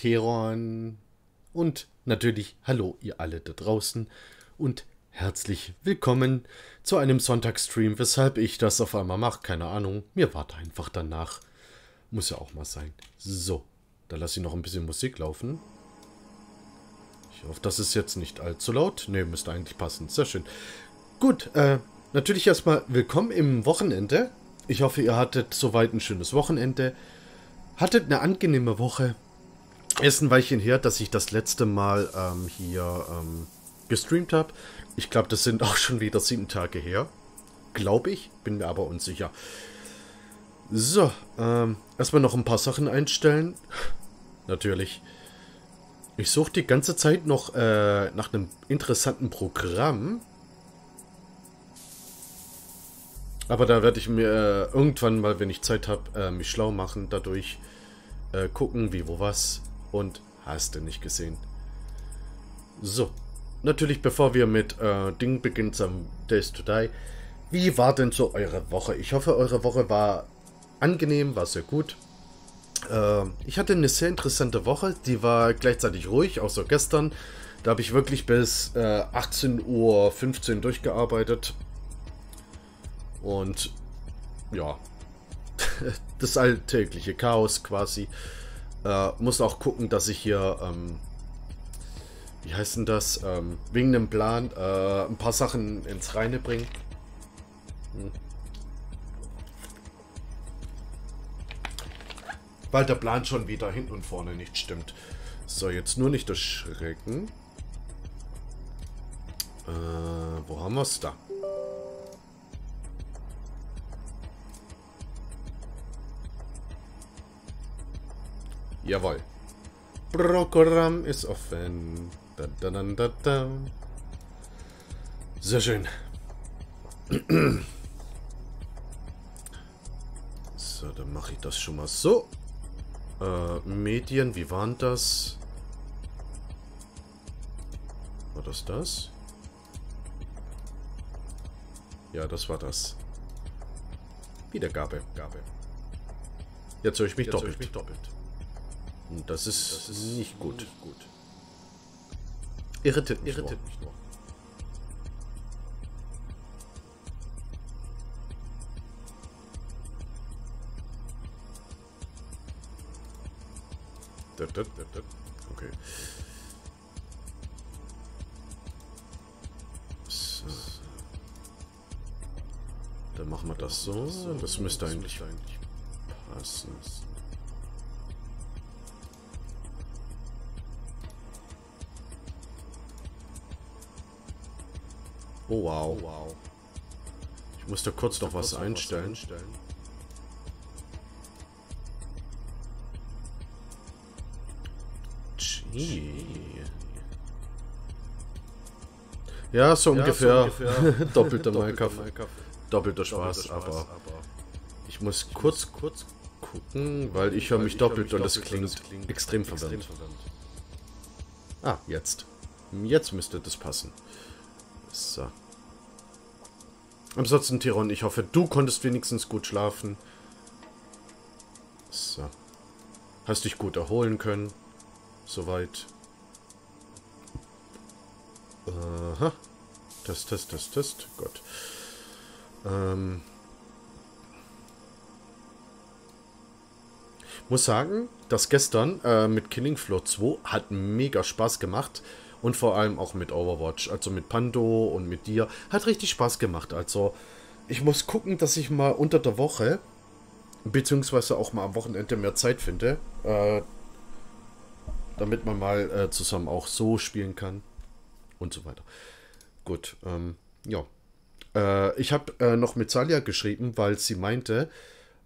Teron. Und natürlich hallo ihr alle da draußen und herzlich willkommen zu einem Sonntagsstream. Weshalb ich das auf einmal mache, keine Ahnung. Mir war einfach danach. Muss ja auch mal sein. So, da lasse ich noch ein bisschen Musik laufen. Ich hoffe, das ist jetzt nicht allzu laut. Ne, müsste eigentlich passen. Sehr schön. Gut, äh, natürlich erstmal willkommen im Wochenende. Ich hoffe, ihr hattet soweit ein schönes Wochenende. Hattet eine angenehme Woche. Ist ein Weilchen her, dass ich das letzte Mal ähm, hier ähm, gestreamt habe. Ich glaube, das sind auch schon wieder sieben Tage her. Glaube ich, bin mir aber unsicher. So, ähm, erstmal noch ein paar Sachen einstellen. Natürlich. Ich suche die ganze Zeit noch äh, nach einem interessanten Programm. Aber da werde ich mir äh, irgendwann mal, wenn ich Zeit habe, äh, mich schlau machen, dadurch äh, gucken, wie, wo, was. Und hast du nicht gesehen. So. Natürlich, bevor wir mit äh, Ding beginnen, zum Days to Die. Wie war denn so eure Woche? Ich hoffe, eure Woche war angenehm, war sehr gut. Äh, ich hatte eine sehr interessante Woche. Die war gleichzeitig ruhig, außer gestern. Da habe ich wirklich bis äh, 18.15 Uhr durchgearbeitet. Und ja, das alltägliche Chaos quasi. Äh, muss auch gucken, dass ich hier, ähm, wie heißt denn das, ähm, wegen dem Plan äh, ein paar Sachen ins Reine bringen. Hm. Weil der Plan schon wieder hinten und vorne nicht stimmt. So, jetzt nur nicht erschrecken. Äh, wo haben wir es da? Jawohl. Programm ist offen. Da, da, da, da. Sehr schön. So, dann mache ich das schon mal so. Äh, Medien, wie waren das? War das das? Ja, das war das. Wiedergabe. Gabe. Jetzt höre ich mich Jetzt doppelt. Ich mich doppelt. Und das ist, das ist nicht gut. Nicht gut. Irritiert mich, Irritiert mich nur. Okay. So. Dann machen wir das so. Das müsste eigentlich passen. Oh wow. Oh, wow. Ich muss da kurz noch was einstellen. was einstellen. Ja, so ja, ungefähr. So ungefähr. Doppelter Minecraft. Doppelter Spaß, Spaß, aber, ich muss kurz, kurz gucken, weil ich höre mich doppelt und das klingt, klingt extrem verwirrend. Ah, jetzt. Jetzt müsste das passen. So. Ansonsten, Tiron, ich hoffe, du konntest wenigstens gut schlafen. So. Hast dich gut erholen können. Soweit. Aha. Test, Test, Test, Test. Gott. Ähm. Muss sagen, dass gestern äh, mit Killing Floor 2 hat mega Spaß gemacht. Und vor allem auch mit Overwatch, also mit Pando und mit dir. Hat richtig Spaß gemacht. Also ich muss gucken, dass ich mal unter der Woche, beziehungsweise auch mal am Wochenende mehr Zeit finde. Äh, damit man mal äh, zusammen auch so spielen kann. Und so weiter. Gut, ähm, ja. Äh, ich habe äh, noch mit Salia geschrieben, weil sie meinte,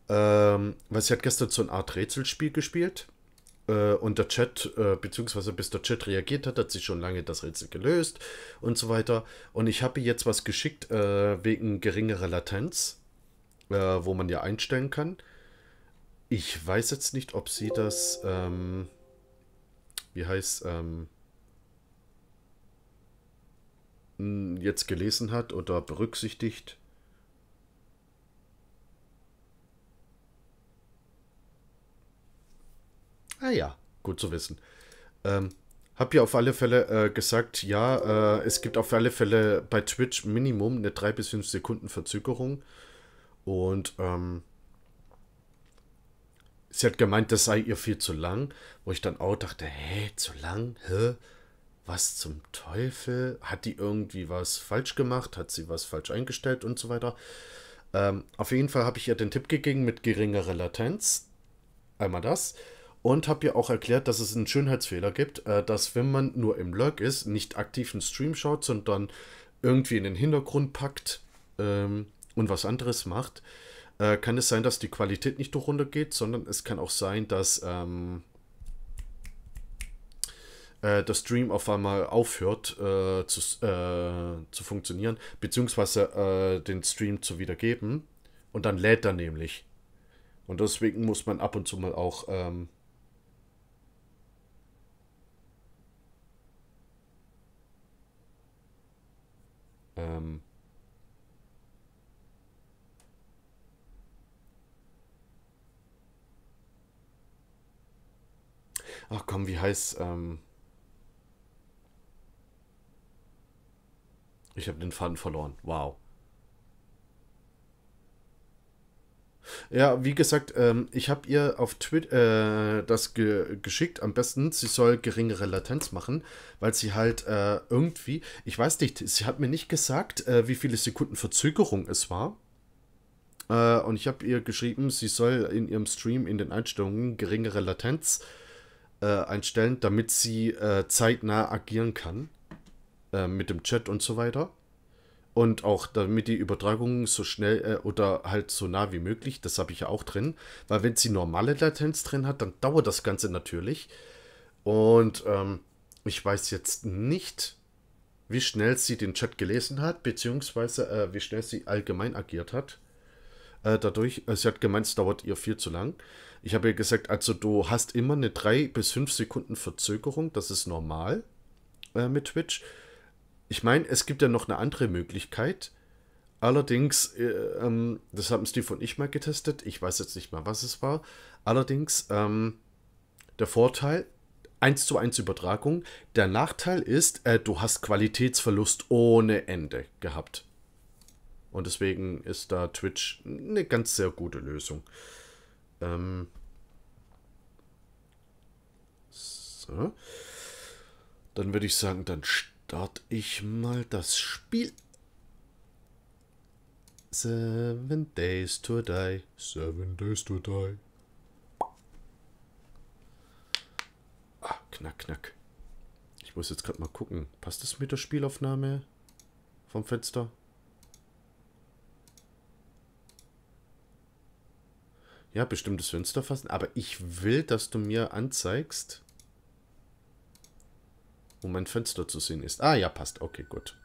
ähm, weil sie hat gestern so eine Art Rätselspiel gespielt und der Chat, äh, beziehungsweise bis der Chat reagiert hat, hat sich schon lange das Rätsel gelöst und so weiter. Und ich habe jetzt was geschickt äh, wegen geringerer Latenz, äh, wo man ja einstellen kann. Ich weiß jetzt nicht, ob sie das, ähm, wie heißt, ähm, jetzt gelesen hat oder berücksichtigt. Ah ja, gut zu wissen. Ähm, hab ja auf alle Fälle äh, gesagt, ja, äh, es gibt auf alle Fälle bei Twitch Minimum eine 3 bis 5 Sekunden Verzögerung. Und ähm, sie hat gemeint, das sei ihr viel zu lang, wo ich dann auch dachte, hä, zu lang? Hä? Was zum Teufel? Hat die irgendwie was falsch gemacht? Hat sie was falsch eingestellt und so weiter? Ähm, auf jeden Fall habe ich ihr den Tipp gegeben mit geringerer Latenz. Einmal das. Und habe ihr auch erklärt, dass es einen Schönheitsfehler gibt, äh, dass wenn man nur im Lurk ist, nicht aktiv einen Stream schaut, sondern irgendwie in den Hintergrund packt ähm, und was anderes macht, äh, kann es sein, dass die Qualität nicht durch runtergeht, sondern es kann auch sein, dass ähm, äh, der Stream auf einmal aufhört äh, zu, äh, zu funktionieren, beziehungsweise äh, den Stream zu wiedergeben. Und dann lädt er nämlich. Und deswegen muss man ab und zu mal auch ähm, ähm, Ach komm, wie heißt ähm Ich habe den Faden verloren. Wow. Ja, wie gesagt, ähm, ich habe ihr auf Twitter äh, das ge geschickt. Am besten, sie soll geringere Latenz machen, weil sie halt äh, irgendwie, ich weiß nicht, sie hat mir nicht gesagt, äh, wie viele Sekunden Verzögerung es war. Äh, und ich habe ihr geschrieben, sie soll in ihrem Stream in den Einstellungen geringere Latenz äh, einstellen, damit sie äh, zeitnah agieren kann mit dem Chat und so weiter. Und auch damit die Übertragung so schnell äh, oder halt so nah wie möglich, das habe ich ja auch drin. Weil wenn sie normale Latenz drin hat, dann dauert das Ganze natürlich. Und ähm, ich weiß jetzt nicht, wie schnell sie den Chat gelesen hat, beziehungsweise äh, wie schnell sie allgemein agiert hat. Äh, dadurch, äh, sie hat gemeint, es dauert ihr viel zu lang. Ich habe ihr gesagt, also du hast immer eine 3 bis 5 Sekunden Verzögerung, das ist normal äh, mit Twitch ich meine, es gibt ja noch eine andere Möglichkeit. Allerdings, äh, ähm, das haben Steve und ich mal getestet. Ich weiß jetzt nicht mal, was es war. Allerdings, ähm, der Vorteil, 1 zu 1 Übertragung. Der Nachteil ist, äh, du hast Qualitätsverlust ohne Ende gehabt. Und deswegen ist da Twitch eine ganz sehr gute Lösung. Ähm so. Dann würde ich sagen, dann starte ich mal das Spiel. Seven Days to Die. Seven Days to Die. Ah, knack, knack. Ich muss jetzt gerade mal gucken. Passt das mit der Spielaufnahme vom Fenster? Ja, bestimmtes Fenster fassen. Aber ich will, dass du mir anzeigst, wo mein Fenster zu sehen ist. Ah ja, passt. Okay, gut.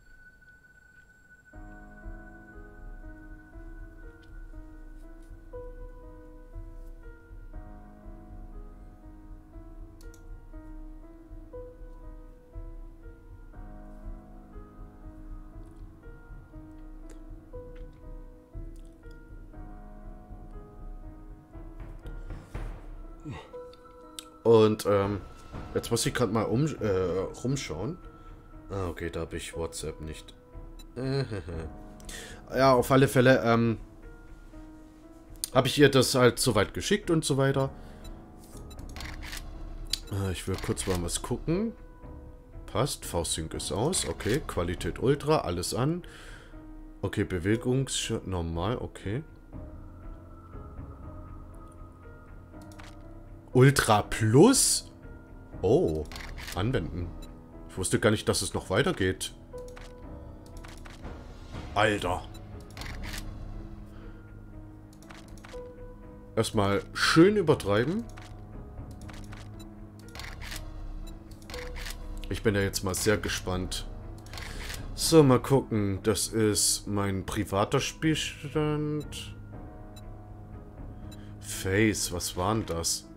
Und ähm, Jetzt muss ich gerade mal um, äh, rumschauen. Ah, okay, da habe ich WhatsApp nicht. ja, auf alle Fälle, ähm, habe ich ihr das halt soweit geschickt und so weiter. Äh, ich will kurz mal was gucken. Passt, V-Sync ist aus. Okay, Qualität Ultra, alles an. Okay, Bewegungs... normal, okay. Ultra Plus? Oh, anwenden. Ich wusste gar nicht, dass es noch weitergeht. Alter. Erstmal schön übertreiben. Ich bin ja jetzt mal sehr gespannt. So, mal gucken. Das ist mein privater Spielstand. Face, was war denn das?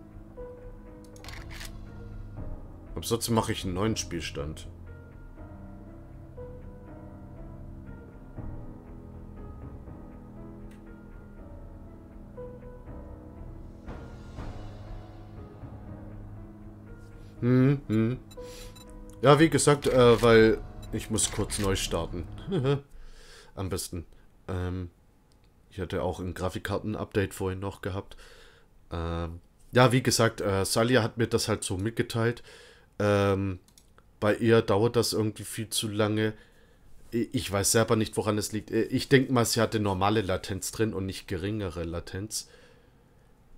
Trotzdem mache ich einen neuen Spielstand. Hm, hm. Ja, wie gesagt, äh, weil ich muss kurz neu starten. Am besten. Ähm, ich hatte auch ein Grafikkarten-Update vorhin noch gehabt. Ähm, ja, wie gesagt, äh, Salia hat mir das halt so mitgeteilt. Ähm, bei ihr dauert das irgendwie viel zu lange. Ich weiß selber nicht, woran es liegt. Ich denke mal, sie hatte normale Latenz drin und nicht geringere Latenz.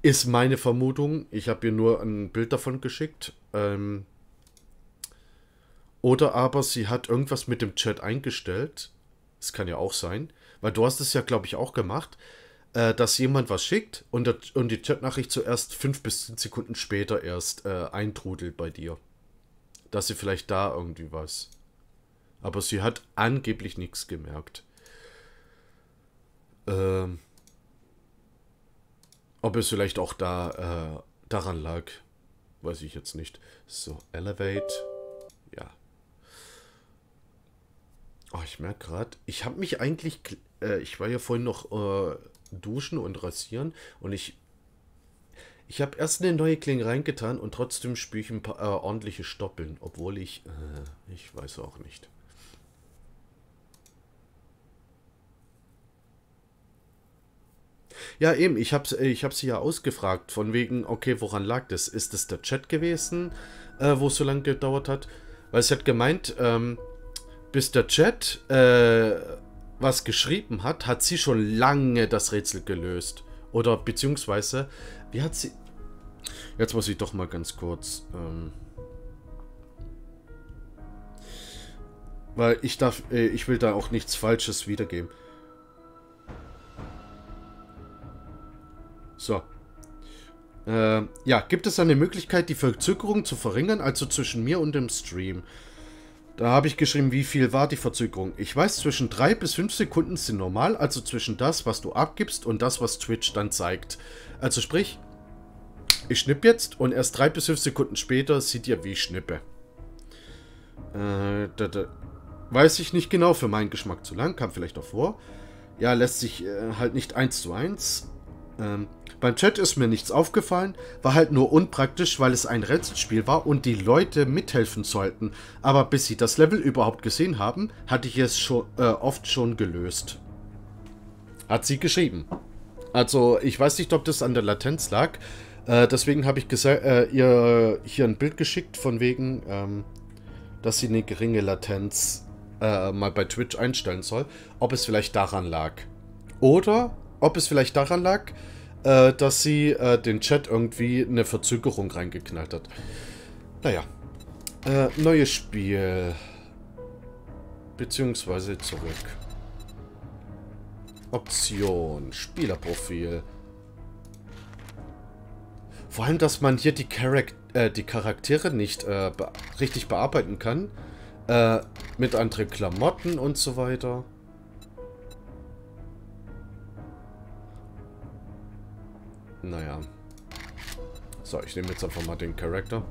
Ist meine Vermutung. Ich habe ihr nur ein Bild davon geschickt. Ähm, oder aber sie hat irgendwas mit dem Chat eingestellt. Das kann ja auch sein. Weil du hast es ja, glaube ich, auch gemacht, äh, dass jemand was schickt und, der, und die Chatnachricht zuerst fünf bis zehn Sekunden später erst äh, eintrudelt bei dir. Dass sie vielleicht da irgendwie was. Aber sie hat angeblich nichts gemerkt. Ähm, ob es vielleicht auch da äh, daran lag, weiß ich jetzt nicht. So, Elevate. Ja. Oh, ich merke gerade, ich habe mich eigentlich, äh, ich war ja vorhin noch äh, duschen und rasieren und ich, ich habe erst eine neue Klinge reingetan und trotzdem spüre ich ein paar äh, ordentliche Stoppeln, obwohl ich, äh, ich weiß auch nicht. Ja, eben, ich habe ich hab sie ja ausgefragt, von wegen, okay, woran lag das? Ist es der Chat gewesen, äh, wo es so lange gedauert hat? Weil sie hat gemeint, ähm, bis der Chat äh, was geschrieben hat, hat sie schon lange das Rätsel gelöst. Oder beziehungsweise, wie hat sie... Jetzt muss ich doch mal ganz kurz... Ähm, weil ich darf, äh, ich will da auch nichts Falsches wiedergeben. So. Äh, ja, gibt es eine Möglichkeit, die Verzögerung zu verringern, also zwischen mir und dem Stream? Da habe ich geschrieben, wie viel war die Verzögerung. Ich weiß, zwischen 3 bis 5 Sekunden sind normal, also zwischen das, was du abgibst und das, was Twitch dann zeigt. Also sprich, ich schnipp jetzt und erst 3 bis 5 Sekunden später sieht ihr, wie ich schnippe. Äh, da, da. Weiß ich nicht genau, für meinen Geschmack zu lang, kam vielleicht auch vor. Ja, lässt sich äh, halt nicht eins zu eins. Ähm, beim Chat ist mir nichts aufgefallen, war halt nur unpraktisch, weil es ein Rätselspiel war und die Leute mithelfen sollten. Aber bis sie das Level überhaupt gesehen haben, hatte ich es schon, äh, oft schon gelöst. Hat sie geschrieben. Also, ich weiß nicht, ob das an der Latenz lag. Äh, deswegen habe ich äh, ihr hier ein Bild geschickt, von wegen, ähm, dass sie eine geringe Latenz äh, mal bei Twitch einstellen soll. Ob es vielleicht daran lag. Oder ob es vielleicht daran lag, äh, dass sie äh, den Chat irgendwie eine Verzögerung reingeknallt hat. Naja. Äh, neues Spiel. Beziehungsweise zurück. Option. Spielerprofil. Vor allem, dass man hier die, Charak äh, die Charaktere nicht äh, be richtig bearbeiten kann. Äh, mit anderen Klamotten und so weiter. Naja. So, ich nehme jetzt einfach mal den Charakter.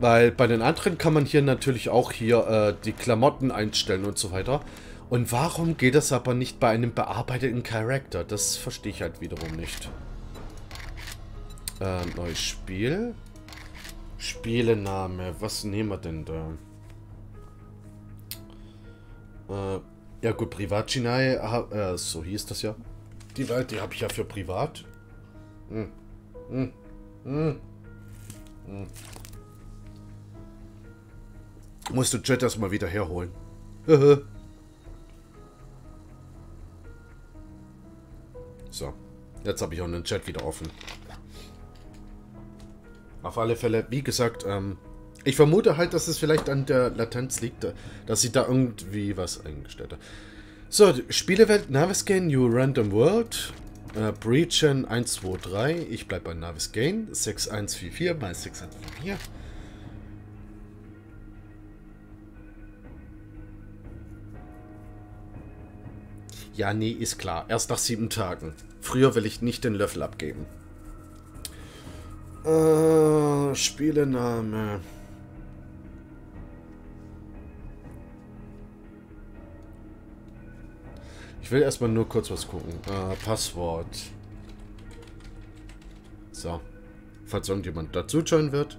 Weil bei den anderen kann man hier natürlich auch hier äh, die Klamotten einstellen und so weiter. Und warum geht das aber nicht bei einem bearbeiteten Charakter? Das verstehe ich halt wiederum nicht. Äh, neues Spiel. Spielename. Was nehmen wir denn da? Äh, ja gut, Privatchinai, äh, so hieß das ja. Die Welt, die habe ich ja für privat. Hm. Hm. Hm. Hm. Musst du Jet erstmal wieder herholen. so. Jetzt habe ich auch einen Chat wieder offen. Auf alle Fälle, wie gesagt, ähm, ich vermute halt, dass es vielleicht an der Latenz liegt, dass sie da irgendwie was eingestellt hat. So, Spielewelt, Naviscan, New Random World. Äh, Breachen 123. Ich bleibe bei Navis Gain. 6144 mal 6144. Ja, nee, ist klar. Erst nach sieben Tagen. Früher will ich nicht den Löffel abgeben. Äh, Spielename. Ich will erstmal nur kurz was gucken. Äh, Passwort. So. Falls irgendjemand dazu joinen wird.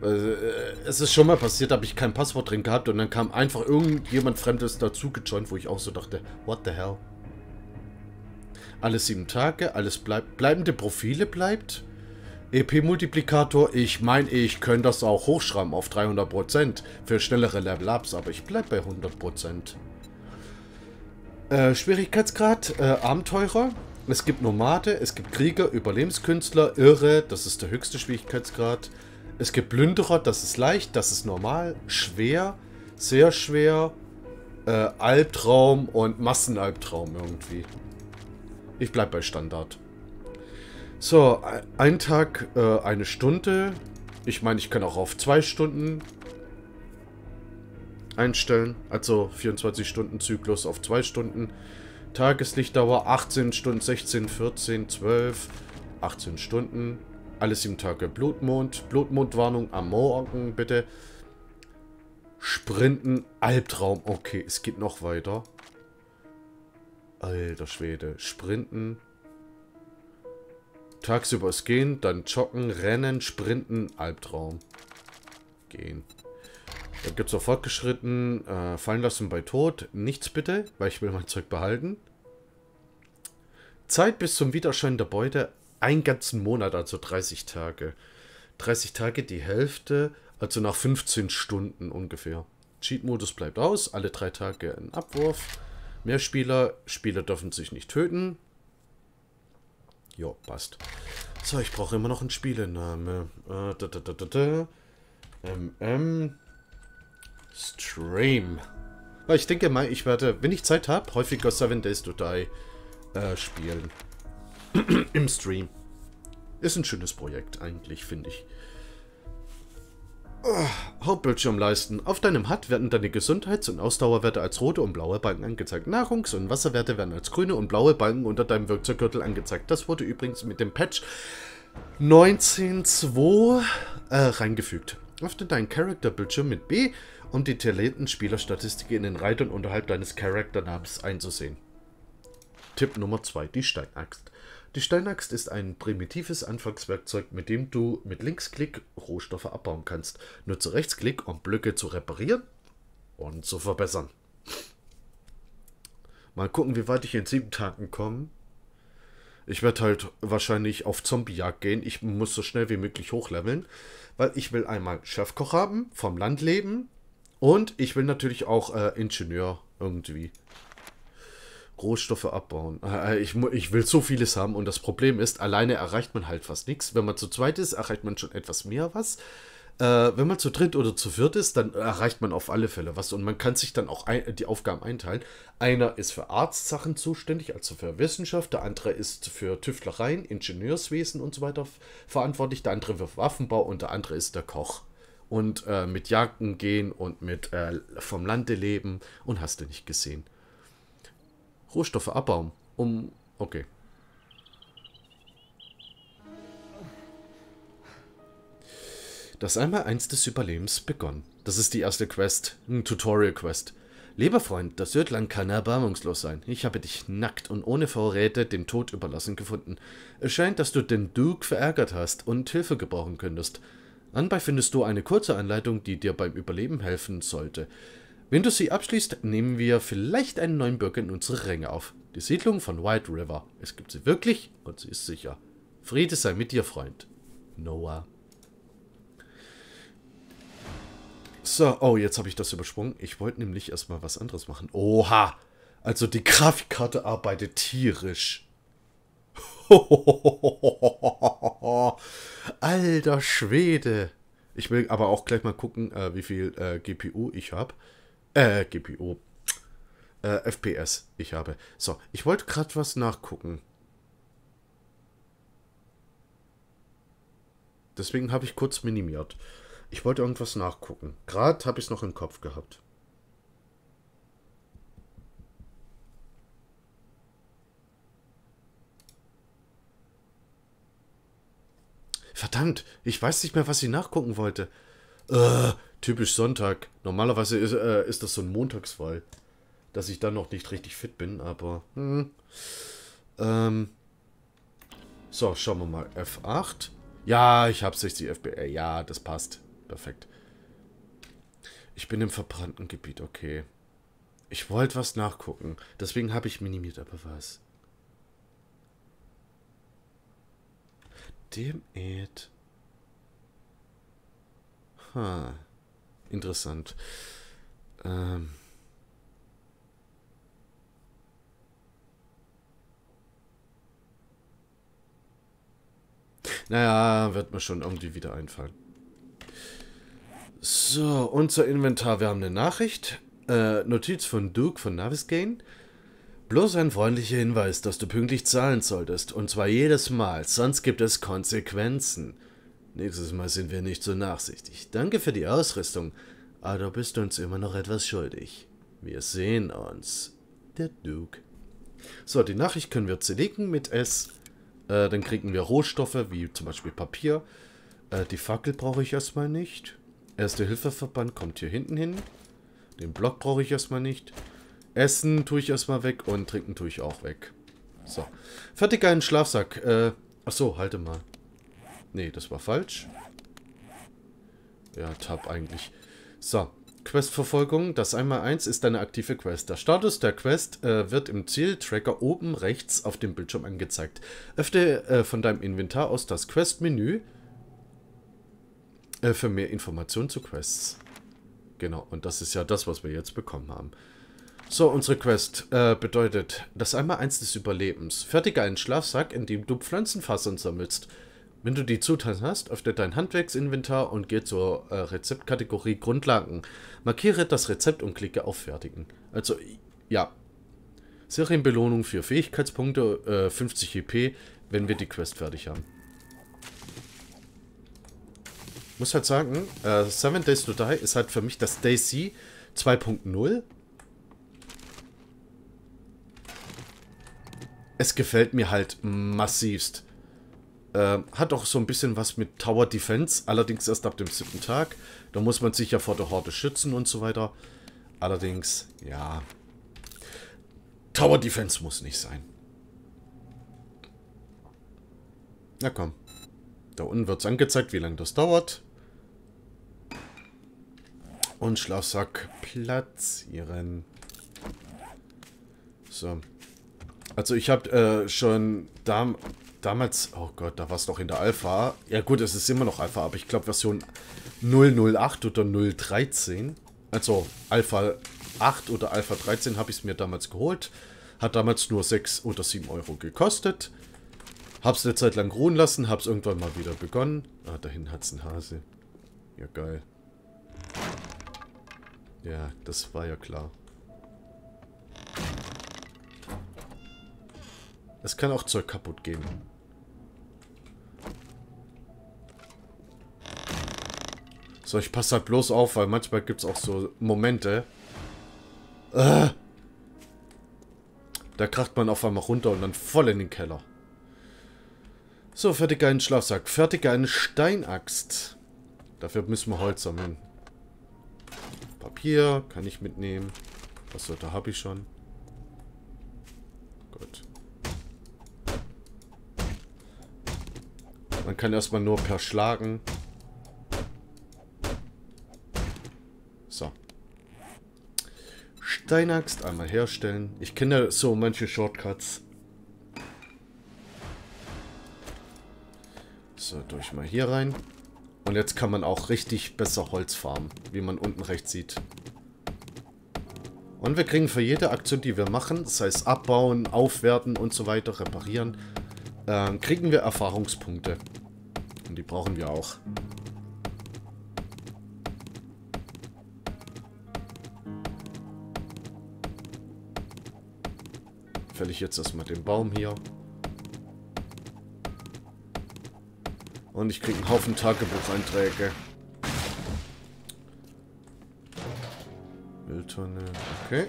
Also, äh, es ist schon mal passiert, habe ich kein Passwort drin gehabt und dann kam einfach irgendjemand Fremdes dazu gejoint, wo ich auch so dachte, what the hell? Alle sieben Tage, alles bleibt, bleibende Profile bleibt. EP-Multiplikator, ich meine, ich könnte das auch hochschreiben auf 300% für schnellere Level-Ups, aber ich bleibe bei 100%. Äh, Schwierigkeitsgrad, äh, Abenteurer. Es gibt Nomade, es gibt Krieger, Überlebenskünstler, Irre, das ist der höchste Schwierigkeitsgrad. Es gibt Plünderer, das ist leicht, das ist normal, schwer, sehr schwer, äh, Albtraum und Massenalbtraum irgendwie. Ich bleib bei Standard. So, ein Tag, äh, eine Stunde. Ich meine, ich kann auch auf zwei Stunden einstellen. Also 24 Stunden Zyklus auf zwei Stunden. Tageslichtdauer 18 Stunden, 16, 14, 12, 18 Stunden. Alle sieben Tage Blutmond. Blutmondwarnung am Morgen, bitte. Sprinten, Albtraum. Okay, es geht noch weiter. Alter Schwede. Sprinten. Tagsüber es gehen, dann joggen, rennen, sprinten, Albtraum. Gehen. Dann gibt es auch fortgeschritten, äh, fallen lassen bei Tod. Nichts bitte, weil ich will mein Zeug behalten. Zeit bis zum Widerschein der Beute einen ganzen Monat, also 30 Tage. 30 Tage, die Hälfte, also nach 15 Stunden ungefähr. Cheat-Modus bleibt aus, alle drei Tage ein Abwurf. Mehr Spieler, Spieler dürfen sich nicht töten. Jo, passt. So, ich brauche immer noch einen Spielename. Äh, da, da, da, da, da. MM Stream. Weil ich denke mal, ich werde, wenn ich Zeit habe, häufiger Seven Days to Die äh, spielen. Im Stream. Ist ein schönes Projekt eigentlich, finde ich. Hauptbildschirm leisten. Auf deinem HUD werden deine Gesundheits- und Ausdauerwerte als rote und blaue Balken angezeigt. Nahrungs- und Wasserwerte werden als grüne und blaue Balken unter deinem Werkzeuggürtel angezeigt. Das wurde übrigens mit dem Patch 19.2 äh, reingefügt. Öffne deinen Charakterbildschirm mit B, um die detaillierten Spielerstatistiken in den Reitern unterhalb deines Charakternamens einzusehen. Tipp Nummer 2, die Steinaxt. Die Steinaxt ist ein primitives Anfangswerkzeug, mit dem du mit Linksklick Rohstoffe abbauen kannst. Nutze Rechtsklick, um Blöcke zu reparieren und zu verbessern. Mal gucken, wie weit ich in sieben Tagen komme. Ich werde halt wahrscheinlich auf Zombiejagd gehen. Ich muss so schnell wie möglich hochleveln, weil ich will einmal Chefkoch haben, vom Land leben und ich will natürlich auch äh, Ingenieur irgendwie. Rohstoffe abbauen. Äh, ich, ich will so vieles haben und das Problem ist, alleine erreicht man halt fast nichts. Wenn man zu zweit ist, erreicht man schon etwas mehr was. Äh, wenn man zu dritt oder zu viert ist, dann erreicht man auf alle Fälle was und man kann sich dann auch ein, die Aufgaben einteilen. Einer ist für Arztsachen zuständig, also für Wissenschaft, der andere ist für Tüftlereien, Ingenieurswesen und so weiter verantwortlich, der andere für Waffenbau und der andere ist der Koch. Und äh, mit Jagden gehen und mit äh, vom Lande leben und hast du nicht gesehen. Rohstoffe abbauen. Um. Okay. Das Einmal-Eins des Überlebens begonnen. Das ist die erste Quest. Ein Tutorial-Quest. Lieber Freund, das Ödland kann erbarmungslos sein. Ich habe dich nackt und ohne Vorräte dem Tod überlassen gefunden. Es scheint, dass du den Duke verärgert hast und Hilfe gebrauchen könntest. Anbei findest du eine kurze Anleitung, die dir beim Überleben helfen sollte. Wenn du sie abschließt, nehmen wir vielleicht einen neuen Bürger in unsere Ränge auf. Die Siedlung von White River. Es gibt sie wirklich und sie ist sicher. Friede sei mit dir, Freund. Noah. So, oh, jetzt habe ich das übersprungen. Ich wollte nämlich erstmal was anderes machen. Oha! Also die Grafikkarte arbeitet tierisch. Alter Schwede. Ich will aber auch gleich mal gucken, äh, wie viel äh, GPU ich habe. Äh, GPU. Äh, FPS ich habe. So, ich wollte gerade was nachgucken. Deswegen habe ich kurz minimiert. Ich wollte irgendwas nachgucken. Gerade habe ich es noch im Kopf gehabt. Verdammt, ich weiß nicht mehr, was ich nachgucken wollte. Äh, typisch Sonntag. Normalerweise ist, äh, ist das so ein Montagsfall. Dass ich dann noch nicht richtig fit bin, aber... Hm. Ähm. So, schauen wir mal. F8. Ja, ich habe 60 FPS. Ja, das passt. perfekt. Ich bin im verbrannten Gebiet, okay. Ich wollte was nachgucken. Deswegen habe ich minimiert, aber was? Dem Ed. Ha. Interessant. Ähm. Naja, wird mir schon irgendwie wieder einfallen. So, unser Inventar. Wir haben eine Nachricht. Äh, Notiz von Duke von Navisgane. Bloß ein freundlicher Hinweis, dass du pünktlich zahlen solltest. Und zwar jedes Mal, sonst gibt es Konsequenzen. Nächstes Mal sind wir nicht so nachsichtig. Danke für die Ausrüstung, aber du bist uns immer noch etwas schuldig. Wir sehen uns. Der Duke. So, die Nachricht können wir zerlegen mit S. Äh, dann kriegen wir Rohstoffe, wie zum Beispiel Papier. Äh, die Fackel brauche ich erstmal nicht. Erste Hilfeverband kommt hier hinten hin. Den Block brauche ich erstmal nicht. Essen tue ich erstmal weg und trinken tue ich auch weg. So. Fertig einen Schlafsack. Äh, achso, halte mal. Nee, das war falsch. Ja, Tab eigentlich. So. Questverfolgung. Das einmal eins ist eine aktive Quest. Der Status der Quest äh, wird im Zieltracker oben rechts auf dem Bildschirm angezeigt. Öffne äh, von deinem Inventar aus das Quest-Menü äh, für mehr Informationen zu Quests. Genau, und das ist ja das, was wir jetzt bekommen haben. So, unsere Quest äh, bedeutet das einmal eins des Überlebens. Fertige einen Schlafsack, in dem du Pflanzenfasern sammelst. Wenn du die Zutaten hast, öffne dein Handwerksinventar und geh zur äh, Rezeptkategorie Grundlagen. Markiere das Rezept und klicke auf Fertigen. Also, ja. Serienbelohnung für Fähigkeitspunkte, äh, 50 EP, wenn wir die Quest fertig haben. Muss halt sagen, äh, Seven Days to Die ist halt für mich das Daisy 2.0 es gefällt mir halt massivst. Äh, hat auch so ein bisschen was mit Tower Defense, allerdings erst ab dem siebten Tag. Da muss man sich ja vor der Horde schützen und so weiter. Allerdings, ja. Tower Defense muss nicht sein. Na komm. Da unten wird es angezeigt, wie lange das dauert. Und Schlafsack platzieren. So. Also ich habe äh, schon dam damals, oh Gott, da war es noch in der Alpha. Ja gut, es ist immer noch Alpha, aber ich glaube Version 008 oder 013. Also Alpha 8 oder Alpha 13 habe ich es mir damals geholt. Hat damals nur 6 oder 7 Euro gekostet. Hab's eine Zeit lang ruhen lassen, hab's irgendwann mal wieder begonnen. Ah, dahin hat's einen Hase. Ja, geil. Ja, das war ja klar. Es kann auch Zeug kaputt gehen. So, ich passe halt bloß auf, weil manchmal gibt es auch so Momente. Äh, da kracht man auf einmal runter und dann voll in den Keller. So, fertig einen Schlafsack. Fertig eine Steinaxt. Dafür müssen wir Holz sammeln. Papier kann ich mitnehmen. Achso, da habe ich schon. Gut. Man kann erstmal nur per Schlagen. So. Steinaxt einmal herstellen. Ich kenne so manche Shortcuts. So, durch mal hier rein. Und jetzt kann man auch richtig besser Holz farmen, wie man unten rechts sieht. Und wir kriegen für jede Aktion, die wir machen, das heißt abbauen, aufwerten und so weiter, reparieren, äh, kriegen wir Erfahrungspunkte. Und die brauchen wir auch. Fäll ich jetzt erstmal den Baum hier. Und ich kriege einen Haufen Tagebucheinträge. Mülltonne, okay.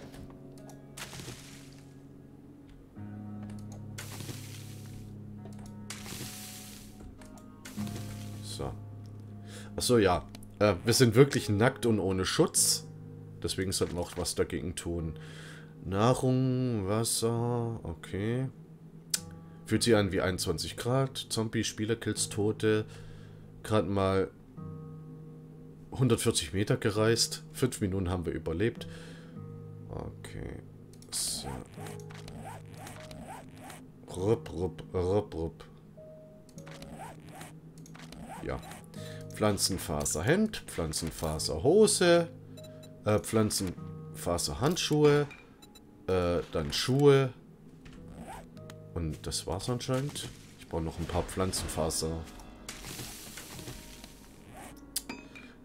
Achso, ja. Äh, wir sind wirklich nackt und ohne Schutz. Deswegen sollten wir auch was dagegen tun. Nahrung, Wasser, okay. Fühlt sich an wie 21 Grad. Zombie, Spielerkills, Tote. Gerade mal 140 Meter gereist. Fünf Minuten haben wir überlebt. Okay. So. Rupp, rupp, rupp, rupp. Ja. Pflanzenfaserhemd, Pflanzenfaserhose, äh, Pflanzenfaserhandschuhe, äh, dann Schuhe. Und das war's anscheinend. Ich brauche noch ein paar Pflanzenfaser.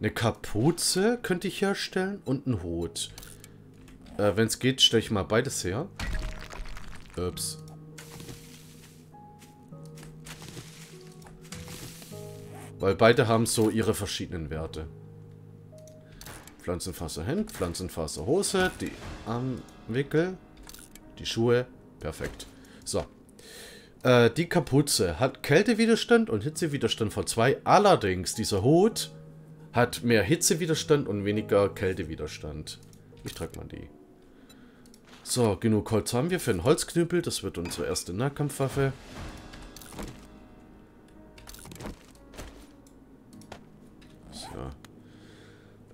Eine Kapuze könnte ich herstellen und einen Hut. Äh, Wenn es geht, stelle ich mal beides her. Ups. Weil beide haben so ihre verschiedenen Werte. Pflanzenfaserhemd, Pflanzenfaserhose, die Armwickel, die Schuhe, perfekt. So. Äh, die Kapuze hat Kältewiderstand und Hitzewiderstand von 2. Allerdings, dieser Hut hat mehr Hitzewiderstand und weniger Kältewiderstand. Ich trage mal die. So, genug Holz haben wir für einen Holzknüppel. Das wird unsere erste Nahkampfwaffe. So.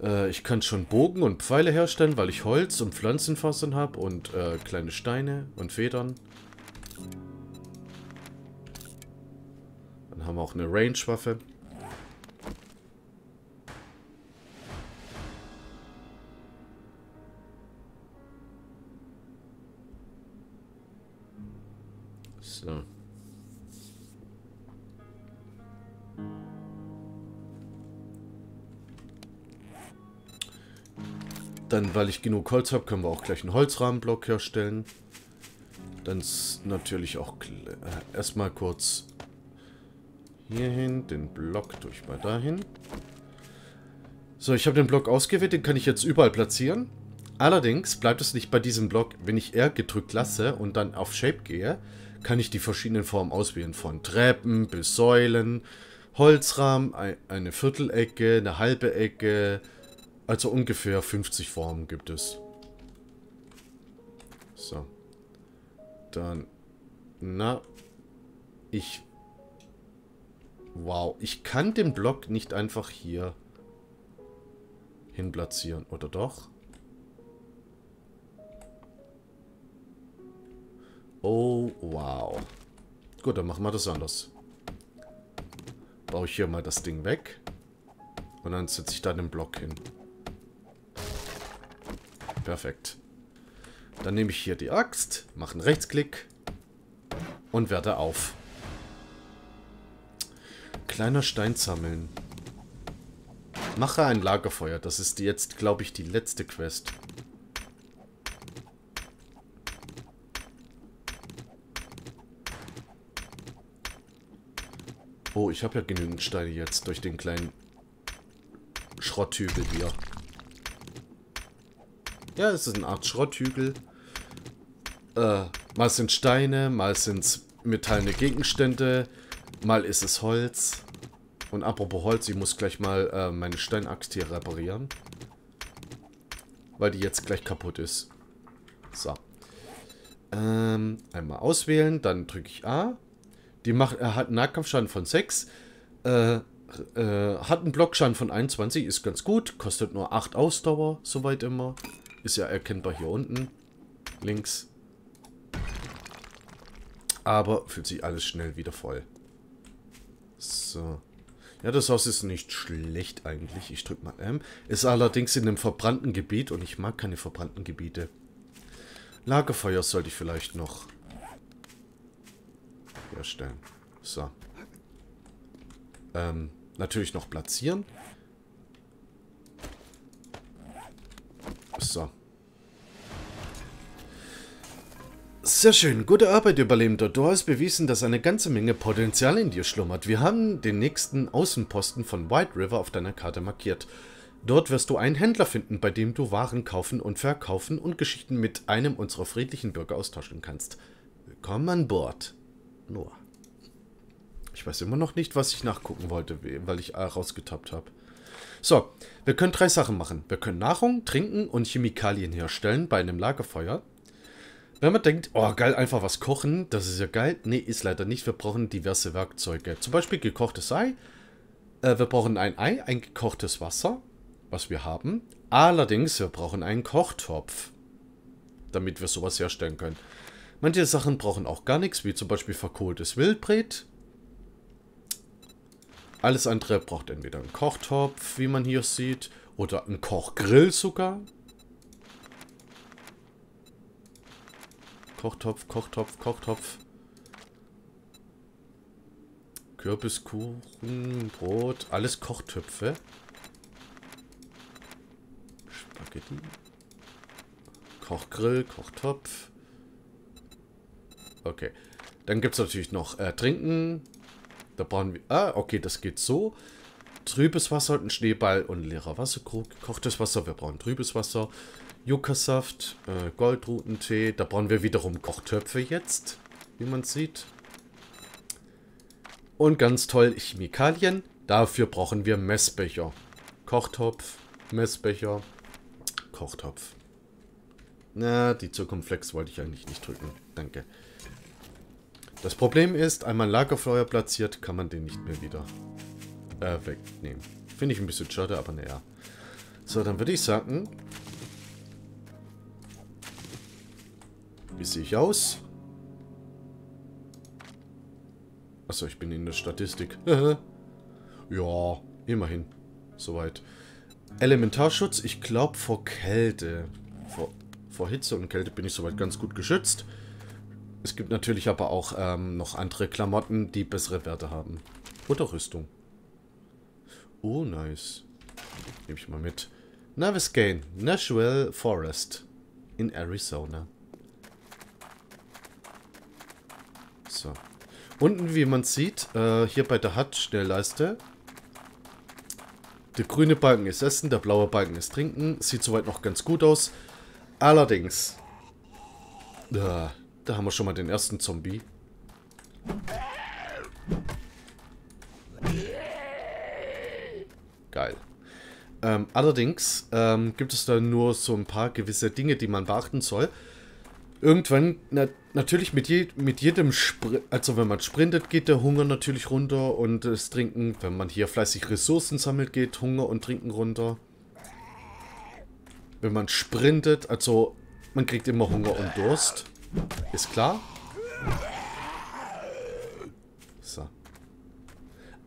Äh, ich kann schon Bogen und Pfeile herstellen, weil ich Holz und Pflanzenfasern habe und äh, kleine Steine und Federn. Dann haben wir auch eine Range-Waffe. So. Dann, weil ich genug Holz habe, können wir auch gleich einen Holzrahmenblock herstellen. Dann natürlich auch äh, erstmal kurz hierhin, den Block durch mal dahin. So, ich habe den Block ausgewählt, den kann ich jetzt überall platzieren. Allerdings bleibt es nicht bei diesem Block, wenn ich R gedrückt lasse und dann auf Shape gehe, kann ich die verschiedenen Formen auswählen. Von Treppen bis Säulen, Holzrahmen, eine Viertelecke, eine halbe Ecke. Also ungefähr 50 Formen gibt es. So. Dann. Na. Ich. Wow. Ich kann den Block nicht einfach hier hin platzieren. Oder doch? Oh, wow. Gut, dann machen wir das anders. Baue ich hier mal das Ding weg. Und dann setze ich da den Block hin. Perfekt. Dann nehme ich hier die Axt, mache einen Rechtsklick und werde auf. Kleiner Stein sammeln. Mache ein Lagerfeuer. Das ist jetzt, glaube ich, die letzte Quest. Oh, ich habe ja genügend Steine jetzt durch den kleinen Schrotthügel hier. Ja, es ist eine Art Schrotthügel. Äh, mal sind Steine, mal sind es metallene Gegenstände, mal ist es Holz. Und apropos Holz, ich muss gleich mal äh, meine Steinaxt hier reparieren. Weil die jetzt gleich kaputt ist. So. Ähm, einmal auswählen, dann drücke ich A. Die macht, er hat einen Nahkampfschaden von 6. Äh, äh, hat einen Blockschaden von 21, ist ganz gut. Kostet nur 8 Ausdauer, soweit immer. Ist ja erkennbar hier unten. Links. Aber fühlt sich alles schnell wieder voll. So. Ja, das Haus ist nicht schlecht eigentlich. Ich drück mal M. Ist allerdings in einem verbrannten Gebiet und ich mag keine verbrannten Gebiete. Lagerfeuer sollte ich vielleicht noch herstellen. So. Ähm, natürlich noch platzieren. So. Sehr schön. Gute Arbeit, Überlebender. Du hast bewiesen, dass eine ganze Menge Potenzial in dir schlummert. Wir haben den nächsten Außenposten von White River auf deiner Karte markiert. Dort wirst du einen Händler finden, bei dem du Waren kaufen und verkaufen und Geschichten mit einem unserer friedlichen Bürger austauschen kannst. Willkommen an Bord. Nur. Ich weiß immer noch nicht, was ich nachgucken wollte, weil ich rausgetappt habe. So, wir können drei Sachen machen. Wir können Nahrung, Trinken und Chemikalien herstellen bei einem Lagerfeuer. Wenn man denkt, oh geil, einfach was kochen, das ist ja geil. Nee, ist leider nicht. Wir brauchen diverse Werkzeuge. Zum Beispiel gekochtes Ei. Äh, wir brauchen ein Ei, ein gekochtes Wasser. was wir haben. Allerdings, wir brauchen einen Kochtopf, damit wir sowas herstellen können. Manche Sachen brauchen auch gar nichts, wie zum Beispiel verkohltes Wildbret. Alles andere braucht entweder einen Kochtopf, wie man hier sieht, oder einen Kochgrill sogar. Kochtopf, Kochtopf, Kochtopf. Kürbiskuchen, Brot, alles Kochtöpfe. Spaghetti. Kochgrill, Kochtopf. Okay. Dann gibt es natürlich noch äh, Trinken. Da brauchen wir... Ah, okay, das geht so. Trübes Wasser, ein Schneeball und leerer Wasserkrug. Kochtes Wasser, wir brauchen trübes Wasser. Yucca-Saft, äh, Goldrutentee. Da brauchen wir wiederum Kochtöpfe jetzt, wie man sieht. Und ganz toll, Chemikalien. Dafür brauchen wir Messbecher. Kochtopf, Messbecher, Kochtopf. Na, die Zirkumflex wollte ich eigentlich nicht drücken. Danke. Das Problem ist, einmal Lagerfeuer platziert, kann man den nicht mehr wieder äh, wegnehmen. Finde ich ein bisschen schade, aber naja. So, dann würde ich sagen... Wie sehe ich aus? Achso, ich bin in der Statistik. ja, immerhin. Soweit. Elementarschutz, ich glaube vor Kälte. Vor, vor Hitze und Kälte bin ich soweit ganz gut geschützt. Es gibt natürlich aber auch ähm, noch andere Klamotten, die bessere Werte haben. Oder Rüstung. Oh, nice. Nehme ich mal mit. Naviscane, Nashville Forest in Arizona. So. Unten, wie man sieht, äh, hier bei der HUD-Schnellleiste. Der grüne Balken ist Essen, der blaue Balken ist Trinken. Sieht soweit noch ganz gut aus. Allerdings, äh, da haben wir schon mal den ersten Zombie. Geil. Ähm, allerdings ähm, gibt es da nur so ein paar gewisse Dinge, die man beachten soll irgendwann, na, natürlich mit, je, mit jedem Sprint, also wenn man sprintet, geht der Hunger natürlich runter und das Trinken, wenn man hier fleißig Ressourcen sammelt, geht Hunger und Trinken runter. Wenn man sprintet, also man kriegt immer Hunger und Durst. Ist klar. So.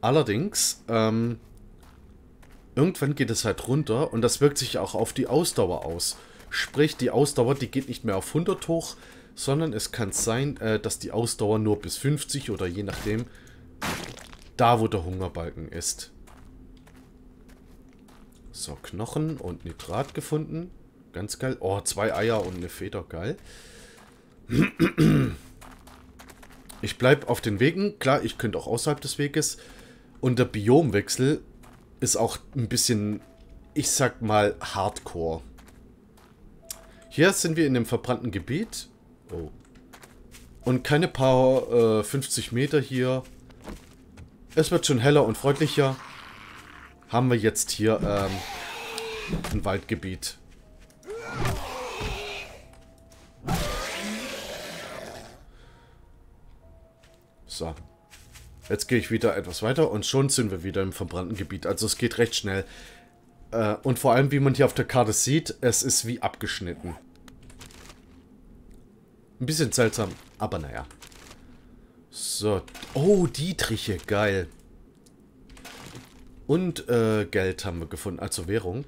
Allerdings, ähm, irgendwann geht es halt runter und das wirkt sich auch auf die Ausdauer aus. Sprich, die Ausdauer, die geht nicht mehr auf 100 hoch, sondern es kann sein, äh, dass die Ausdauer nur bis 50 oder je nachdem, da wo der Hungerbalken ist. So, Knochen und Nitrat gefunden. Ganz geil. Oh, zwei Eier und eine Feder, geil. Ich bleibe auf den Wegen. Klar, ich könnte auch außerhalb des Weges. Und der Biomwechsel ist auch ein bisschen, ich sag mal, Hardcore. Hier sind wir in dem verbrannten Gebiet. Oh. Und keine paar äh, 50 Meter hier. Es wird schon heller und freundlicher. Haben wir jetzt hier ähm, ein Waldgebiet. So. Jetzt gehe ich wieder etwas weiter und schon sind wir wieder im verbrannten Gebiet. Also es geht recht schnell. Äh, und vor allem, wie man hier auf der Karte sieht, es ist wie abgeschnitten. Ein bisschen seltsam, aber naja. So. Oh, Dietriche, geil. Und äh, Geld haben wir gefunden, also Währung.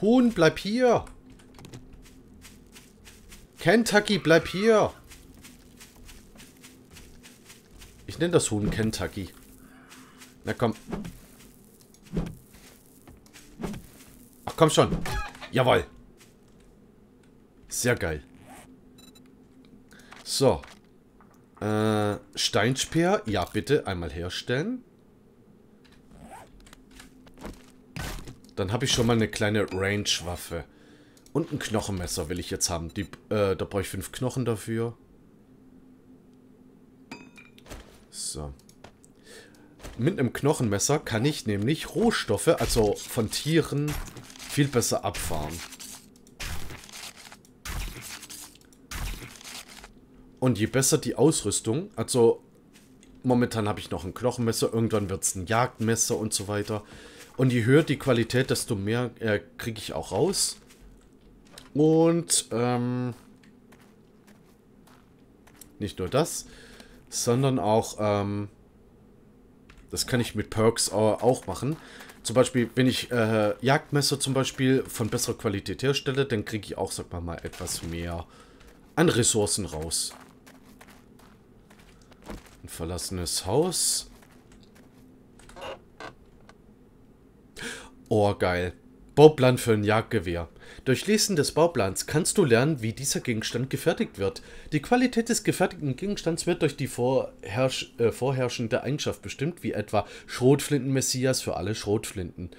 Huhn, bleib hier. Kentucky, bleib hier. Ich nenne das Huhn Kentucky. Na komm. Ach komm schon. Jawohl. Sehr geil. So. Äh, Steinspeer. Ja, bitte. Einmal herstellen. Dann habe ich schon mal eine kleine Range-Waffe. Und ein Knochenmesser will ich jetzt haben. Die, äh, da brauche ich fünf Knochen dafür. So. Mit einem Knochenmesser kann ich nämlich Rohstoffe, also von Tieren, viel besser abfahren. Und je besser die Ausrüstung, also momentan habe ich noch ein Knochenmesser, irgendwann wird es ein Jagdmesser und so weiter. Und je höher die Qualität, desto mehr äh, kriege ich auch raus. Und ähm, nicht nur das, sondern auch, ähm, das kann ich mit Perks auch machen. Zum Beispiel, wenn ich äh, Jagdmesser zum Beispiel von besserer Qualität herstelle, dann kriege ich auch, sag mal mal, etwas mehr an Ressourcen raus. Ein verlassenes Haus. Oh, geil. Bauplan für ein Jagdgewehr. Durch Lesen des Bauplans kannst du lernen, wie dieser Gegenstand gefertigt wird. Die Qualität des gefertigten Gegenstands wird durch die vorherrsch äh, vorherrschende Eigenschaft bestimmt, wie etwa Schrotflinten-Messias für alle Schrotflinten.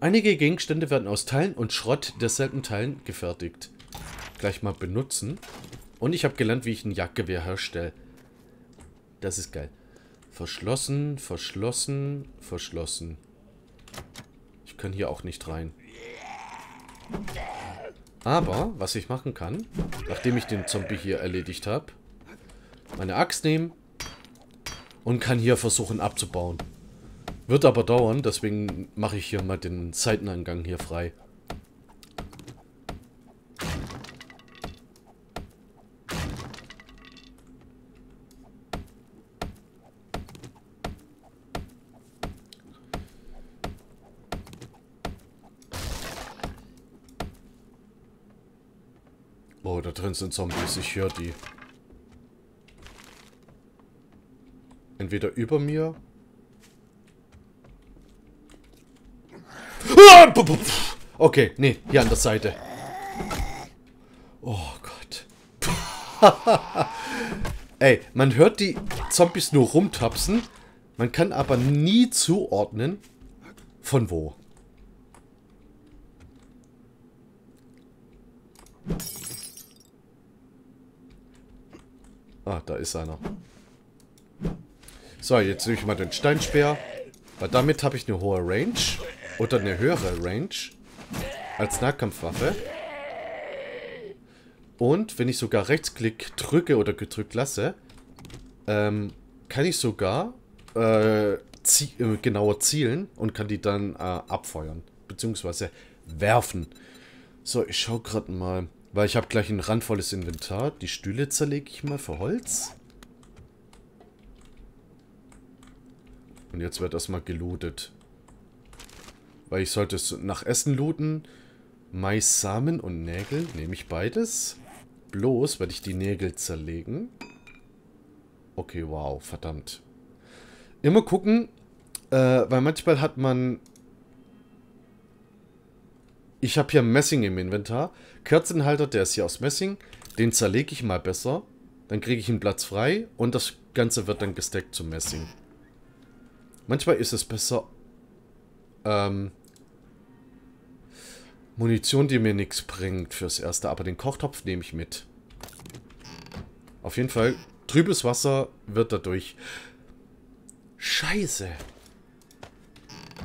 Einige Gegenstände werden aus Teilen und Schrott derselben Teilen gefertigt. Gleich mal benutzen. Und ich habe gelernt, wie ich ein Jagdgewehr herstelle. Das ist geil. Verschlossen, verschlossen, verschlossen. Ich kann hier auch nicht rein. Aber, was ich machen kann, nachdem ich den Zombie hier erledigt habe, meine Axt nehmen und kann hier versuchen abzubauen. Wird aber dauern, deswegen mache ich hier mal den Seiteneingang hier frei. Drin sind Zombies. Ich höre die. Entweder über mir. Ah, okay, nee, hier an der Seite. Oh Gott. Ey, man hört die Zombies nur rumtapsen. Man kann aber nie zuordnen, von wo. Ah, da ist einer. So, jetzt nehme ich mal den Steinspeer. Weil damit habe ich eine hohe Range. Oder eine höhere Range. Als Nahkampfwaffe. Und wenn ich sogar Rechtsklick drücke oder gedrückt lasse, ähm, kann ich sogar äh, zie äh, genauer zielen und kann die dann äh, abfeuern. Beziehungsweise werfen. So, ich schaue gerade mal. Weil ich habe gleich ein randvolles Inventar. Die Stühle zerlege ich mal für Holz. Und jetzt wird erstmal gelootet. Weil ich sollte es nach Essen looten. Mais, Samen und Nägel. Nehme ich beides. Bloß werde ich die Nägel zerlegen. Okay, wow, verdammt. Immer gucken, äh, weil manchmal hat man ich habe hier Messing im Inventar. Kerzenhalter, der ist hier aus Messing. Den zerlege ich mal besser. Dann kriege ich einen Platz frei und das Ganze wird dann gesteckt zum Messing. Manchmal ist es besser, ähm, Munition, die mir nichts bringt fürs Erste, aber den Kochtopf nehme ich mit. Auf jeden Fall, trübes Wasser wird dadurch... Scheiße.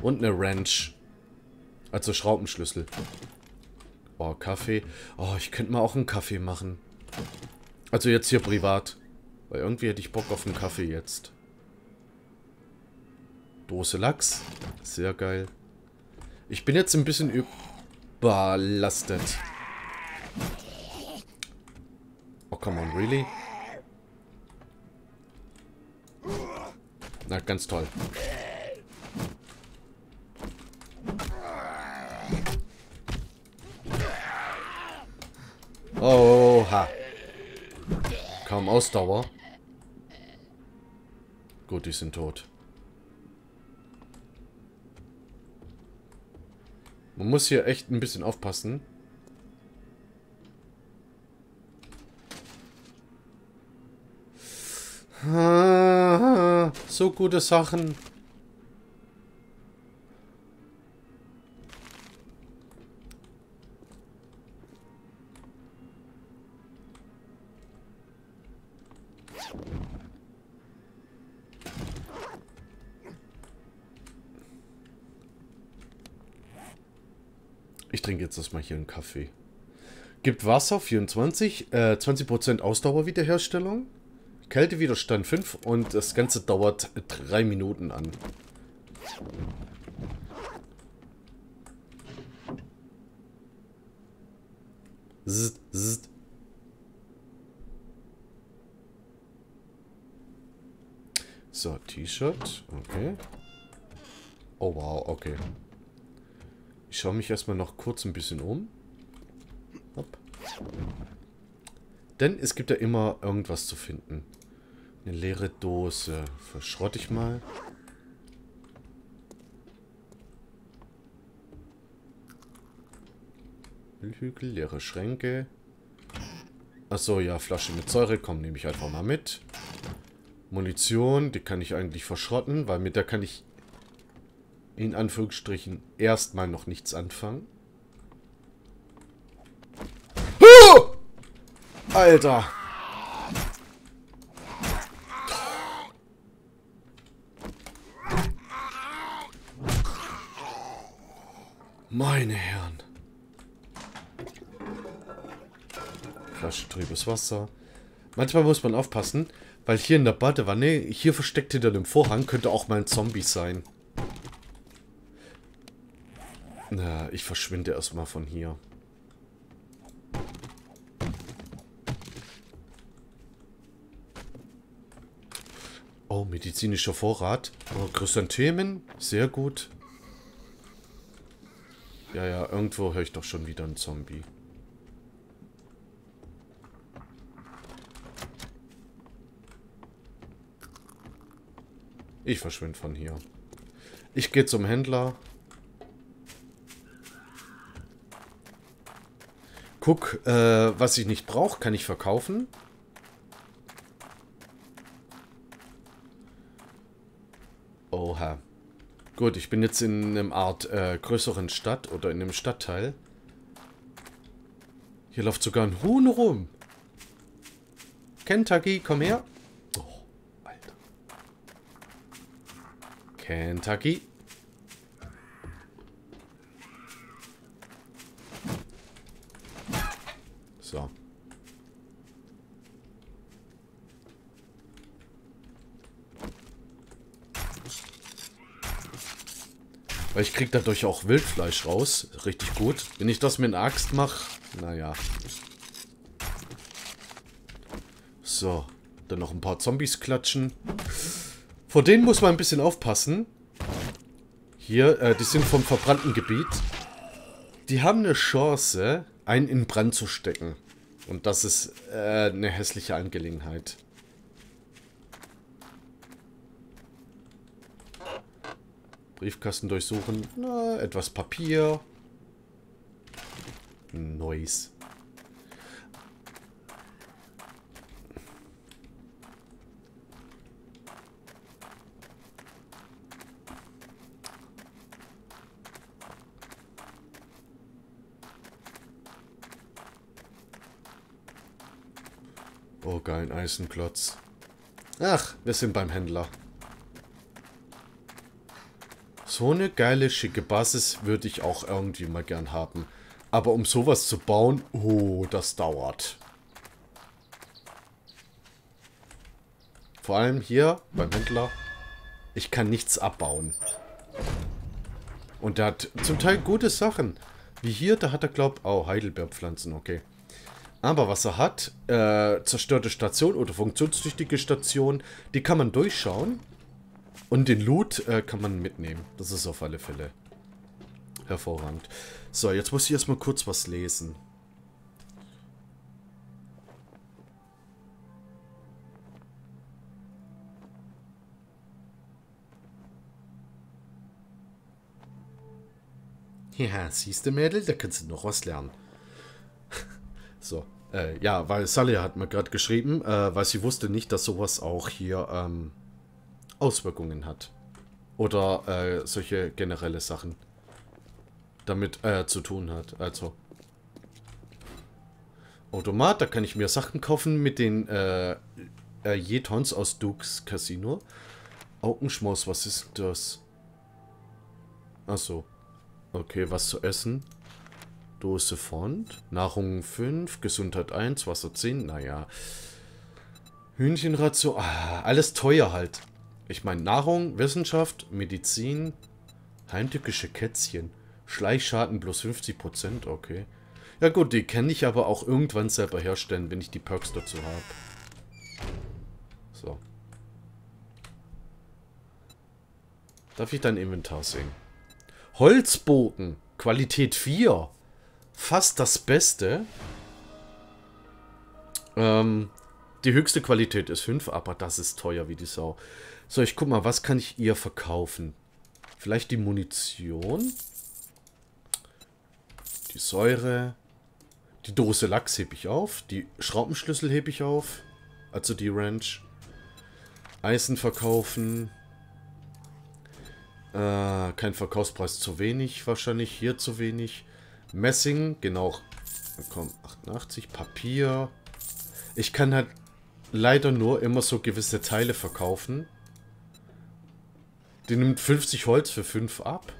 Und eine Ranch. Also Schraubenschlüssel. Oh, Kaffee. Oh, ich könnte mal auch einen Kaffee machen. Also jetzt hier privat. Weil irgendwie hätte ich Bock auf einen Kaffee jetzt. Dose Lachs. Sehr geil. Ich bin jetzt ein bisschen überlastet. Oh, come on, really? Na, ganz toll. Oha. Kaum Ausdauer. Gut, die sind tot. Man muss hier echt ein bisschen aufpassen. So gute Sachen. Ich trinke jetzt erstmal hier einen Kaffee. Gibt Wasser, 24, äh, 20% Ausdauerwiederherstellung. Kältewiderstand 5 und das Ganze dauert 3 Minuten an. Zzzt, zzzt. So, T-Shirt. Okay. Oh, wow, okay. Ich schaue mich erstmal noch kurz ein bisschen um. Hopp. Denn es gibt ja immer irgendwas zu finden. Eine leere Dose. Verschrotte ich mal. Müllhügel, leere Schränke. Achso, ja, Flasche mit Säure, komm, nehme ich einfach mal mit. Munition, die kann ich eigentlich verschrotten, weil mit der kann ich in Anführungsstrichen erstmal noch nichts anfangen. Alter! Meine Herren. Flasche trübes Wasser. Manchmal muss man aufpassen, weil hier in der Badewanne, hier versteckt hinter dem Vorhang, könnte auch mal ein Zombie sein. Na, ich verschwinde erstmal von hier. Oh, medizinischer Vorrat. Oh, Chrysanthemen. Sehr gut. Ja, ja, irgendwo höre ich doch schon wieder einen Zombie. Ich verschwinde von hier. Ich gehe zum Händler. Guck, äh, was ich nicht brauche, kann ich verkaufen. Oha. Gut, ich bin jetzt in einem Art äh, größeren Stadt oder in einem Stadtteil. Hier läuft sogar ein Huhn rum. Kentucky, komm her. Kentucky. So. Weil ich krieg dadurch auch Wildfleisch raus. Richtig gut. Wenn ich das mit einer Axt mache, naja. So. Dann noch ein paar Zombies klatschen. Vor denen muss man ein bisschen aufpassen. Hier, äh, die sind vom verbrannten Gebiet. Die haben eine Chance, einen in Brand zu stecken. Und das ist äh, eine hässliche Angelegenheit. Briefkasten durchsuchen. Na, etwas Papier. Neues. Oh, geil, ein Eisenklotz. Ach, wir sind beim Händler. So eine geile, schicke Basis würde ich auch irgendwie mal gern haben. Aber um sowas zu bauen, oh, das dauert. Vor allem hier beim Händler, ich kann nichts abbauen. Und der hat zum Teil gute Sachen. Wie hier, da hat er, glaubt, oh, Heidelbeerpflanzen, okay. Aber was er hat, äh, zerstörte Station oder funktionstüchtige Station, die kann man durchschauen. Und den Loot äh, kann man mitnehmen. Das ist auf alle Fälle hervorragend. So, jetzt muss ich erstmal kurz was lesen. Ja, siehst du, Mädel, da kannst du noch was lernen. So. Äh, ja, weil Sally hat mir gerade geschrieben, äh, weil sie wusste nicht, dass sowas auch hier ähm, Auswirkungen hat. Oder äh, solche generelle Sachen damit äh, zu tun hat. Also. Automat, da kann ich mir Sachen kaufen mit den äh, äh, Jetons aus Dukes Casino. Augenschmaus, was ist das? Achso. Okay, was zu essen. Dose Font. Nahrung 5, Gesundheit 1, Wasser 10. Naja. Hühnchenration. Ah, alles teuer halt. Ich meine, Nahrung, Wissenschaft, Medizin, heimtückische Kätzchen. Schleichschaden plus 50%, okay. Ja gut, die kann ich aber auch irgendwann selber herstellen, wenn ich die Perks dazu habe. So. Darf ich dein Inventar sehen? Holzbogen, Qualität 4. Fast das Beste. Ähm, die höchste Qualität ist 5, aber das ist teuer wie die Sau. So, ich guck mal, was kann ich ihr verkaufen? Vielleicht die Munition? Die Säure. Die Dose Lachs hebe ich auf. Die Schraubenschlüssel hebe ich auf. Also die Ranch. Eisen verkaufen. Äh, kein Verkaufspreis zu wenig wahrscheinlich. Hier zu wenig. Messing, genau. Komm, 88. Papier. Ich kann halt leider nur immer so gewisse Teile verkaufen. Die nimmt 50 Holz für 5 ab.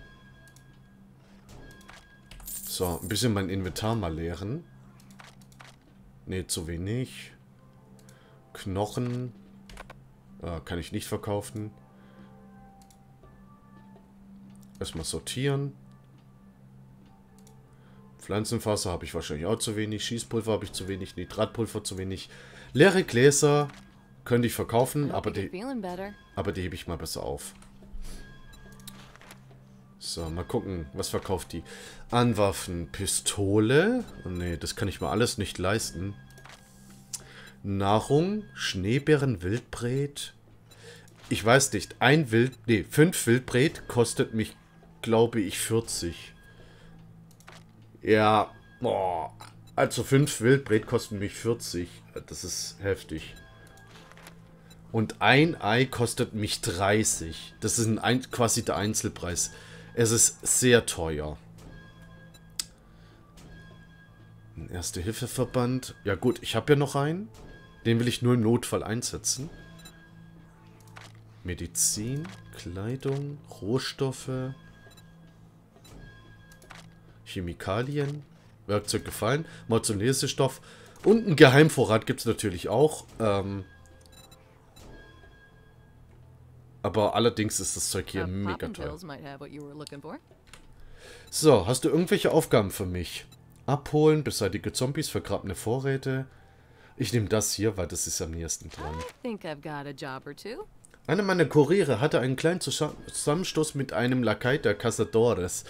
So, ein bisschen mein Inventar mal leeren. Ne, zu wenig. Knochen. Äh, kann ich nicht verkaufen. Erstmal sortieren. Pflanzenfaser habe ich wahrscheinlich auch zu wenig. Schießpulver habe ich zu wenig. Nitratpulver zu wenig. Leere Gläser könnte ich verkaufen, aber die, aber die hebe ich mal besser auf. So, mal gucken, was verkauft die? Anwaffen, Pistole. Oh, nee, das kann ich mir alles nicht leisten. Nahrung, Schneebeeren, Wildbret. Ich weiß nicht, ein Wild... Nee, fünf Wildbret kostet mich, glaube ich, 40. Ja, boah. Also 5 Wildbret kosten mich 40. Das ist heftig. Und ein Ei kostet mich 30. Das ist ein, quasi der Einzelpreis. Es ist sehr teuer. Ein Erste-Hilfe-Verband. Ja gut, ich habe ja noch einen. Den will ich nur im Notfall einsetzen. Medizin, Kleidung, Rohstoffe. Chemikalien, Werkzeug gefallen, Mausolesestoff und einen Geheimvorrat gibt es natürlich auch. Ähm, aber allerdings ist das Zeug hier mega teuer. So, hast du irgendwelche Aufgaben für mich? Abholen, beseitige Zombies, vergrabene Vorräte. Ich nehme das hier, weil das ist am nächsten dran. Einer meiner Kuriere hatte einen kleinen Zusammenstoß mit einem Lakai der Cazadores.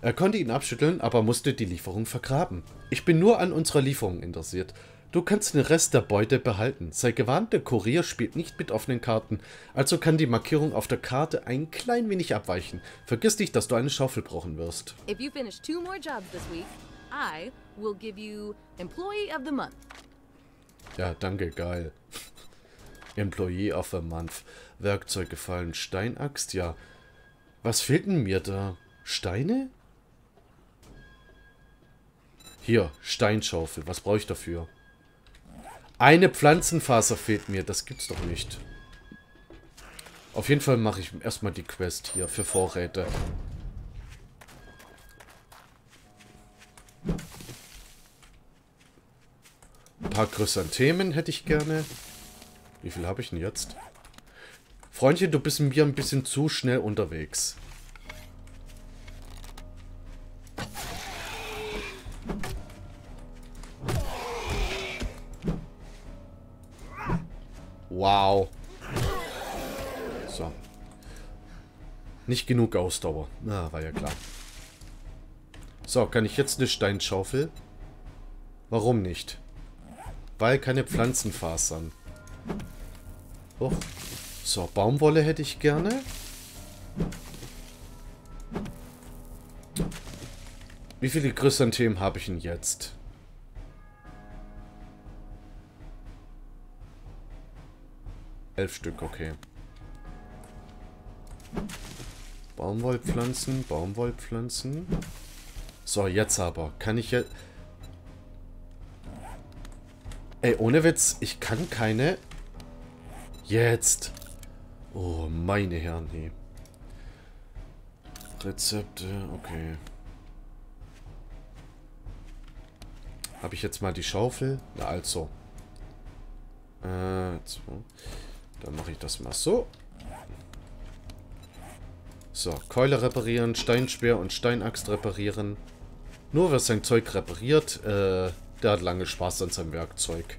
Er konnte ihn abschütteln, aber musste die Lieferung vergraben. Ich bin nur an unserer Lieferung interessiert. Du kannst den Rest der Beute behalten. Sei gewarnt, der Kurier spielt nicht mit offenen Karten, also kann die Markierung auf der Karte ein klein wenig abweichen. Vergiss nicht, dass du eine Schaufel brauchen wirst. If you finish two more jobs this week, I will give you Employee of the Month. Ja, danke, geil. Employee of the Month. Werkzeug gefallen. Steinaxt, ja. Was fehlt denn mir da? Steine? Hier, Steinschaufel. Was brauche ich dafür? Eine Pflanzenfaser fehlt mir. Das gibt's doch nicht. Auf jeden Fall mache ich erstmal die Quest hier für Vorräte. Ein paar Chrysanthemen hätte ich gerne. Wie viel habe ich denn jetzt? Freundchen, du bist mir ein bisschen zu schnell unterwegs. Wow. So. Nicht genug Ausdauer. Na, war ja klar. So, kann ich jetzt eine Steinschaufel? Warum nicht? Weil keine Pflanzenfasern. Oh. So, Baumwolle hätte ich gerne. Wie viele Chrysanthemen habe ich denn jetzt? Elf Stück, okay. Baumwollpflanzen, Baumwollpflanzen. So, jetzt aber. Kann ich jetzt... Ey, ohne Witz, ich kann keine... Jetzt. Oh, meine Herren, nee. Rezepte, okay. Habe ich jetzt mal die Schaufel? Na also. Äh, so. Dann mache ich das mal so. So, Keule reparieren, Steinspeer und Steinaxt reparieren. Nur wer sein Zeug repariert, äh, der hat lange Spaß an seinem Werkzeug.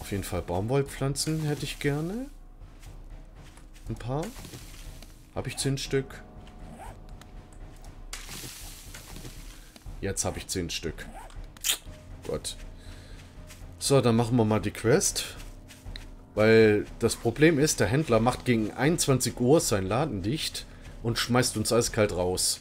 Auf jeden Fall Baumwollpflanzen hätte ich gerne. Ein paar. Habe ich zehn Stück. Jetzt habe ich zehn Stück. Gott. So, dann machen wir mal die Quest. Weil das Problem ist, der Händler macht gegen 21 Uhr seinen Laden dicht und schmeißt uns eiskalt raus.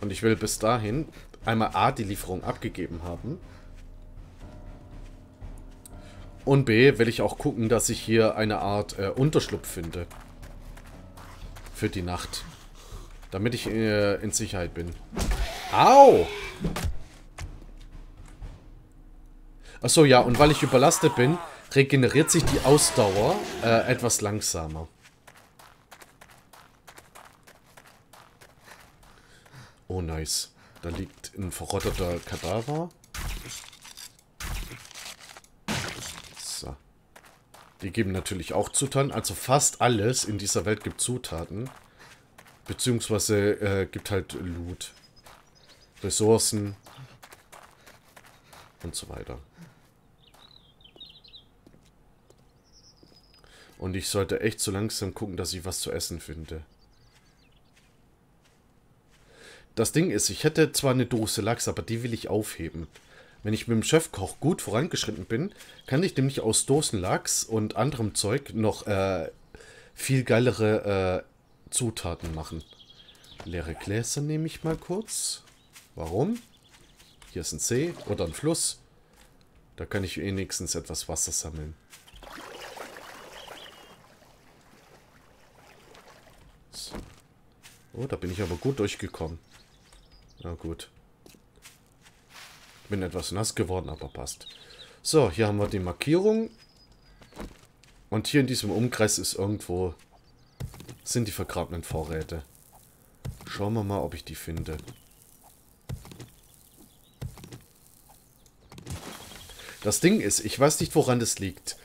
Und ich will bis dahin einmal A, die Lieferung abgegeben haben. Und B, will ich auch gucken, dass ich hier eine Art äh, Unterschlupf finde. Für die Nacht. Damit ich äh, in Sicherheit bin. Au! Achso, ja, und weil ich überlastet bin, regeneriert sich die Ausdauer äh, etwas langsamer. Oh, nice. Da liegt ein verrotteter Kadaver. So. Die geben natürlich auch Zutaten. Also fast alles in dieser Welt gibt Zutaten. Beziehungsweise äh, gibt halt Loot. Ressourcen. Und so weiter. Und ich sollte echt so langsam gucken, dass ich was zu essen finde. Das Ding ist, ich hätte zwar eine Dose Lachs, aber die will ich aufheben. Wenn ich mit dem Chefkoch gut vorangeschritten bin, kann ich nämlich aus Dosenlachs und anderem Zeug noch äh, viel geilere äh, Zutaten machen. Leere Gläser nehme ich mal kurz. Warum? Hier ist ein See oder ein Fluss. Da kann ich wenigstens etwas Wasser sammeln. So. Oh, da bin ich aber gut durchgekommen. Na gut. Bin etwas nass geworden, aber passt. So, hier haben wir die Markierung. Und hier in diesem Umkreis ist irgendwo... sind die vergrabenen Vorräte. Schauen wir mal, ob ich die finde. Das Ding ist, ich weiß nicht, woran das liegt.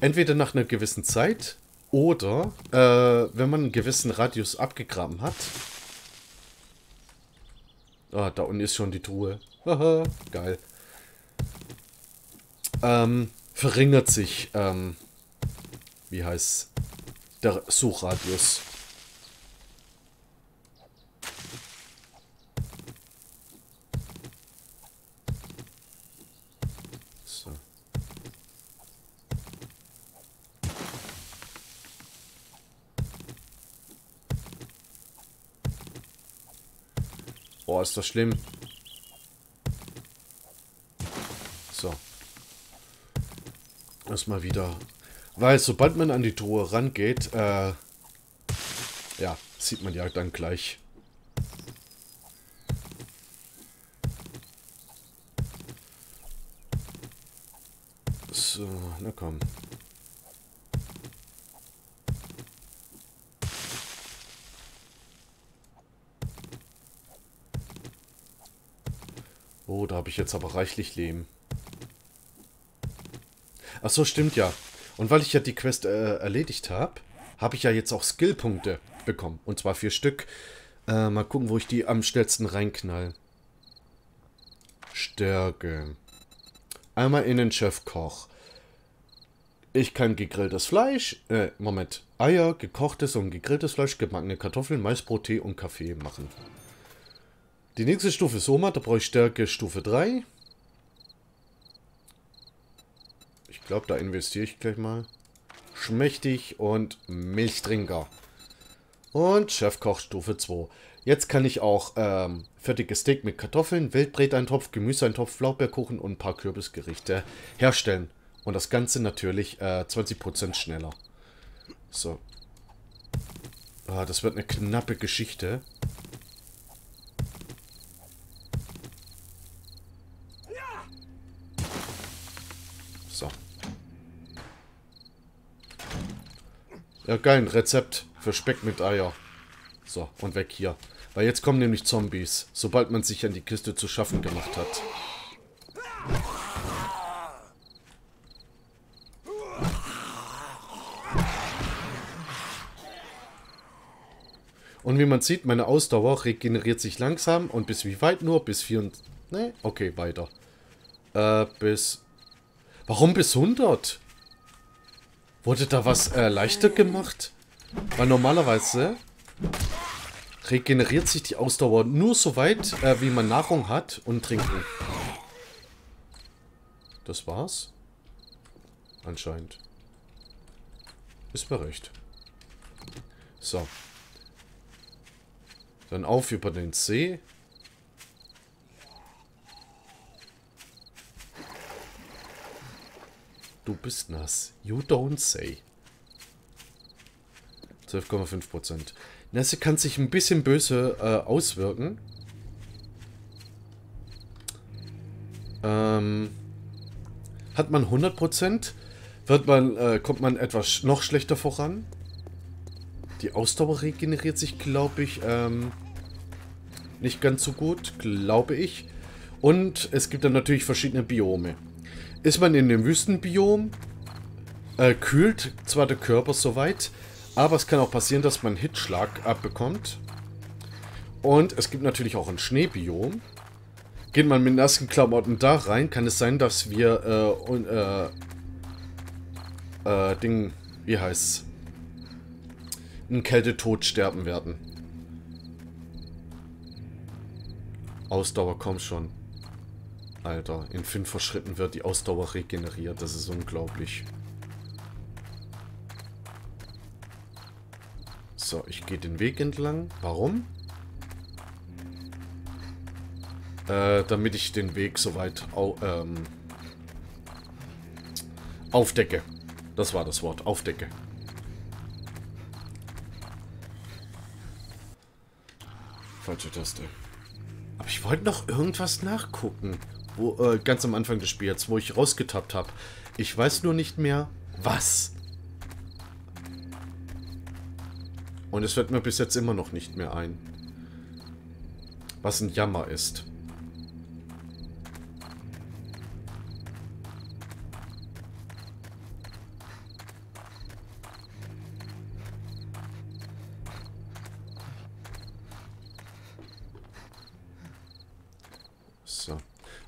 Entweder nach einer gewissen Zeit oder äh, wenn man einen gewissen Radius abgegraben hat, Ah, da unten ist schon die Truhe. Geil. Ähm, verringert sich, ähm, wie heißt der Suchradius. So. Boah, ist das schlimm. So. Erstmal wieder. Weil sobald man an die Truhe rangeht, äh, ja, sieht man ja dann gleich. So, na komm. Oh, da habe ich jetzt aber reichlich Lehm. Ach so, stimmt ja. Und weil ich ja die Quest äh, erledigt habe, habe ich ja jetzt auch Skillpunkte bekommen. Und zwar vier Stück. Äh, mal gucken, wo ich die am schnellsten reinknall. Stärke. Einmal in den Chefkoch. Ich kann gegrilltes Fleisch, äh, Moment, Eier, gekochtes und gegrilltes Fleisch, gebackene Kartoffeln, Maisbrot, Tee und Kaffee machen. Die nächste Stufe ist Oma, da brauche ich Stärke Stufe 3. Ich glaube, da investiere ich gleich mal. Schmächtig und Milchtrinker. Und Chefkoch Stufe 2. Jetzt kann ich auch ähm, fertiges Steak mit Kartoffeln, Wildbreteintopf, Gemüseeintopf, Blaubeerkuchen und ein paar Kürbisgerichte herstellen. Und das Ganze natürlich äh, 20% schneller. So. Ah, das wird eine knappe Geschichte. Ja, geil, ein Rezept für Speck mit Eier. So, und weg hier. Weil jetzt kommen nämlich Zombies, sobald man sich an die Kiste zu schaffen gemacht hat. Und wie man sieht, meine Ausdauer regeneriert sich langsam. Und bis wie weit nur? Bis 4... Ne? Okay, weiter. Äh, bis... Warum bis 100? Wurde da was äh, leichter gemacht? Weil normalerweise regeneriert sich die Ausdauer nur so weit, äh, wie man Nahrung hat und trinken. Das war's? Anscheinend. Ist mir recht. So. Dann auf über den See. Du bist nass. You don't say. 12,5%. Nässe kann sich ein bisschen böse äh, auswirken. Ähm, hat man 100%, wird man, äh, kommt man etwas noch schlechter voran. Die Ausdauer regeneriert sich, glaube ich, ähm, nicht ganz so gut, glaube ich. Und es gibt dann natürlich verschiedene Biome. Ist man in dem Wüstenbiom, äh, kühlt zwar der Körper soweit, aber es kann auch passieren, dass man einen Hitschlag abbekommt. Und es gibt natürlich auch ein Schneebiom. Geht man mit nassen Klamotten da rein, kann es sein, dass wir, äh, und, äh, äh, Ding, wie heißt's? Ein Kältetod sterben werden. Ausdauer, komm schon. Alter, in fünf Schritten wird die Ausdauer regeneriert. Das ist unglaublich. So, ich gehe den Weg entlang. Warum? Äh, damit ich den Weg soweit au ähm, aufdecke. Das war das Wort, aufdecke. Falsche Taste. Aber ich wollte noch irgendwas nachgucken. Wo, äh, ganz am Anfang des Spiels, wo ich rausgetappt habe. Ich weiß nur nicht mehr, was. Und es fällt mir bis jetzt immer noch nicht mehr ein. Was ein Jammer ist.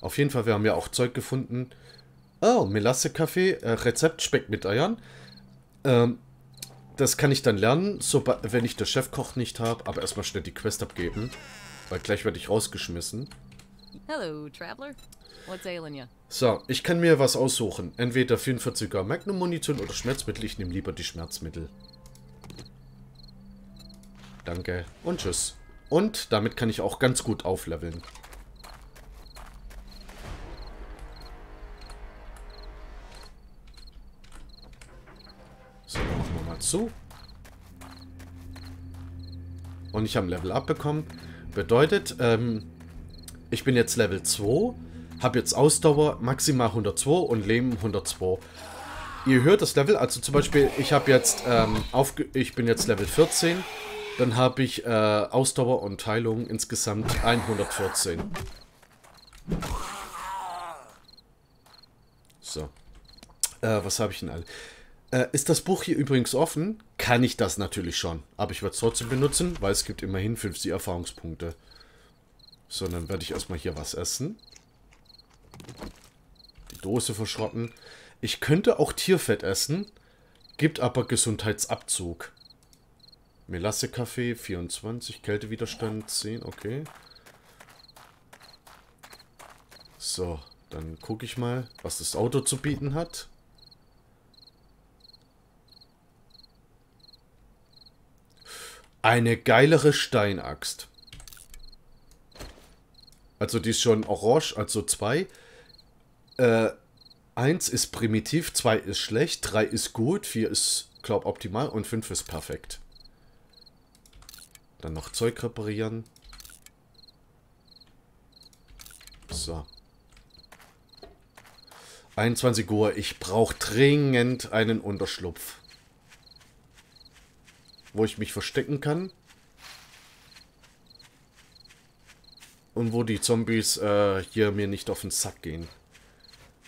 Auf jeden Fall, wir haben ja auch Zeug gefunden. Oh, Melasse-Kaffee, äh, Rezept Speck mit Eiern. Ähm, das kann ich dann lernen, so, wenn ich das Chefkoch nicht habe, aber erstmal schnell die Quest abgeben. Weil gleich werde ich rausgeschmissen. Hello, Traveler. What's ailing you? So, ich kann mir was aussuchen. Entweder 44er Magnum-Munition oder Schmerzmittel. Ich nehme lieber die Schmerzmittel. Danke und tschüss. Und damit kann ich auch ganz gut aufleveln. Zu. Und ich habe ein Level Up bekommen. Bedeutet, ähm, ich bin jetzt Level 2, habe jetzt Ausdauer maximal 102 und Leben 102. Ihr hört das Level, also zum Beispiel, ich habe jetzt, ähm, ich bin jetzt Level 14, dann habe ich äh, Ausdauer und Heilung insgesamt 114. So. Äh, was habe ich denn alle? Äh, ist das Buch hier übrigens offen? Kann ich das natürlich schon. Aber ich werde es trotzdem benutzen, weil es gibt immerhin 50 Erfahrungspunkte. So, dann werde ich erstmal hier was essen. Die Dose verschrotten. Ich könnte auch Tierfett essen, gibt aber Gesundheitsabzug. Melasse-Kaffee 24, Kältewiderstand 10, okay. So, dann gucke ich mal, was das Auto zu bieten hat. Eine geilere Steinaxt. Also die ist schon orange, also zwei. Äh, eins ist primitiv, zwei ist schlecht, drei ist gut, vier ist, glaub, optimal und fünf ist perfekt. Dann noch Zeug reparieren. So. 21 Uhr. Ich brauche dringend einen Unterschlupf. Wo ich mich verstecken kann. Und wo die Zombies äh, hier mir nicht auf den Sack gehen.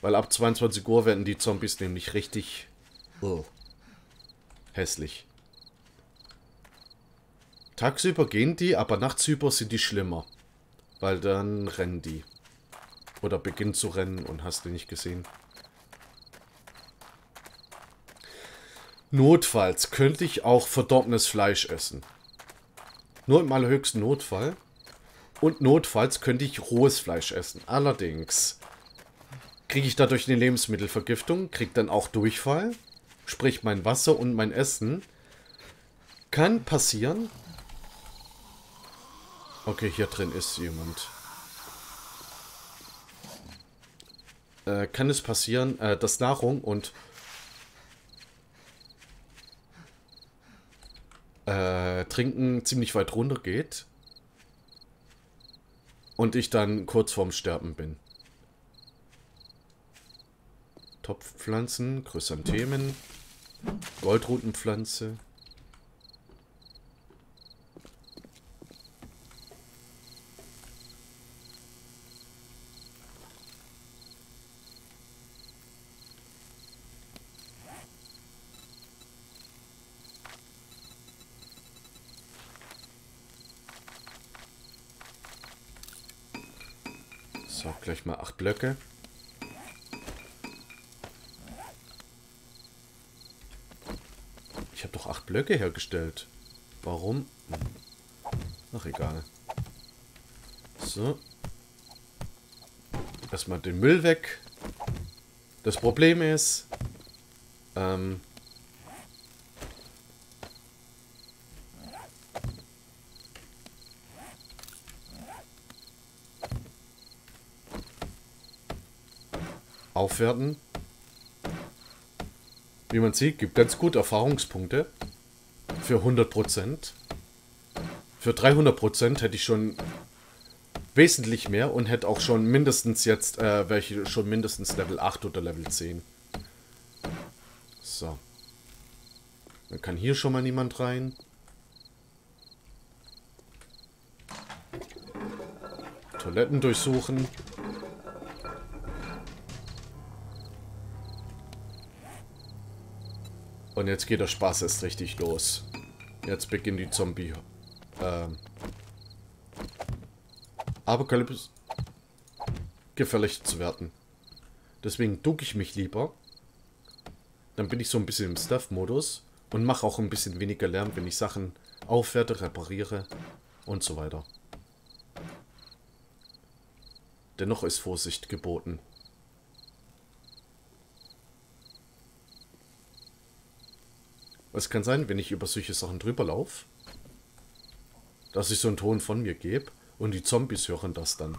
Weil ab 22 Uhr werden die Zombies nämlich richtig oh, hässlich. Tagsüber gehen die, aber nachtsüber sind die schlimmer. Weil dann rennen die. Oder beginnen zu rennen und hast du nicht gesehen. Notfalls könnte ich auch verdorbenes Fleisch essen. Nur im allerhöchsten Notfall. Und notfalls könnte ich rohes Fleisch essen. Allerdings kriege ich dadurch eine Lebensmittelvergiftung, kriege dann auch Durchfall, sprich mein Wasser und mein Essen. Kann passieren. Okay, hier drin ist jemand. Äh, kann es passieren, äh, dass Nahrung und äh, Trinken ziemlich weit runter geht und ich dann kurz vorm Sterben bin. Topfpflanzen, Chrysanthemen, Goldrutenpflanze. So, gleich mal acht Blöcke. Ich habe doch acht Blöcke hergestellt. Warum? Hm. Ach, egal. So. Erstmal den Müll weg. Das Problem ist, ähm, aufwerten. Wie man sieht, gibt ganz gut Erfahrungspunkte. Für 100%. Für 300% hätte ich schon wesentlich mehr und hätte auch schon mindestens jetzt, äh, welche schon mindestens Level 8 oder Level 10. So. Dann kann hier schon mal niemand rein. Toiletten durchsuchen. Und jetzt geht der Spaß erst richtig los. Jetzt beginnt die Zombie... Ähm, Apokalypse gefährlich zu werden. Deswegen ducke ich mich lieber. Dann bin ich so ein bisschen im Stuff-Modus und mache auch ein bisschen weniger Lärm, wenn ich Sachen aufwerte, repariere und so weiter. Dennoch ist Vorsicht geboten. Es kann sein, wenn ich über solche Sachen drüber laufe, dass ich so einen Ton von mir gebe und die Zombies hören das dann.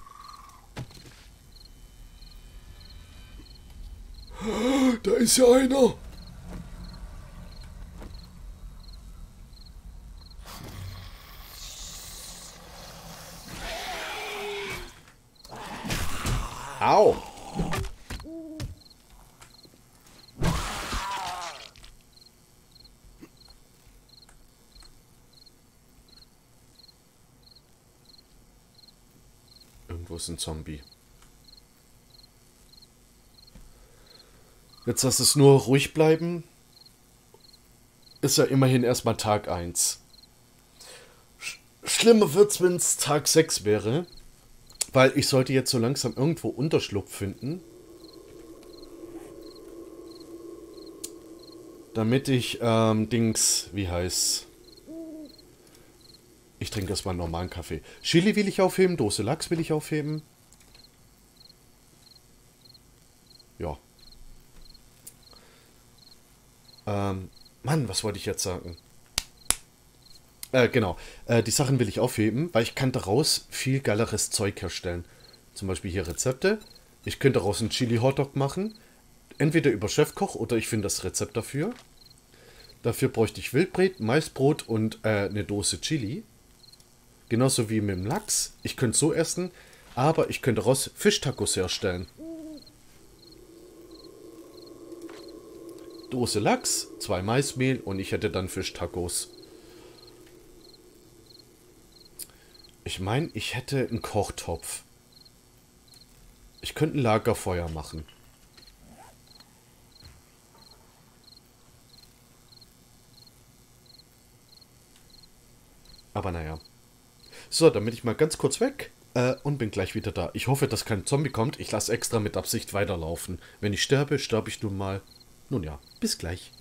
Da ist ja einer. Au. Ist ein Zombie. Jetzt lass es nur ruhig bleiben. Ist ja immerhin erstmal Tag 1. Sch schlimmer wird's, wenn es Tag 6 wäre. Weil ich sollte jetzt so langsam irgendwo Unterschlupf finden. Damit ich, ähm, Dings, wie heißt ich trinke erstmal einen normalen Kaffee. Chili will ich aufheben, Dose Lachs will ich aufheben. Ja. Ähm, Mann, was wollte ich jetzt sagen? Äh, genau. Äh, die Sachen will ich aufheben, weil ich kann daraus viel geileres Zeug herstellen. Zum Beispiel hier Rezepte. Ich könnte daraus einen Chili Hotdog machen. Entweder über Chefkoch oder ich finde das Rezept dafür. Dafür bräuchte ich Wildbret, Maisbrot und äh, eine Dose Chili. Genauso wie mit dem Lachs. Ich könnte so essen, aber ich könnte daraus Fischtacos herstellen. Dose Lachs, zwei Maismehl und ich hätte dann Fischtacos. Ich meine, ich hätte einen Kochtopf. Ich könnte ein Lagerfeuer machen. Aber naja. So, dann bin ich mal ganz kurz weg äh, und bin gleich wieder da. Ich hoffe, dass kein Zombie kommt. Ich lasse extra mit Absicht weiterlaufen. Wenn ich sterbe, sterbe ich nun mal. Nun ja, bis gleich.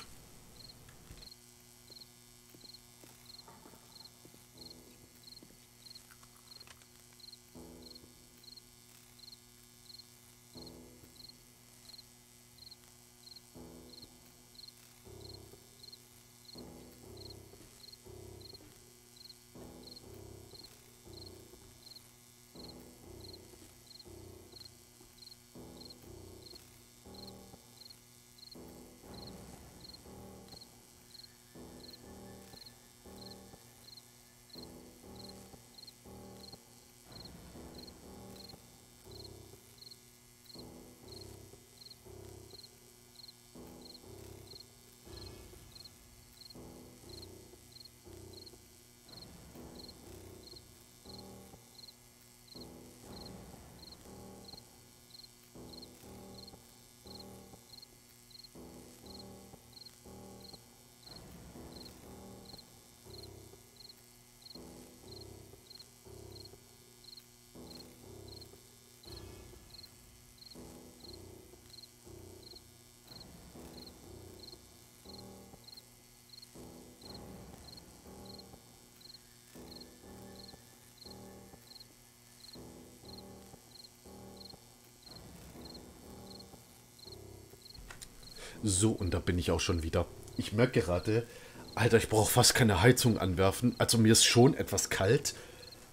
So, und da bin ich auch schon wieder. Ich merke gerade, Alter, ich brauche fast keine Heizung anwerfen. Also mir ist schon etwas kalt.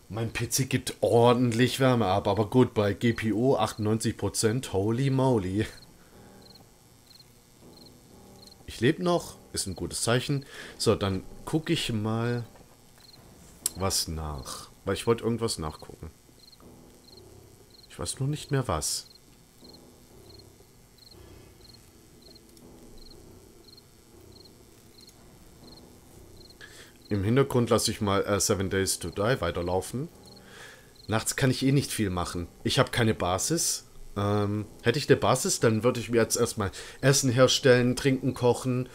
Mein PC gibt ordentlich Wärme ab, aber gut, bei GPO 98%, holy moly. Ich lebe noch, ist ein gutes Zeichen. So, dann gucke ich mal was nach. Weil ich wollte irgendwas nachgucken. Ich weiß nur nicht mehr was. Im Hintergrund lasse ich mal äh, Seven Days to Die weiterlaufen. Nachts kann ich eh nicht viel machen. Ich habe keine Basis. Ähm, hätte ich eine Basis, dann würde ich mir jetzt erstmal Essen herstellen, Trinken kochen,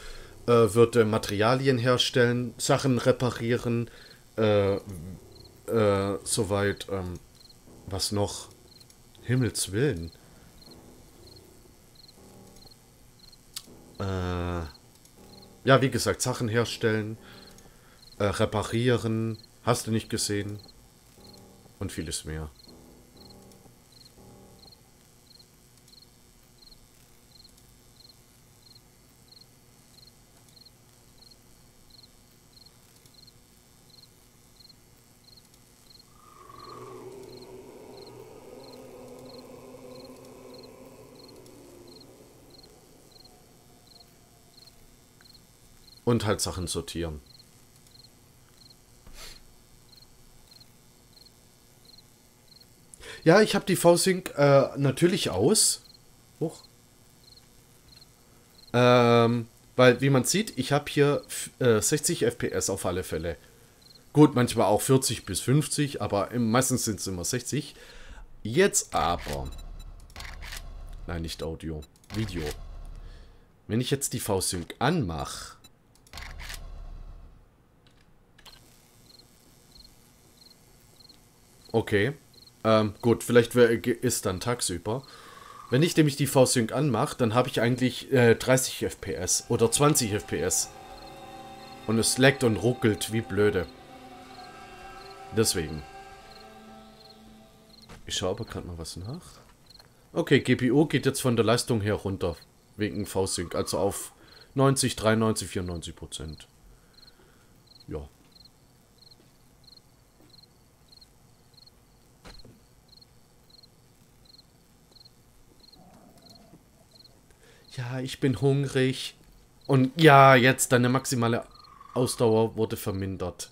äh, würde Materialien herstellen, Sachen reparieren, äh, äh, soweit, ähm, was noch? Himmels Willen. Äh, ja, wie gesagt, Sachen herstellen, äh, reparieren, hast du nicht gesehen und vieles mehr. Und halt Sachen sortieren. Ja, ich habe die V-Sync äh, natürlich aus. Hoch. Ähm, weil, wie man sieht, ich habe hier äh, 60 FPS auf alle Fälle. Gut, manchmal auch 40 bis 50, aber meistens sind es immer 60. Jetzt aber... Nein, nicht Audio. Video. Wenn ich jetzt die V-Sync anmache... Okay. Ähm, gut, vielleicht ist dann tagsüber. Wenn ich nämlich die V-Sync anmache, dann habe ich eigentlich äh, 30 FPS oder 20 FPS. Und es leckt und ruckelt wie blöde. Deswegen. Ich schaue aber gerade mal was nach. Okay, GPU geht jetzt von der Leistung her runter. Wegen V-Sync. Also auf 90, 93, 94 Prozent. Ja. Ja, ich bin hungrig. Und ja, jetzt deine maximale Ausdauer wurde vermindert.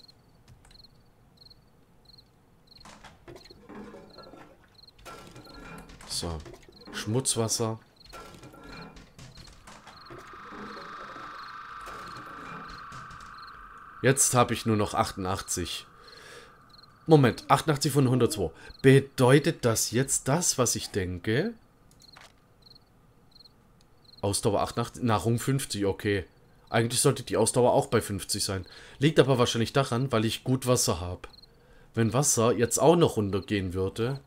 So. Schmutzwasser. Jetzt habe ich nur noch 88. Moment, 88 von 102. Bedeutet das jetzt das, was ich denke? Ausdauer 88, Nahrung 50, okay. Eigentlich sollte die Ausdauer auch bei 50 sein. Liegt aber wahrscheinlich daran, weil ich gut Wasser habe. Wenn Wasser jetzt auch noch runtergehen würde...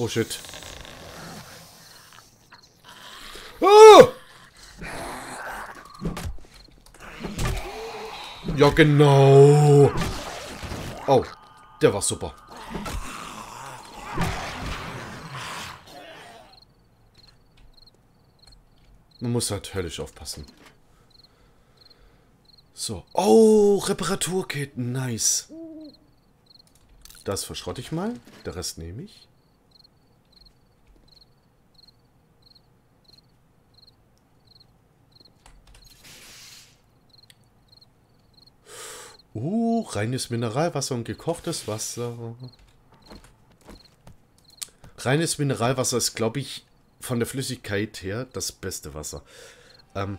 Oh shit. Ah! Ja, genau. Oh, der war super. Man muss halt höllisch aufpassen. So. Oh, Reparaturkit. Nice. Das verschrotte ich mal. Der Rest nehme ich. Uh, reines Mineralwasser und gekochtes Wasser. Reines Mineralwasser ist, glaube ich, von der Flüssigkeit her das beste Wasser. Ähm,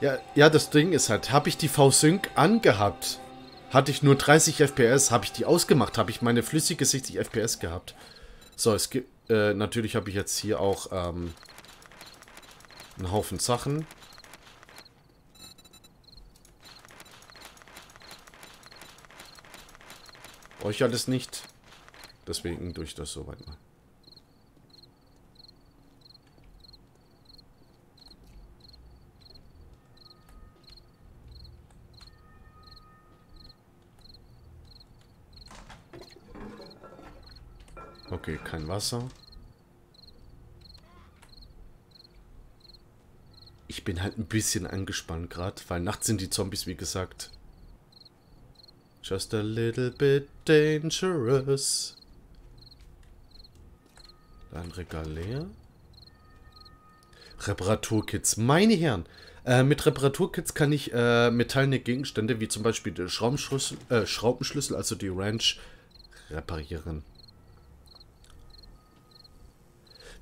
ja, ja, das Ding ist halt, habe ich die V-Sync angehabt, hatte ich nur 30 FPS, habe ich die ausgemacht, habe ich meine flüssige 60 FPS gehabt. So, es gibt, äh, natürlich habe ich jetzt hier auch ähm, einen Haufen Sachen. Euch alles nicht. Deswegen durch das soweit mal. Okay, kein Wasser. Ich bin halt ein bisschen angespannt gerade, weil nachts sind die Zombies, wie gesagt, Just a little bit dangerous. Ein Regal leer. Reparaturkits. Meine Herren, äh, mit Reparaturkits kann ich äh, metallene Gegenstände, wie zum Beispiel den Schraubenschlüssel, äh, Schraubenschlüssel, also die Ranch, reparieren.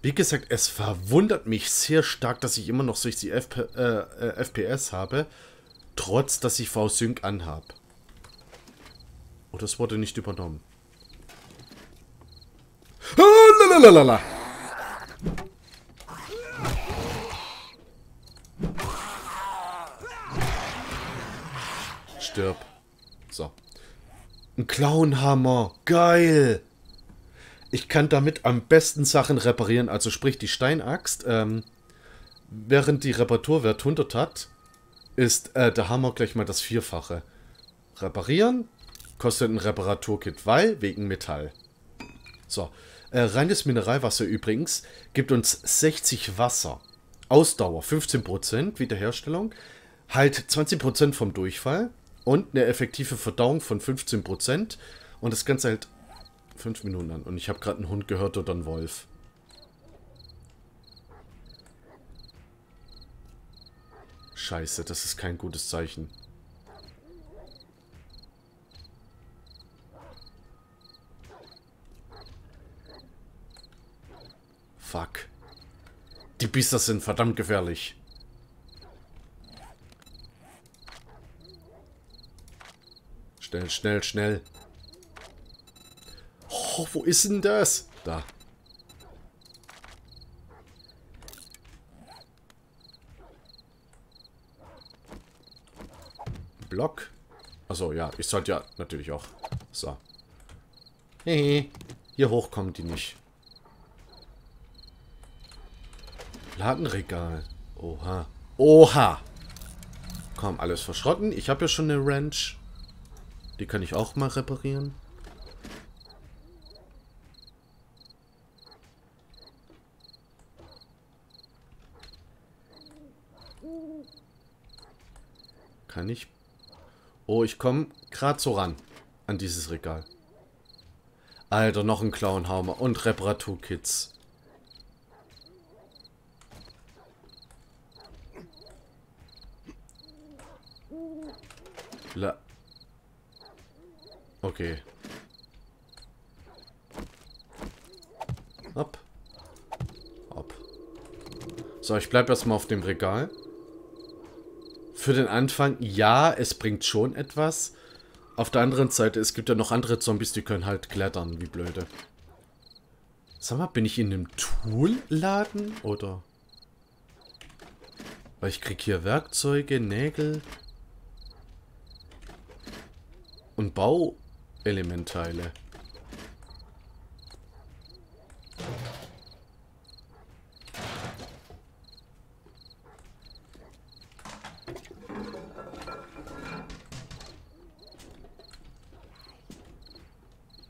Wie gesagt, es verwundert mich sehr stark, dass ich immer noch 60 FP, äh, FPS habe, trotz dass ich V-Sync anhabe. Oh, das wurde nicht übernommen. Lalalala. Stirb. So. Ein Clownhammer. Geil. Ich kann damit am besten Sachen reparieren. Also sprich die Steinaxt. Ähm, während die Reparaturwert 100 hat, ist äh, der Hammer gleich mal das Vierfache. Reparieren, Kostet ein Reparaturkit, weil wegen Metall. So. Äh, reines Mineralwasser übrigens gibt uns 60 Wasser. Ausdauer 15%, Wiederherstellung. Halt 20% vom Durchfall. Und eine effektive Verdauung von 15%. Und das Ganze hält 5 Minuten an. Und ich habe gerade einen Hund gehört oder einen Wolf. Scheiße, das ist kein gutes Zeichen. Fuck. Die Biester sind verdammt gefährlich. Schnell, schnell, schnell. Oh, wo ist denn das? Da. Block. Also ja, ich sollte ja natürlich auch. So. Hey, hier hoch kommen die nicht. Plattenregal. Oha. Oha. Komm, alles verschrotten. Ich habe ja schon eine Ranch. Die kann ich auch mal reparieren. Kann ich... Oh, ich komme gerade so ran. An dieses Regal. Alter, noch ein Clownhammer und Reparaturkits. La okay. Ab. Ab. So, ich bleibe erstmal auf dem Regal. Für den Anfang, ja, es bringt schon etwas. Auf der anderen Seite, es gibt ja noch andere Zombies, die können halt klettern, wie blöde. Sag mal, bin ich in einem Toolladen oder? Weil ich krieg hier Werkzeuge, Nägel, und Bauelementteile.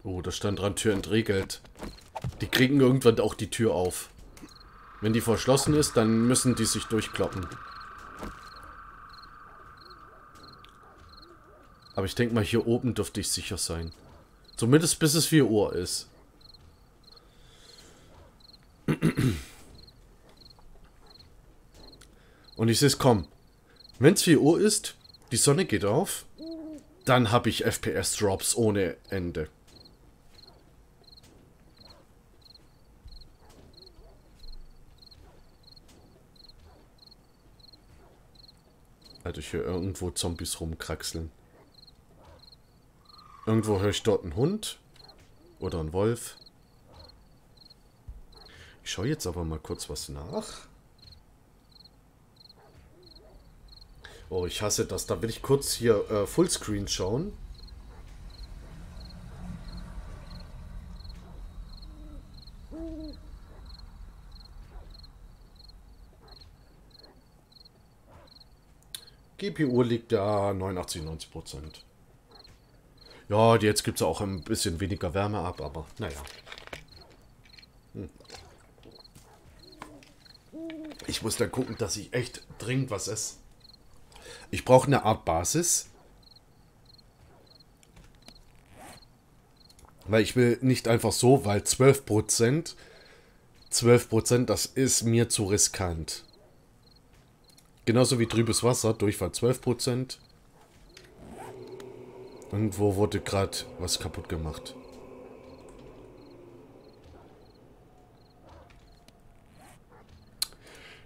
Oh, da stand dran, Tür entriegelt. Die kriegen irgendwann auch die Tür auf. Wenn die verschlossen ist, dann müssen die sich durchkloppen. Aber ich denke mal, hier oben dürfte ich sicher sein. Zumindest bis es 4 Uhr ist. Und ich sehe es kommen. Wenn es 4 Uhr ist, die Sonne geht auf, dann habe ich FPS-Drops ohne Ende. Alter, ich höre irgendwo Zombies rumkraxeln. Irgendwo höre ich dort einen Hund. Oder einen Wolf. Ich schaue jetzt aber mal kurz was nach. Oh, ich hasse das. Da will ich kurz hier äh, Fullscreen schauen. GPU liegt da 89, 90 Prozent. Ja, jetzt gibt es auch ein bisschen weniger Wärme ab, aber naja. Hm. Ich muss dann gucken, dass ich echt dringend was esse. Ich brauche eine Art Basis. Weil ich will nicht einfach so, weil 12%, 12%, das ist mir zu riskant. Genauso wie trübes Wasser, Durchfall 12%. Irgendwo wurde gerade was kaputt gemacht.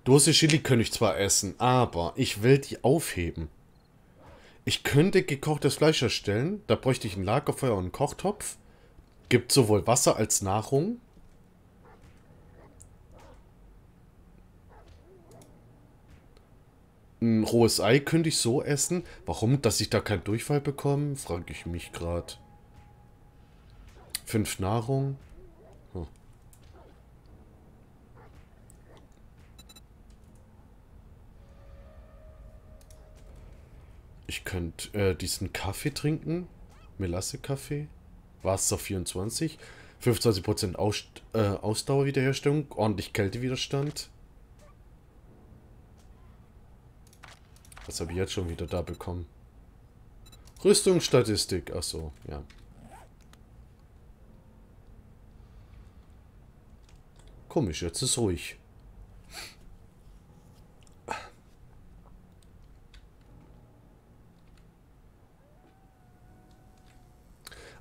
Dose Chili könnte ich zwar essen, aber ich will die aufheben. Ich könnte gekochtes Fleisch erstellen. Da bräuchte ich ein Lagerfeuer und einen Kochtopf. Gibt sowohl Wasser als Nahrung. Ein rohes Ei könnte ich so essen. Warum? Dass ich da keinen Durchfall bekomme? Frage ich mich gerade. Fünf Nahrung. Hm. Ich könnte äh, diesen Kaffee trinken. Melasse-Kaffee. Wasser 24. 25% Aus äh, Ausdauerwiederherstellung. Ordentlich Kältewiderstand. Was habe ich jetzt schon wieder da bekommen? Rüstungsstatistik. Achso, ja. Komisch, jetzt ist ruhig.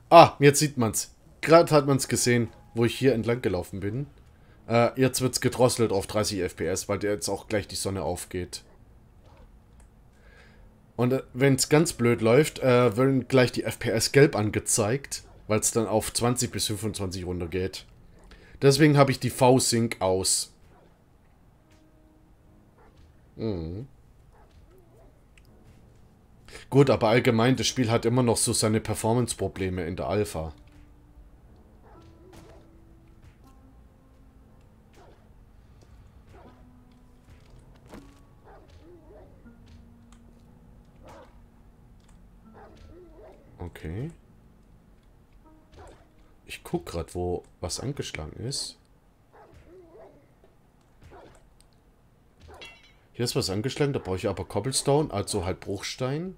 Ah, jetzt sieht man's. Gerade hat man's gesehen, wo ich hier entlang gelaufen bin. Äh, jetzt wird's gedrosselt auf 30 FPS, weil jetzt auch gleich die Sonne aufgeht. Und äh, wenn es ganz blöd läuft, äh, werden gleich die FPS gelb angezeigt, weil es dann auf 20 bis 25 runtergeht. Deswegen habe ich die V-Sync aus. Mhm. Gut, aber allgemein, das Spiel hat immer noch so seine Performance-Probleme in der Alpha. Okay. Ich guck gerade, wo was angeschlagen ist. Hier ist was angeschlagen, da brauche ich aber Cobblestone, also halt Bruchstein.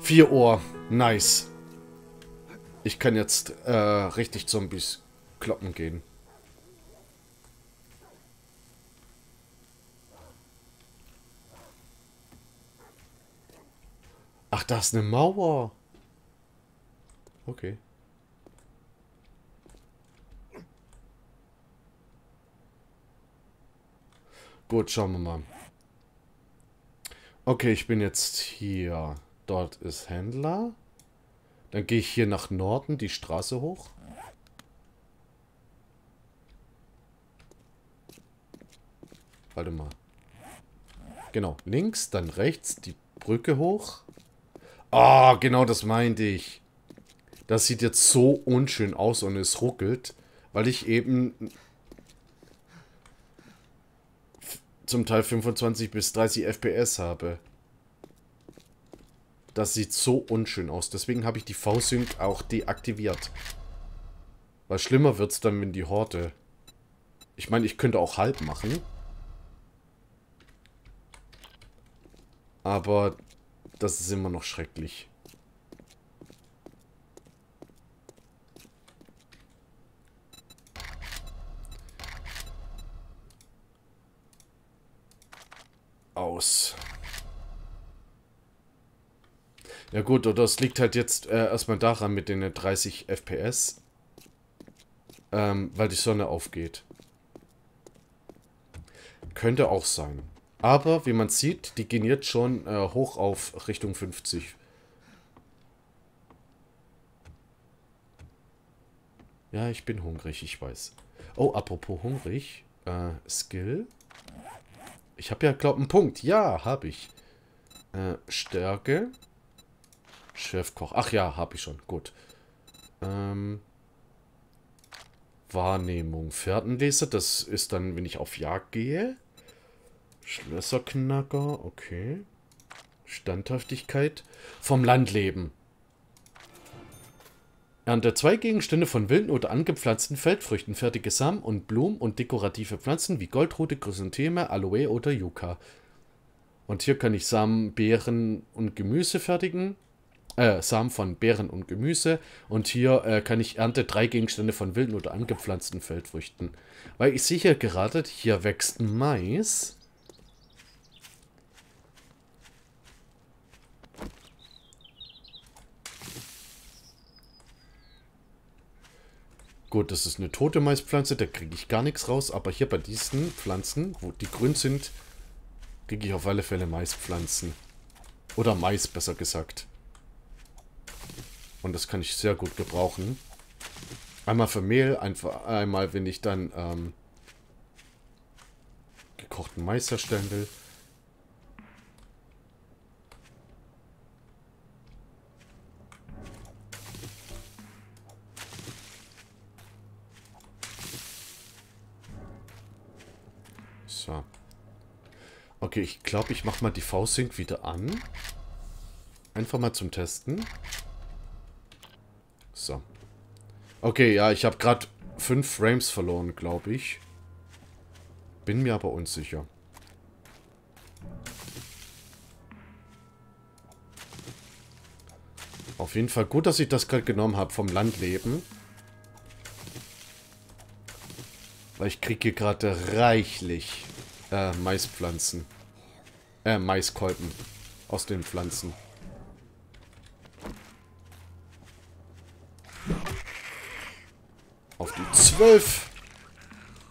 Vier Uhr. Nice. Ich kann jetzt äh, richtig Zombies kloppen gehen. Ach, da ist eine Mauer. Okay. Gut, schauen wir mal. Okay, ich bin jetzt hier. Dort ist Händler. Dann gehe ich hier nach Norden die Straße hoch. Warte mal. Genau, links, dann rechts die Brücke hoch. Ah, oh, genau das meinte ich. Das sieht jetzt so unschön aus und es ruckelt, weil ich eben zum Teil 25 bis 30 FPS habe. Das sieht so unschön aus. Deswegen habe ich die V-Sync auch deaktiviert. Weil schlimmer wird es dann, wenn die Horte... Ich meine, ich könnte auch halb machen. Aber das ist immer noch schrecklich. Aus. Ja gut, oder es liegt halt jetzt äh, erstmal daran mit den 30 FPS. Ähm, weil die Sonne aufgeht. Könnte auch sein. Aber, wie man sieht, die gehen jetzt schon äh, hoch auf Richtung 50. Ja, ich bin hungrig, ich weiß. Oh, apropos hungrig. Äh, Skill. Ich habe ja, glaube einen Punkt. Ja, habe ich. Äh, Stärke. Chefkoch. Ach ja, habe ich schon. Gut. Ähm, Wahrnehmung. Pferdenleser, das ist dann, wenn ich auf Jagd gehe. Schlösserknacker, okay. Standhaftigkeit. Vom Landleben. Ernte zwei Gegenstände von wilden oder angepflanzten Feldfrüchten, fertige Samen und Blumen und dekorative Pflanzen wie Goldrute, Chrysantheme, Aloe oder Yucca. Und hier kann ich Samen, Beeren und Gemüse fertigen. Äh, Samen von Beeren und Gemüse. Und hier äh, kann ich ernte drei Gegenstände von wilden oder angepflanzten Feldfrüchten. Weil ich sehe hier gerade, hier wächst Mais. Gut, das ist eine tote Maispflanze, da kriege ich gar nichts raus. Aber hier bei diesen Pflanzen, wo die grün sind, kriege ich auf alle Fälle Maispflanzen. Oder Mais, besser gesagt. Und das kann ich sehr gut gebrauchen. Einmal für Mehl, einfach einmal, wenn ich dann ähm, gekochten Mais herstellen will. Okay, ich glaube, ich mache mal die V-Sync wieder an. Einfach mal zum Testen. So. Okay, ja, ich habe gerade 5 Frames verloren, glaube ich. Bin mir aber unsicher. Auf jeden Fall gut, dass ich das gerade genommen habe vom Landleben. Weil ich kriege hier gerade reichlich äh, Maispflanzen. Äh, Maiskolben aus den Pflanzen. Auf die zwölf.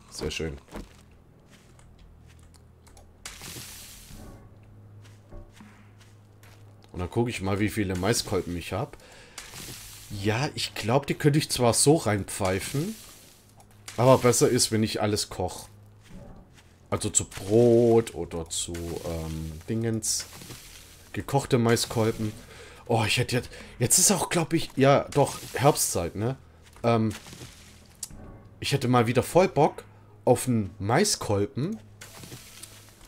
Sehr schön. Und dann gucke ich mal, wie viele Maiskolben ich habe. Ja, ich glaube, die könnte ich zwar so reinpfeifen. Aber besser ist, wenn ich alles koche. Also zu Brot oder zu ähm, Dingens. Gekochte Maiskolben. Oh, ich hätte jetzt... Jetzt ist auch, glaube ich... Ja, doch, Herbstzeit, ne? Ähm, ich hätte mal wieder voll Bock auf einen Maiskolben.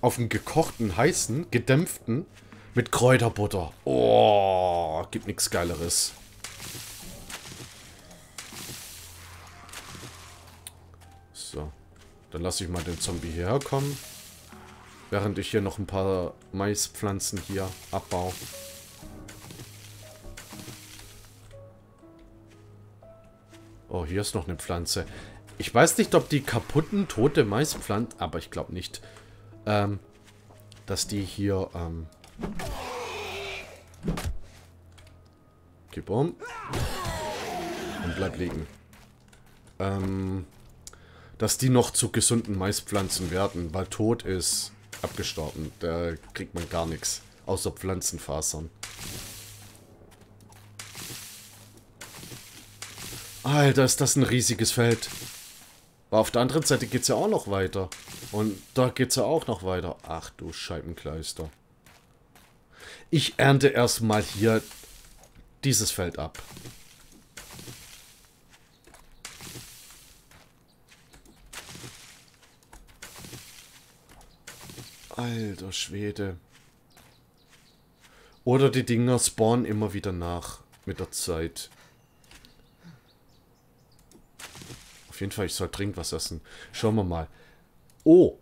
Auf einen gekochten, heißen, gedämpften. Mit Kräuterbutter. Oh, gibt nichts Geileres. Dann lasse ich mal den Zombie hierher kommen. Während ich hier noch ein paar Maispflanzen hier abbaue. Oh, hier ist noch eine Pflanze. Ich weiß nicht, ob die kaputten, tote Maispflanzen, aber ich glaube nicht, ähm, dass die hier, ähm, Okay, bumm. Und bleib liegen. Ähm, dass die noch zu gesunden Maispflanzen werden, weil tot ist abgestorben. Da kriegt man gar nichts. Außer Pflanzenfasern. Alter, ist das ein riesiges Feld. Aber auf der anderen Seite geht es ja auch noch weiter. Und da geht es ja auch noch weiter. Ach du Scheibenkleister. Ich ernte erstmal hier dieses Feld ab. Alter Schwede. Oder die Dinger spawnen immer wieder nach mit der Zeit. Auf jeden Fall, ich soll dringend was essen. Schauen wir mal. Oh.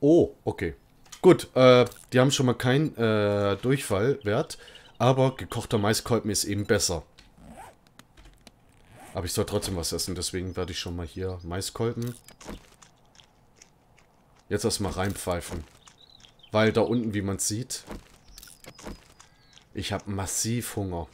Oh, okay. Gut, äh, die haben schon mal keinen äh, Durchfallwert. Aber gekochter Maiskolben ist eben besser. Aber ich soll trotzdem was essen, deswegen werde ich schon mal hier Maiskolben. Jetzt erstmal reinpfeifen. Weil da unten, wie man sieht, ich habe massiv Hunger.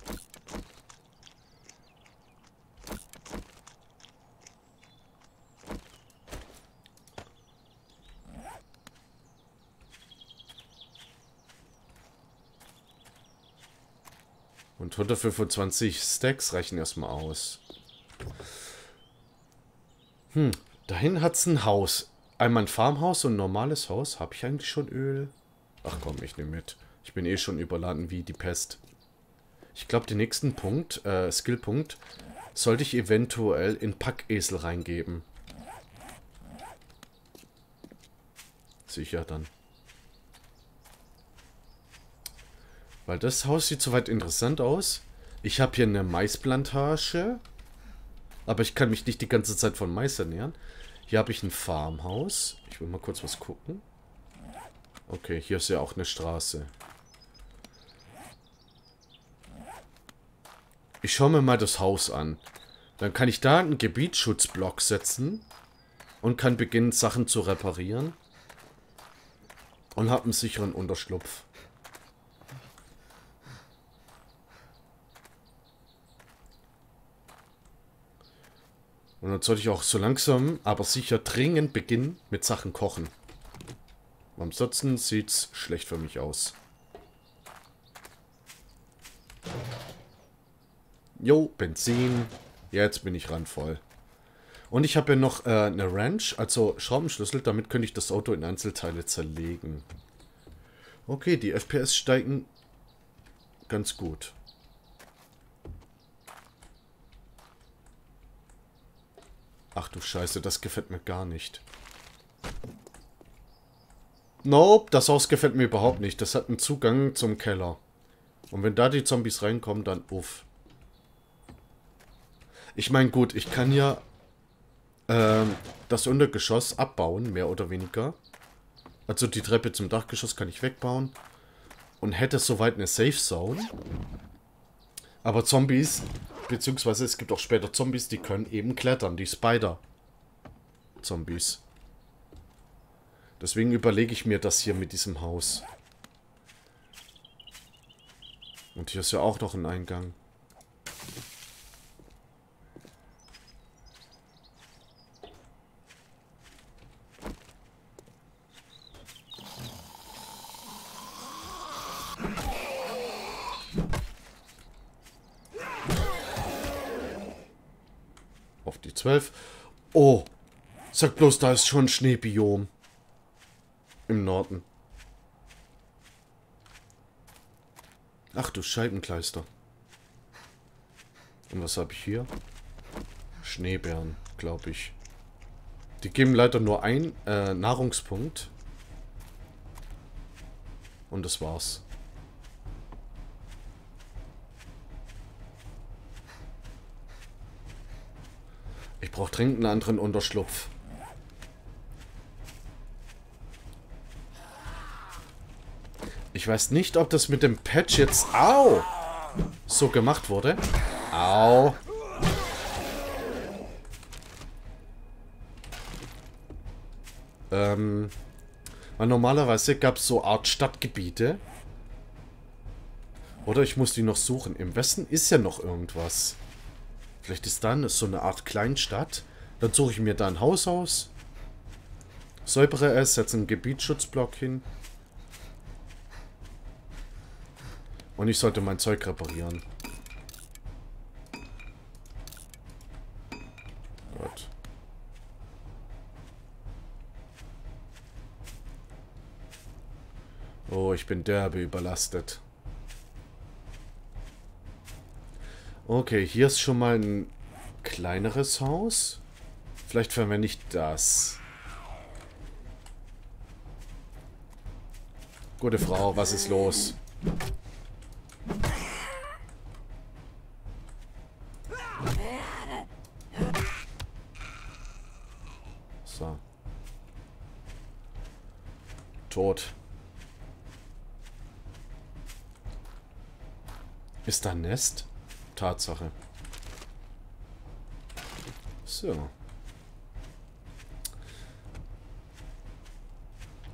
Und 125 Stacks reichen erstmal aus. Hm, dahin hat es ein Haus. Einmal ein Farmhaus und ein normales Haus. Habe ich eigentlich schon Öl? Ach komm, ich nehme mit. Ich bin eh schon überladen wie die Pest. Ich glaube, den nächsten Punkt, äh, Skillpunkt, sollte ich eventuell in Packesel reingeben. Sicher dann. Weil das Haus sieht soweit interessant aus. Ich habe hier eine Maisplantage. Aber ich kann mich nicht die ganze Zeit von Mais ernähren. Hier habe ich ein Farmhaus. Ich will mal kurz was gucken. Okay, hier ist ja auch eine Straße. Ich schaue mir mal das Haus an. Dann kann ich da einen Gebietsschutzblock setzen. Und kann beginnen, Sachen zu reparieren. Und habe einen sicheren Unterschlupf. Und dann sollte ich auch so langsam, aber sicher dringend beginnen mit Sachen kochen. Ansonsten sieht's schlecht für mich aus. Jo, Benzin. Jetzt bin ich randvoll. Und ich habe ja noch äh, eine Ranch, also Schraubenschlüssel. Damit könnte ich das Auto in Einzelteile zerlegen. Okay, die FPS steigen ganz gut. Ach du Scheiße, das gefällt mir gar nicht. Nope, das Haus gefällt mir überhaupt nicht. Das hat einen Zugang zum Keller. Und wenn da die Zombies reinkommen, dann uff. Ich meine, gut, ich kann ja ähm, das Untergeschoss abbauen, mehr oder weniger. Also die Treppe zum Dachgeschoss kann ich wegbauen. Und hätte soweit eine Safe Zone. Aber Zombies Beziehungsweise es gibt auch später Zombies, die können eben klettern. Die Spider-Zombies. Deswegen überlege ich mir das hier mit diesem Haus. Und hier ist ja auch noch ein Eingang. Auf die 12. Oh, sag bloß, da ist schon Schneebiom. Im Norden. Ach du Scheibenkleister. Und was habe ich hier? Schneebären, glaube ich. Die geben leider nur ein äh, Nahrungspunkt. Und das war's. Ich brauche dringend einen anderen Unterschlupf. Ich weiß nicht, ob das mit dem Patch jetzt... Au! So gemacht wurde. Au. Ähm... Weil normalerweise gab es so Art Stadtgebiete. Oder ich muss die noch suchen. Im Westen ist ja noch irgendwas. Vielleicht ist dann so eine Art Kleinstadt. Dann suche ich mir da ein Haus aus. Säubere es, setze einen Gebietsschutzblock hin. Und ich sollte mein Zeug reparieren. Gut. Oh, ich bin derbe überlastet. Okay, hier ist schon mal ein kleineres Haus. Vielleicht verwende ich das. Gute Frau, was ist los? So. Tot. Ist da ein Nest? Tatsache. So.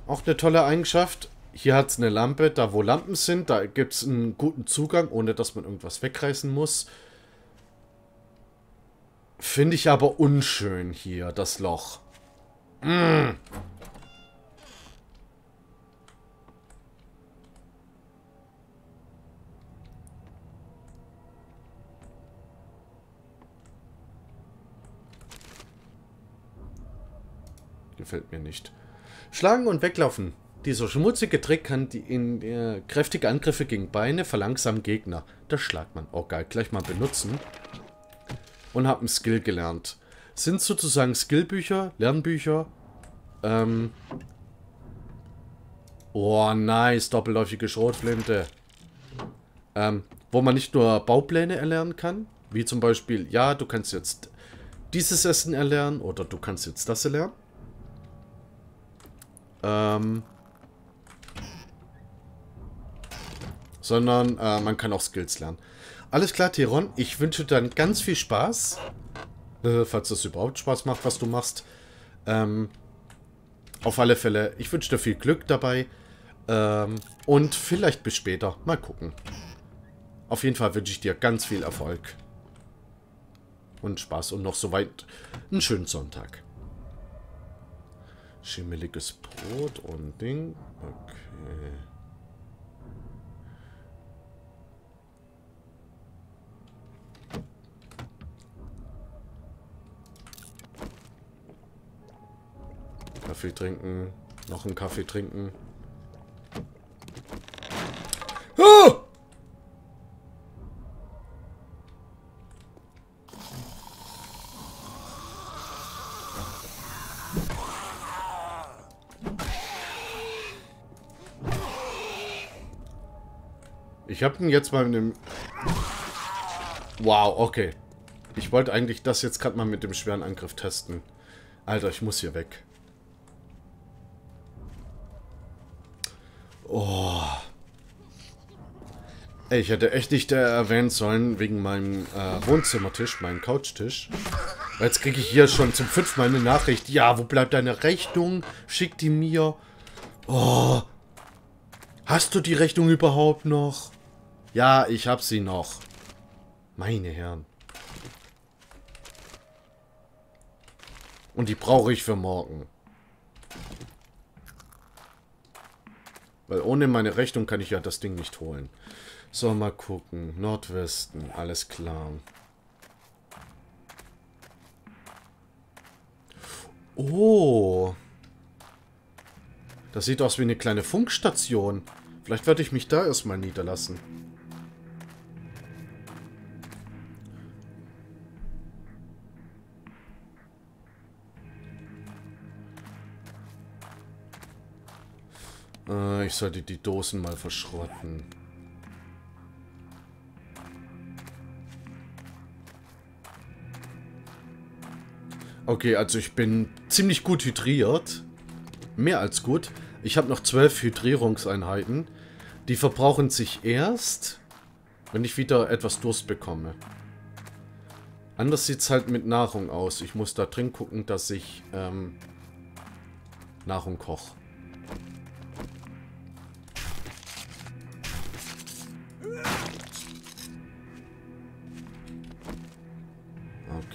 Auch eine tolle Eigenschaft. Hier hat es eine Lampe. Da wo Lampen sind, da gibt es einen guten Zugang, ohne dass man irgendwas wegreißen muss. Finde ich aber unschön hier, das Loch. Mmh. Gefällt mir nicht. Schlagen und weglaufen. Dieser schmutzige Trick kann die in äh, kräftige Angriffe gegen Beine verlangsamen Gegner. Das schlagt man. Oh geil, gleich mal benutzen. Und hab einen Skill gelernt. Sind sozusagen Skillbücher, Lernbücher. Ähm. Oh, nice. Doppelläufige Schrotflinte. Ähm, wo man nicht nur Baupläne erlernen kann. Wie zum Beispiel, ja, du kannst jetzt dieses Essen erlernen oder du kannst jetzt das erlernen. Ähm, sondern äh, man kann auch Skills lernen. Alles klar, Teron. Ich wünsche dir dann ganz viel Spaß. Äh, falls das überhaupt Spaß macht, was du machst. Ähm, auf alle Fälle, ich wünsche dir viel Glück dabei. Ähm, und vielleicht bis später. Mal gucken. Auf jeden Fall wünsche ich dir ganz viel Erfolg. Und Spaß und noch soweit einen schönen Sonntag. Schimmeliges Brot und Ding. Okay. Kaffee trinken. Noch einen Kaffee trinken. Ah! Ich habe ihn jetzt mal mit dem... Wow, okay. Ich wollte eigentlich das jetzt gerade mal mit dem schweren Angriff testen. Alter, ich muss hier weg. Oh. Ey, ich hätte echt nicht äh, erwähnen sollen, wegen meinem äh, Wohnzimmertisch, meinem Couchtisch. Jetzt kriege ich hier schon zum fünften Mal eine Nachricht. Ja, wo bleibt deine Rechnung? Schick die mir. Oh. Hast du die Rechnung überhaupt noch? Ja, ich hab sie noch. Meine Herren. Und die brauche ich für morgen. Weil ohne meine Rechnung kann ich ja das Ding nicht holen. So, mal gucken. Nordwesten, alles klar. Oh. Das sieht aus wie eine kleine Funkstation. Vielleicht werde ich mich da erstmal niederlassen. Äh, ich sollte die Dosen mal verschrotten. Okay, also ich bin ziemlich gut hydriert. Mehr als gut. Ich habe noch zwölf Hydrierungseinheiten. Die verbrauchen sich erst, wenn ich wieder etwas Durst bekomme. Anders sieht es halt mit Nahrung aus. Ich muss da drin gucken, dass ich ähm, Nahrung koche.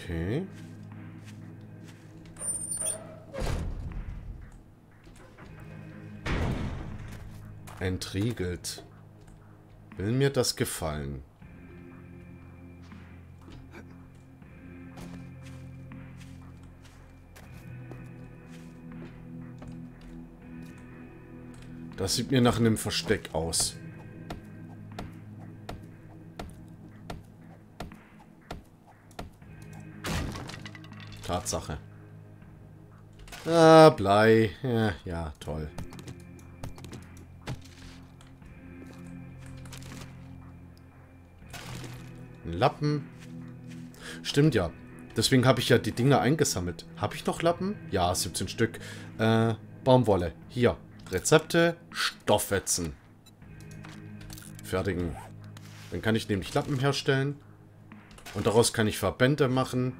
Okay. Entriegelt. Will mir das gefallen? Das sieht mir nach einem Versteck aus. Tatsache. Ah, Blei. Ja, ja, toll. Ein Lappen. Stimmt ja. Deswegen habe ich ja die Dinger eingesammelt. Habe ich noch Lappen? Ja, 17 Stück. Äh, Baumwolle. Hier. Rezepte. Stoffwetzen. Fertigen. Dann kann ich nämlich Lappen herstellen. Und daraus kann ich Verbände machen.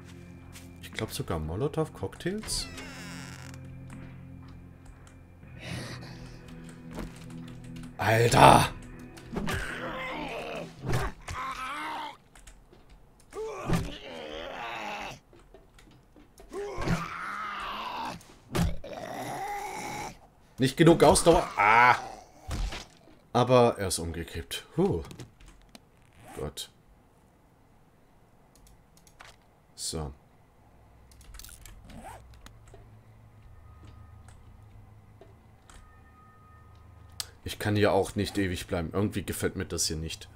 Ich glaube sogar Molotow-Cocktails. Alter! Nicht genug Ausdauer. Ah. Aber er ist umgekippt. Huh. Gott. So. Ich kann hier auch nicht ewig bleiben. Irgendwie gefällt mir das hier nicht.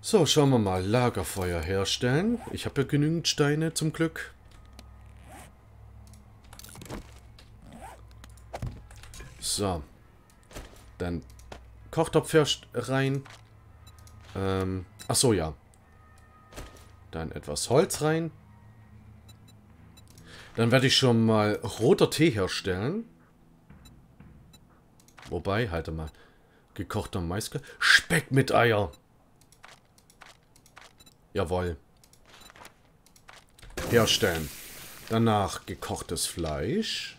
So, schauen wir mal. Lagerfeuer herstellen. Ich habe ja genügend Steine zum Glück. So. Dann Kochtopf rein. Ähm, ach so, ja. Dann etwas Holz rein. Dann werde ich schon mal roter Tee herstellen. Wobei, halte mal. Gekochter Mais. Speck mit Eier. Jawohl. Herstellen. Danach gekochtes Fleisch.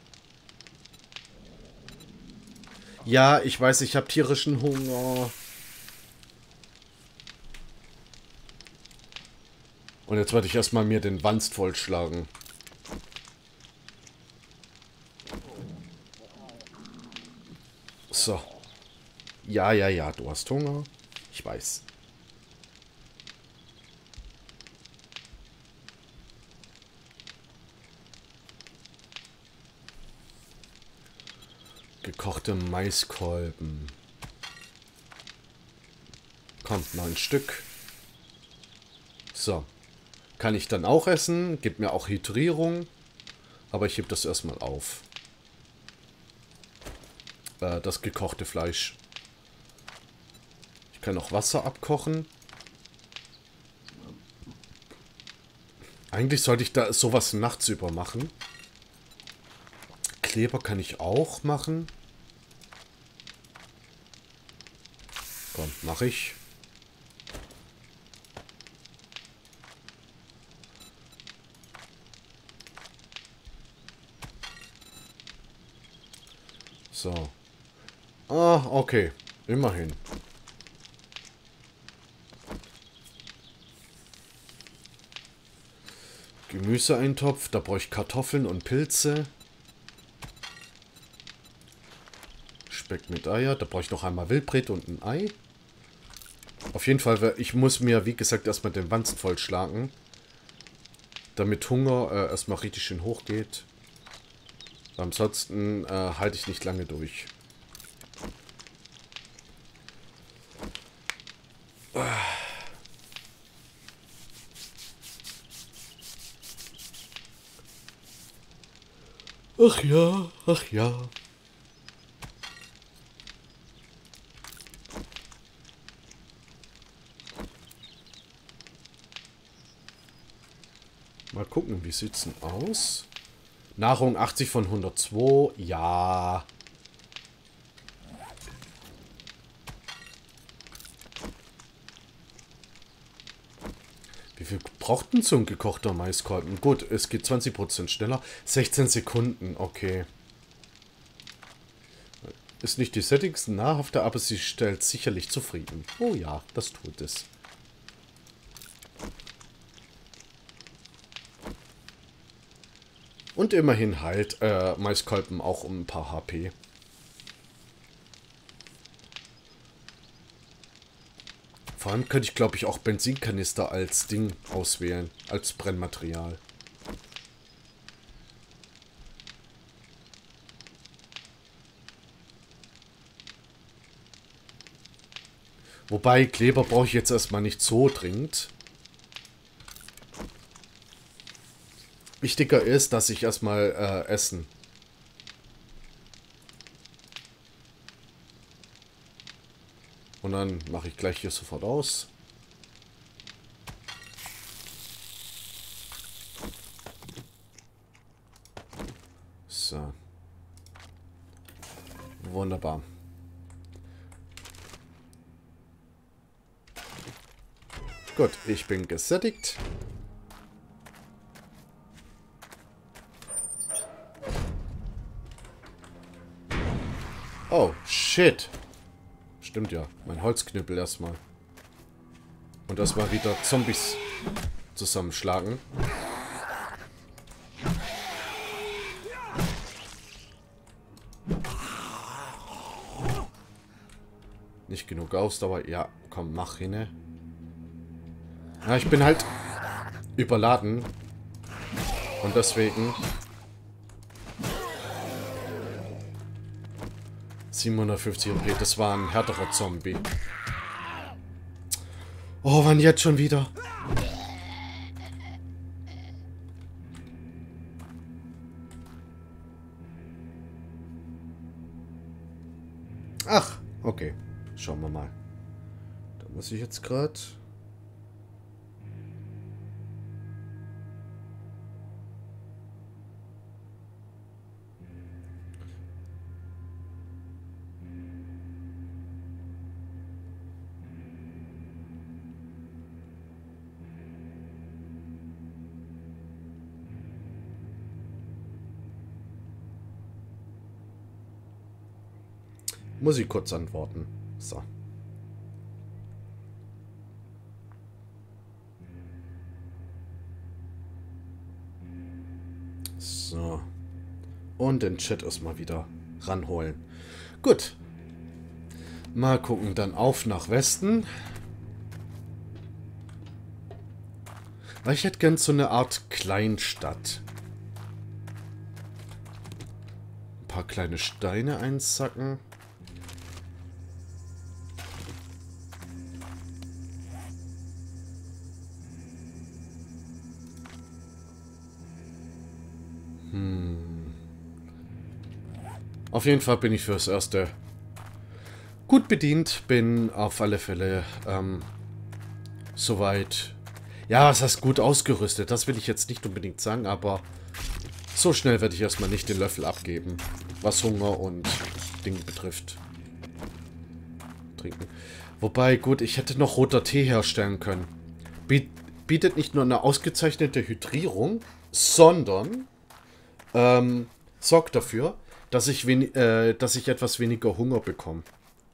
Ja, ich weiß, ich habe tierischen Hunger. Und jetzt werde ich erstmal mir den Wanst vollschlagen. So. Ja, ja, ja, du hast Hunger. Ich weiß. Gekochte Maiskolben. Kommt ein Stück. So. Kann ich dann auch essen. Gibt mir auch Hydrierung. Aber ich heb das erstmal auf. Äh, das gekochte Fleisch. Ich kann auch Wasser abkochen. Eigentlich sollte ich da sowas nachts über machen. Kleber kann ich auch machen. Komm, mache ich. So. Ah, okay. Immerhin. Gemüseeintopf, da brauche ich Kartoffeln und Pilze. Speck mit Eier. Da brauche ich noch einmal Wildbret und ein Ei. Auf jeden Fall, ich muss mir, wie gesagt, erstmal den Wanst vollschlagen. Damit Hunger äh, erstmal richtig schön hoch geht. Ansonsten äh, halte ich nicht lange durch. Ach ja, ach ja. Mal gucken, wie sieht's denn aus? Nahrung 80 von 102. Ja. braucht denn so ein gekochter Maiskolben? Gut, es geht 20% schneller. 16 Sekunden, okay. Ist nicht die Settings nahrhafter, aber sie stellt sicherlich zufrieden. Oh ja, das tut es. Und immerhin heilt äh, Maiskolben auch um ein paar HP. Vor allem könnte ich, glaube ich, auch Benzinkanister als Ding auswählen. Als Brennmaterial. Wobei, Kleber brauche ich jetzt erstmal nicht so dringend. Wichtiger ist, dass ich erstmal äh, essen. Und dann mache ich gleich hier sofort aus. So. Wunderbar. Gut, ich bin gesättigt. Oh, shit. Stimmt ja. Mein Holzknüppel erstmal. Und war wieder Zombies zusammenschlagen. Nicht genug Ausdauer. Ja, komm, mach hin. Ja, ich bin halt überladen. Und deswegen 750 OP, das war ein härterer Zombie. Oh, wann jetzt schon wieder? Ach, okay. Schauen wir mal. Da muss ich jetzt gerade... Muss ich kurz antworten. So. So. Und den Chat erstmal wieder ranholen. Gut. Mal gucken, dann auf nach Westen. Weil ich hätte gern so eine Art Kleinstadt. Ein paar kleine Steine einsacken. Auf jeden Fall bin ich fürs Erste gut bedient. Bin auf alle Fälle ähm, soweit... Ja, was heißt gut ausgerüstet? Das will ich jetzt nicht unbedingt sagen, aber so schnell werde ich erstmal nicht den Löffel abgeben, was Hunger und Ding betrifft. Trinken. Wobei, gut, ich hätte noch roter Tee herstellen können. Bietet nicht nur eine ausgezeichnete Hydrierung, sondern ähm, sorgt dafür, dass ich, äh, dass ich etwas weniger Hunger bekomme,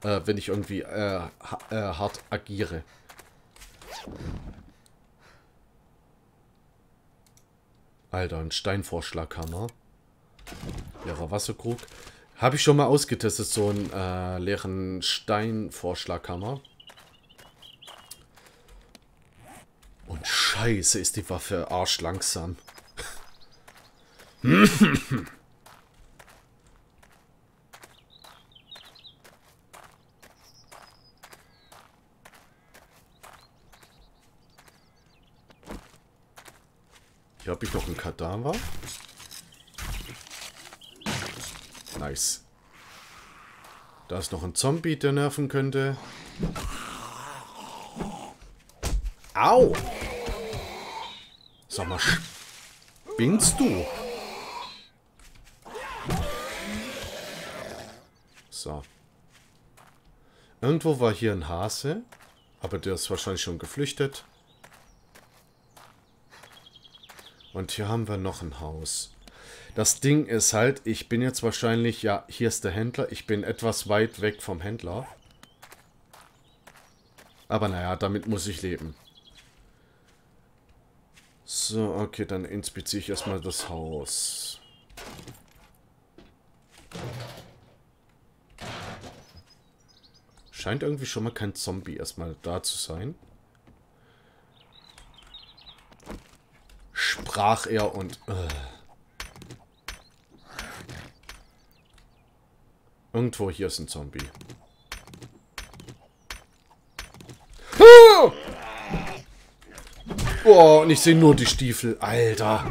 äh, wenn ich irgendwie äh, ha äh, hart agiere. Alter, ein Steinvorschlaghammer. Leerer Wasserkrug. Habe ich schon mal ausgetestet, so einen äh, leeren Steinvorschlaghammer. Und scheiße ist die Waffe arschlangsam. Hier habe ich noch einen Kadaver. Nice. Da ist noch ein Zombie, der nerven könnte. Au! Sag mal, spinnst du? So. Irgendwo war hier ein Hase. Aber der ist wahrscheinlich schon geflüchtet. Und hier haben wir noch ein Haus. Das Ding ist halt, ich bin jetzt wahrscheinlich, ja, hier ist der Händler. Ich bin etwas weit weg vom Händler. Aber naja, damit muss ich leben. So, okay, dann inspiziere ich erstmal das Haus. Scheint irgendwie schon mal kein Zombie erstmal da zu sein. Sprach er und... Äh. Irgendwo hier ist ein Zombie. Ah! Boah, und ich sehe nur die Stiefel. Alter.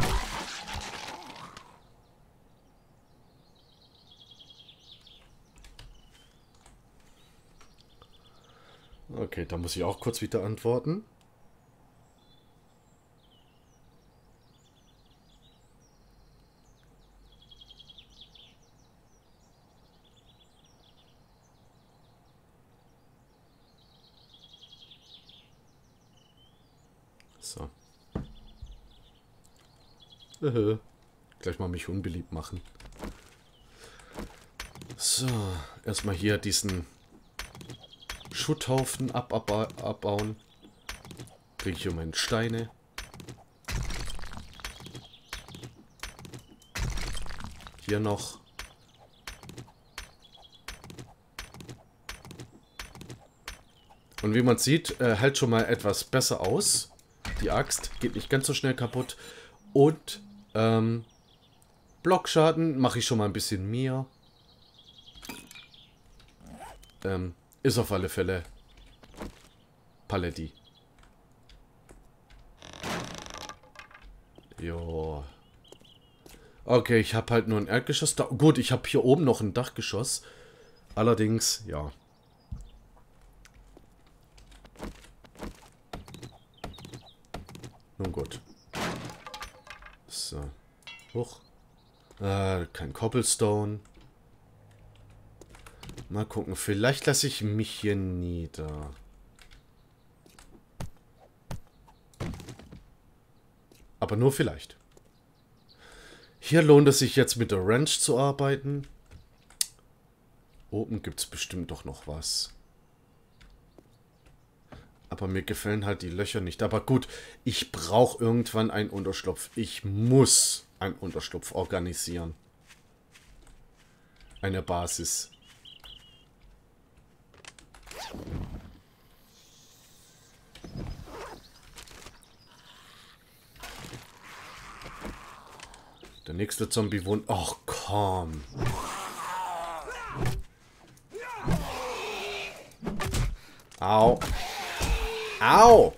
Okay, da muss ich auch kurz wieder antworten. So. Äh, gleich mal mich unbeliebt machen. So, erstmal hier diesen Schutthaufen ab, ab, abbauen. Kriege ich hier meine Steine. Hier noch. Und wie man sieht, äh, hält schon mal etwas besser aus. Die Axt geht nicht ganz so schnell kaputt. Und ähm, Blockschaden mache ich schon mal ein bisschen mehr. Ähm, ist auf alle Fälle Paletti. Jo. Okay, ich habe halt nur ein Erdgeschoss. Da Gut, ich habe hier oben noch ein Dachgeschoss. Allerdings, ja. Nun gut. So. Hoch. Äh, kein Cobblestone. Mal gucken. Vielleicht lasse ich mich hier nieder. Aber nur vielleicht. Hier lohnt es sich jetzt mit der Ranch zu arbeiten. Oben gibt es bestimmt doch noch was. Aber mir gefallen halt die Löcher nicht. Aber gut, ich brauche irgendwann einen Unterschlupf. Ich muss einen Unterschlupf organisieren. Eine Basis. Der nächste Zombie wohnt... Ach, komm. Au. Au.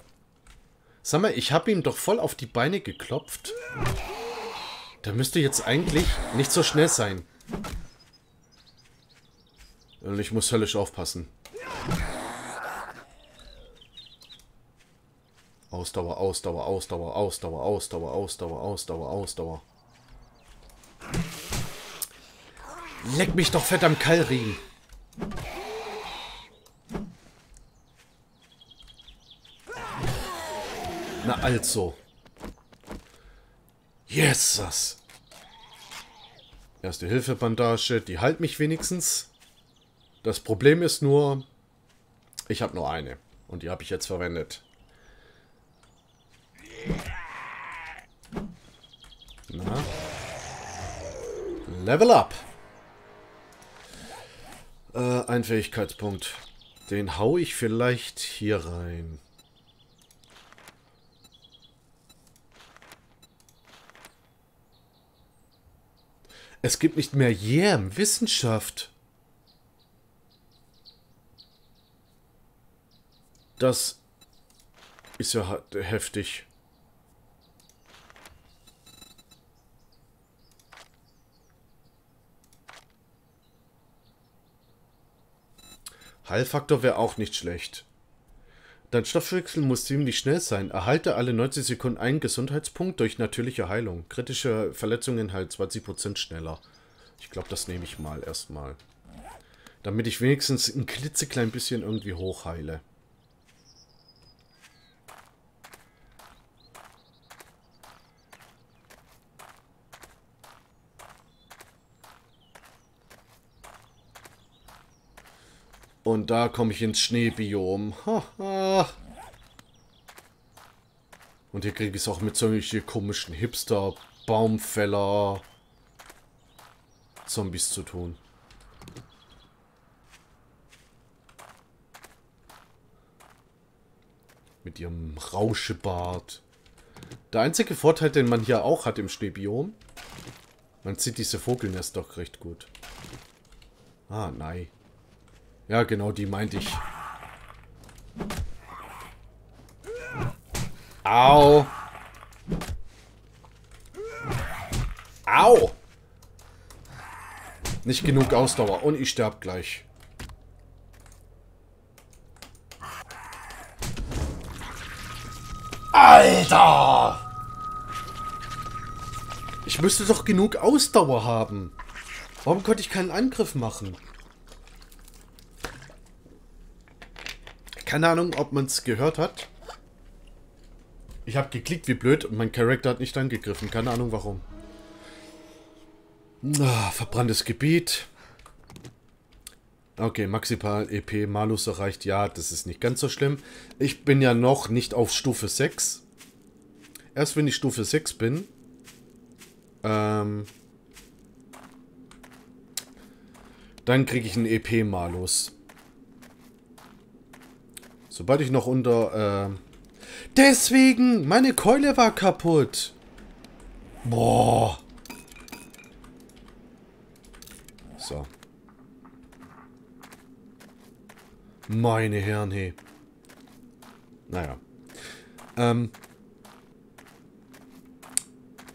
Sag mal, ich habe ihm doch voll auf die Beine geklopft. Der müsste jetzt eigentlich nicht so schnell sein. Und ich muss höllisch aufpassen. Ausdauer, Ausdauer, Ausdauer, Ausdauer, Ausdauer, Ausdauer, Ausdauer, Ausdauer. Leck mich doch fett am Keilriemen. Na also. Jesus. Erste Hilfe Bandage, die halt mich wenigstens. Das Problem ist nur, ich habe nur eine. Und die habe ich jetzt verwendet. Na. Level up. Äh, ein Fähigkeitspunkt. Den hau ich vielleicht hier rein. Es gibt nicht mehr Yam, Wissenschaft. Das ist ja heftig. Heilfaktor wäre auch nicht schlecht. Dein Stoffwechsel muss ziemlich schnell sein. Erhalte alle 90 Sekunden einen Gesundheitspunkt durch natürliche Heilung. Kritische Verletzungen halt 20% schneller. Ich glaube, das nehme ich mal erstmal. Damit ich wenigstens ein klitzeklein bisschen irgendwie hochheile. Und da komme ich ins Schneebiom. Und hier kriege ich es auch mit solchen komischen Hipster, Baumfäller, Zombies zu tun. Mit ihrem Rauschebart. Der einzige Vorteil, den man hier auch hat im Schneebiom, man sieht diese Vogelnester doch recht gut. Ah, nein. Ja, genau, die meinte ich. Au! Au! Nicht genug Ausdauer und ich sterbe gleich. Alter! Ich müsste doch genug Ausdauer haben. Warum konnte ich keinen Angriff machen? Keine Ahnung, ob man es gehört hat. Ich habe geklickt wie blöd und mein Charakter hat nicht angegriffen. Keine Ahnung warum. Ah, verbranntes Gebiet. Okay, maximal EP Malus erreicht. Ja, das ist nicht ganz so schlimm. Ich bin ja noch nicht auf Stufe 6. Erst wenn ich Stufe 6 bin, ähm, dann kriege ich einen EP-Malus. Sobald ich noch unter... Äh, deswegen! Meine Keule war kaputt! Boah! So. Meine Herren, hey. Naja. Ähm.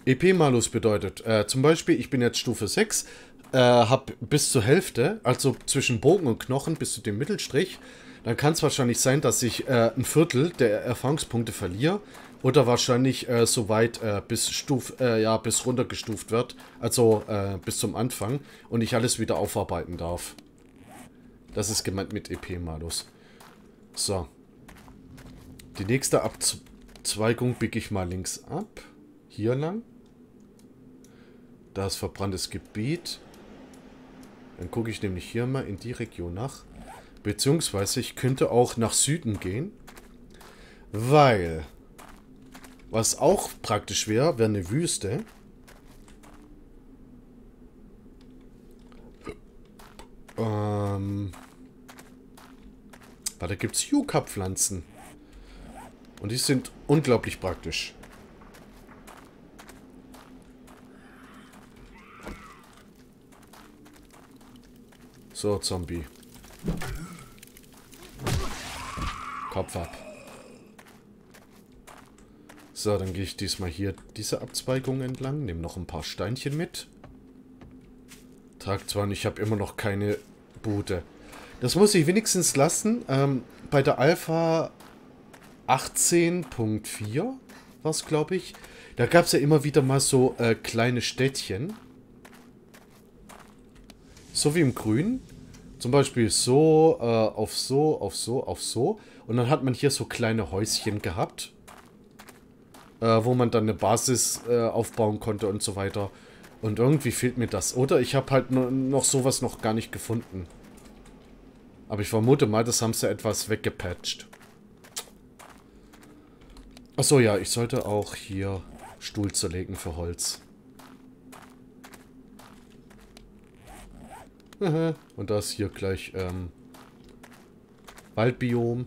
EP-Malus bedeutet, äh, zum Beispiel, ich bin jetzt Stufe 6, äh, hab bis zur Hälfte, also zwischen Bogen und Knochen bis zu dem Mittelstrich, dann kann es wahrscheinlich sein, dass ich äh, ein Viertel der Erfahrungspunkte verliere oder wahrscheinlich äh, so weit äh, bis Stuf, äh, ja, bis runtergestuft wird, also äh, bis zum Anfang und ich alles wieder aufarbeiten darf. Das ist gemeint mit EP-Malus. So. Die nächste Abzweigung biege ich mal links ab. Hier lang. Da ist verbranntes Gebiet. Dann gucke ich nämlich hier mal in die Region nach. Beziehungsweise ich könnte auch nach Süden gehen. Weil, was auch praktisch wäre, wäre eine Wüste. Ähm, weil da gibt es Yucca-Pflanzen. Und die sind unglaublich praktisch. So, Zombie. Kopf ab. So, dann gehe ich diesmal hier diese Abzweigung entlang. Nehme noch ein paar Steinchen mit. Zwar nicht, ich habe immer noch keine Bude. Das muss ich wenigstens lassen. Ähm, bei der Alpha 18.4 war es, glaube ich. Da gab es ja immer wieder mal so äh, kleine Städtchen. So wie im Grün. Zum Beispiel so, äh, auf so, auf so, auf so. Und dann hat man hier so kleine Häuschen gehabt. Äh, wo man dann eine Basis äh, aufbauen konnte und so weiter. Und irgendwie fehlt mir das. Oder ich habe halt noch sowas noch gar nicht gefunden. Aber ich vermute mal, das haben sie etwas weggepatcht. Achso, ja, ich sollte auch hier Stuhl zerlegen für Holz. Und das hier gleich ähm, Waldbiom.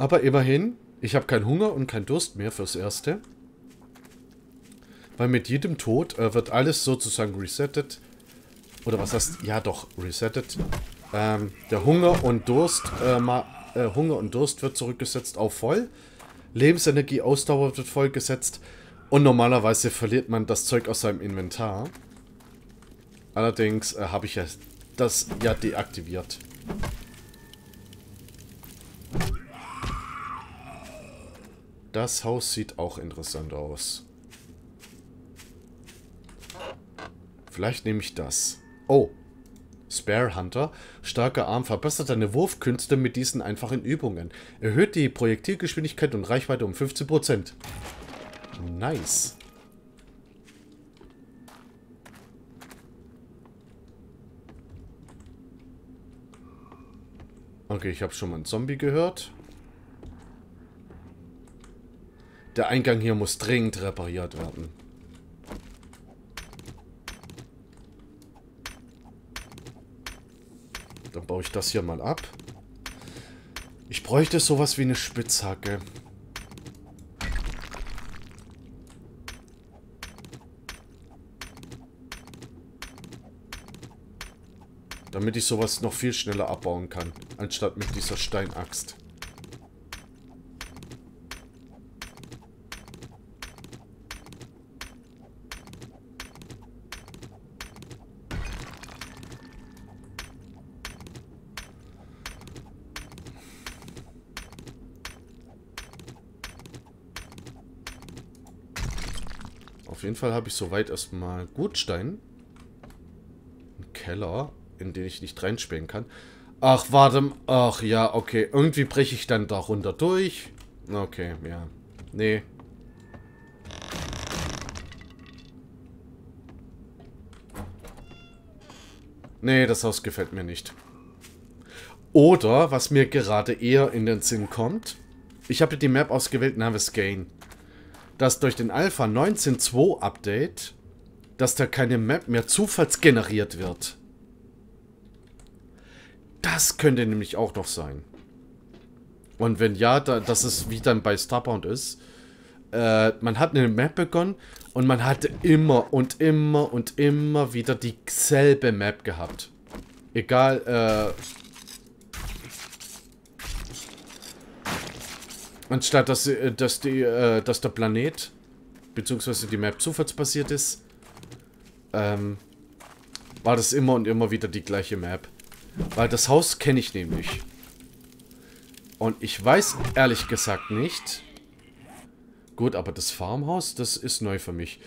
Aber immerhin, ich habe keinen Hunger und keinen Durst mehr fürs Erste. Weil mit jedem Tod äh, wird alles sozusagen resettet. Oder was heißt, ja doch, resettet. Ähm, der Hunger und Durst, äh, mal, äh, Hunger und Durst wird zurückgesetzt auf voll. Lebensenergie, Ausdauer wird vollgesetzt. Und normalerweise verliert man das Zeug aus seinem Inventar. Allerdings äh, habe ich ja das ja deaktiviert. Das Haus sieht auch interessant aus. Vielleicht nehme ich das. Oh. Spare Hunter. Starker Arm verbessert deine Wurfkünste mit diesen einfachen Übungen. Erhöht die Projektilgeschwindigkeit und Reichweite um 15%. Nice. Okay, ich habe schon mal einen Zombie gehört. Der Eingang hier muss dringend repariert werden. Dann baue ich das hier mal ab. Ich bräuchte sowas wie eine Spitzhacke. Damit ich sowas noch viel schneller abbauen kann, anstatt mit dieser Steinaxt. Auf jeden Fall habe ich soweit erstmal Gutstein. Ein Keller in den ich nicht reinspähen kann. Ach, warte. Ach, ja, okay. Irgendwie breche ich dann darunter durch. Okay, ja. Nee. Nee, das Haus gefällt mir nicht. Oder, was mir gerade eher in den Sinn kommt, ich habe die Map ausgewählt, Navis Gain. Dass durch den Alpha 19.2 Update, dass da keine Map mehr zufallsgeneriert wird. Das könnte nämlich auch noch sein. Und wenn ja, da, dass es wie dann bei Starbound ist. Äh, man hat eine Map begonnen und man hatte immer und immer und immer wieder dieselbe Map gehabt. Egal, äh... Anstatt dass, äh, dass, die, äh, dass der Planet beziehungsweise die Map zufallsbasiert ist, ähm, war das immer und immer wieder die gleiche Map. Weil das Haus kenne ich nämlich. Und ich weiß ehrlich gesagt nicht... Gut, aber das Farmhaus, das ist neu für mich.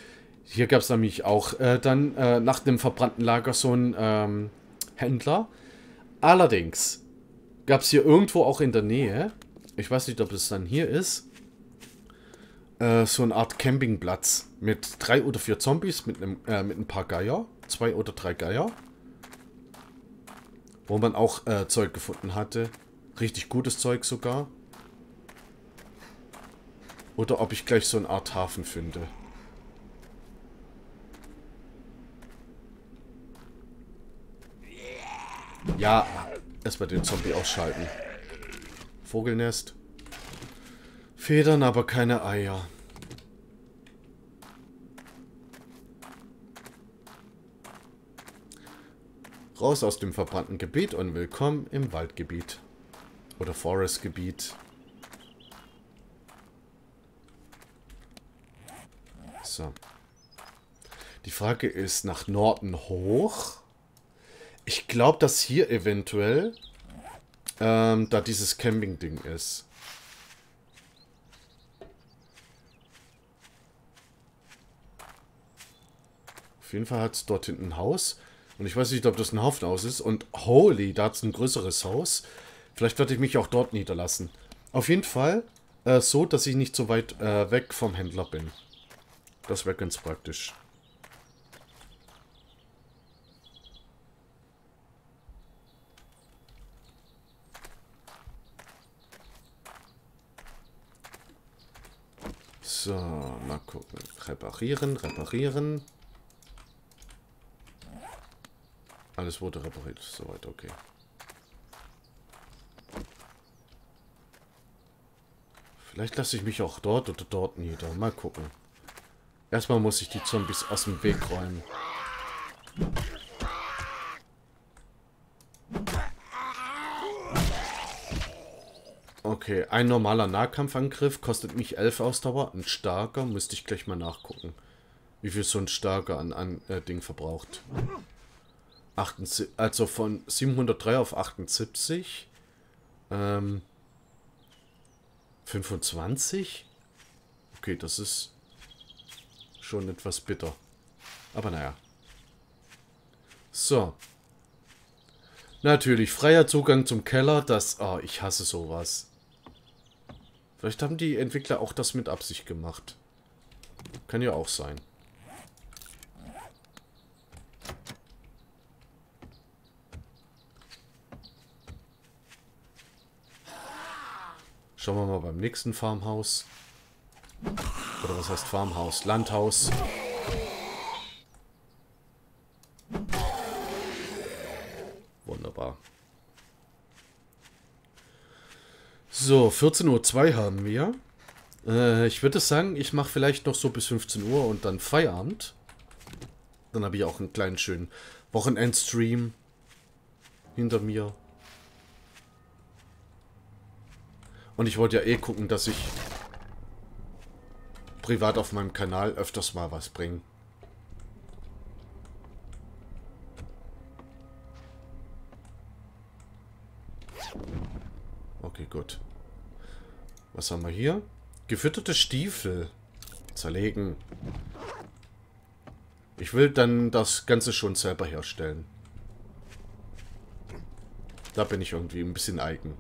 Hier gab es nämlich auch äh, dann äh, nach dem verbrannten Lager so einen ähm, Händler. Allerdings gab es hier irgendwo auch in der Nähe, ich weiß nicht, ob es dann hier ist, äh, so eine Art Campingplatz mit drei oder vier Zombies, mit, einem, äh, mit ein paar Geier, zwei oder drei Geier. Wo man auch äh, Zeug gefunden hatte. Richtig gutes Zeug sogar. Oder ob ich gleich so eine Art Hafen finde. Ja, erstmal den Zombie ausschalten. Vogelnest. Federn, aber keine Eier. Raus aus dem verbrannten Gebiet und willkommen im Waldgebiet. Oder Forestgebiet. So. Die Frage ist, nach Norden hoch? Ich glaube, dass hier eventuell ähm, da dieses Camping-Ding ist. Auf jeden Fall hat es dort hinten ein Haus. Und ich weiß nicht, ob das ein Haufenhaus ist. Und holy, da hat es ein größeres Haus. Vielleicht werde ich mich auch dort niederlassen. Auf jeden Fall äh, so, dass ich nicht so weit äh, weg vom Händler bin. Das wäre ganz praktisch. So, mal gucken. Reparieren, reparieren. Alles wurde repariert. Soweit, okay. Vielleicht lasse ich mich auch dort oder dort nieder. Mal gucken. Erstmal muss ich die Zombies aus dem Weg räumen. Okay, ein normaler Nahkampfangriff kostet mich 11 Ausdauer. Ein starker müsste ich gleich mal nachgucken. Wie viel so ein starker an, an äh, Ding verbraucht. 78, also von 703 auf 78. Ähm, 25? Okay, das ist schon etwas bitter. Aber naja. So. Natürlich, freier Zugang zum Keller, das... Oh, ich hasse sowas. Vielleicht haben die Entwickler auch das mit Absicht gemacht. Kann ja auch sein. Schauen wir mal beim nächsten Farmhaus. Oder was heißt Farmhaus? Landhaus. Wunderbar. So, 14.02 Uhr haben wir. Äh, ich würde sagen, ich mache vielleicht noch so bis 15 Uhr und dann Feierabend. Dann habe ich auch einen kleinen schönen Wochenendstream hinter mir. Und ich wollte ja eh gucken, dass ich privat auf meinem Kanal öfters mal was bringe. Okay, gut. Was haben wir hier? Gefütterte Stiefel. Zerlegen. Ich will dann das Ganze schon selber herstellen. Da bin ich irgendwie ein bisschen eigen.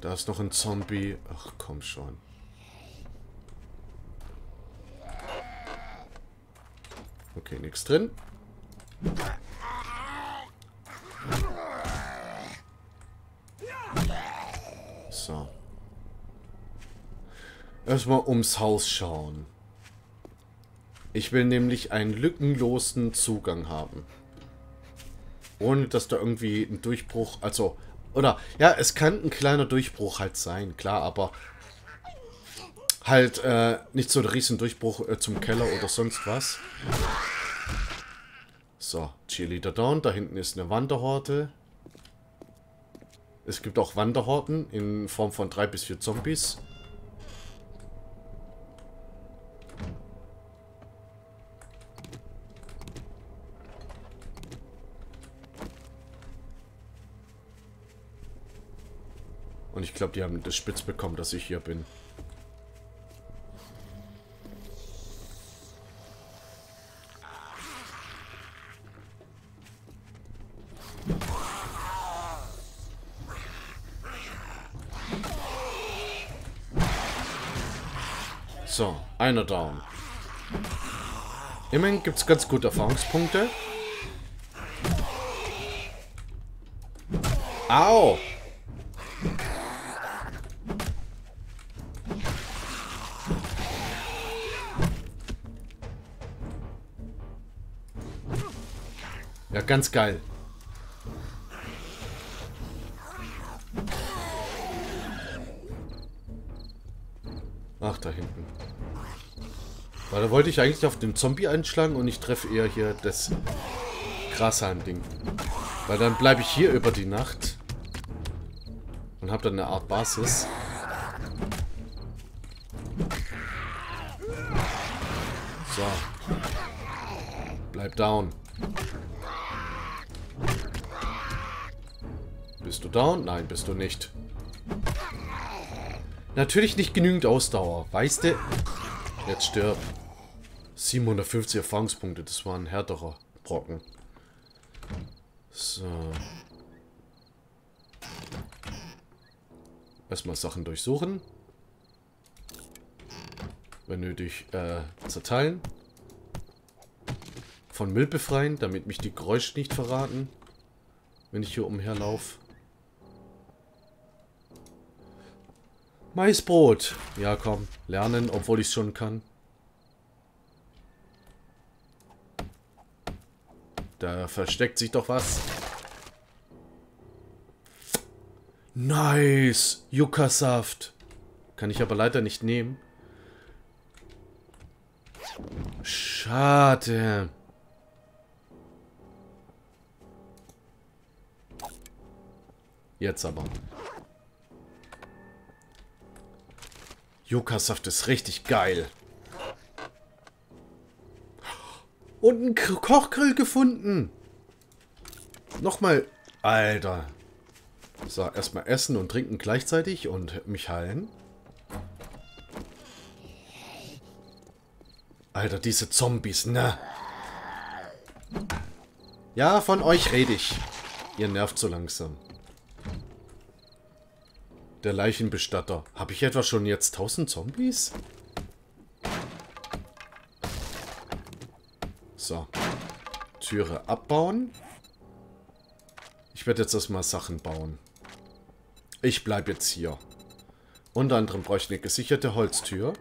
Da ist noch ein Zombie. Ach, komm schon. Okay, nichts drin. So. Erstmal ums Haus schauen. Ich will nämlich einen lückenlosen Zugang haben. Ohne dass da irgendwie ein Durchbruch, also, oder, ja, es kann ein kleiner Durchbruch halt sein, klar, aber halt äh, nicht so der riesen Durchbruch äh, zum Keller oder sonst was. So, Cheerleader down. Da hinten ist eine Wanderhorte. Es gibt auch Wanderhorten in Form von drei bis vier Zombies. Und ich glaube, die haben das spitz bekommen, dass ich hier bin. So, einer down. Immerhin gibt es ganz gute Erfahrungspunkte. Au! Ja, ganz geil. Ach, da hinten. Weil da wollte ich eigentlich auf den Zombie einschlagen und ich treffe eher hier das Grashalm-Ding. Weil dann bleibe ich hier über die Nacht und habe dann eine Art Basis. So. Bleib down. Bist du down? Nein, bist du nicht. Natürlich nicht genügend Ausdauer. Weißt du? Jetzt stirb. 750 Erfahrungspunkte. Das war ein härterer Brocken. So. Erstmal Sachen durchsuchen. Wenn nötig, äh, zerteilen. Von Müll befreien, damit mich die Geräusche nicht verraten. Wenn ich hier umherlaufe. Maisbrot. Ja, komm. Lernen, obwohl ich es schon kann. Da versteckt sich doch was. Nice. Yucca-Saft. Kann ich aber leider nicht nehmen. Schade. Jetzt aber. Yucca-Saft ist richtig geil. Und einen Kochgrill gefunden. Nochmal. Alter. So, erstmal essen und trinken gleichzeitig und mich heilen. Alter, diese Zombies, ne? Ja, von euch rede ich. Ihr nervt so langsam. Der Leichenbestatter. Habe ich etwa schon jetzt 1000 Zombies? So. Türe abbauen. Ich werde jetzt erstmal Sachen bauen. Ich bleibe jetzt hier. Unter anderem brauche ich eine gesicherte Holztür.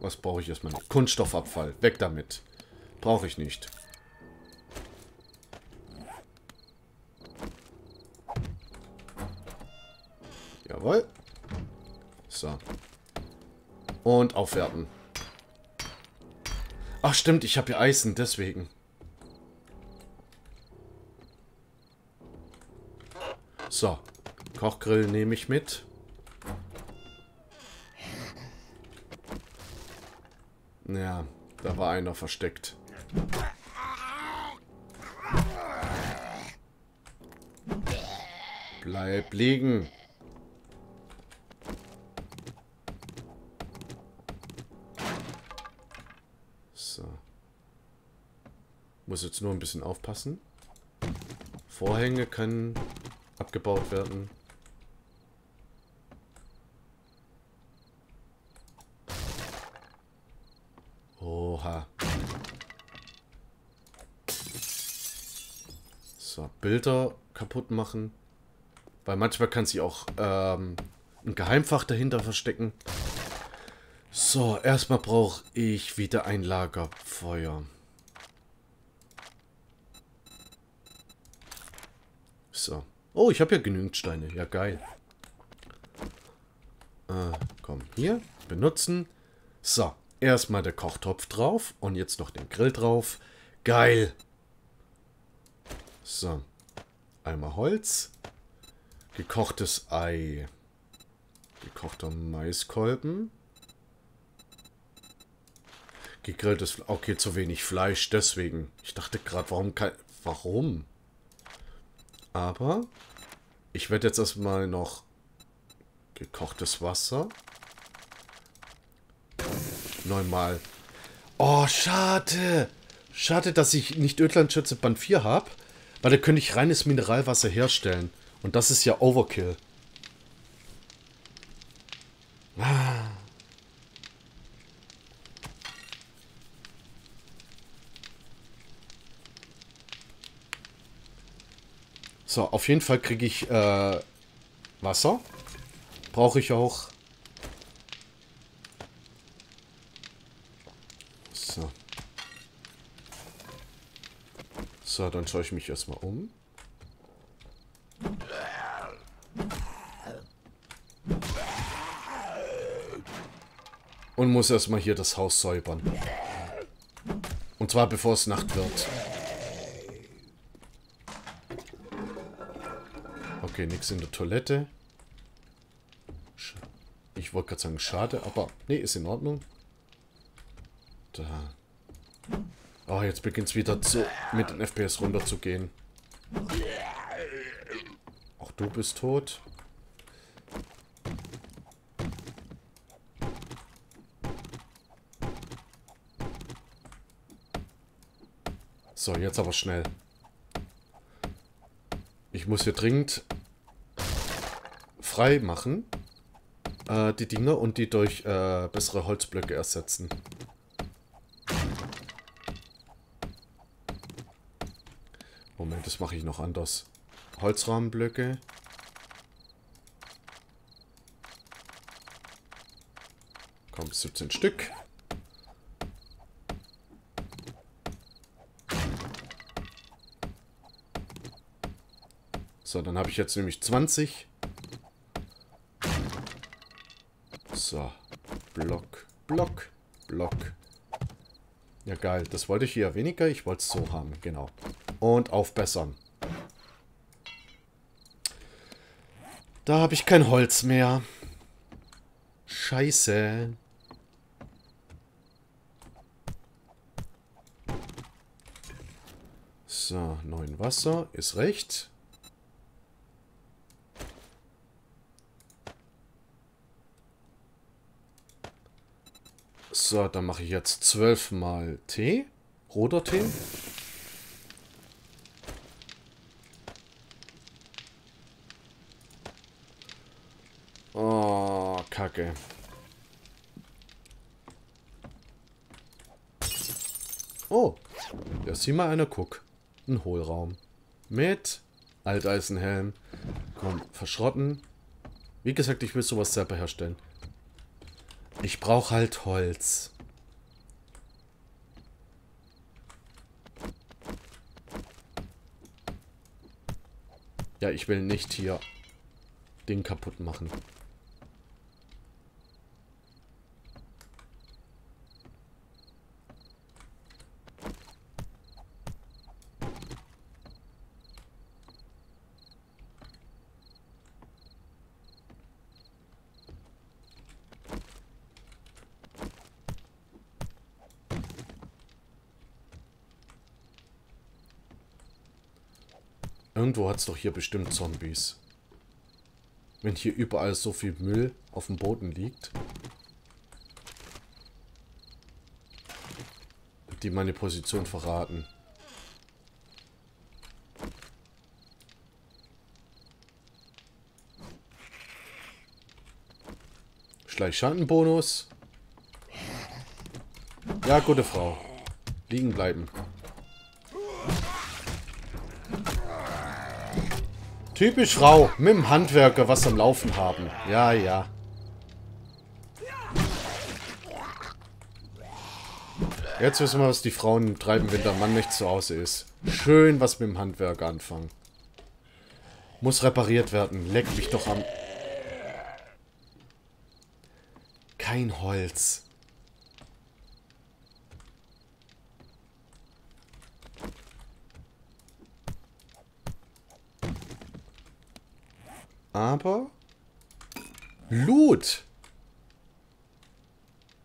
Was brauche ich erstmal nicht? Kunststoffabfall. Weg damit. Brauche ich nicht. Jawohl. So. Und aufwerten. Ach stimmt, ich habe hier Eisen, deswegen. So. Kochgrill nehme ich mit. Ja, da war einer versteckt. Bleib liegen. Muss jetzt nur ein bisschen aufpassen. Vorhänge können abgebaut werden. Oha. So, Bilder kaputt machen. Weil manchmal kann sie auch ähm, ein Geheimfach dahinter verstecken. So, erstmal brauche ich wieder ein Lagerfeuer. So. Oh, ich habe ja genügend Steine. Ja, geil. Äh, komm, hier. Benutzen. So, erstmal der Kochtopf drauf. Und jetzt noch den Grill drauf. Geil. So. Einmal Holz. Gekochtes Ei. Gekochter Maiskolben. Gegrilltes. Okay, zu wenig Fleisch, deswegen. Ich dachte gerade, warum kann... Warum? Aber ich werde jetzt erstmal noch gekochtes Wasser. Neunmal. Oh, schade. Schade, dass ich nicht Ödlandschütze Band 4 habe. Weil da könnte ich reines Mineralwasser herstellen. Und das ist ja Overkill. So, auf jeden Fall kriege ich äh, Wasser. Brauche ich auch. So. So, dann schaue ich mich erstmal um. Und muss erstmal hier das Haus säubern. Und zwar bevor es Nacht wird. Okay, nichts in der Toilette. Ich wollte gerade sagen, schade, aber nee, ist in Ordnung. Da. Oh, jetzt beginnt es wieder zu, mit den FPS runterzugehen. Auch du bist tot. So, jetzt aber schnell. Ich muss hier dringend frei machen, äh, die Dinger, und die durch äh, bessere Holzblöcke ersetzen. Moment, das mache ich noch anders. Holzrahmenblöcke. Komm, 17 Stück. So, dann habe ich jetzt nämlich 20. So. Block, Block, Block. Ja, geil. Das wollte ich hier weniger. Ich wollte es so haben. Genau. Und aufbessern. Da habe ich kein Holz mehr. Scheiße. So, neun Wasser. Ist recht. So, dann mache ich jetzt zwölfmal Tee. Roter Tee. Oh, Kacke. Oh, ja, sieh mal einer, guck. Ein Hohlraum. Mit Alteisenhelm. Komm, verschrotten. Wie gesagt, ich will sowas selber herstellen. Ich brauche halt Holz. Ja, ich will nicht hier den kaputt machen. Irgendwo hat es doch hier bestimmt Zombies. Wenn hier überall so viel Müll auf dem Boden liegt. Die meine Position verraten. Schleichschandenbonus. Ja, gute Frau. Liegen bleiben. Typisch Frau, mit dem Handwerker was am Laufen haben. Ja, ja. Jetzt wissen wir, was die Frauen treiben, wenn der Mann nicht zu Hause ist. Schön was mit dem Handwerk anfangen. Muss repariert werden. Leck mich doch am... Kein Holz. Aber Loot.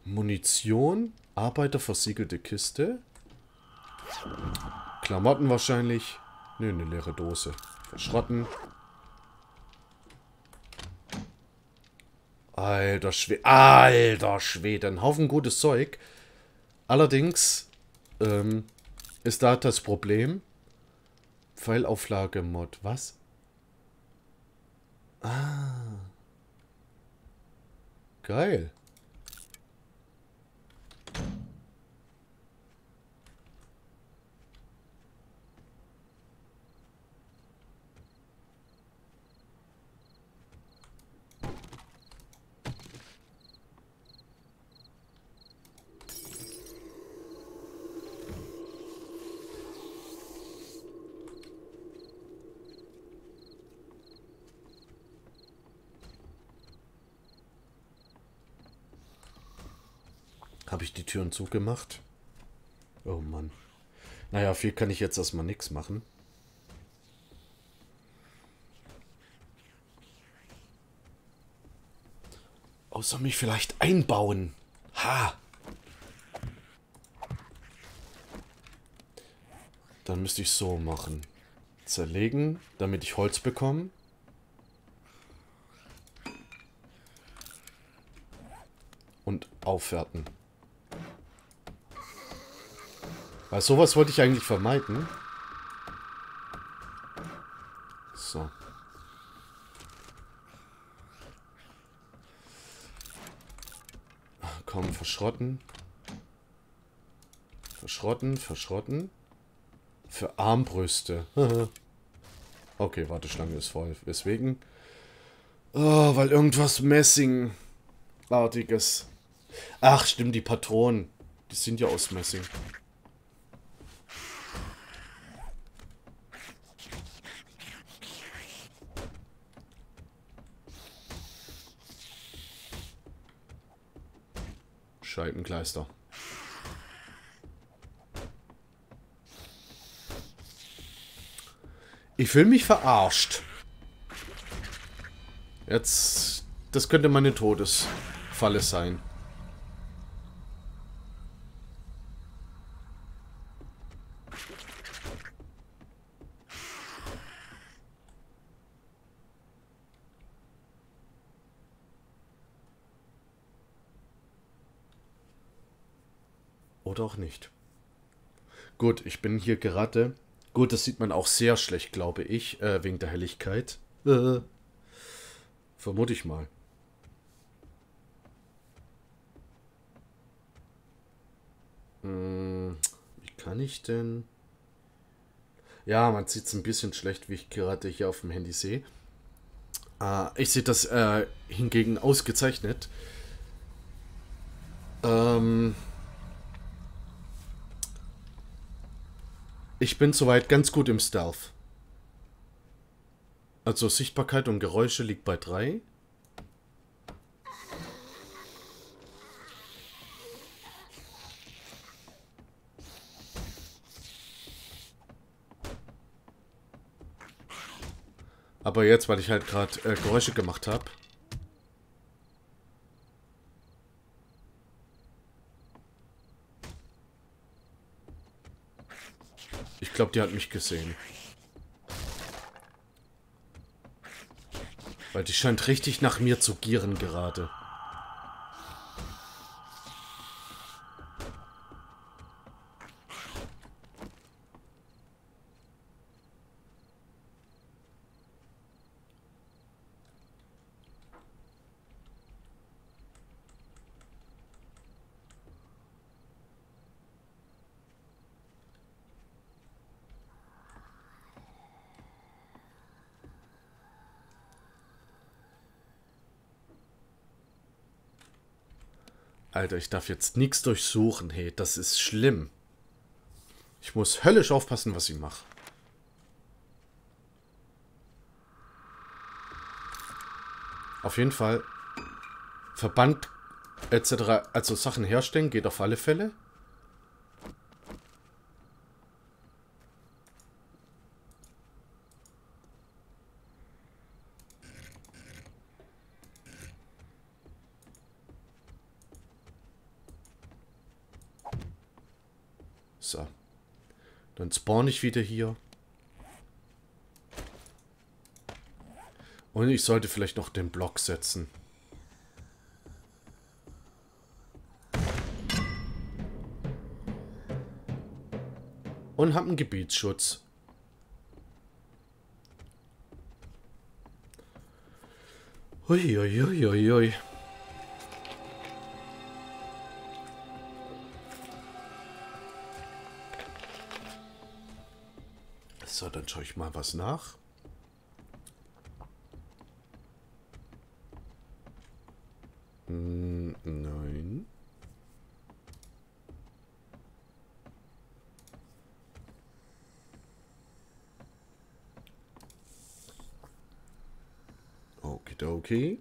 Munition. Arbeiter versiegelte Kiste. Klamotten wahrscheinlich. Nö, eine leere Dose. Verschrotten. Alter Schwede. Alter Schwede. Ein Haufen gutes Zeug. Allerdings ähm, ist da das Problem. Pfeilauflage-Mod. Was? Ah. Geil. Habe ich die Türen zugemacht? Oh Mann. Naja, viel kann ich jetzt erstmal nichts machen. Außer mich vielleicht einbauen. Ha! Dann müsste ich so machen. Zerlegen, damit ich Holz bekomme. Und aufwerten. Weil sowas wollte ich eigentlich vermeiden. So. Komm, verschrotten. Verschrotten, verschrotten. Für Armbrüste. okay, Warteschlange ist voll. Weswegen? Oh, weil irgendwas Messing-artiges. Ach, stimmt, die Patronen. Die sind ja aus Messing. Scheitenkleister. Ich fühle mich verarscht. Jetzt... Das könnte meine Todesfalle sein. Oder auch nicht. Gut, ich bin hier gerade. Gut, das sieht man auch sehr schlecht, glaube ich, äh, wegen der Helligkeit. Äh, vermute ich mal. Hm, wie kann ich denn... Ja, man sieht es ein bisschen schlecht, wie ich gerade hier auf dem Handy sehe. Äh, ich sehe das äh, hingegen ausgezeichnet. Ähm ich bin soweit ganz gut im Stealth. Also Sichtbarkeit und Geräusche liegt bei 3. Aber jetzt, weil ich halt gerade äh, Geräusche gemacht habe. Glaube, die hat mich gesehen. Weil die scheint richtig nach mir zu gieren gerade. Alter, ich darf jetzt nichts durchsuchen. Hey, das ist schlimm. Ich muss höllisch aufpassen, was ich mache. Auf jeden Fall. Verband etc. Also Sachen herstellen geht auf alle Fälle. So. Spawn ich wieder hier. Und ich sollte vielleicht noch den Block setzen. Und habe einen Gebietsschutz. Uiuiuiui. Ui, ui, ui. Dann schaue ich mal was nach. Hm, nein. Okidoki.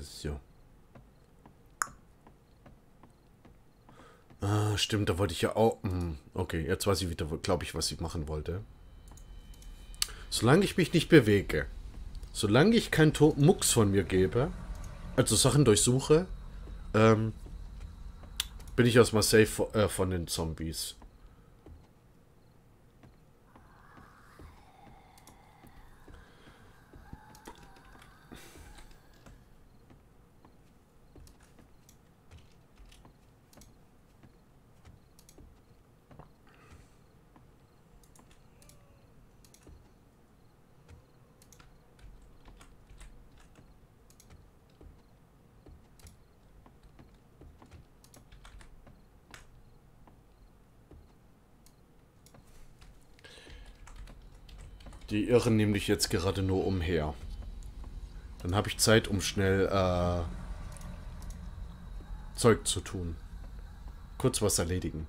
So. Ah, stimmt, da wollte ich ja auch... Hm, okay, jetzt weiß ich wieder, glaube ich, was ich machen wollte. Solange ich mich nicht bewege, solange ich keinen to Mucks von mir gebe, also Sachen durchsuche, ähm, bin ich erstmal safe äh, von den Zombies. Irren nämlich jetzt gerade nur umher. Dann habe ich Zeit, um schnell äh, Zeug zu tun. Kurz was erledigen.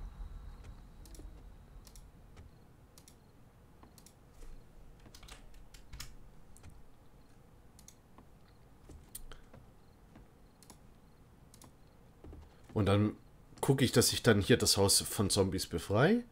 Und dann gucke ich, dass ich dann hier das Haus von Zombies befreie.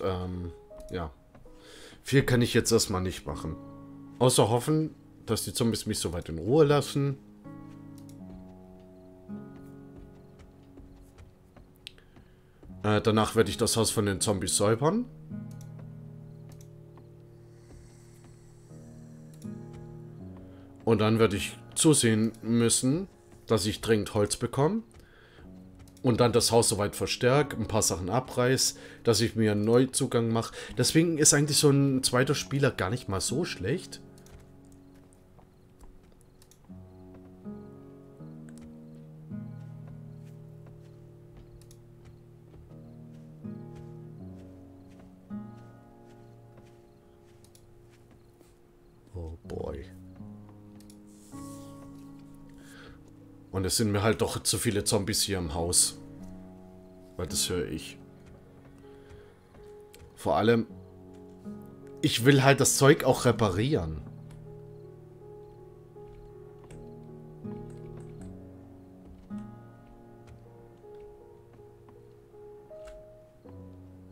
Und, ähm, ja. Viel kann ich jetzt erstmal nicht machen. Außer hoffen, dass die Zombies mich soweit in Ruhe lassen. Äh, danach werde ich das Haus von den Zombies säubern. Und dann werde ich zusehen müssen, dass ich dringend Holz bekomme. Und dann das Haus soweit verstärke, ein paar Sachen abreiß, dass ich mir einen Neuzugang mache. Deswegen ist eigentlich so ein zweiter Spieler gar nicht mal so schlecht. Und es sind mir halt doch zu viele Zombies hier im Haus. Weil das höre ich. Vor allem, ich will halt das Zeug auch reparieren.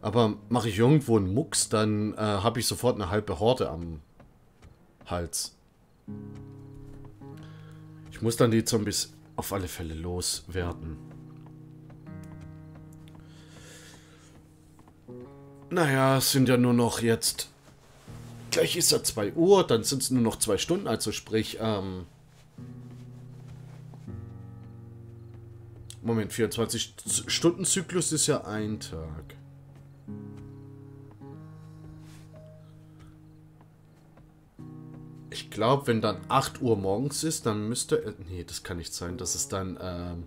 Aber mache ich irgendwo einen Mucks, dann äh, habe ich sofort eine halbe Horde am Hals. Ich muss dann die Zombies auf alle Fälle loswerden. Naja, es sind ja nur noch jetzt... Gleich ist ja 2 Uhr, dann sind es nur noch zwei Stunden, also sprich, ähm... Moment, 24 Stunden Zyklus ist ja ein Tag. Glaube, wenn dann 8 Uhr morgens ist, dann müsste... Äh, nee, das kann nicht sein, dass es dann ähm,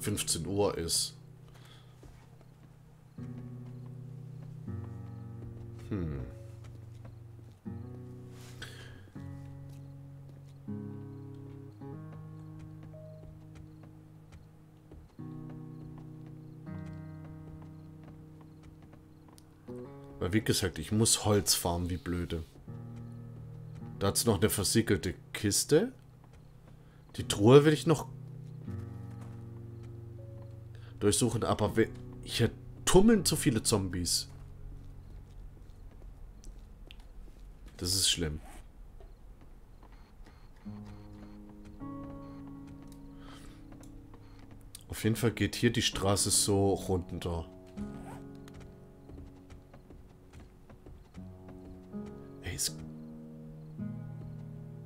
15 Uhr ist. Hm. Wie gesagt, ich muss Holz farmen, wie blöde. Da hat es noch eine versiegelte Kiste. Die Truhe will ich noch durchsuchen, aber hier tummeln zu viele Zombies. Das ist schlimm. Auf jeden Fall geht hier die Straße so runter.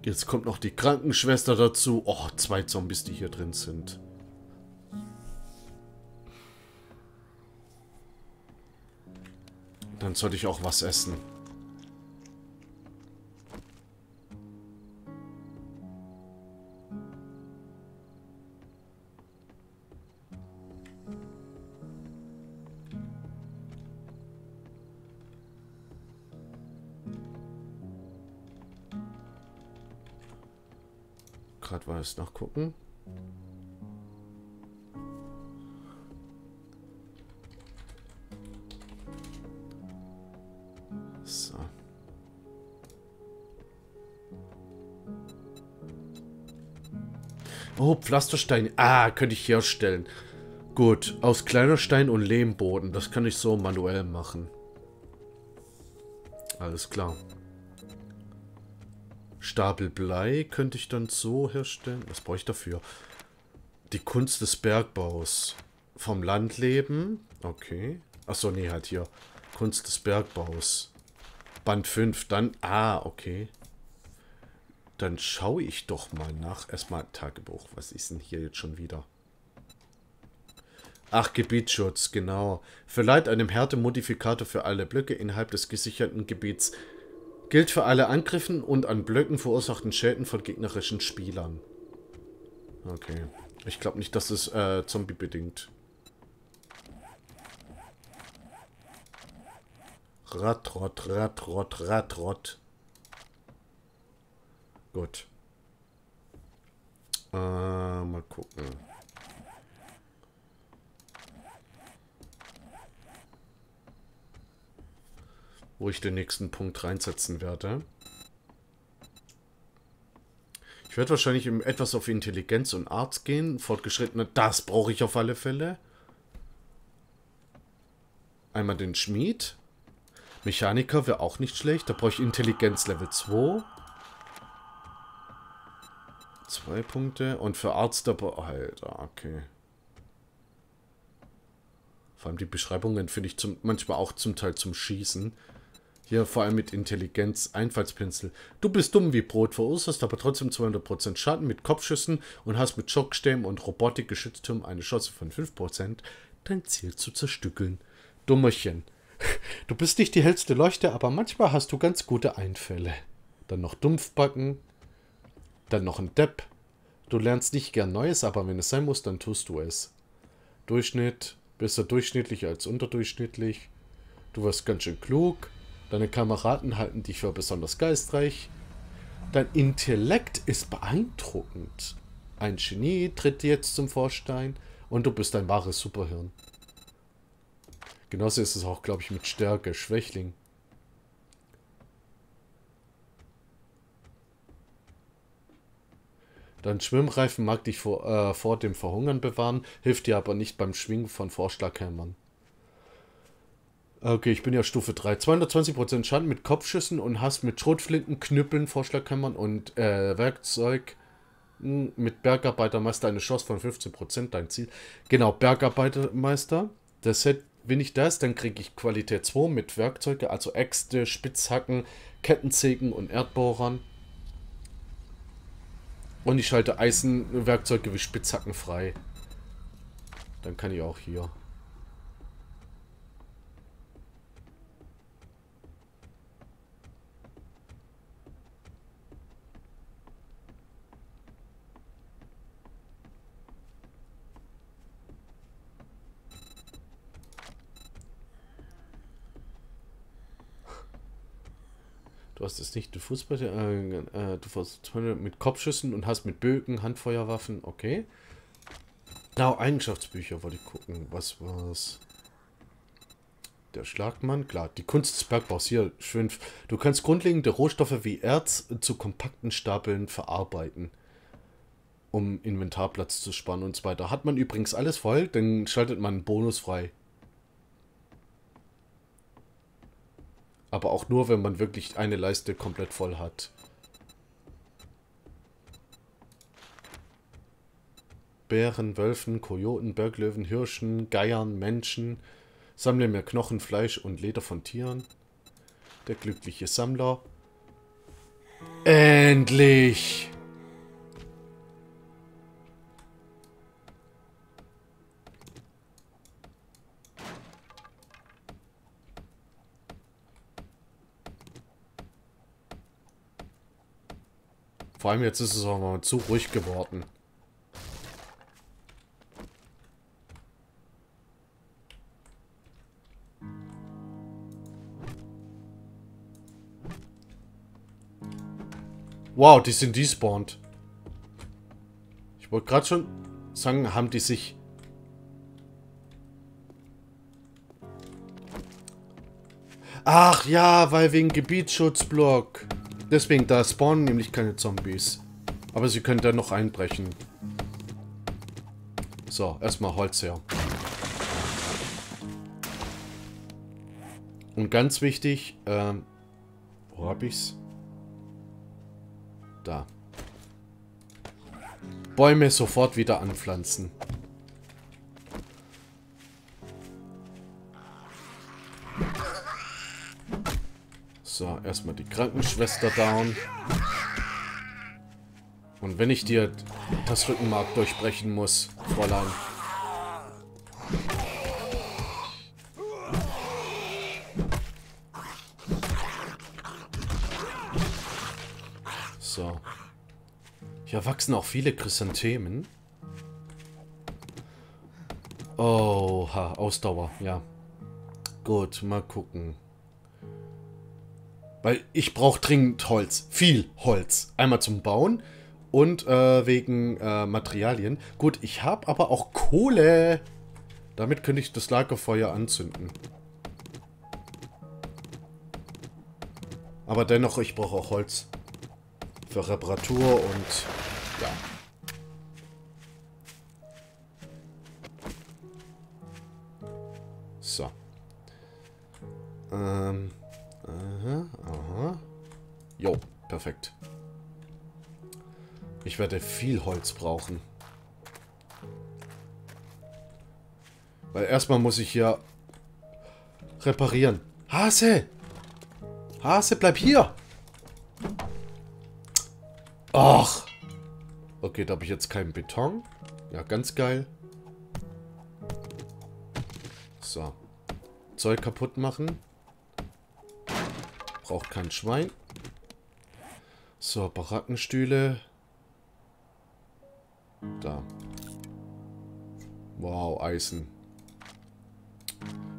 Jetzt kommt noch die Krankenschwester dazu. Oh, zwei Zombies, die hier drin sind. Dann sollte ich auch was essen. Gerade was nachgucken. So. Oh, Pflasterstein. Ah, könnte ich herstellen. Gut, aus kleiner Stein und Lehmboden. Das kann ich so manuell machen. Alles klar. Stapel Blei könnte ich dann so herstellen. Was brauche ich dafür? Die Kunst des Bergbaus. Vom Landleben. Okay. Achso, nee, halt hier. Kunst des Bergbaus. Band 5. Dann. Ah, okay. Dann schaue ich doch mal nach. Erstmal Tagebuch. Was ist denn hier jetzt schon wieder? Ach, Gebietsschutz, genau. Verleiht einem Härtemodifikator für alle Blöcke innerhalb des gesicherten Gebiets Gilt für alle Angriffen und an Blöcken verursachten Schäden von gegnerischen Spielern. Okay. Ich glaube nicht, dass es äh, Zombie-bedingt. Radrott, Radrott, Radrott. Gut. Äh, mal gucken. Wo ich den nächsten Punkt reinsetzen werde. Ich werde wahrscheinlich etwas auf Intelligenz und Arzt gehen. Fortgeschrittene, das brauche ich auf alle Fälle. einmal den Schmied. Mechaniker wäre auch nicht schlecht. Da brauche ich Intelligenz Level 2. Zwei Punkte. Und für Arzt aber... Alter, okay. Vor allem die Beschreibungen finde ich zum, manchmal auch zum Teil zum Schießen. Hier vor allem mit Intelligenz, Einfallspinsel. Du bist dumm wie Brot, verursachst aber trotzdem 200% Schaden mit Kopfschüssen und hast mit Schockstämmen und Robotikgeschützturm eine Chance von 5%, dein Ziel zu zerstückeln. Dummerchen. Du bist nicht die hellste Leuchte, aber manchmal hast du ganz gute Einfälle. Dann noch Dumpfbacken, dann noch ein Depp. Du lernst nicht gern Neues, aber wenn es sein muss, dann tust du es. Durchschnitt, besser durchschnittlich als unterdurchschnittlich. Du wirst ganz schön klug. Deine Kameraden halten dich für besonders geistreich. Dein Intellekt ist beeindruckend. Ein Genie tritt jetzt zum Vorstein und du bist ein wahres Superhirn. Genauso ist es auch, glaube ich, mit Stärke, Schwächling. Dein Schwimmreifen mag dich vor, äh, vor dem Verhungern bewahren, hilft dir aber nicht beim Schwingen von Vorschlaghämmern. Okay, ich bin ja Stufe 3. 220% Schaden mit Kopfschüssen und hast mit Schrotflinten, Knüppeln, Vorschlaghämmern und äh, Werkzeug hm, mit Bergarbeitermeister eine Chance von 15%, dein Ziel. Genau, Bergarbeitermeister. Das Set, wenn ich das, dann kriege ich Qualität 2 mit Werkzeuge, also Äxte, Spitzhacken, Kettensägen und Erdbohrern. Und ich schalte Eisenwerkzeuge wie Spitzhacken frei. Dann kann ich auch hier. Du hast es nicht diffus äh, äh, du hast mit Kopfschüssen und hast mit Bögen, Handfeuerwaffen, okay. Genau, Eigenschaftsbücher wollte ich gucken. Was war's? Der Schlagmann, klar. Die Kunst des Bergbaus, hier, schön. Du kannst grundlegende Rohstoffe wie Erz zu kompakten Stapeln verarbeiten, um Inventarplatz zu sparen und so weiter. Hat man übrigens alles voll, dann schaltet man einen Bonus frei. Aber auch nur, wenn man wirklich eine Leiste komplett voll hat. Bären, Wölfen, Kojoten, Berglöwen, Hirschen, Geiern, Menschen. Sammle mehr Knochen, Fleisch und Leder von Tieren. Der glückliche Sammler. Endlich! Vor allem jetzt ist es auch mal zu ruhig geworden. Wow, die sind despawned. Ich wollte gerade schon sagen, haben die sich... Ach ja, weil wegen Gebietsschutzblock. Deswegen, da spawnen nämlich keine Zombies. Aber sie können da noch einbrechen. So, erstmal Holz her. Und ganz wichtig, ähm, wo hab ich's? Da. Bäume sofort wieder anpflanzen. So, erstmal die Krankenschwester down. Und wenn ich dir das Rückenmark durchbrechen muss, Fräulein. So. Hier wachsen auch viele Chrysanthemen. Oha, Ausdauer, ja. Gut, mal gucken. Weil ich brauche dringend Holz. Viel Holz. Einmal zum Bauen und äh, wegen äh, Materialien. Gut, ich habe aber auch Kohle. Damit könnte ich das Lagerfeuer anzünden. Aber dennoch, ich brauche auch Holz. Für Reparatur und ja. So. Ähm. Jo, perfekt. Ich werde viel Holz brauchen. Weil erstmal muss ich hier reparieren. Hase! Hase, bleib hier! Ach! Okay, da habe ich jetzt keinen Beton. Ja, ganz geil. So. Zeug kaputt machen. Braucht kein Schwein. So, Barackenstühle. Da. Wow, Eisen.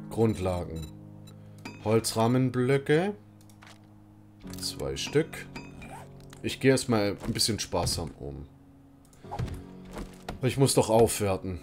Grundlagen. Holzrahmenblöcke. Zwei Stück. Ich gehe erstmal ein bisschen sparsam um. Ich muss doch aufwerten.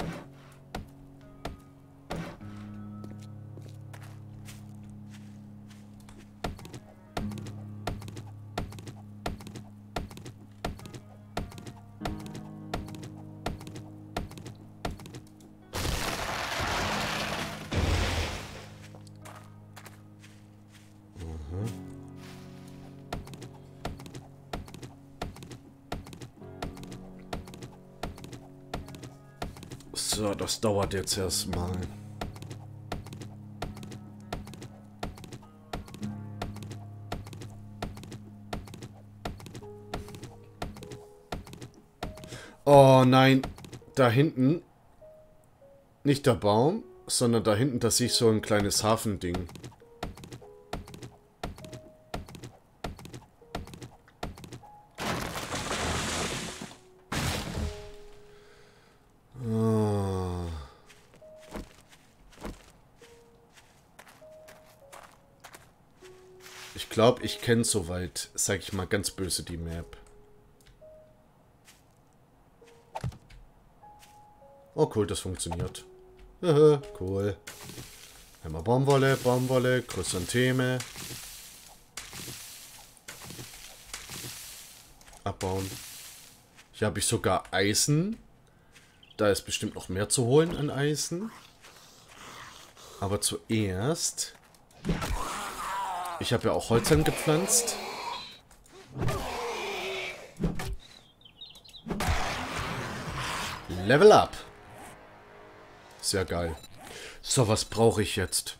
Dauert jetzt erstmal. Oh nein, da hinten. Nicht der Baum, sondern da hinten, da sehe ich so ein kleines Hafending. Glaube, ich kenne soweit, sag ich mal ganz böse, die Map. Oh cool, das funktioniert. cool. Einmal Baumwolle, Baumwolle, Chrysantheme. Abbauen. Hier habe ich sogar Eisen. Da ist bestimmt noch mehr zu holen an Eisen. Aber zuerst ich habe ja auch Holz angepflanzt. Level up. Sehr geil. So, was brauche ich jetzt?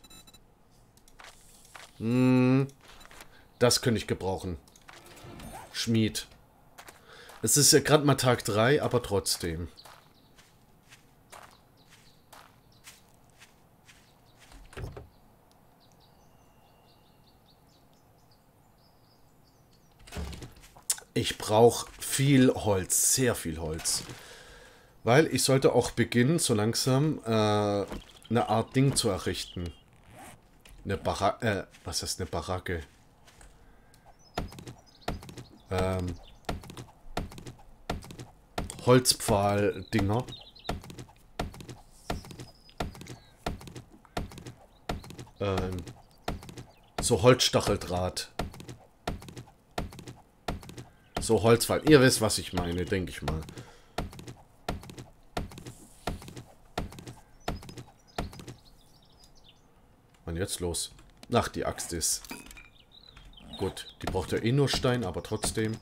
Hm, das könnte ich gebrauchen. Schmied. Es ist ja gerade mal Tag 3, aber trotzdem. Ich brauche viel Holz, sehr viel Holz. Weil ich sollte auch beginnen, so langsam äh, eine Art Ding zu errichten. Eine Baracke, äh, was ist eine Baracke? Ähm, Holzpfahl-Dinger. Ähm, so Holzstacheldraht. So Holzfall. Ihr wisst, was ich meine, denke ich mal. Und jetzt los. Ach, die Axt ist. Gut, die braucht ja eh nur Stein, aber trotzdem.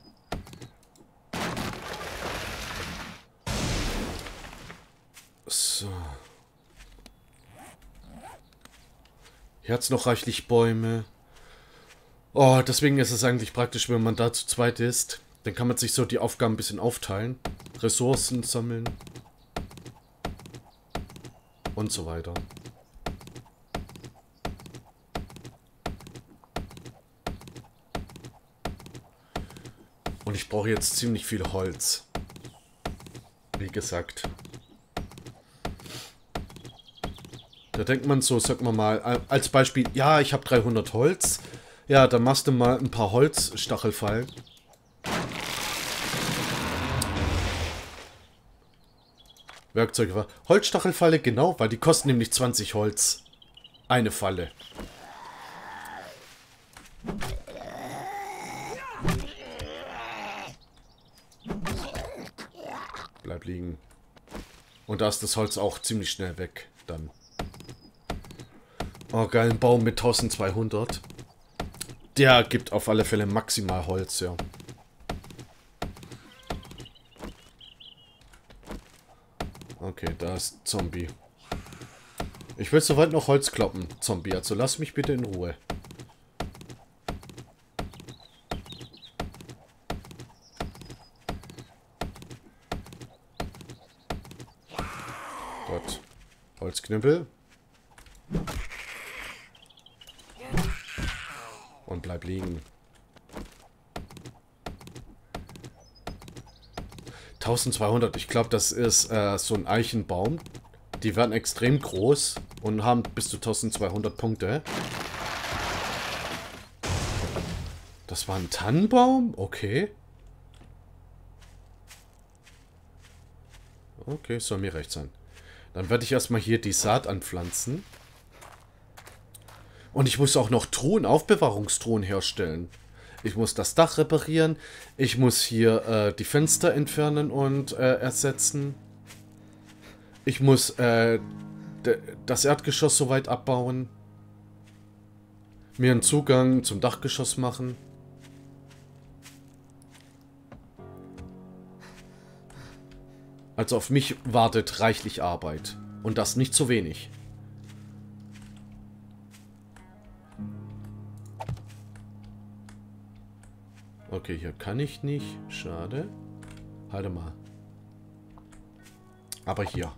So. Hier hat es noch reichlich Bäume. Oh, deswegen ist es eigentlich praktisch, wenn man da zu zweit ist. Dann kann man sich so die Aufgaben ein bisschen aufteilen. Ressourcen sammeln. Und so weiter. Und ich brauche jetzt ziemlich viel Holz. Wie gesagt. Da denkt man so, sag mal mal, als Beispiel, ja, ich habe 300 Holz. Ja, dann machst du mal ein paar Holzstachelfallen. Werkzeuge. Holzstachelfalle, genau, weil die kosten nämlich 20 Holz. Eine Falle. Bleib liegen. Und da ist das Holz auch ziemlich schnell weg, dann. Oh, geil, ein Baum mit 1200. Der gibt auf alle Fälle maximal Holz, ja. Okay, da ist Zombie. Ich will soweit noch Holz kloppen, Zombie. Also lass mich bitte in Ruhe. Gott. Holzknüppel. Und bleib liegen. 1200, ich glaube, das ist äh, so ein Eichenbaum. Die werden extrem groß und haben bis zu 1200 Punkte. Das war ein Tannenbaum? Okay. Okay, soll mir recht sein. Dann werde ich erstmal hier die Saat anpflanzen. Und ich muss auch noch Truhen, Aufbewahrungstruhen herstellen. Ich muss das Dach reparieren. Ich muss hier äh, die Fenster entfernen und äh, ersetzen. Ich muss äh, das Erdgeschoss soweit abbauen. Mir einen Zugang zum Dachgeschoss machen. Also auf mich wartet reichlich Arbeit. Und das nicht zu wenig. Okay, hier kann ich nicht. Schade. Halte mal. Aber hier.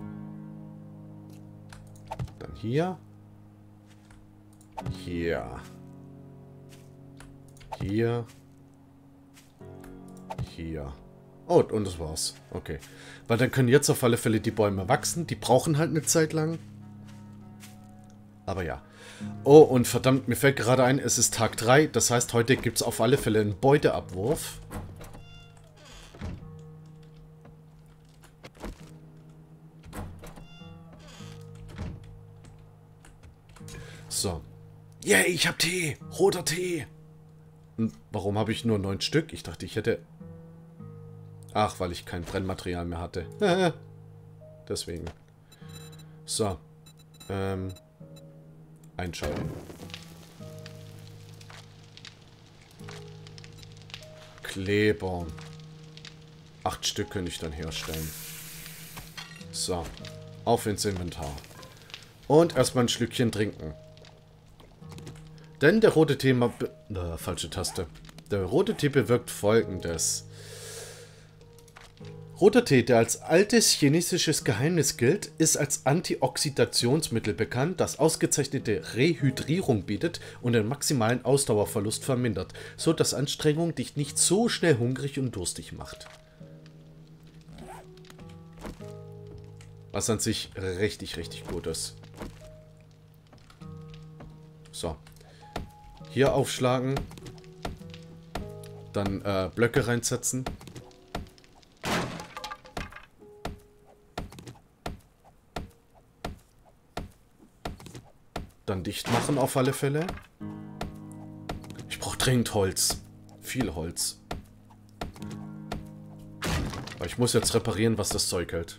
Dann hier. Hier. Hier. Hier. Oh, und das war's. Okay. Weil dann können jetzt auf alle Fälle die Bäume wachsen. Die brauchen halt eine Zeit lang. Aber ja. Oh, und verdammt, mir fällt gerade ein, es ist Tag 3. Das heißt, heute gibt es auf alle Fälle einen Beuteabwurf. So. Yay, ich habe Tee. Roter Tee. Und warum habe ich nur neun Stück? Ich dachte, ich hätte Ach, weil ich kein Brennmaterial mehr hatte. Deswegen. So. Ähm. Einschalten. Kleber. Acht Stück könnte ich dann herstellen. So. Auf ins Inventar. Und erstmal ein Schlückchen trinken. Denn der rote Tee... Äh, falsche Taste. Der rote Tee bewirkt folgendes. Roter Tee, der als altes chinesisches Geheimnis gilt, ist als Antioxidationsmittel bekannt, das ausgezeichnete Rehydrierung bietet und den maximalen Ausdauerverlust vermindert, so dass Anstrengung dich nicht so schnell hungrig und durstig macht. Was an sich richtig, richtig gut ist. So. Hier aufschlagen. Dann äh, Blöcke reinsetzen. Dann dicht machen auf alle Fälle. Ich brauche dringend Holz. Viel Holz. Aber ich muss jetzt reparieren, was das Zeug hält.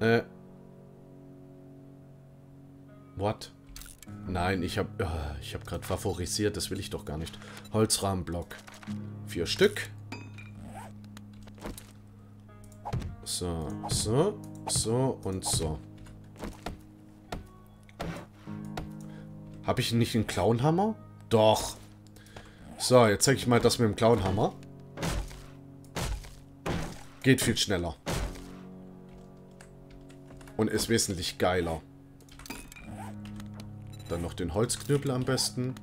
Äh. What? Nein, ich habe äh, ich habe gerade favorisiert, das will ich doch gar nicht. Holzrahmenblock. Vier Stück. So, so, so und so. Habe ich nicht einen Clownhammer? Doch. So, jetzt zeige ich mal das mit dem Clownhammer. Geht viel schneller. Und ist wesentlich geiler. Dann noch den Holzknüppel am besten.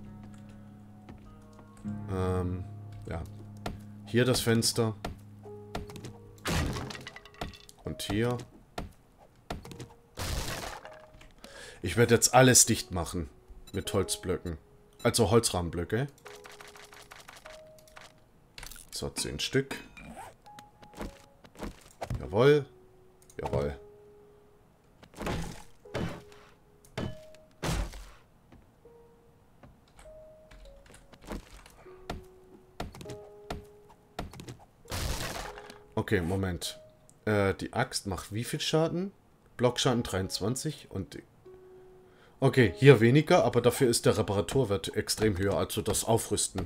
Ähm, ja. Hier das Fenster. Und hier. Ich werde jetzt alles dicht machen. Mit Holzblöcken. Also Holzrahmenblöcke. So, zehn Stück. Jawohl. Jawohl. Okay, Moment. Äh, die Axt macht wie viel Schaden? Blockschaden 23 und... Okay, hier weniger, aber dafür ist der Reparaturwert extrem höher, also das Aufrüsten.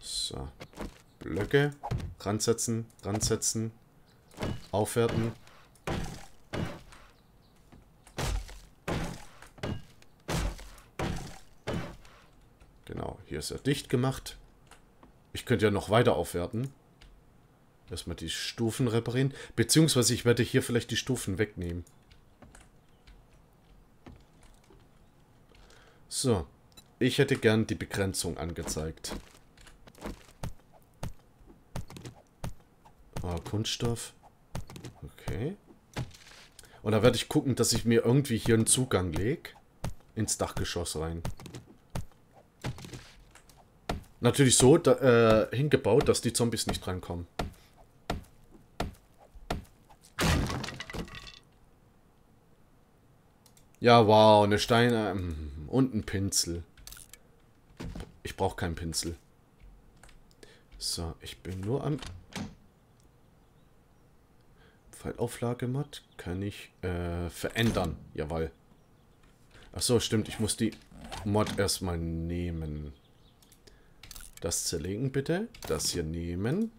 So. Blöcke. Ransetzen, ransetzen. Aufwerten. Genau, hier ist er dicht gemacht. Ich könnte ja noch weiter aufwerten. Erstmal die Stufen reparieren. Beziehungsweise ich werde hier vielleicht die Stufen wegnehmen. So. Ich hätte gern die Begrenzung angezeigt. Ah, Kunststoff. Okay. Und da werde ich gucken, dass ich mir irgendwie hier einen Zugang lege. Ins Dachgeschoss rein. Natürlich so da, äh, hingebaut, dass die Zombies nicht drankommen. Ja, wow, eine Steine ähm, und ein Pinsel. Ich brauche keinen Pinsel. So, ich bin nur am... Pfeilauflage-Mod kann ich äh, verändern. Jawohl. Achso, stimmt, ich muss die Mod erstmal nehmen. Das zerlegen bitte. Das hier nehmen.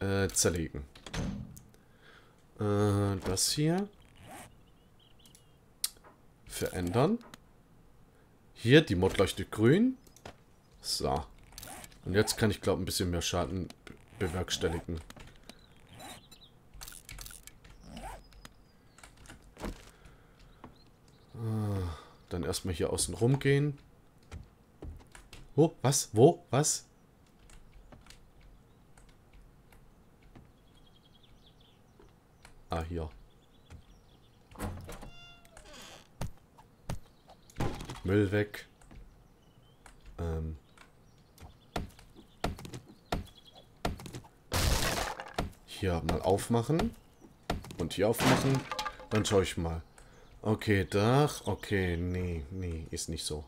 Äh, zerlegen. Äh, das hier. Verändern. Hier, die Mod leuchtet grün. So. Und jetzt kann ich, glaube ein bisschen mehr Schaden bewerkstelligen. Ah, dann erstmal hier außen rum gehen. Wo? Was? Wo? Was? Ah, hier. Müll weg. Ähm. Hier mal aufmachen. Und hier aufmachen. Dann schaue ich mal. Okay, Dach. Okay, nee, nee, ist nicht so.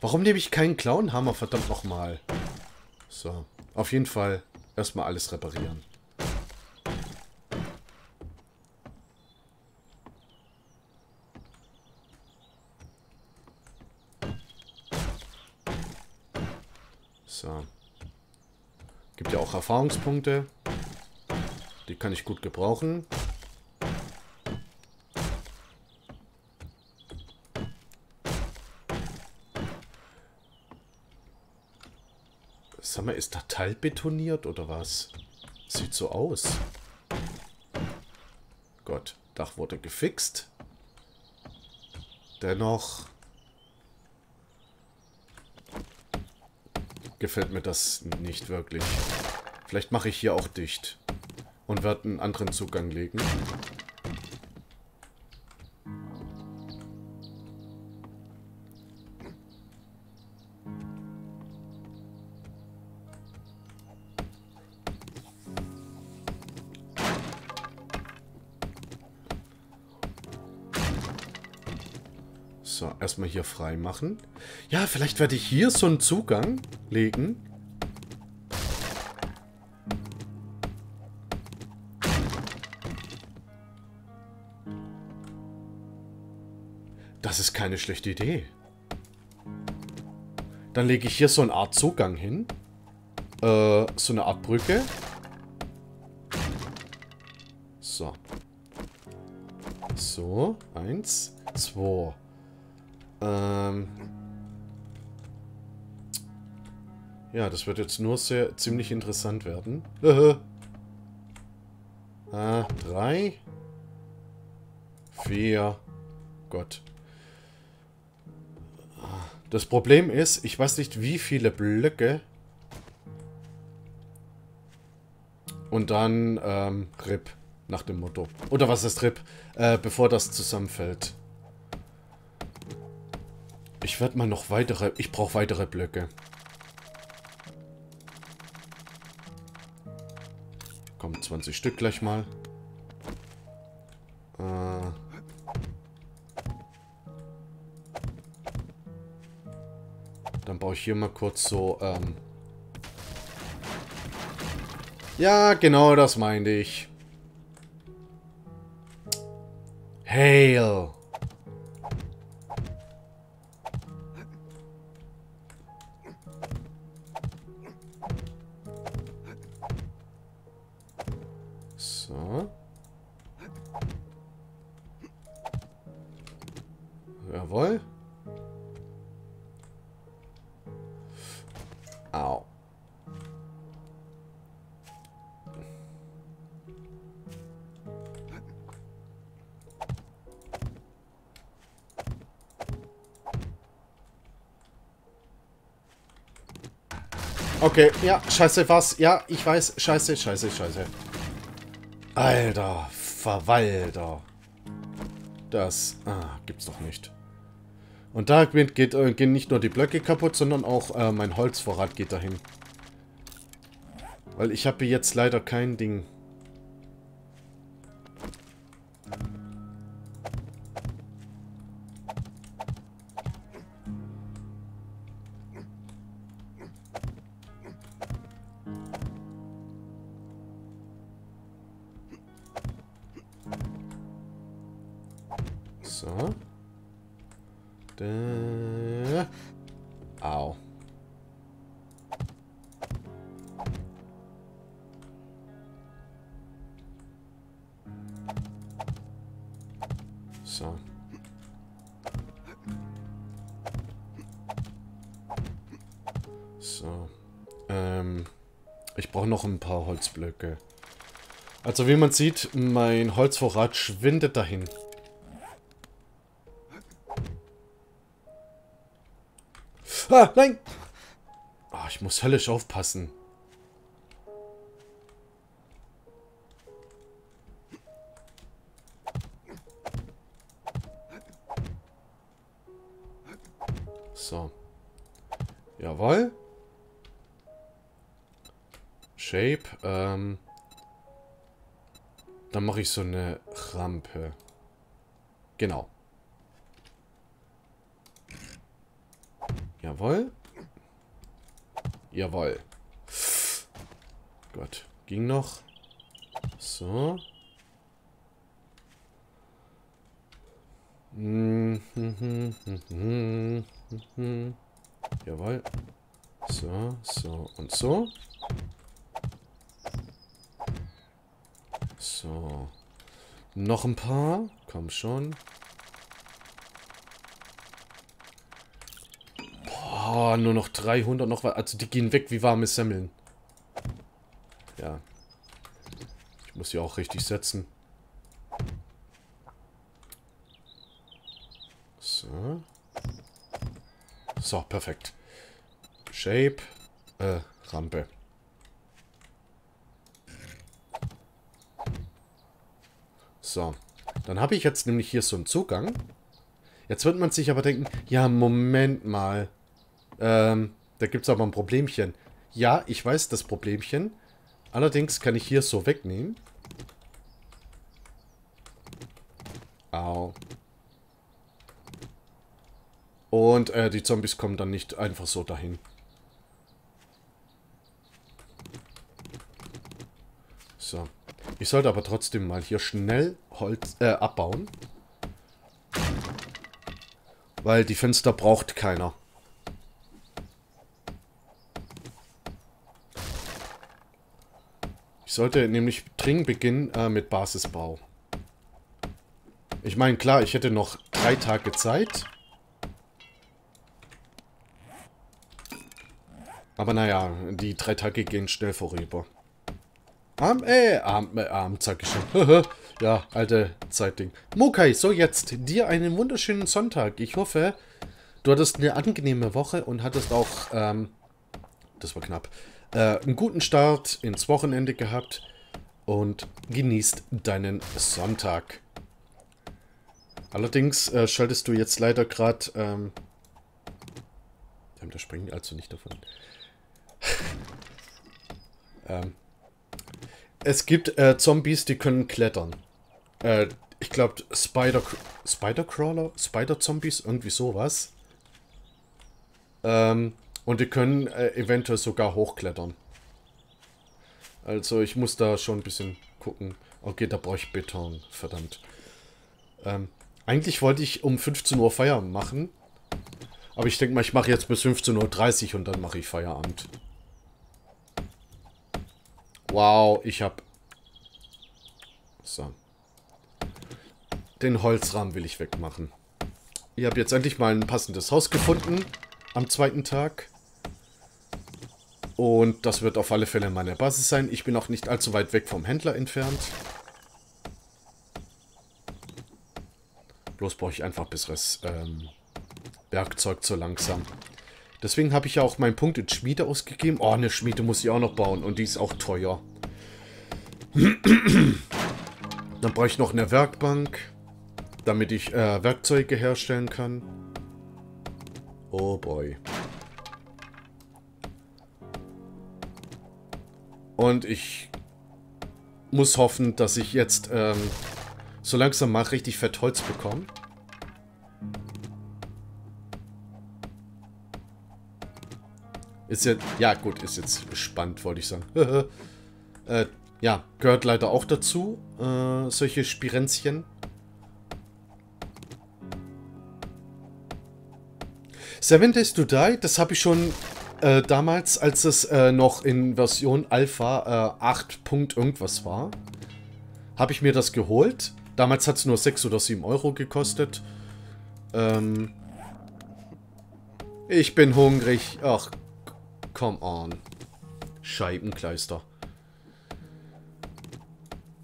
Warum nehme ich keinen Clownhammer, verdammt nochmal? So, auf jeden Fall erstmal alles reparieren. So. Gibt ja auch Erfahrungspunkte. Die kann ich gut gebrauchen. Sag mal, ist da Teil betoniert oder was? Sieht so aus. Gott, Dach wurde gefixt. Dennoch gefällt mir das nicht wirklich. Vielleicht mache ich hier auch dicht und werde einen anderen Zugang legen. Hier frei machen. Ja, vielleicht werde ich hier so einen Zugang legen. Das ist keine schlechte Idee. Dann lege ich hier so eine Art Zugang hin. Äh, so eine Art Brücke. So. So, eins, zwei. Ähm ja, das wird jetzt nur sehr ziemlich interessant werden. ah, drei. Vier. Gott. Das Problem ist, ich weiß nicht, wie viele Blöcke. Und dann ähm, RIP, nach dem Motto. Oder was ist RIP? Äh, bevor das zusammenfällt. Ich werde mal noch weitere... Ich brauche weitere Blöcke. Komm, 20 Stück gleich mal. Äh... Dann baue ich hier mal kurz so, ähm... Ja, genau das meinte ich. Hail! Okay, ja, scheiße, was? Ja, ich weiß, scheiße, scheiße, scheiße. Alter, Verwalter. Das ah, gibt's doch nicht. Und damit geht, äh, gehen nicht nur die Blöcke kaputt, sondern auch äh, mein Holzvorrat geht dahin. Weil ich habe jetzt leider kein Ding. Holzblöcke. Also wie man sieht, mein Holzvorrat schwindet dahin. Ah, nein! Oh, ich muss höllisch aufpassen. Ähm. Dann mache ich so eine Rampe. Genau. Jawohl. Jawohl. Gott. Ging noch. So. Jawohl. So, so und so. So. Noch ein paar. Komm schon. Oh, nur noch 300 noch. Also die gehen weg wie warme Semmeln. Ja. Ich muss sie auch richtig setzen. So. So, perfekt. Shape. Äh, Rampe. So. Dann habe ich jetzt nämlich hier so einen Zugang. Jetzt wird man sich aber denken, ja, Moment mal. Ähm, da gibt es aber ein Problemchen. Ja, ich weiß das Problemchen. Allerdings kann ich hier so wegnehmen. Au. Und äh, die Zombies kommen dann nicht einfach so dahin. So. Ich sollte aber trotzdem mal hier schnell Holz äh, abbauen. Weil die Fenster braucht keiner. sollte nämlich dringend beginnen äh, mit Basisbau. Ich meine, klar, ich hätte noch drei Tage Zeit. Aber naja, die drei Tage gehen schnell vorüber. Arm, äh, arm, äh, arm, sag ich schon. ja, alte Zeitding. Mokai, so jetzt, dir einen wunderschönen Sonntag. Ich hoffe, du hattest eine angenehme Woche und hattest auch, ähm, das war knapp, äh, einen guten Start ins Wochenende gehabt und genießt deinen Sonntag. Allerdings äh, schaltest du jetzt leider gerade... Ähm, da springen also nicht davon. ähm, es gibt äh, Zombies, die können klettern. Äh, ich glaube, Spider... Spider-Crawler? Spider-Zombies? Irgendwie sowas. Ähm, Und die können äh, eventuell sogar hochklettern. Also ich muss da schon ein bisschen gucken. Okay, da brauche ich Beton. Verdammt. Ähm, eigentlich wollte ich um 15 Uhr Feierabend machen. Aber ich denke mal, ich mache jetzt bis 15.30 Uhr und dann mache ich Feierabend. Wow, ich habe... So. Den Holzrahmen will ich wegmachen. Ich habe jetzt endlich mal ein passendes Haus gefunden. Am zweiten Tag. Und das wird auf alle Fälle meine Basis sein. Ich bin auch nicht allzu weit weg vom Händler entfernt. Bloß brauche ich einfach besseres ähm, Werkzeug zu langsam. Deswegen habe ich ja auch meinen Punkt in Schmiede ausgegeben. Oh, eine Schmiede muss ich auch noch bauen und die ist auch teuer. Dann brauche ich noch eine Werkbank, damit ich äh, Werkzeuge herstellen kann. Oh boy. Und ich muss hoffen, dass ich jetzt ähm, so langsam mal richtig fett Holz bekomme. Ist ja, ja gut, ist jetzt spannend, wollte ich sagen. äh, ja, gehört leider auch dazu, äh, solche Spirenzchen. Seven Days to Die, das habe ich schon äh, damals, als es äh, noch in Version Alpha äh, 8. Punkt irgendwas war, habe ich mir das geholt. Damals hat es nur 6 oder 7 Euro gekostet. Ähm, ich bin hungrig. Ach, come on. Scheibenkleister.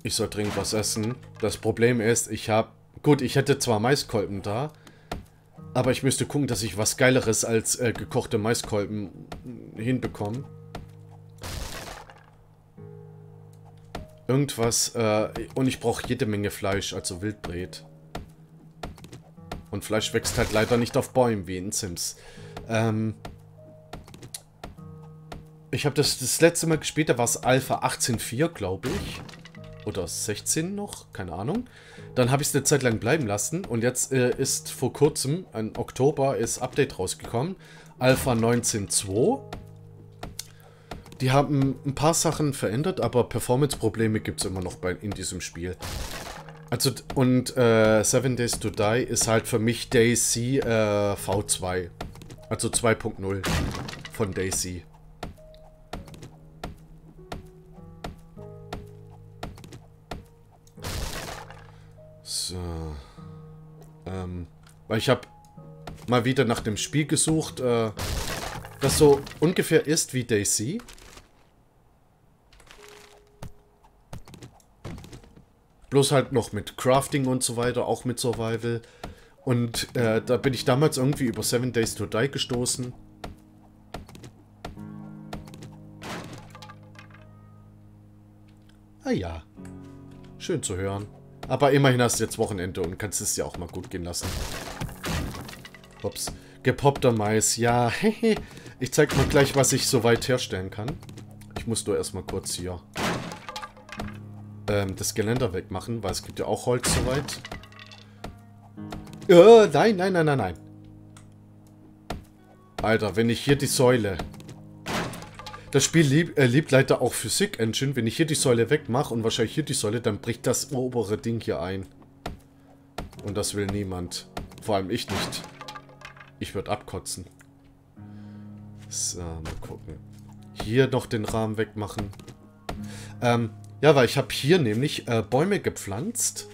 Ich soll dringend was essen. Das Problem ist, ich habe... Gut, ich hätte zwar Maiskolben da, aber ich müsste gucken, dass ich was Geileres als äh, gekochte Maiskolben hinbekomme. Irgendwas, äh, und ich brauche jede Menge Fleisch, also Wildbret. Und Fleisch wächst halt leider nicht auf Bäumen, wie in Sims. Ähm, ich habe das das letzte Mal gespielt, da war es Alpha 18.4, glaube ich. Oder 16 noch, keine Ahnung. Dann habe ich es eine Zeit lang bleiben lassen und jetzt äh, ist vor kurzem, im Oktober, ist Update rausgekommen. Alpha 19.2. Die haben ein paar Sachen verändert, aber Performance-Probleme gibt es immer noch bei, in diesem Spiel. Also, und äh, Seven Days to Die ist halt für mich Daisy äh, V2. Also 2.0 von Daisy. So. Ähm, weil ich habe mal wieder nach dem Spiel gesucht, äh, das so ungefähr ist wie Daisy. Bloß halt noch mit Crafting und so weiter, auch mit Survival. Und äh, da bin ich damals irgendwie über Seven Days to Die gestoßen. Ah ja. Schön zu hören. Aber immerhin hast du jetzt Wochenende und kannst es dir auch mal gut gehen lassen. Ups. Gepoppter Mais. Ja, hehe. ich zeig mal gleich, was ich soweit herstellen kann. Ich muss nur erstmal kurz hier ähm, das Geländer wegmachen, weil es gibt ja auch Holz soweit. Äh, nein, nein, nein, nein, nein. Alter, wenn ich hier die Säule... Das Spiel lieb, äh, liebt leider auch Physik-Engine. Wenn ich hier die Säule wegmache und wahrscheinlich hier die Säule, dann bricht das obere Ding hier ein. Und das will niemand. Vor allem ich nicht. Ich würde abkotzen. So, mal gucken. Hier noch den Rahmen wegmachen. Ähm, ja, weil ich habe hier nämlich äh, Bäume gepflanzt.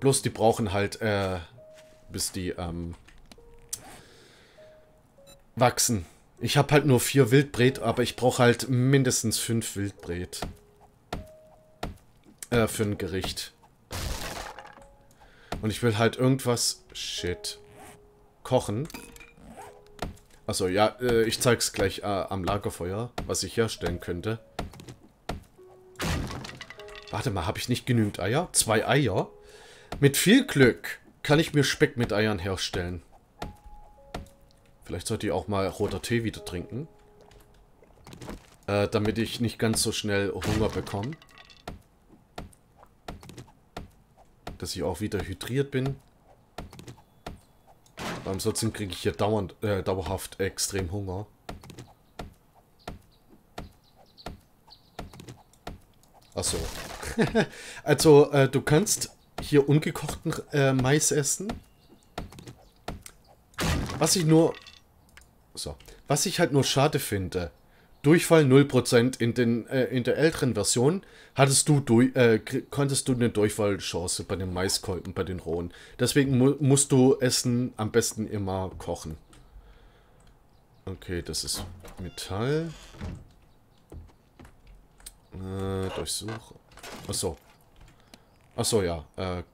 Bloß die brauchen halt, äh, bis die, ähm, wachsen. Ich habe halt nur vier Wildbret, aber ich brauche halt mindestens fünf Wildbret. Äh, für ein Gericht. Und ich will halt irgendwas... Shit. Kochen. Achso, ja, äh, ich zeig's gleich äh, am Lagerfeuer, was ich herstellen könnte. Warte mal, habe ich nicht genügend Eier? Zwei Eier? Mit viel Glück kann ich mir Speck mit Eiern herstellen. Vielleicht sollte ich auch mal roter Tee wieder trinken. Äh, damit ich nicht ganz so schnell Hunger bekomme. Dass ich auch wieder hydriert bin. Weil ansonsten kriege ich hier dauernd, äh, dauerhaft extrem Hunger. Achso. also, äh, du kannst hier ungekochten äh, Mais essen. Was ich nur so. Was ich halt nur schade finde. Durchfall 0% in, den, äh, in der älteren Version hattest du durch, äh, konntest du eine Durchfallchance bei den Maiskolben, bei den rohen. Deswegen mu musst du Essen am besten immer kochen. Okay, das ist Metall. Äh, Durchsuche. Achso. Achso, ja. Äh,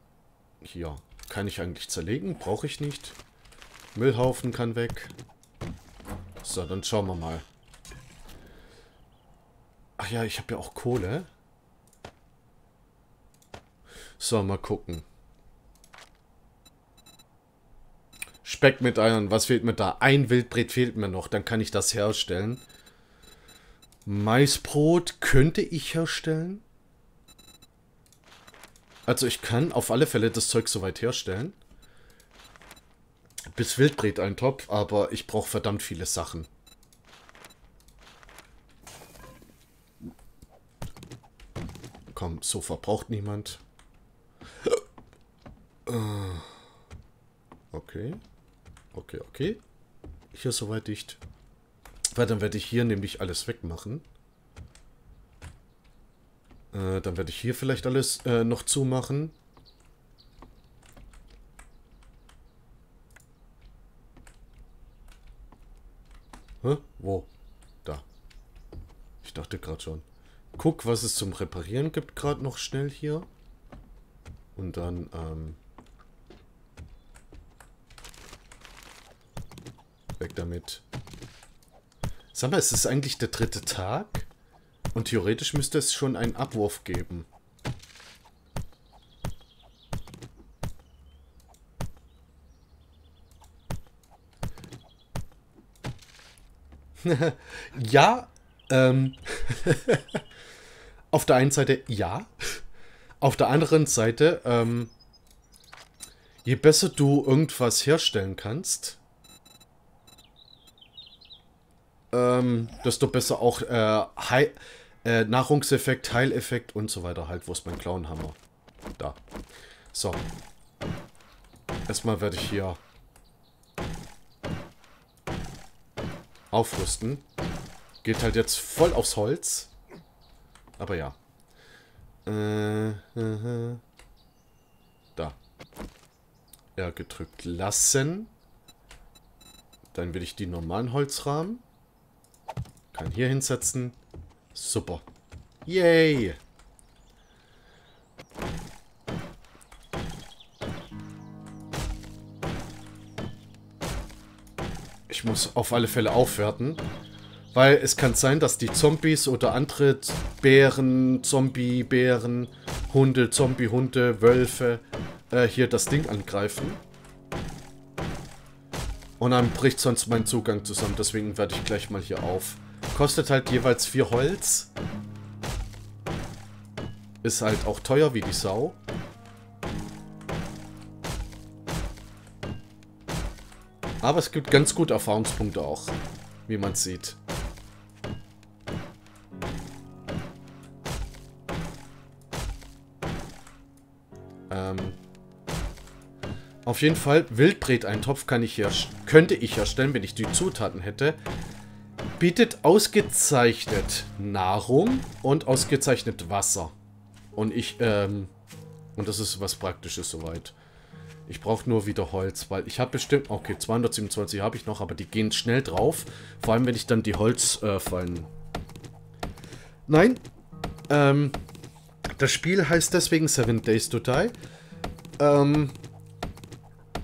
hier. Kann ich eigentlich zerlegen? Brauche ich nicht. Müllhaufen kann weg. So, dann schauen wir mal. Ach ja, ich habe ja auch Kohle. So, mal gucken. Speck mit Eiern. Was fehlt mir da? Ein Wildbret fehlt mir noch. Dann kann ich das herstellen. Maisbrot könnte ich herstellen. Also ich kann auf alle Fälle das Zeug soweit herstellen. Bis Wildbret ein Topf, aber ich brauche verdammt viele Sachen. Komm, Sofa braucht niemand. Okay. Okay, okay. Hier soweit dicht. Weil dann werde ich hier nämlich alles wegmachen. Äh, dann werde ich hier vielleicht alles äh, noch zumachen. Hä? Wo? Da. Ich dachte gerade schon. Guck, was es zum Reparieren gibt, gerade noch schnell hier. Und dann, ähm... Weg damit. Sag mal, ist es eigentlich der dritte Tag? Und theoretisch müsste es schon einen Abwurf geben. ja, ähm, auf der einen Seite ja, auf der anderen Seite, ähm, je besser du irgendwas herstellen kannst, ähm, desto besser auch äh, äh, Nahrungseffekt, Heileffekt und so weiter halt. Wo ist mein Clownhammer? Da. So. Erstmal werde ich hier aufrüsten. Geht halt jetzt voll aufs Holz. Aber ja. Äh, äh, da. Ja, gedrückt lassen. Dann will ich die normalen Holzrahmen. Kann hier hinsetzen. Super. Yay! Ich muss auf alle Fälle aufwerten. Weil es kann sein, dass die Zombies oder andere Bären, Zombie-Bären, Hunde, Zombie-Hunde, Wölfe äh, hier das Ding angreifen. Und dann bricht sonst mein Zugang zusammen. Deswegen werde ich gleich mal hier auf. Kostet halt jeweils vier Holz. Ist halt auch teuer wie die Sau. Aber es gibt ganz gute Erfahrungspunkte auch, wie man sieht. Ähm auf jeden Fall, Wildbret-Eintopf kann ich könnte ich herstellen, wenn ich die Zutaten hätte bietet ausgezeichnet Nahrung und ausgezeichnet Wasser. Und ich, ähm, und das ist was Praktisches soweit. Ich brauche nur wieder Holz, weil ich habe bestimmt, okay, 227 habe ich noch, aber die gehen schnell drauf. Vor allem, wenn ich dann die Holzfallen... Äh, Nein, ähm, das Spiel heißt deswegen Seven Days to Die. Ähm,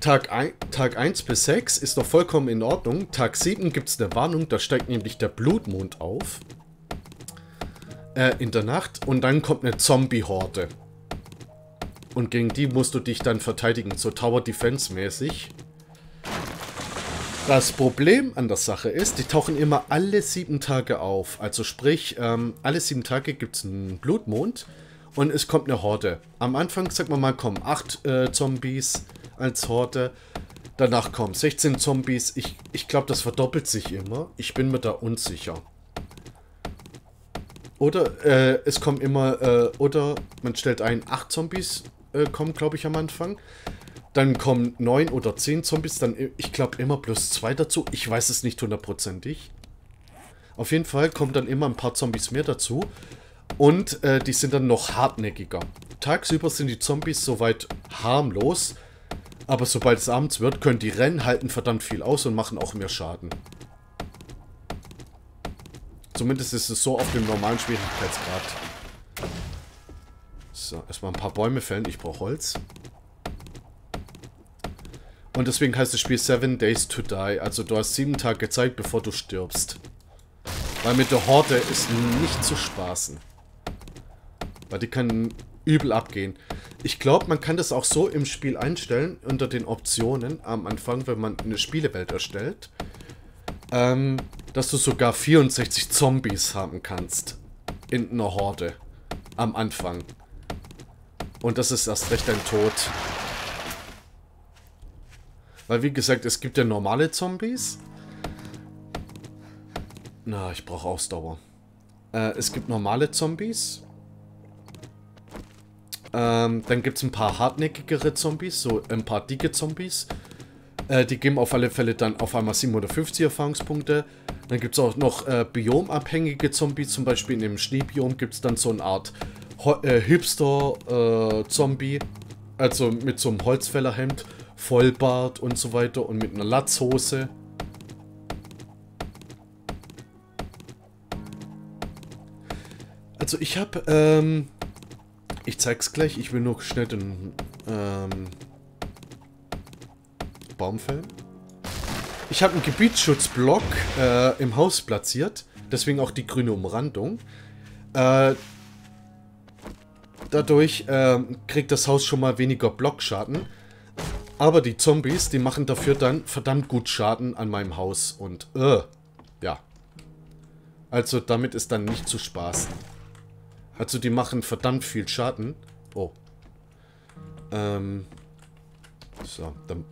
Tag, ein, Tag 1 bis 6 ist noch vollkommen in Ordnung. Tag 7 gibt es eine Warnung, da steigt nämlich der Blutmond auf. Äh, in der Nacht. Und dann kommt eine Zombie-Horde. Und gegen die musst du dich dann verteidigen, so Tower Defense mäßig. Das Problem an der Sache ist, die tauchen immer alle sieben Tage auf. Also sprich, ähm, alle sieben Tage gibt es einen Blutmond und es kommt eine Horde. Am Anfang, sagen wir mal, kommen acht äh, Zombies als Horde. Danach kommen 16 Zombies. Ich, ich glaube, das verdoppelt sich immer. Ich bin mir da unsicher. Oder äh, es kommen immer, äh, oder man stellt ein, acht Zombies äh, kommen, glaube ich, am Anfang. Dann kommen neun oder zehn Zombies, dann, äh, ich glaube, immer plus zwei dazu. Ich weiß es nicht hundertprozentig. Auf jeden Fall kommen dann immer ein paar Zombies mehr dazu. Und äh, die sind dann noch hartnäckiger. Tagsüber sind die Zombies soweit harmlos. Aber sobald es abends wird, können die rennen, halten verdammt viel aus und machen auch mehr Schaden. Zumindest ist es so auf dem normalen Schwierigkeitsgrad. So, erstmal ein paar Bäume fällen. Ich brauche Holz. Und deswegen heißt das Spiel Seven Days to Die. Also du hast sieben Tage Zeit, bevor du stirbst. Weil mit der Horde ist nicht zu spaßen. Weil die können übel abgehen. Ich glaube, man kann das auch so im Spiel einstellen, unter den Optionen am Anfang, wenn man eine Spielewelt erstellt, ähm, dass du sogar 64 Zombies haben kannst. In einer Horde. Am Anfang. Und das ist erst recht ein Tod. Weil wie gesagt, es gibt ja normale Zombies. Na, ich brauche Ausdauer. Äh, es gibt normale Zombies. Ähm, dann gibt es ein paar hartnäckigere Zombies, so ein paar dicke Zombies. Äh, die geben auf alle Fälle dann auf einmal 750 Erfahrungspunkte. Dann gibt es auch noch äh, biomabhängige Zombies, zum Beispiel in dem Schneebiom gibt es dann so eine Art äh, Hipster-Zombie. also mit so einem Holzfällerhemd, Vollbart und so weiter und mit einer Latzhose. Also ich habe ähm, ich zeig's gleich. Ich will nur schnell den ähm, Baum fällen. Ich habe einen Gebietsschutzblock äh, im Haus platziert. Deswegen auch die grüne Umrandung. Äh, dadurch äh, kriegt das Haus schon mal weniger Blockschaden. Aber die Zombies, die machen dafür dann verdammt gut Schaden an meinem Haus. Und, äh, ja. Also damit ist dann nicht zu spaßen. Also die machen verdammt viel Schaden. Oh. Ähm. So, dann...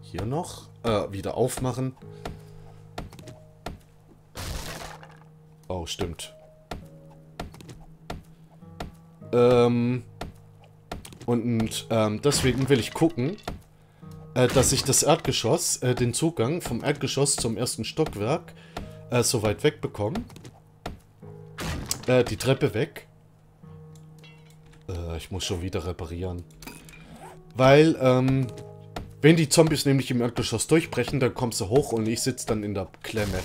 Hier noch. Äh, wieder aufmachen. Oh, stimmt. Ähm. Und ähm, deswegen will ich gucken, äh, dass ich das Erdgeschoss, äh, den Zugang vom Erdgeschoss zum ersten Stockwerk, äh, so weit weg bekomme. Äh, die Treppe weg. Äh, ich muss schon wieder reparieren. Weil, ähm, wenn die Zombies nämlich im Erdgeschoss durchbrechen, dann kommst du hoch und ich sitze dann in der Klemme.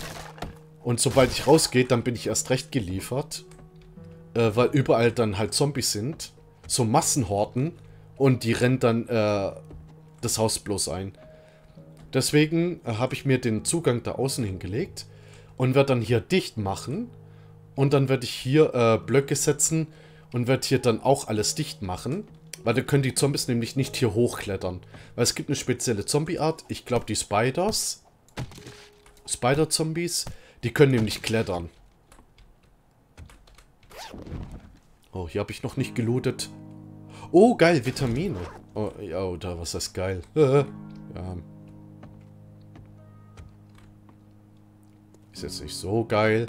Und sobald ich rausgehe, dann bin ich erst recht geliefert. Äh, weil überall dann halt Zombies sind. So Massenhorten. Und die rennen dann äh, das Haus bloß ein. Deswegen äh, habe ich mir den Zugang da außen hingelegt. Und werde dann hier dicht machen. Und dann werde ich hier äh, Blöcke setzen und werde hier dann auch alles dicht machen. Weil da können die Zombies nämlich nicht hier hochklettern. Weil es gibt eine spezielle Zombie-Art. Ich glaube die Spiders. Spider-Zombies. Die können nämlich klettern. Oh, hier habe ich noch nicht gelootet. Oh, geil, Vitamine. Oh, ja, oh, da was ist das geil. ja. Ist jetzt nicht so geil.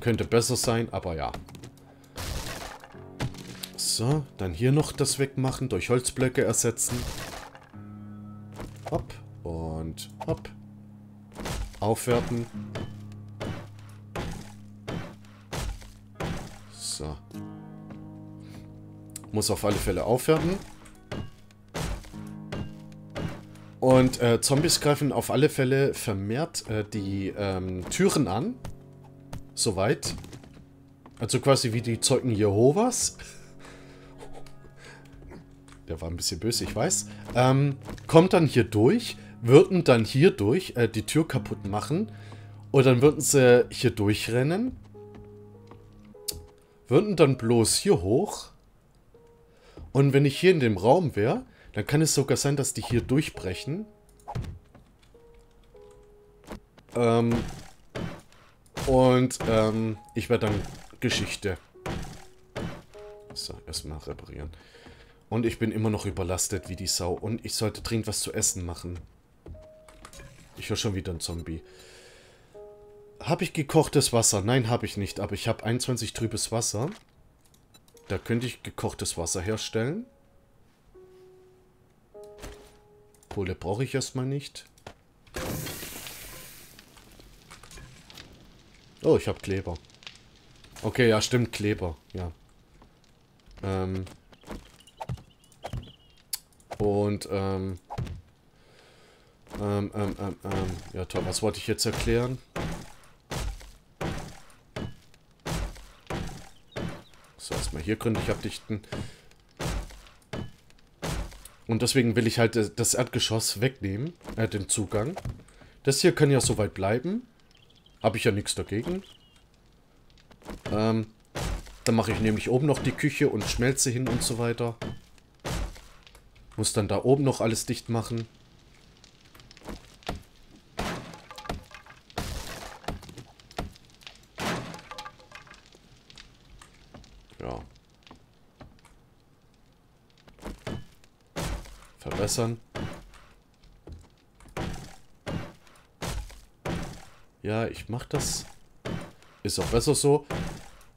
Könnte besser sein, aber ja. So, dann hier noch das wegmachen, durch Holzblöcke ersetzen. Hopp und hopp. Aufwerten. So. Muss auf alle Fälle aufwerten. Und äh, Zombies greifen auf alle Fälle vermehrt äh, die ähm, Türen an. Soweit. Also quasi wie die Zeugen Jehovas. Der war ein bisschen böse, ich weiß. Ähm, kommt dann hier durch, würden dann hier durch äh, die Tür kaputt machen. Und dann würden sie hier durchrennen. Würden dann bloß hier hoch. Und wenn ich hier in dem Raum wäre, dann kann es sogar sein, dass die hier durchbrechen. Ähm, und ähm, ich werde dann Geschichte. So, erstmal reparieren. Und ich bin immer noch überlastet wie die Sau. Und ich sollte dringend was zu essen machen. Ich höre schon wieder einen Zombie. Habe ich gekochtes Wasser? Nein, habe ich nicht, aber ich habe 21 trübes Wasser. Da könnte ich gekochtes Wasser herstellen. Kohle brauche ich erstmal nicht. Oh, ich habe Kleber. Okay, ja, stimmt, Kleber. Ja. Ähm. Und, ähm. Ähm, ähm, ähm, ähm. Ja, toll, was wollte ich jetzt erklären? So, erstmal hier gründlich abdichten. Und deswegen will ich halt das Erdgeschoss wegnehmen, äh, den Zugang. Das hier kann ja soweit bleiben. Habe ich ja nichts dagegen. Ähm, dann mache ich nämlich oben noch die Küche und Schmelze hin und so weiter. Muss dann da oben noch alles dicht machen. Ja. Verbessern. Ja, ich mach das. Ist auch besser so.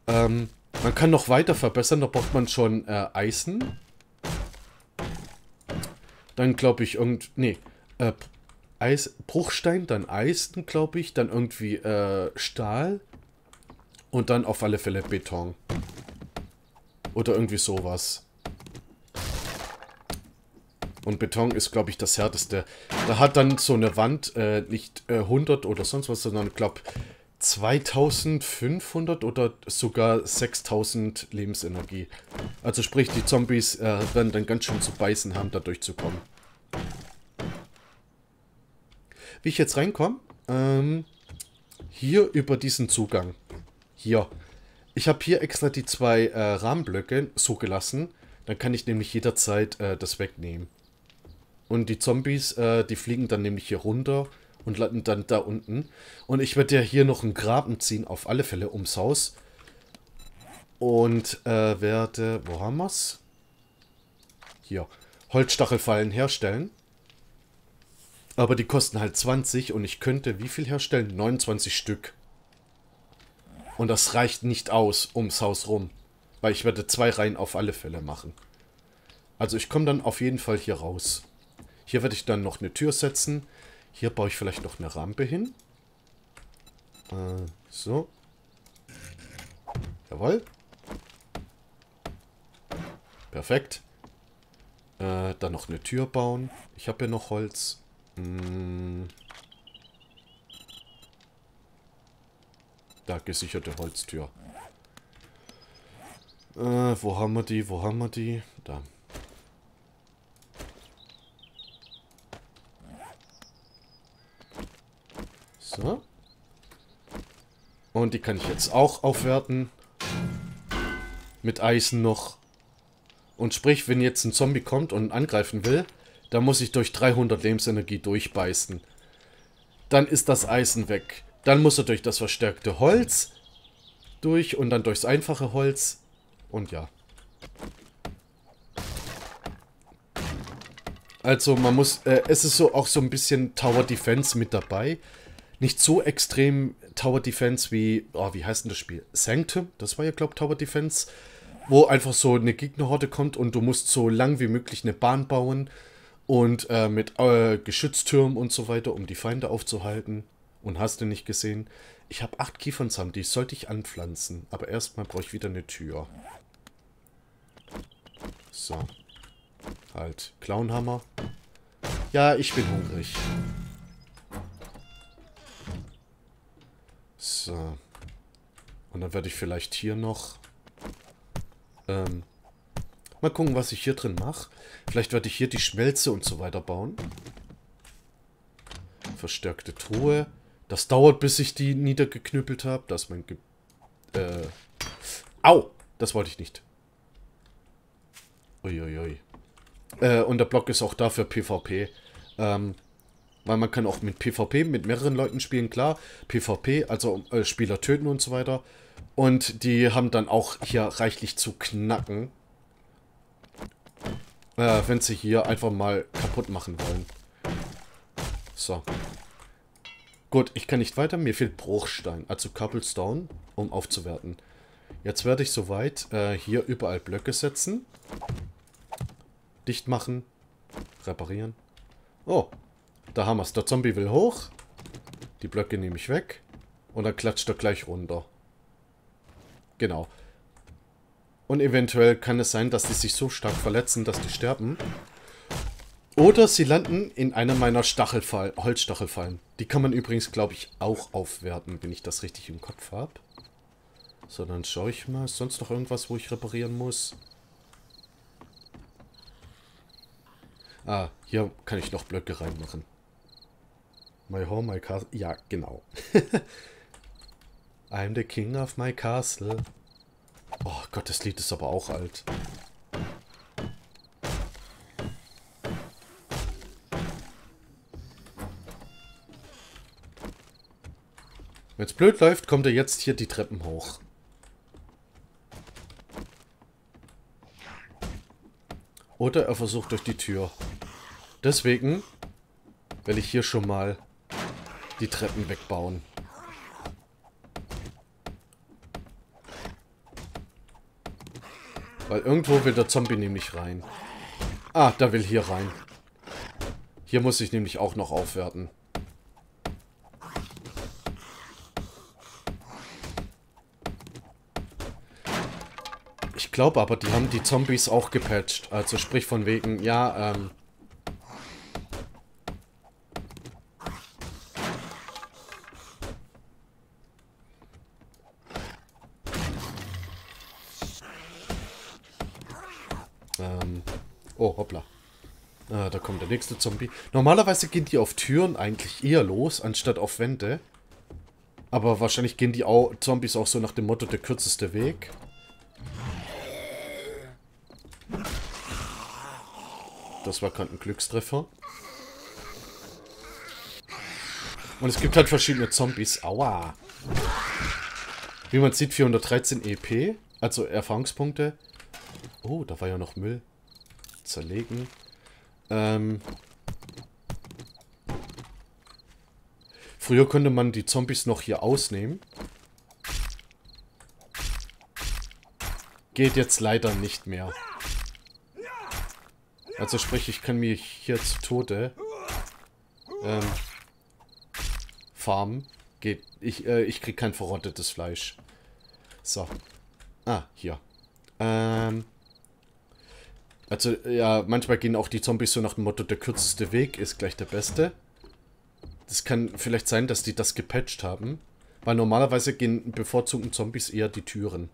Ähm, man kann noch weiter verbessern, da braucht man schon äh, Eisen. Dann glaube ich irgend... Nee, äh, Eis, Bruchstein, dann Eisen, glaube ich, dann irgendwie äh, Stahl und dann auf alle Fälle Beton. Oder irgendwie sowas. Und Beton ist, glaube ich, das härteste. Da hat dann so eine Wand äh, nicht äh, 100 oder sonst was, sondern, glaube 2500 oder sogar 6000 Lebensenergie. Also sprich, die Zombies äh, werden dann ganz schön zu beißen haben, da durchzukommen. Wie ich jetzt reinkomme? Ähm, hier über diesen Zugang. Hier. Ich habe hier extra die zwei äh, Rahmenblöcke so gelassen. Dann kann ich nämlich jederzeit äh, das wegnehmen. Und die Zombies, äh, die fliegen dann nämlich hier runter und landen dann da unten. Und ich werde ja hier noch einen Graben ziehen, auf alle Fälle ums Haus. Und äh, werde, wo haben wir's? Hier, Holzstachelfallen herstellen. Aber die kosten halt 20 und ich könnte wie viel herstellen? 29 Stück. Und das reicht nicht aus ums Haus rum. Weil ich werde zwei Reihen auf alle Fälle machen. Also ich komme dann auf jeden Fall hier raus. Hier werde ich dann noch eine Tür setzen. Hier baue ich vielleicht noch eine Rampe hin. Äh, so. Jawohl. Perfekt. Äh, dann noch eine Tür bauen. Ich habe ja noch Holz. Hm. Da, gesicherte Holztür. Äh, wo haben wir die? Wo haben wir die? Da. So. Und die kann ich jetzt auch aufwerten. Mit Eisen noch. Und sprich, wenn jetzt ein Zombie kommt und angreifen will, dann muss ich durch 300 Lebensenergie durchbeißen. Dann ist das Eisen weg. Dann muss er durch das verstärkte Holz durch und dann durchs einfache Holz. Und ja. Also man muss, äh, es ist so auch so ein bisschen Tower Defense mit dabei nicht so extrem Tower Defense wie, oh, wie heißt denn das Spiel? Sanctum, das war ja, glaube ich, Tower Defense, wo einfach so eine Gegnerhorde kommt und du musst so lang wie möglich eine Bahn bauen und äh, mit äh, Geschütztürmen und so weiter, um die Feinde aufzuhalten. Und hast du nicht gesehen? Ich habe acht Kiefernsamen, die sollte ich anpflanzen. Aber erstmal brauche ich wieder eine Tür. So. Halt. Clownhammer. Ja, ich bin hungrig. So. Und dann werde ich vielleicht hier noch... Ähm, mal gucken, was ich hier drin mache. Vielleicht werde ich hier die Schmelze und so weiter bauen. Verstärkte Truhe. Das dauert, bis ich die niedergeknüppelt habe. Das ist mein... Ge äh, Au! Das wollte ich nicht. Uiuiui. Äh, und der Block ist auch da für PvP. Ähm, weil man kann auch mit PvP mit mehreren Leuten spielen, klar. PvP, also äh, Spieler töten und so weiter. Und die haben dann auch hier reichlich zu knacken. Äh, wenn sie hier einfach mal kaputt machen wollen. So. Gut, ich kann nicht weiter. Mir fehlt Bruchstein, also Cobblestone, um aufzuwerten. Jetzt werde ich soweit äh, hier überall Blöcke setzen. Dicht machen. Reparieren. Oh, da haben wir es. Der Zombie will hoch. Die Blöcke nehme ich weg. Und dann klatscht er gleich runter. Genau. Und eventuell kann es sein, dass die sich so stark verletzen, dass die sterben. Oder sie landen in einer meiner Stachelfall Holzstachelfallen. Die kann man übrigens, glaube ich, auch aufwerten, wenn ich das richtig im Kopf habe. So, dann schaue ich mal. Ist sonst noch irgendwas, wo ich reparieren muss? Ah, hier kann ich noch Blöcke reinmachen. My home, my castle. Ja, genau. I'm the king of my castle. Oh Gott, das Lied ist aber auch alt. Wenn es blöd läuft, kommt er jetzt hier die Treppen hoch. Oder er versucht durch die Tür. Deswegen will ich hier schon mal die Treppen wegbauen. Weil irgendwo will der Zombie nämlich rein. Ah, da will hier rein. Hier muss ich nämlich auch noch aufwerten. Ich glaube aber, die haben die Zombies auch gepatcht. Also sprich von wegen, ja, ähm... Oh, hoppla. Ah, da kommt der nächste Zombie. Normalerweise gehen die auf Türen eigentlich eher los, anstatt auf Wände. Aber wahrscheinlich gehen die auch, Zombies auch so nach dem Motto, der kürzeste Weg. Das war gerade ein Glückstreffer. Und es gibt halt verschiedene Zombies. Aua. Wie man sieht, 413 EP. Also Erfahrungspunkte. Oh, da war ja noch Müll. Zerlegen. Ähm. Früher konnte man die Zombies noch hier ausnehmen. Geht jetzt leider nicht mehr. Also sprich, ich kann mich hier zu Tode ähm, farmen. Geht. Ich, äh, ich krieg kein verrottetes Fleisch. So. Ah, hier. Ähm. Also, ja, manchmal gehen auch die Zombies so nach dem Motto, der kürzeste Weg ist gleich der beste. Das kann vielleicht sein, dass die das gepatcht haben. Weil normalerweise gehen bevorzugten Zombies eher die Türen.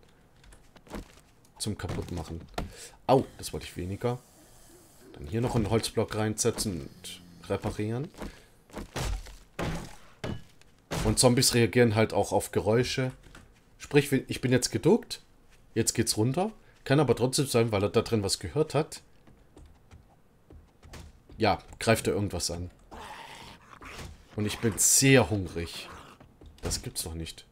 Zum kaputt machen. Au, das wollte ich weniger. Dann hier noch einen Holzblock reinsetzen und reparieren. Und Zombies reagieren halt auch auf Geräusche. Sprich, ich bin jetzt geduckt. Jetzt geht's runter. Kann aber trotzdem sein, weil er da drin was gehört hat. Ja, greift er irgendwas an. Und ich bin sehr hungrig. Das gibt's doch nicht.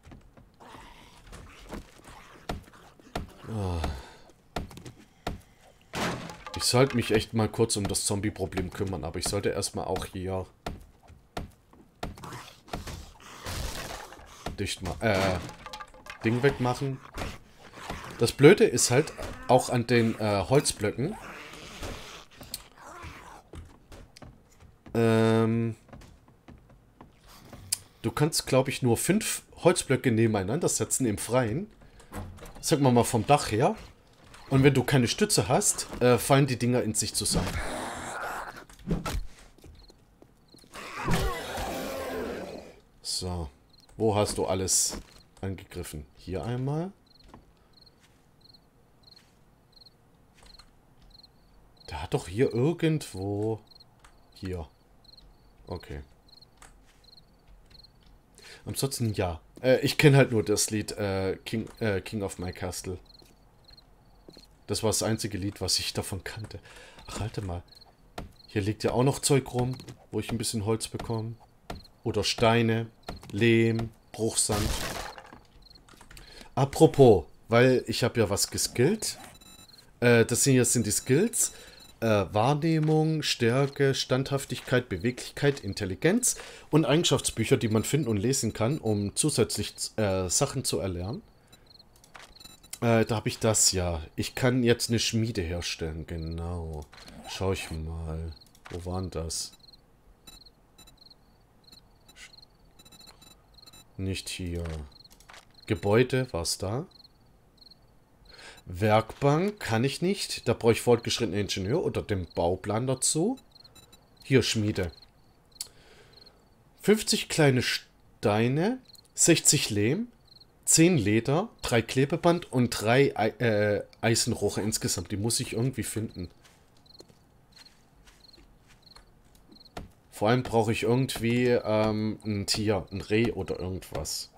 Oh. Ich sollte mich echt mal kurz um das Zombie-Problem kümmern, aber ich sollte erstmal auch hier... Dicht mal... Äh... Ding wegmachen. Das Blöde ist halt auch an den äh, Holzblöcken. Ähm... Du kannst, glaube ich, nur fünf Holzblöcke nebeneinander setzen im Freien. Sagen wir mal vom Dach her. Und wenn du keine Stütze hast, äh, fallen die Dinger in sich zusammen. So. Wo hast du alles angegriffen? Hier einmal. Der hat doch hier irgendwo... Hier. Okay. Ansonsten ja. Äh, ich kenne halt nur das Lied äh, King, äh, King of My Castle. Das war das einzige Lied, was ich davon kannte. Ach, halte mal. Hier liegt ja auch noch Zeug rum, wo ich ein bisschen Holz bekomme. Oder Steine, Lehm, Bruchsand. Apropos, weil ich habe ja was geskillt. Äh, das hier sind die Skills. Äh, Wahrnehmung, Stärke, Standhaftigkeit, Beweglichkeit, Intelligenz und Eigenschaftsbücher, die man finden und lesen kann, um zusätzlich äh, Sachen zu erlernen. Äh, da habe ich das ja. Ich kann jetzt eine Schmiede herstellen, genau. Schau ich mal. Wo waren das? Nicht hier. Gebäude, was da? Werkbank kann ich nicht. Da brauche ich fortgeschrittenen Ingenieur oder den Bauplan dazu. Hier, Schmiede. 50 kleine Steine, 60 Lehm, 10 Leder, 3 Klebeband und 3 äh, Eisenrohre insgesamt. Die muss ich irgendwie finden. Vor allem brauche ich irgendwie ähm, ein Tier, ein Reh oder irgendwas.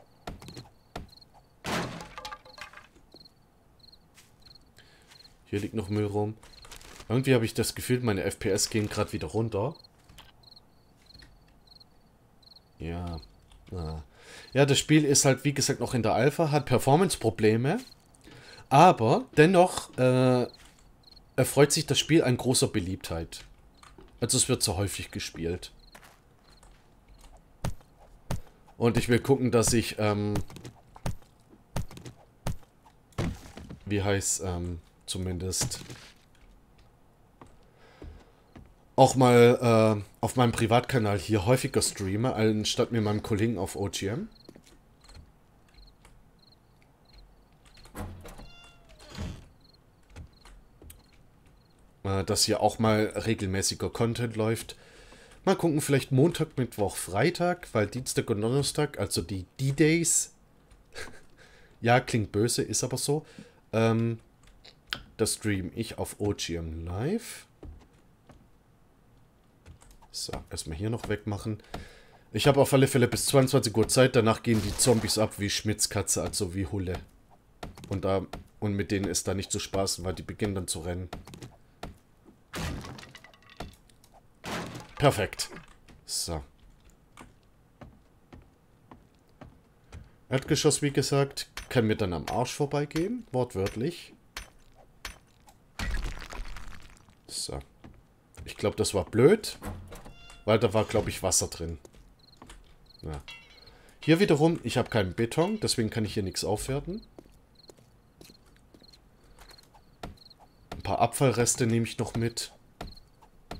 Hier liegt noch Müll rum. Irgendwie habe ich das Gefühl, meine FPS gehen gerade wieder runter. Ja. Ja, das Spiel ist halt, wie gesagt, noch in der Alpha, hat Performance-Probleme. Aber dennoch äh, erfreut sich das Spiel an großer Beliebtheit. Also es wird so häufig gespielt. Und ich will gucken, dass ich, ähm, wie heißt, ähm, zumindest auch mal äh, auf meinem Privatkanal hier häufiger streame, anstatt mit meinem Kollegen auf OGM. Äh, dass hier auch mal regelmäßiger Content läuft. Mal gucken, vielleicht Montag, Mittwoch, Freitag, weil Dienstag und Donnerstag, also die D-Days, ja, klingt böse, ist aber so, ähm, das stream ich auf OGM Live. So, erstmal hier noch wegmachen. Ich habe auf alle Fälle bis 22 Uhr Zeit, danach gehen die Zombies ab wie Schmitzkatze, also wie Hulle. Und, da, und mit denen ist da nicht zu spaßen, weil die beginnen dann zu rennen. Perfekt. So. Erdgeschoss, wie gesagt, kann mir dann am Arsch vorbeigehen, wortwörtlich. So. Ich glaube, das war blöd. Weil da war, glaube ich, Wasser drin. Ja. Hier wiederum, ich habe keinen Beton, deswegen kann ich hier nichts aufwerten. Ein paar Abfallreste nehme ich noch mit.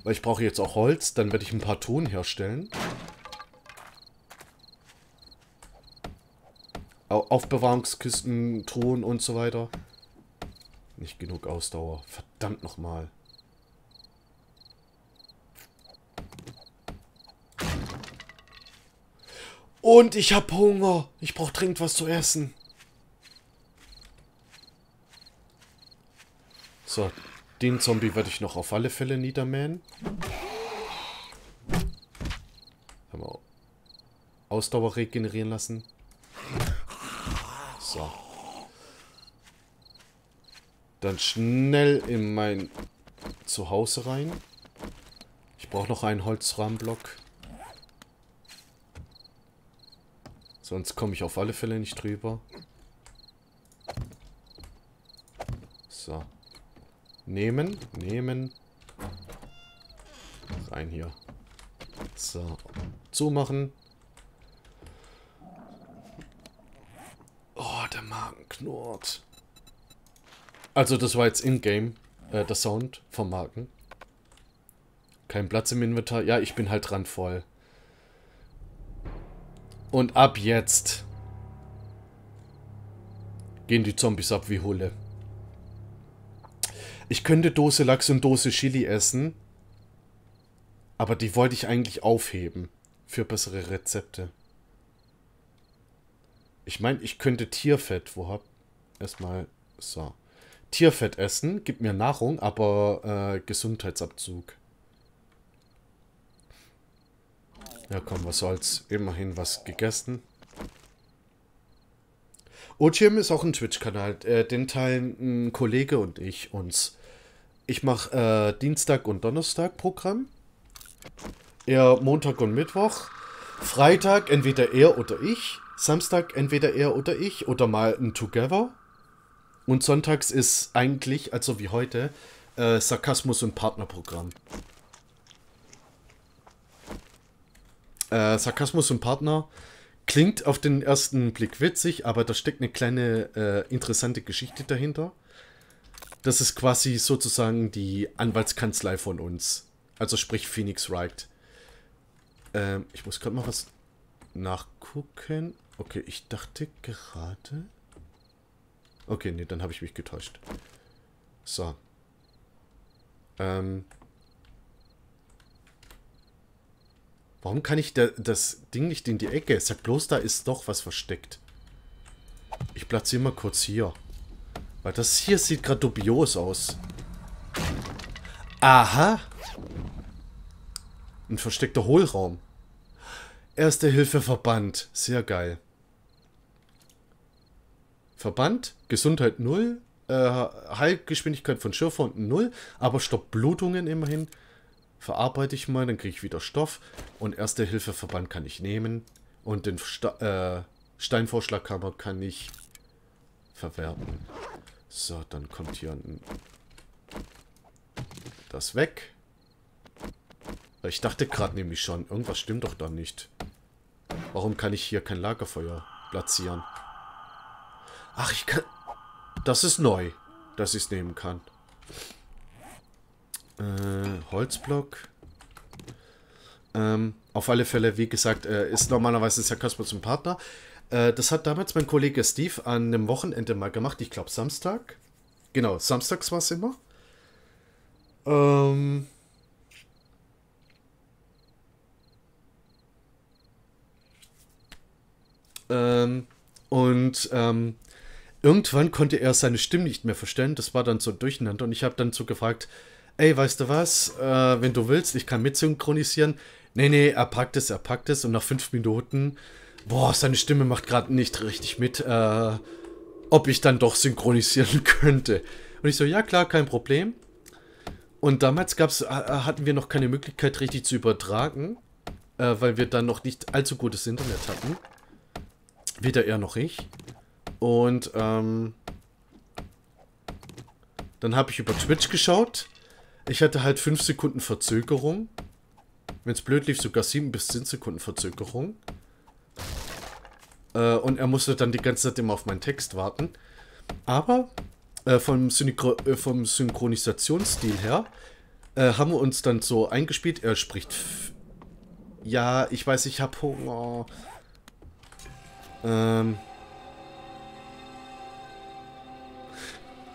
Weil ich brauche jetzt auch Holz, dann werde ich ein paar Ton herstellen. Aufbewahrungskisten, Truhen und so weiter. Nicht genug Ausdauer. Verdammt nochmal. Und ich hab Hunger. Ich brauche dringend was zu essen. So, den Zombie werde ich noch auf alle Fälle niedermähen. Haben Ausdauer regenerieren lassen. So. Dann schnell in mein Zuhause rein. Ich brauche noch einen Holzrahmenblock. Sonst komme ich auf alle Fälle nicht drüber. So. Nehmen, nehmen. Rein hier. So. Zumachen. Oh, der Magen knurrt. Also das war jetzt in-game, äh, der Sound vom Magen. Kein Platz im Inventar. Ja, ich bin halt dran voll. Und ab jetzt gehen die Zombies ab wie Hulle. Ich könnte Dose Lachs und Dose Chili essen, aber die wollte ich eigentlich aufheben für bessere Rezepte. Ich meine, ich könnte Tierfett, wo hab erstmal so Tierfett essen, gibt mir Nahrung, aber äh, Gesundheitsabzug. Ja, komm, was soll's. Immerhin was gegessen. OGM ist auch ein Twitch-Kanal. Äh, den teilen ein Kollege und ich uns. Ich mache äh, Dienstag und Donnerstag Programm. Er Montag und Mittwoch. Freitag entweder er oder ich. Samstag entweder er oder ich. Oder mal ein Together. Und sonntags ist eigentlich, also wie heute, Äh, Sarkasmus und Partnerprogramm. Äh, Sarkasmus und Partner klingt auf den ersten Blick witzig, aber da steckt eine kleine äh, interessante Geschichte dahinter. Das ist quasi sozusagen die Anwaltskanzlei von uns. Also sprich Phoenix Wright. Ähm, ich muss gerade mal was nachgucken. Okay, ich dachte gerade... Okay, nee, dann habe ich mich getäuscht. So. Ähm. Warum kann ich da, das Ding nicht in die Ecke? Sag bloß, da ist doch was versteckt. Ich platziere mal kurz hier. Weil das hier sieht gerade dubios aus. Aha. Ein versteckter Hohlraum. Erste Hilfe Verband. Sehr geil. Verband, Gesundheit 0, äh, Heilgeschwindigkeit von Schürfhunden 0, aber stoppt Blutungen immerhin. Verarbeite ich mal, dann kriege ich wieder Stoff. Und Erste Hilfe Verband kann ich nehmen. Und den Sta äh, Steinvorschlagkammer kann ich verwerten. So, dann kommt hier das weg. Ich dachte gerade nämlich schon, irgendwas stimmt doch da nicht. Warum kann ich hier kein Lagerfeuer platzieren? Ach, ich kann... Das ist neu, dass ich es nehmen kann. Äh, Holzblock. Ähm, auf alle Fälle, wie gesagt, äh, ist normalerweise Sarkasmus zum Partner. Äh, das hat damals mein Kollege Steve an einem Wochenende mal gemacht. Ich glaube Samstag. Genau, samstags war es immer. Ähm... Ähm, und ähm, irgendwann konnte er seine Stimme nicht mehr verstellen. Das war dann so durcheinander. Und ich habe dann so gefragt, ey, weißt du was, äh, wenn du willst, ich kann mitsynchronisieren. Nee, nee, er packt es, er packt es. Und nach fünf Minuten, boah, seine Stimme macht gerade nicht richtig mit, äh, ob ich dann doch synchronisieren könnte. Und ich so, ja klar, kein Problem. Und damals gab's, hatten wir noch keine Möglichkeit richtig zu übertragen, äh, weil wir dann noch nicht allzu gutes Internet hatten. Weder er noch ich. Und ähm, dann habe ich über Twitch geschaut. Ich hatte halt 5 Sekunden Verzögerung. Wenn es blöd lief, sogar 7 bis 10 Sekunden Verzögerung. Äh, und er musste dann die ganze Zeit immer auf meinen Text warten. Aber äh, vom, Synchro äh, vom Synchronisationsstil her äh, haben wir uns dann so eingespielt. Er spricht... Ja, ich weiß, ich habe Hunger. Ähm...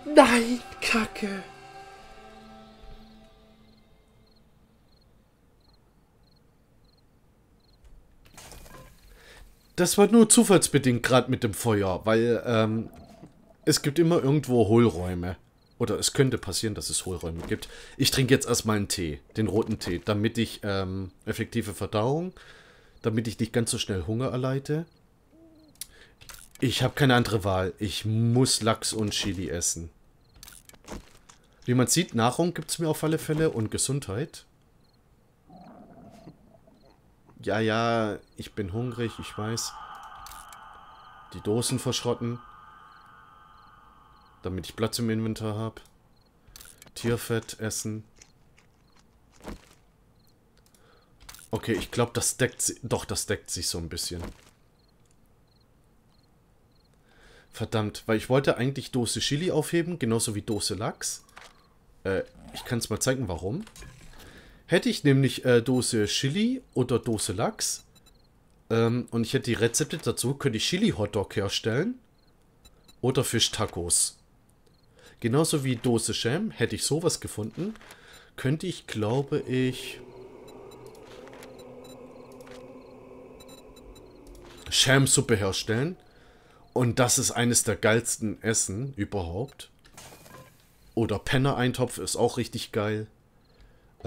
Nein, Kacke. Das war nur zufallsbedingt gerade mit dem Feuer, weil ähm, es gibt immer irgendwo Hohlräume. Oder es könnte passieren, dass es Hohlräume gibt. Ich trinke jetzt erstmal einen Tee, den roten Tee, damit ich ähm, effektive Verdauung, damit ich nicht ganz so schnell Hunger erleide. Ich habe keine andere Wahl. Ich muss Lachs und Chili essen. Wie man sieht, Nahrung gibt es mir auf alle Fälle und Gesundheit. Ja, ja, ich bin hungrig, ich weiß. Die Dosen verschrotten. Damit ich Platz im Inventar habe. Tierfett essen. Okay, ich glaube, das deckt Doch, das deckt sich so ein bisschen. Verdammt, weil ich wollte eigentlich Dose Chili aufheben, genauso wie Dose Lachs. Äh, ich kann es mal zeigen, warum. Hätte ich nämlich äh, Dose Chili oder Dose Lachs ähm, und ich hätte die Rezepte dazu, könnte ich Chili Hotdog herstellen oder Fisch Tacos. Genauso wie Dose Sham hätte ich sowas gefunden, könnte ich, glaube ich, Sham-Suppe herstellen. Und das ist eines der geilsten Essen überhaupt. Oder Penner-Eintopf ist auch richtig geil.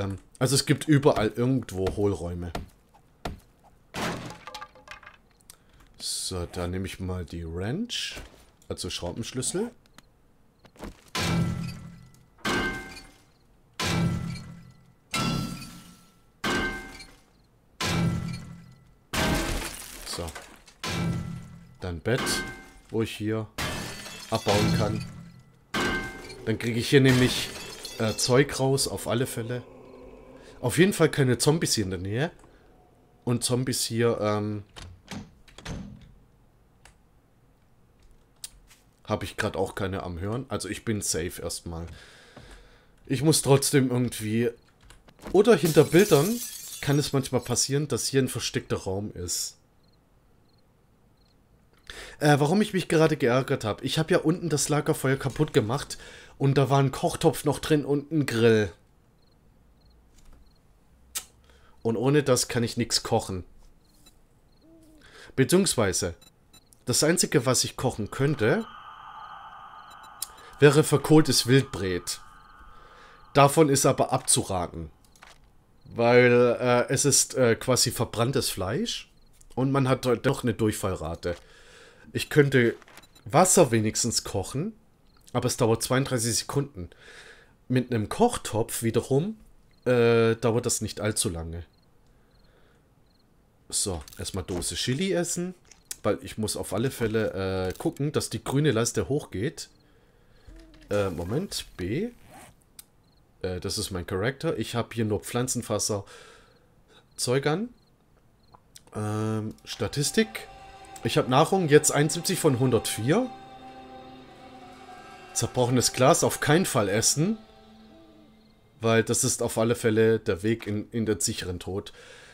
Ähm, also es gibt überall irgendwo Hohlräume. So, da nehme ich mal die Wrench. Also Schraubenschlüssel. So. Dann Bett, wo ich hier abbauen kann. Dann kriege ich hier nämlich äh, Zeug raus, auf alle Fälle. Auf jeden Fall keine Zombies hier in der Nähe. Und Zombies hier, ähm... Habe ich gerade auch keine am Hören. Also ich bin safe erstmal. Ich muss trotzdem irgendwie... Oder hinter Bildern kann es manchmal passieren, dass hier ein versteckter Raum ist. Äh, warum ich mich gerade geärgert habe. Ich habe ja unten das Lagerfeuer kaputt gemacht und da war ein Kochtopf noch drin und ein Grill. Und ohne das kann ich nichts kochen. Beziehungsweise, das Einzige, was ich kochen könnte, wäre verkohltes Wildbret. Davon ist aber abzuraten. Weil äh, es ist äh, quasi verbranntes Fleisch und man hat doch eine Durchfallrate. Ich könnte Wasser wenigstens kochen, aber es dauert 32 Sekunden. Mit einem Kochtopf wiederum äh, dauert das nicht allzu lange. So, erstmal Dose Chili essen, weil ich muss auf alle Fälle äh, gucken, dass die grüne Leiste hochgeht. Äh, Moment, B. Äh, das ist mein Charakter. Ich habe hier nur Pflanzenfasser Zeug an. Ähm, Statistik. Ich habe Nahrung jetzt 71 von 104. Zerbrochenes Glas auf keinen Fall essen. Weil das ist auf alle Fälle der Weg in, in den sicheren Tod.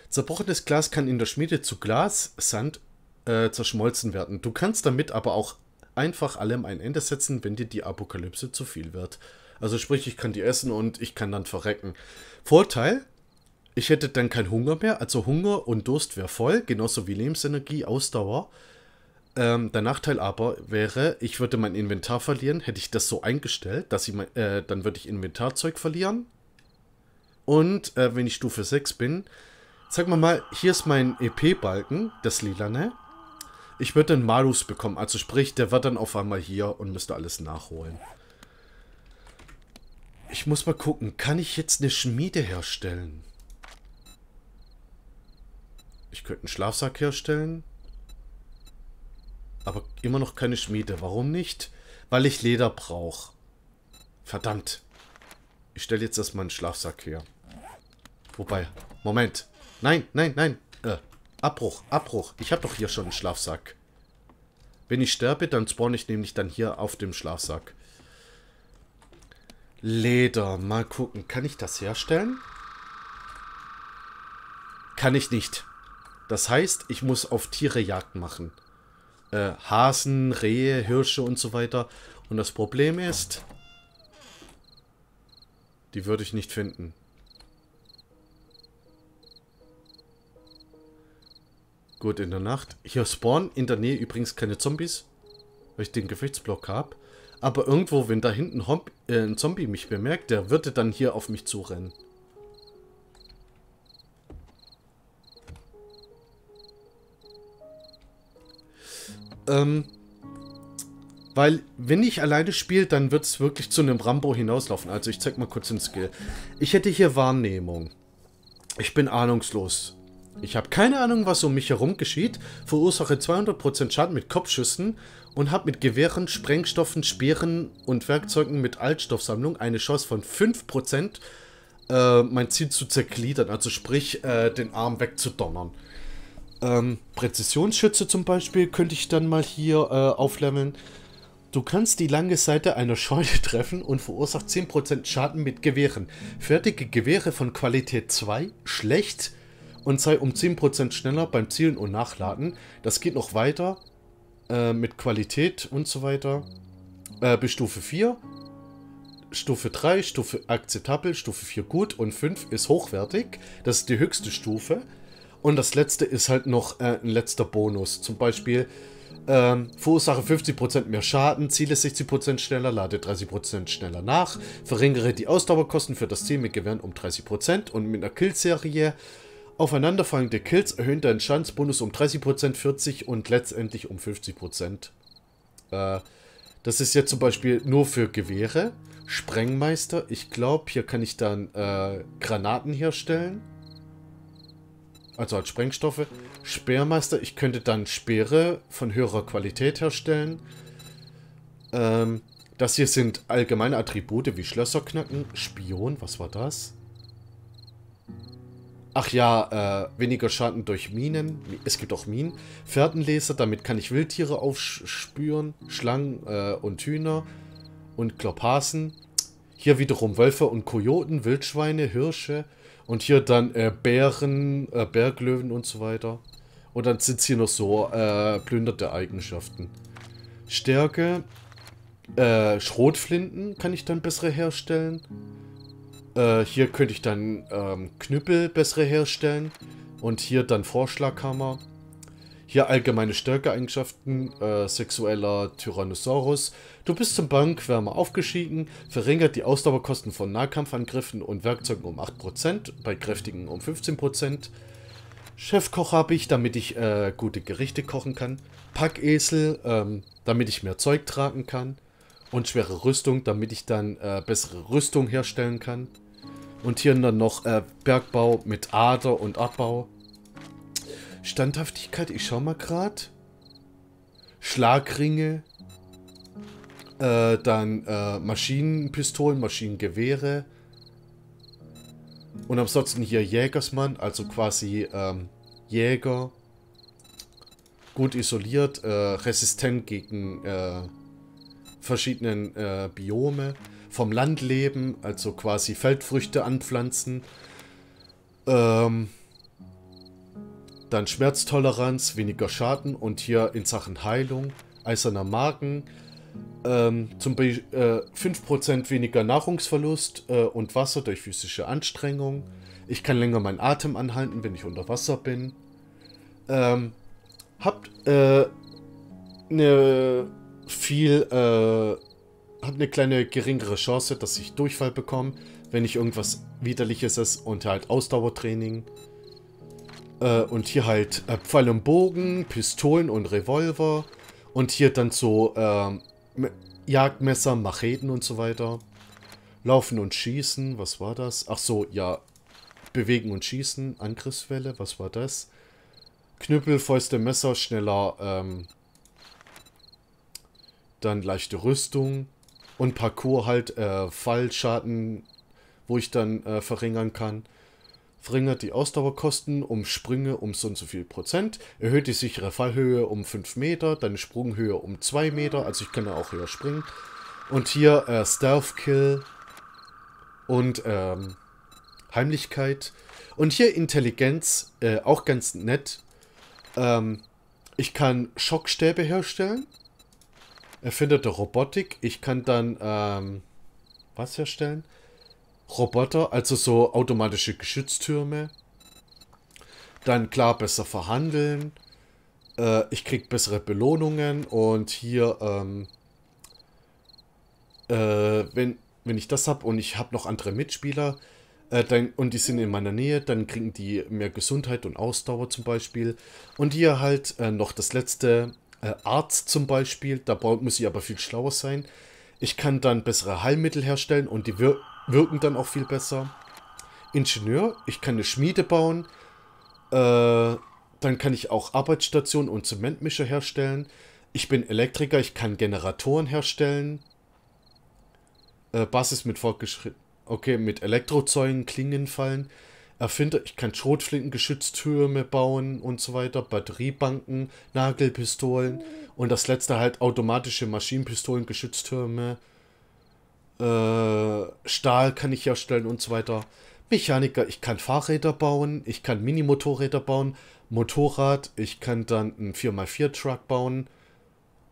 Zerbrochenes Glas kann in der Schmiede zu Glas, Sand äh, zerschmolzen werden. Du kannst damit aber auch einfach allem ein Ende setzen, wenn dir die Apokalypse zu viel wird. Also sprich, ich kann die essen und ich kann dann verrecken. Vorteil, ich hätte dann keinen Hunger mehr, also Hunger und Durst wäre voll, genauso wie Lebensenergie, Ausdauer. Ähm, der Nachteil aber wäre, ich würde mein Inventar verlieren, hätte ich das so eingestellt, dass ich mein, äh, dann würde ich Inventarzeug verlieren. Und äh, wenn ich Stufe 6 bin, Sag mal mal, hier ist mein EP-Balken, das lilane. Ich würde einen Malus bekommen, also sprich, der wird dann auf einmal hier und müsste alles nachholen. Ich muss mal gucken, kann ich jetzt eine Schmiede herstellen? Ich könnte einen Schlafsack herstellen. Aber immer noch keine Schmiede. Warum nicht? Weil ich Leder brauche. Verdammt. Ich stelle jetzt erstmal einen Schlafsack her. Wobei, Moment. Nein, nein, nein. Äh, Abbruch, Abbruch. Ich habe doch hier schon einen Schlafsack. Wenn ich sterbe, dann spawn ich nämlich dann hier auf dem Schlafsack. Leder, mal gucken. Kann ich das herstellen? Kann ich nicht. Das heißt, ich muss auf Tiere Jagd machen. Äh, Hasen, Rehe, Hirsche und so weiter. Und das Problem ist, die würde ich nicht finden. Gut, in der Nacht. Hier spawnen in der Nähe übrigens keine Zombies, weil ich den Gefechtsblock habe. Aber irgendwo, wenn da hinten Hom äh, ein Zombie mich bemerkt, der würde dann hier auf mich zurennen. Ähm, weil, wenn ich alleine spiele, dann wird es wirklich zu einem Rambo hinauslaufen. Also ich zeig mal kurz den Skill. Ich hätte hier Wahrnehmung. Ich bin ahnungslos. Ich habe keine Ahnung, was um mich herum geschieht, verursache 200% Schaden mit Kopfschüssen und habe mit Gewehren, Sprengstoffen, Speeren und Werkzeugen mit Altstoffsammlung eine Chance von 5%, äh, mein Ziel zu zergliedern, also sprich, äh, den Arm wegzudonnern. Ähm, Präzisionsschütze zum Beispiel könnte ich dann mal hier äh, aufleveln. Du kannst die lange Seite einer Scheune treffen und verursacht 10% Schaden mit Gewehren. Fertige Gewehre von Qualität 2, schlecht, und sei um 10% schneller beim Zielen und Nachladen. Das geht noch weiter äh, mit Qualität und so weiter. Äh, bis Stufe 4. Stufe 3, Stufe akzeptabel, Stufe 4 gut und 5 ist hochwertig. Das ist die höchste Stufe. Und das letzte ist halt noch äh, ein letzter Bonus. Zum Beispiel ähm, verursache 50% mehr Schaden, ziele 60% schneller, lade 30% schneller nach, verringere die Ausdauerkosten für das Ziel mit Gewehren um 30% und mit einer Killserie Aufeinanderfallende Kills erhöhen deinen Schadensbonus um 30%, 40% und letztendlich um 50%. Äh, das ist jetzt zum Beispiel nur für Gewehre. Sprengmeister, ich glaube, hier kann ich dann äh, Granaten herstellen. Also als Sprengstoffe. Speermeister, ich könnte dann Speere von höherer Qualität herstellen. Ähm, Das hier sind allgemeine Attribute wie Schlösser knacken, Spion, was war das? Ach ja, äh, weniger Schaden durch Minen. Es gibt auch Minen. Pferdenleser, damit kann ich Wildtiere aufspüren. Schlangen äh, und Hühner. Und Klopasen. Hier wiederum Wölfe und Kojoten, Wildschweine, Hirsche. Und hier dann äh, Bären, äh, Berglöwen und so weiter. Und dann sind hier noch so äh, plünderte Eigenschaften. Stärke. Äh, Schrotflinten kann ich dann bessere herstellen. Äh, hier könnte ich dann ähm, Knüppel bessere herstellen. Und hier dann Vorschlaghammer. Hier allgemeine Stärkeeigenschaften, äh, sexueller Tyrannosaurus. Du bist zum Bankwärmer aufgestiegen, verringert die Ausdauerkosten von Nahkampfangriffen und Werkzeugen um 8%, bei kräftigen um 15%. Chefkoch habe ich, damit ich äh, gute Gerichte kochen kann. Packesel, ähm, damit ich mehr Zeug tragen kann. Und schwere Rüstung, damit ich dann äh, bessere Rüstung herstellen kann. Und hier dann noch äh, Bergbau mit Ader und Abbau. Standhaftigkeit, ich schau mal gerade. Schlagringe. Äh, dann äh, Maschinenpistolen, Maschinengewehre. Und ansonsten hier Jägersmann, also quasi ähm, Jäger. Gut isoliert, äh, resistent gegen äh, verschiedenen äh, Biome. Vom Land leben, also quasi Feldfrüchte anpflanzen. Ähm, dann Schmerztoleranz, weniger Schaden und hier in Sachen Heilung, eiserner Magen, ähm, zum Beispiel äh, 5% weniger Nahrungsverlust äh, und Wasser durch physische Anstrengung. Ich kann länger meinen Atem anhalten, wenn ich unter Wasser bin. Ähm, habt äh, eine viel, hab eine kleine geringere Chance, dass ich Durchfall bekomme, wenn ich irgendwas widerliches ist und halt Ausdauertraining. Äh, und hier halt äh, Pfeil und Bogen, Pistolen und Revolver. Und hier dann so äh, Jagdmesser, Macheten und so weiter. Laufen und Schießen, was war das? Ach so, ja. Bewegen und Schießen, Angriffswelle, was war das? Knüppel, Fäuste, Messer, schneller, ähm, dann leichte Rüstung und Parcours halt, äh, Fallschaden, wo ich dann äh, verringern kann verringert die Ausdauerkosten um Sprünge um so und so viel Prozent, erhöht die sichere Fallhöhe um 5 Meter, deine Sprunghöhe um 2 Meter, also ich kann ja auch höher springen. Und hier äh, Stealth Kill und ähm, Heimlichkeit. Und hier Intelligenz, äh, auch ganz nett. Ähm, ich kann Schockstäbe herstellen. Erfindete Robotik. Ich kann dann, ähm, was herstellen? Roboter, also so automatische Geschütztürme. Dann klar besser verhandeln. Äh, ich krieg bessere Belohnungen und hier, ähm, äh, wenn, wenn ich das habe und ich habe noch andere Mitspieler äh, dann, und die sind in meiner Nähe, dann kriegen die mehr Gesundheit und Ausdauer zum Beispiel. Und hier halt äh, noch das letzte, äh, Arzt zum Beispiel, da muss ich aber viel schlauer sein. Ich kann dann bessere Heilmittel herstellen und die wir wirken dann auch viel besser. Ingenieur, ich kann eine Schmiede bauen. Äh, dann kann ich auch Arbeitsstationen und Zementmischer herstellen. Ich bin Elektriker, ich kann Generatoren herstellen. Äh, Basis mit fortgeschritten. Okay, mit Elektrozeugen, Klingen fallen. Erfinder, ich kann Schrotflinten, Geschütztürme bauen und so weiter. Batteriebanken, Nagelpistolen. Und das letzte halt automatische Maschinenpistolen, Geschütztürme. Äh, Stahl kann ich herstellen und so weiter. Mechaniker, ich kann Fahrräder bauen, ich kann Minimotorräder bauen, Motorrad, ich kann dann einen 4x4-Truck bauen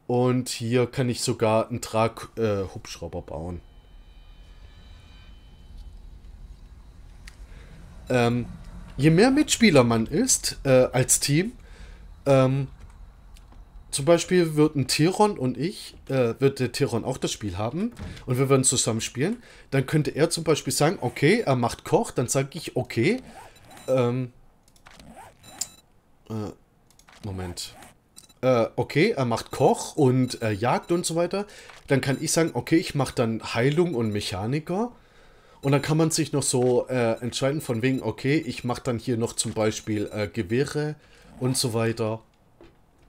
und hier kann ich sogar einen Trag-Hubschrauber äh, bauen. Ähm, je mehr Mitspieler man ist äh, als Team, ähm, zum Beispiel würden Tiron und ich, äh, wird der Tiron auch das Spiel haben und wir würden zusammen spielen, dann könnte er zum Beispiel sagen, okay, er macht Koch, dann sage ich, okay, ähm, äh, Moment, äh, okay, er macht Koch und äh, Jagd und so weiter, dann kann ich sagen, okay, ich mache dann Heilung und Mechaniker und dann kann man sich noch so äh, entscheiden von wegen, okay, ich mache dann hier noch zum Beispiel äh, Gewehre und so weiter.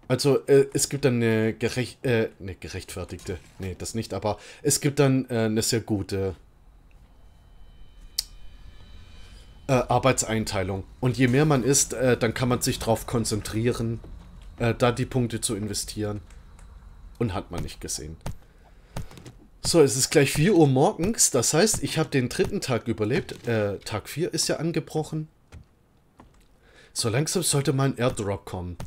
Also äh, es gibt dann eine, gerecht, äh, eine gerechtfertigte, nee, das nicht, aber es gibt dann äh, eine sehr gute äh, Arbeitseinteilung. Und je mehr man ist, dann kann man sich darauf konzentrieren, da die Punkte zu investieren. Und hat man nicht gesehen. So, es ist gleich 4 Uhr morgens. Das heißt, ich habe den dritten Tag überlebt. Äh, Tag 4 ist ja angebrochen. So langsam sollte mal ein Airdrop kommen.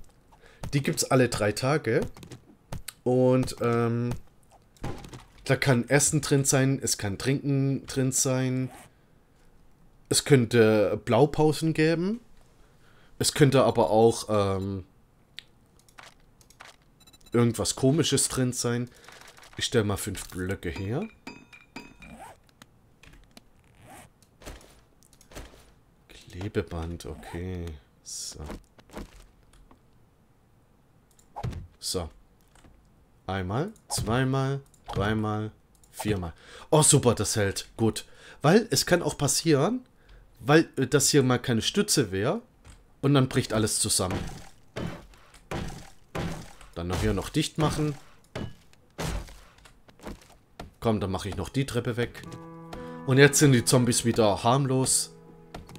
Die gibt es alle drei Tage. Und ähm, da kann Essen drin sein, es kann Trinken drin sein. Es könnte Blaupausen geben. Es könnte aber auch ähm, irgendwas komisches drin sein. Ich stelle mal fünf Blöcke her. Klebeband, okay. So. So. Einmal, zweimal, dreimal, viermal. Oh, super, das hält. Gut. Weil es kann auch passieren, weil äh, das hier mal keine Stütze wäre und dann bricht alles zusammen. Dann noch hier noch dicht machen. Komm, dann mache ich noch die Treppe weg. Und jetzt sind die Zombies wieder harmlos.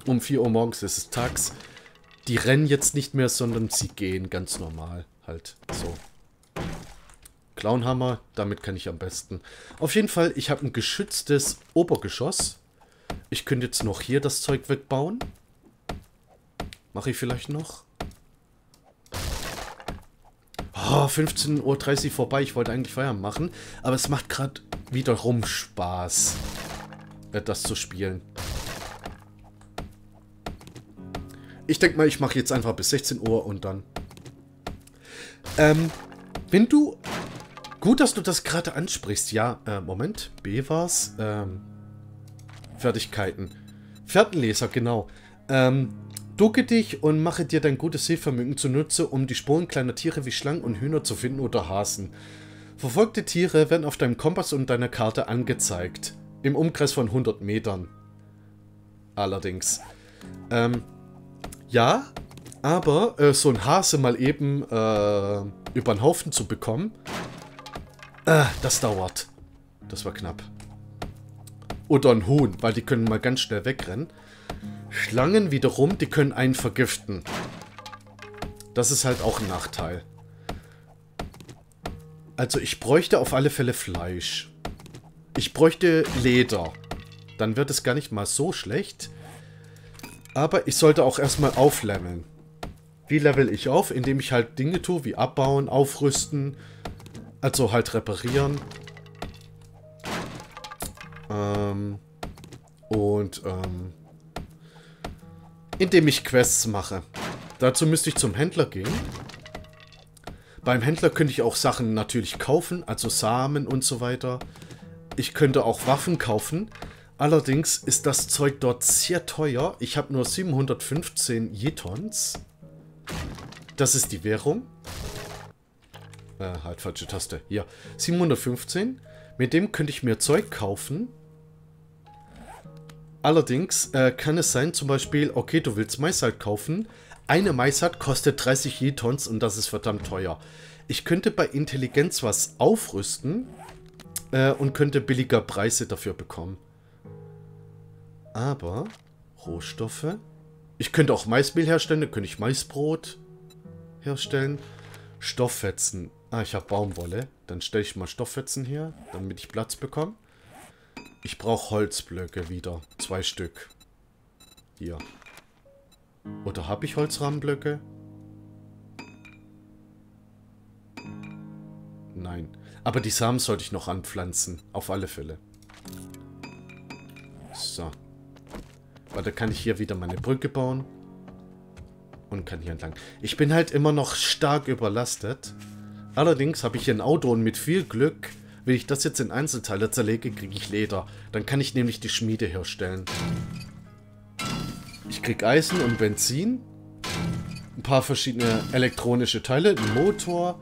Um 4 Uhr morgens ist es tags. Die rennen jetzt nicht mehr, sondern sie gehen ganz normal. Halt so. Clownhammer, damit kann ich am besten. Auf jeden Fall, ich habe ein geschütztes Obergeschoss. Ich könnte jetzt noch hier das Zeug wegbauen. Mache ich vielleicht noch. Oh, 15.30 Uhr vorbei. Ich wollte eigentlich Feierabend machen. Aber es macht gerade wiederum Spaß, das zu spielen. Ich denke mal, ich mache jetzt einfach bis 16 Uhr und dann... Ähm, wenn du... Gut, dass du das gerade ansprichst. Ja, äh, Moment. B war's. Ähm, Fertigkeiten. Fährtenleser, genau. Ähm, ducke dich und mache dir dein gutes Sehvermögen zunutze, um die Spuren kleiner Tiere wie Schlangen und Hühner zu finden oder Hasen. Verfolgte Tiere werden auf deinem Kompass und deiner Karte angezeigt. Im Umkreis von 100 Metern. Allerdings. Ähm, ja, aber äh, so ein Hase mal eben äh, über den Haufen zu bekommen, äh, das dauert. Das war knapp. Oder ein Huhn, weil die können mal ganz schnell wegrennen. Schlangen wiederum, die können einen vergiften. Das ist halt auch ein Nachteil. Also ich bräuchte auf alle Fälle Fleisch. Ich bräuchte Leder. Dann wird es gar nicht mal so schlecht. Aber ich sollte auch erstmal aufleveln. Wie level ich auf? Indem ich halt Dinge tue, wie abbauen, aufrüsten. Also halt reparieren. Ähm, und ähm, indem ich Quests mache. Dazu müsste ich zum Händler gehen. Beim Händler könnte ich auch Sachen natürlich kaufen, also Samen und so weiter. Ich könnte auch Waffen kaufen. Allerdings ist das Zeug dort sehr teuer. Ich habe nur 715 Jetons. Das ist die Währung. Äh, halt, falsche Taste. Hier, 715. Mit dem könnte ich mir Zeug kaufen. Allerdings äh, kann es sein, zum Beispiel, okay, du willst Maisalt kaufen, eine Maisat kostet 30 Jetons und das ist verdammt teuer. Ich könnte bei Intelligenz was aufrüsten äh, und könnte billiger Preise dafür bekommen. Aber Rohstoffe. Ich könnte auch Maismehl herstellen, dann könnte ich Maisbrot herstellen. Stofffetzen. Ah, ich habe Baumwolle. Dann stelle ich mal Stofffetzen her, damit ich Platz bekomme. Ich brauche Holzblöcke wieder. Zwei Stück. Hier. Oder habe ich Holzrahmenblöcke? Nein. Aber die Samen sollte ich noch anpflanzen. Auf alle Fälle. So. Weil da kann ich hier wieder meine Brücke bauen. Und kann hier entlang. Ich bin halt immer noch stark überlastet. Allerdings habe ich hier ein Auto und mit viel Glück, wenn ich das jetzt in Einzelteile zerlege, kriege ich Leder. Dann kann ich nämlich die Schmiede herstellen. Ich krieg Eisen und Benzin. Ein paar verschiedene elektronische Teile. Ein Motor.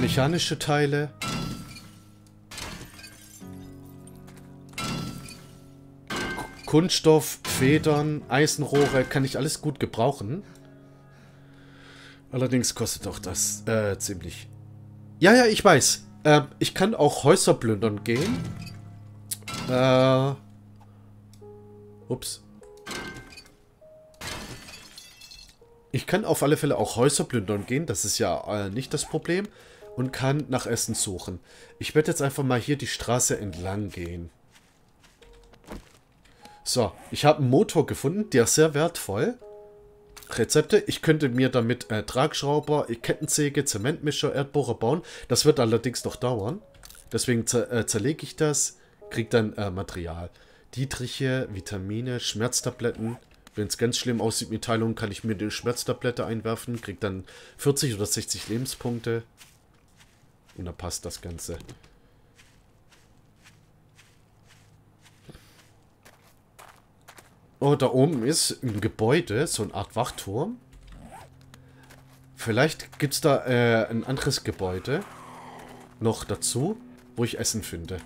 Mechanische Teile. Kunststoff, Federn, Eisenrohre. Kann ich alles gut gebrauchen. Allerdings kostet auch das äh, ziemlich. Ja, ja, ich weiß. Äh, ich kann auch Häuser plündern gehen. Äh. Ups. Ich kann auf alle Fälle auch Häuser plündern gehen. Das ist ja äh, nicht das Problem. Und kann nach Essen suchen. Ich werde jetzt einfach mal hier die Straße entlang gehen. So, ich habe einen Motor gefunden, der ist sehr wertvoll. Rezepte. Ich könnte mir damit äh, Tragschrauber, Kettensäge, Zementmischer, Erdbohrer bauen. Das wird allerdings noch dauern. Deswegen zer äh, zerlege ich das, kriege dann äh, Material. Dietriche, Vitamine, Schmerztabletten. Wenn es ganz schlimm aussieht mit Teilung, kann ich mir die Schmerztablette einwerfen. Kriege dann 40 oder 60 Lebenspunkte. Und dann passt das Ganze. Oh, da oben ist ein Gebäude, so eine Art Wachturm. Vielleicht gibt es da äh, ein anderes Gebäude noch dazu, wo ich Essen finde.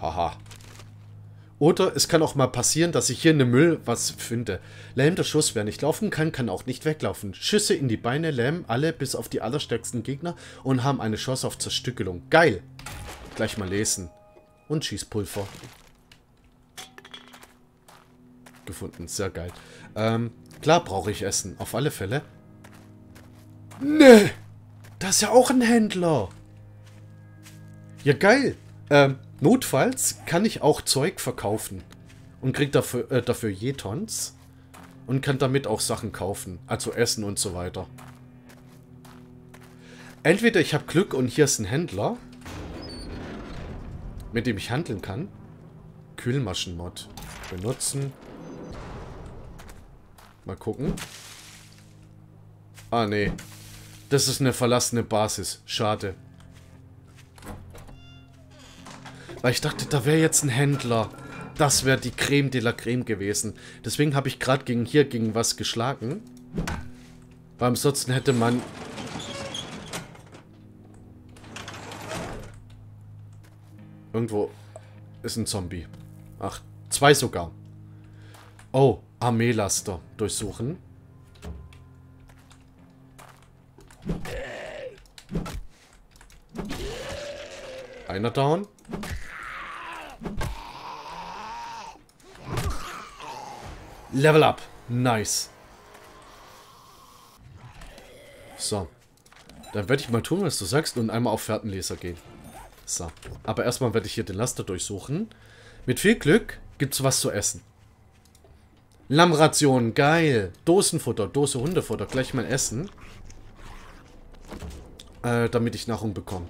Haha. Oder es kann auch mal passieren, dass ich hier in dem Müll was finde. Lähmter Schuss, wer nicht laufen kann, kann auch nicht weglaufen. Schüsse in die Beine lähmen alle bis auf die allerstärksten Gegner und haben eine Chance auf Zerstückelung. Geil! Gleich mal lesen. Und Schießpulver. Gefunden. Sehr geil. Ähm, klar brauche ich Essen. Auf alle Fälle. Nee! Das ist ja auch ein Händler. Ja, geil. Ähm, notfalls kann ich auch Zeug verkaufen. Und krieg dafür, äh, dafür Jetons. Und kann damit auch Sachen kaufen. Also Essen und so weiter. Entweder ich habe Glück und hier ist ein Händler mit dem ich handeln kann. Kühlmaschenmod. Benutzen. Mal gucken. Ah, nee. Das ist eine verlassene Basis. Schade. Weil ich dachte, da wäre jetzt ein Händler. Das wäre die Creme de la Creme gewesen. Deswegen habe ich gerade gegen hier gegen was geschlagen. Weil ansonsten hätte man Irgendwo ist ein Zombie. Ach, zwei sogar. Oh, Armeelaster durchsuchen. Einer down. Level up. Nice. So. Dann werde ich mal tun, was du sagst und einmal auf Fährtenleser gehen. So. Aber erstmal werde ich hier den Laster durchsuchen. Mit viel Glück gibt es was zu essen. Lammration, geil. Dosenfutter, Dose Hundefutter. Gleich mal essen. Äh, damit ich Nahrung bekomme.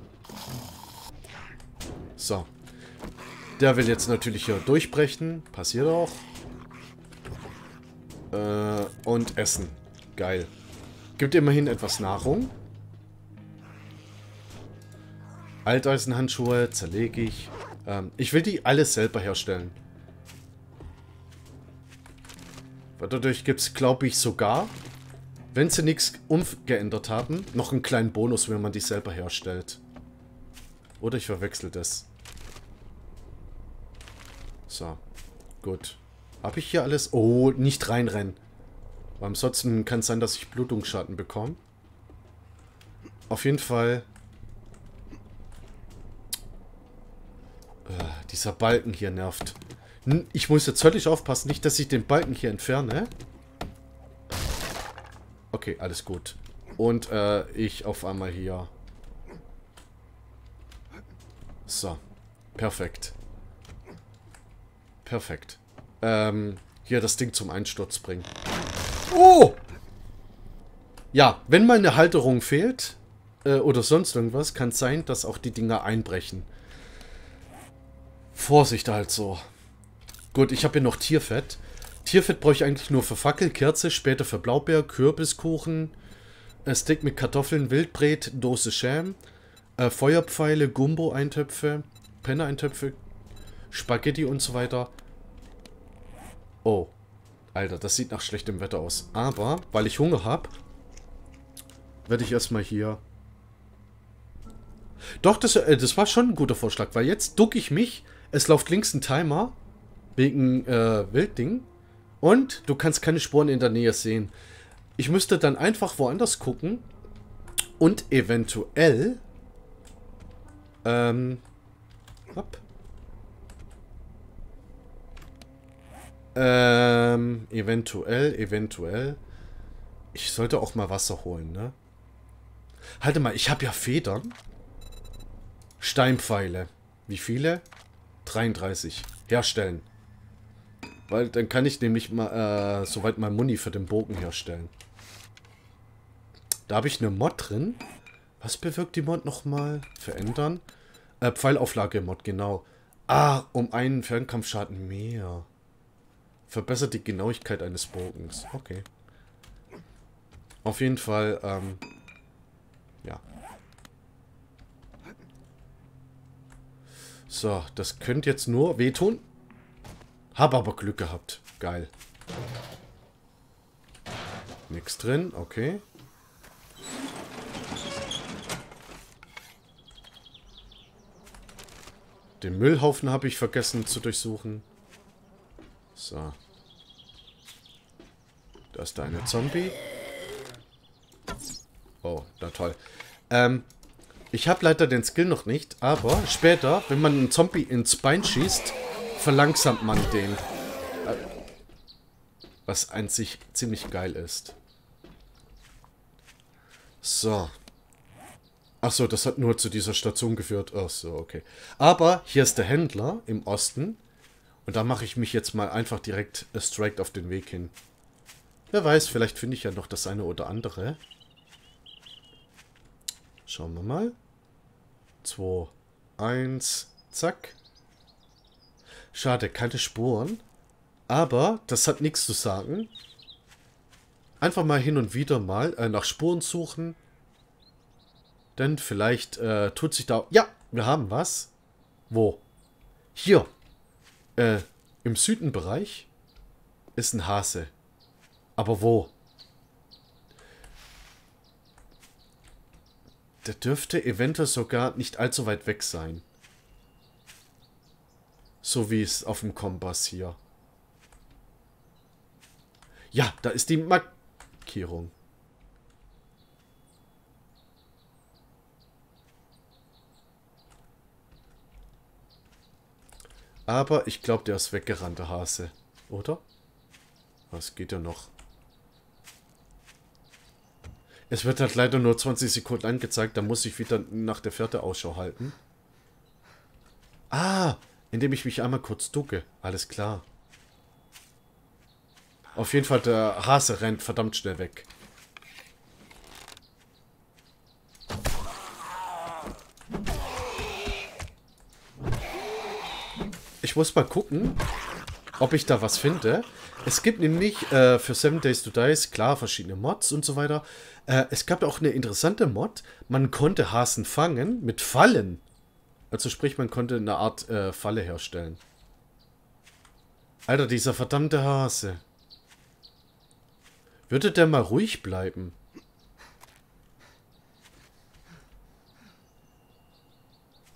So. Der will jetzt natürlich hier durchbrechen. Passiert auch. Äh, und essen. Geil. Gibt immerhin etwas Nahrung. Alteisenhandschuhe zerlege ich. Ähm, ich will die alles selber herstellen. Weil dadurch gibt es, glaube ich, sogar, wenn sie nichts umgeändert haben, noch einen kleinen Bonus, wenn man die selber herstellt. Oder ich verwechsel das. So, gut. Habe ich hier alles? Oh, nicht reinrennen. Weil ansonsten kann es sein, dass ich Blutungsschaden bekomme. Auf jeden Fall Dieser Balken hier nervt. Ich muss jetzt völlig aufpassen, nicht, dass ich den Balken hier entferne. Okay, alles gut. Und äh, ich auf einmal hier. So. Perfekt. Perfekt. Ähm, hier das Ding zum Einsturz bringen. Oh! Ja, wenn mal eine Halterung fehlt, äh, oder sonst irgendwas, kann es sein, dass auch die Dinger einbrechen. Vorsicht halt so. Gut, ich habe hier noch Tierfett. Tierfett brauche ich eigentlich nur für Fackelkerze, später für Blaubeer, Kürbiskuchen, äh, Steak mit Kartoffeln, Wildbret, Dose Scham, äh, Feuerpfeile, Gumbo-Eintöpfe, Penner-Eintöpfe, Spaghetti und so weiter. Oh, Alter, das sieht nach schlechtem Wetter aus. Aber, weil ich Hunger habe, werde ich erstmal hier... Doch, das, äh, das war schon ein guter Vorschlag, weil jetzt ducke ich mich es läuft links ein Timer. Wegen äh, Wildding. Und du kannst keine Spuren in der Nähe sehen. Ich müsste dann einfach woanders gucken und eventuell ähm hopp. Ähm, eventuell, eventuell. Ich sollte auch mal Wasser holen, ne? Halte mal, ich habe ja Federn. Steinpfeile. Wie viele? 33. Herstellen. Weil dann kann ich nämlich mal, äh, soweit mal Muni für den Bogen herstellen. Da habe ich eine Mod drin. Was bewirkt die Mod nochmal? Verändern? Äh, Pfeilauflage-Mod, genau. Ah, um einen Fernkampfschaden mehr. Verbessert die Genauigkeit eines Bogens. Okay. Auf jeden Fall, ähm, ja. So, das könnte jetzt nur wehtun. Hab aber Glück gehabt. Geil. Nix drin, okay. Den Müllhaufen habe ich vergessen zu durchsuchen. So. Da ist da eine Zombie. Oh, na toll. Ähm, ich habe leider den Skill noch nicht, aber später, wenn man einen Zombie ins Bein schießt, verlangsamt man den. Äh, was an sich ziemlich geil ist. So. Achso, das hat nur zu dieser Station geführt. Achso, okay. Aber hier ist der Händler im Osten. Und da mache ich mich jetzt mal einfach direkt straight auf den Weg hin. Wer weiß, vielleicht finde ich ja noch das eine oder andere. Schauen wir mal. 2, 1, zack. Schade, keine Spuren. Aber das hat nichts zu sagen. Einfach mal hin und wieder mal äh, nach Spuren suchen. Denn vielleicht äh, tut sich da... Ja, wir haben was. Wo? Hier. Äh, im Südenbereich ist ein Hase. Aber wo? Der dürfte eventuell sogar nicht allzu weit weg sein. So wie es auf dem Kompass hier. Ja, da ist die Markierung. Aber ich glaube, der ist weggerannt, der Hase. Oder? Was geht ja noch? Es wird halt leider nur 20 Sekunden angezeigt, da muss ich wieder nach der Fährte Ausschau halten. Ah, indem ich mich einmal kurz ducke. Alles klar. Auf jeden Fall, der Hase rennt verdammt schnell weg. Ich muss mal gucken, ob ich da was finde. Es gibt nämlich äh, für Seven Days to Dice, klar, verschiedene Mods und so weiter. Äh, es gab auch eine interessante Mod. Man konnte Hasen fangen mit Fallen. Also sprich, man konnte eine Art äh, Falle herstellen. Alter, dieser verdammte Hase. Würde der mal ruhig bleiben?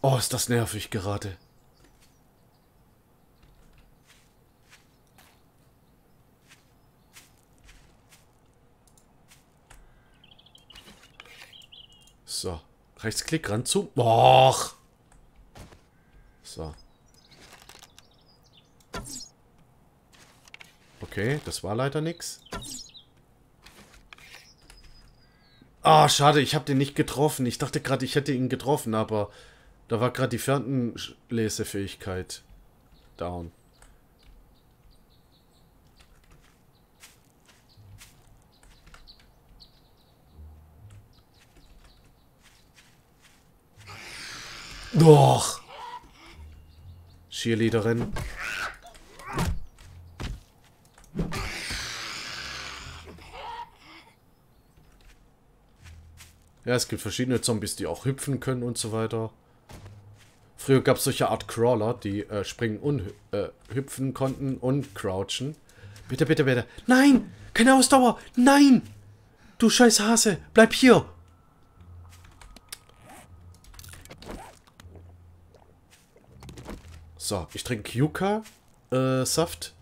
Oh, ist das nervig gerade. So. Rechtsklick ran zu. Och. So. Okay, das war leider nichts. Ah, schade, ich habe den nicht getroffen. Ich dachte gerade, ich hätte ihn getroffen, aber da war gerade die Fernlesefähigkeit down. Doch. Cheerleaderin. Ja, es gibt verschiedene Zombies, die auch hüpfen können und so weiter. Früher gab es solche Art Crawler, die äh, springen und äh, hüpfen konnten und crouchen. Bitte, bitte, bitte. Nein! Keine Ausdauer! Nein! Du scheiß Hase! Bleib hier! So, ich trinke Yucca-Saft.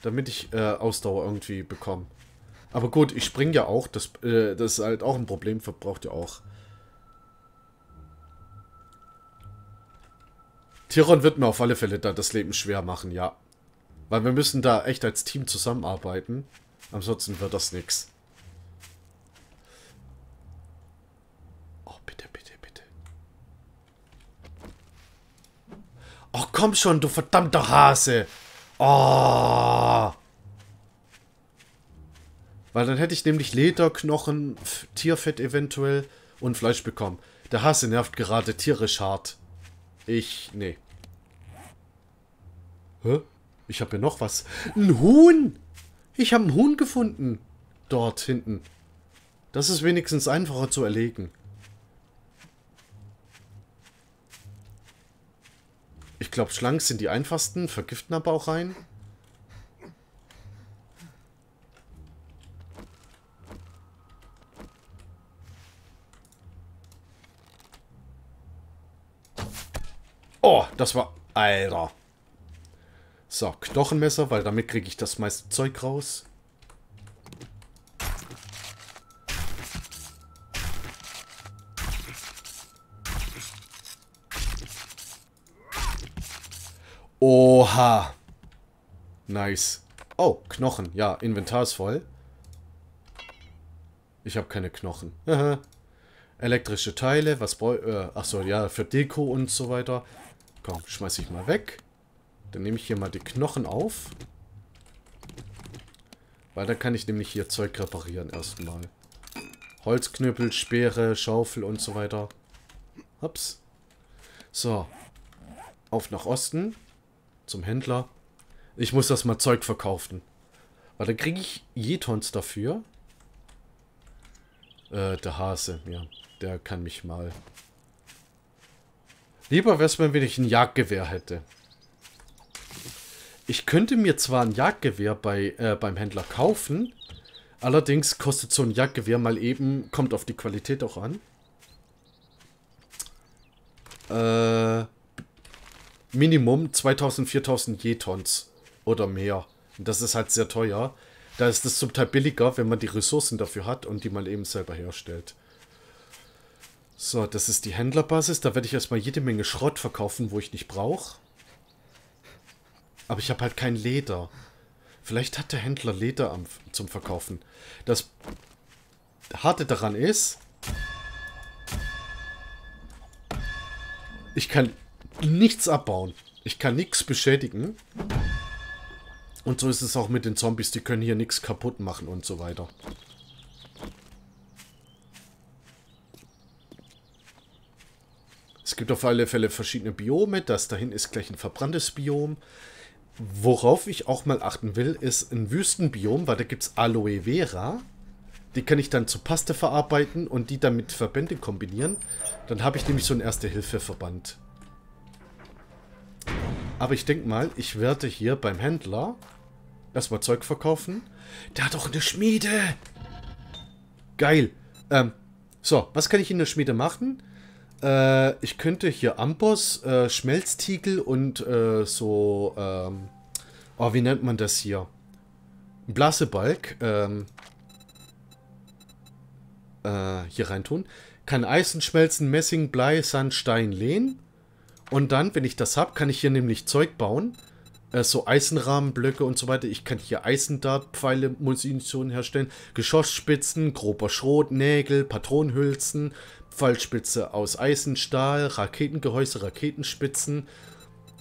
damit ich äh, Ausdauer irgendwie bekomme. Aber gut, ich springe ja auch. Das, äh, das ist halt auch ein Problem. Verbraucht ja auch. Tiron wird mir auf alle Fälle da das Leben schwer machen, ja. Weil wir müssen da echt als Team zusammenarbeiten. Ansonsten wird das nichts. Oh, bitte, bitte, bitte. Oh, komm schon, du verdammter Hase. Oh. Weil dann hätte ich nämlich Leder, Knochen, Tierfett eventuell und Fleisch bekommen. Der Hase nervt gerade tierisch hart. Ich, nee. Hä? Ich habe hier noch was. Ein Huhn! Ich habe ein Huhn gefunden. Dort hinten. Das ist wenigstens einfacher zu erlegen. Glaube, Schlangen sind die einfachsten, vergiften aber auch rein. Oh, das war... Alter. So, Knochenmesser, weil damit kriege ich das meiste Zeug raus. Oha. Nice. Oh, Knochen. Ja, Inventar ist voll. Ich habe keine Knochen. Elektrische Teile, was brauche äh, Achso, ja, für Deko und so weiter. Komm, schmeiß ich mal weg. Dann nehme ich hier mal die Knochen auf. Weil dann kann ich nämlich hier Zeug reparieren erstmal. Holzknüppel, Speere, Schaufel und so weiter. Ups. So. Auf nach Osten. Zum Händler. Ich muss das mal Zeug verkaufen. Weil dann kriege ich Jetons dafür. Äh, der Hase, ja. Der kann mich mal Lieber wäre es wenn ich ein Jagdgewehr hätte. Ich könnte mir zwar ein Jagdgewehr bei, äh, beim Händler kaufen, allerdings kostet so ein Jagdgewehr mal eben, kommt auf die Qualität auch an. Äh, Minimum 2000, 4000 Jetons oder mehr. Und das ist halt sehr teuer. Da ist es zum Teil billiger, wenn man die Ressourcen dafür hat und die man eben selber herstellt. So, das ist die Händlerbasis. Da werde ich erstmal jede Menge Schrott verkaufen, wo ich nicht brauche. Aber ich habe halt kein Leder. Vielleicht hat der Händler Leder am, zum Verkaufen. Das Harte daran ist, ich kann nichts abbauen. Ich kann nichts beschädigen. Und so ist es auch mit den Zombies. Die können hier nichts kaputt machen und so weiter. Es gibt auf alle Fälle verschiedene Biome. Das dahin ist gleich ein verbranntes Biom. Worauf ich auch mal achten will, ist ein Wüstenbiom, weil da gibt es Aloe Vera. Die kann ich dann zu Paste verarbeiten und die dann mit Verbände kombinieren. Dann habe ich nämlich so einen Erste-Hilfe-Verband. Aber ich denke mal, ich werde hier beim Händler erstmal Zeug verkaufen. Der hat auch eine Schmiede. Geil. Ähm, so, was kann ich in der Schmiede machen? Äh, ich könnte hier Amboss, äh, Schmelztiegel und äh, so, ähm, oh, wie nennt man das hier? Blasebalg, ähm, äh, hier reintun. Kann Eisen schmelzen, Messing, Blei, Sand, Stein, Lehn. Und dann, wenn ich das habe, kann ich hier nämlich Zeug bauen. Äh, so Eisenrahmenblöcke und so weiter. Ich kann hier Eisendartpfeile, Munition herstellen. Geschossspitzen, grober Schrot, Nägel, Patronenhülsen, Pfeilspitze aus Eisenstahl, Raketengehäuse, Raketenspitzen,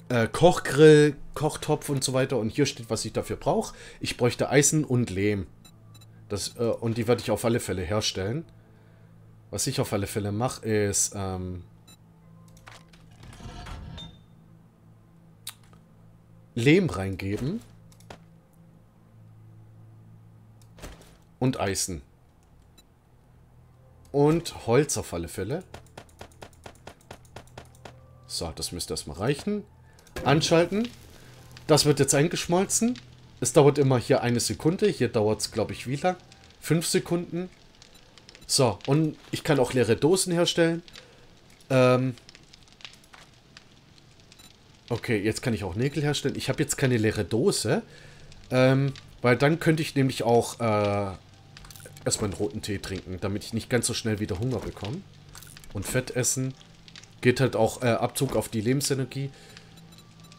äh, Kochgrill, Kochtopf und so weiter. Und hier steht, was ich dafür brauche. Ich bräuchte Eisen und Lehm. Das, äh, und die werde ich auf alle Fälle herstellen. Was ich auf alle Fälle mache, ist... Ähm, Lehm reingeben. Und Eisen. Und Holz auf alle Fälle. So, das müsste erstmal reichen. Anschalten. Das wird jetzt eingeschmolzen. Es dauert immer hier eine Sekunde. Hier dauert es, glaube ich, wie lang? Fünf Sekunden. So, und ich kann auch leere Dosen herstellen. Ähm, Okay, jetzt kann ich auch Nägel herstellen. Ich habe jetzt keine leere Dose. Ähm, weil dann könnte ich nämlich auch äh, erstmal einen roten Tee trinken, damit ich nicht ganz so schnell wieder Hunger bekomme. Und Fett essen. Geht halt auch äh, Abzug auf die Lebensenergie.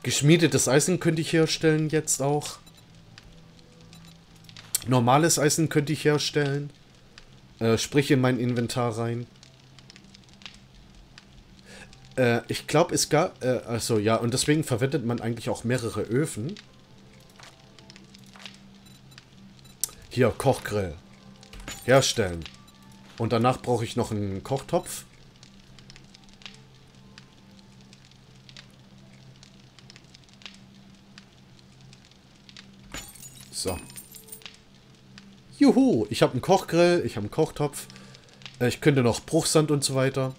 Geschmiedetes Eisen könnte ich herstellen jetzt auch. Normales Eisen könnte ich herstellen. Äh, sprich in mein Inventar rein. Äh, ich glaube, es gab... Äh, also ja, und deswegen verwendet man eigentlich auch mehrere Öfen. Hier, Kochgrill. Herstellen. Und danach brauche ich noch einen Kochtopf. So. Juhu, ich habe einen Kochgrill, ich habe einen Kochtopf. Äh, ich könnte noch Bruchsand und so weiter.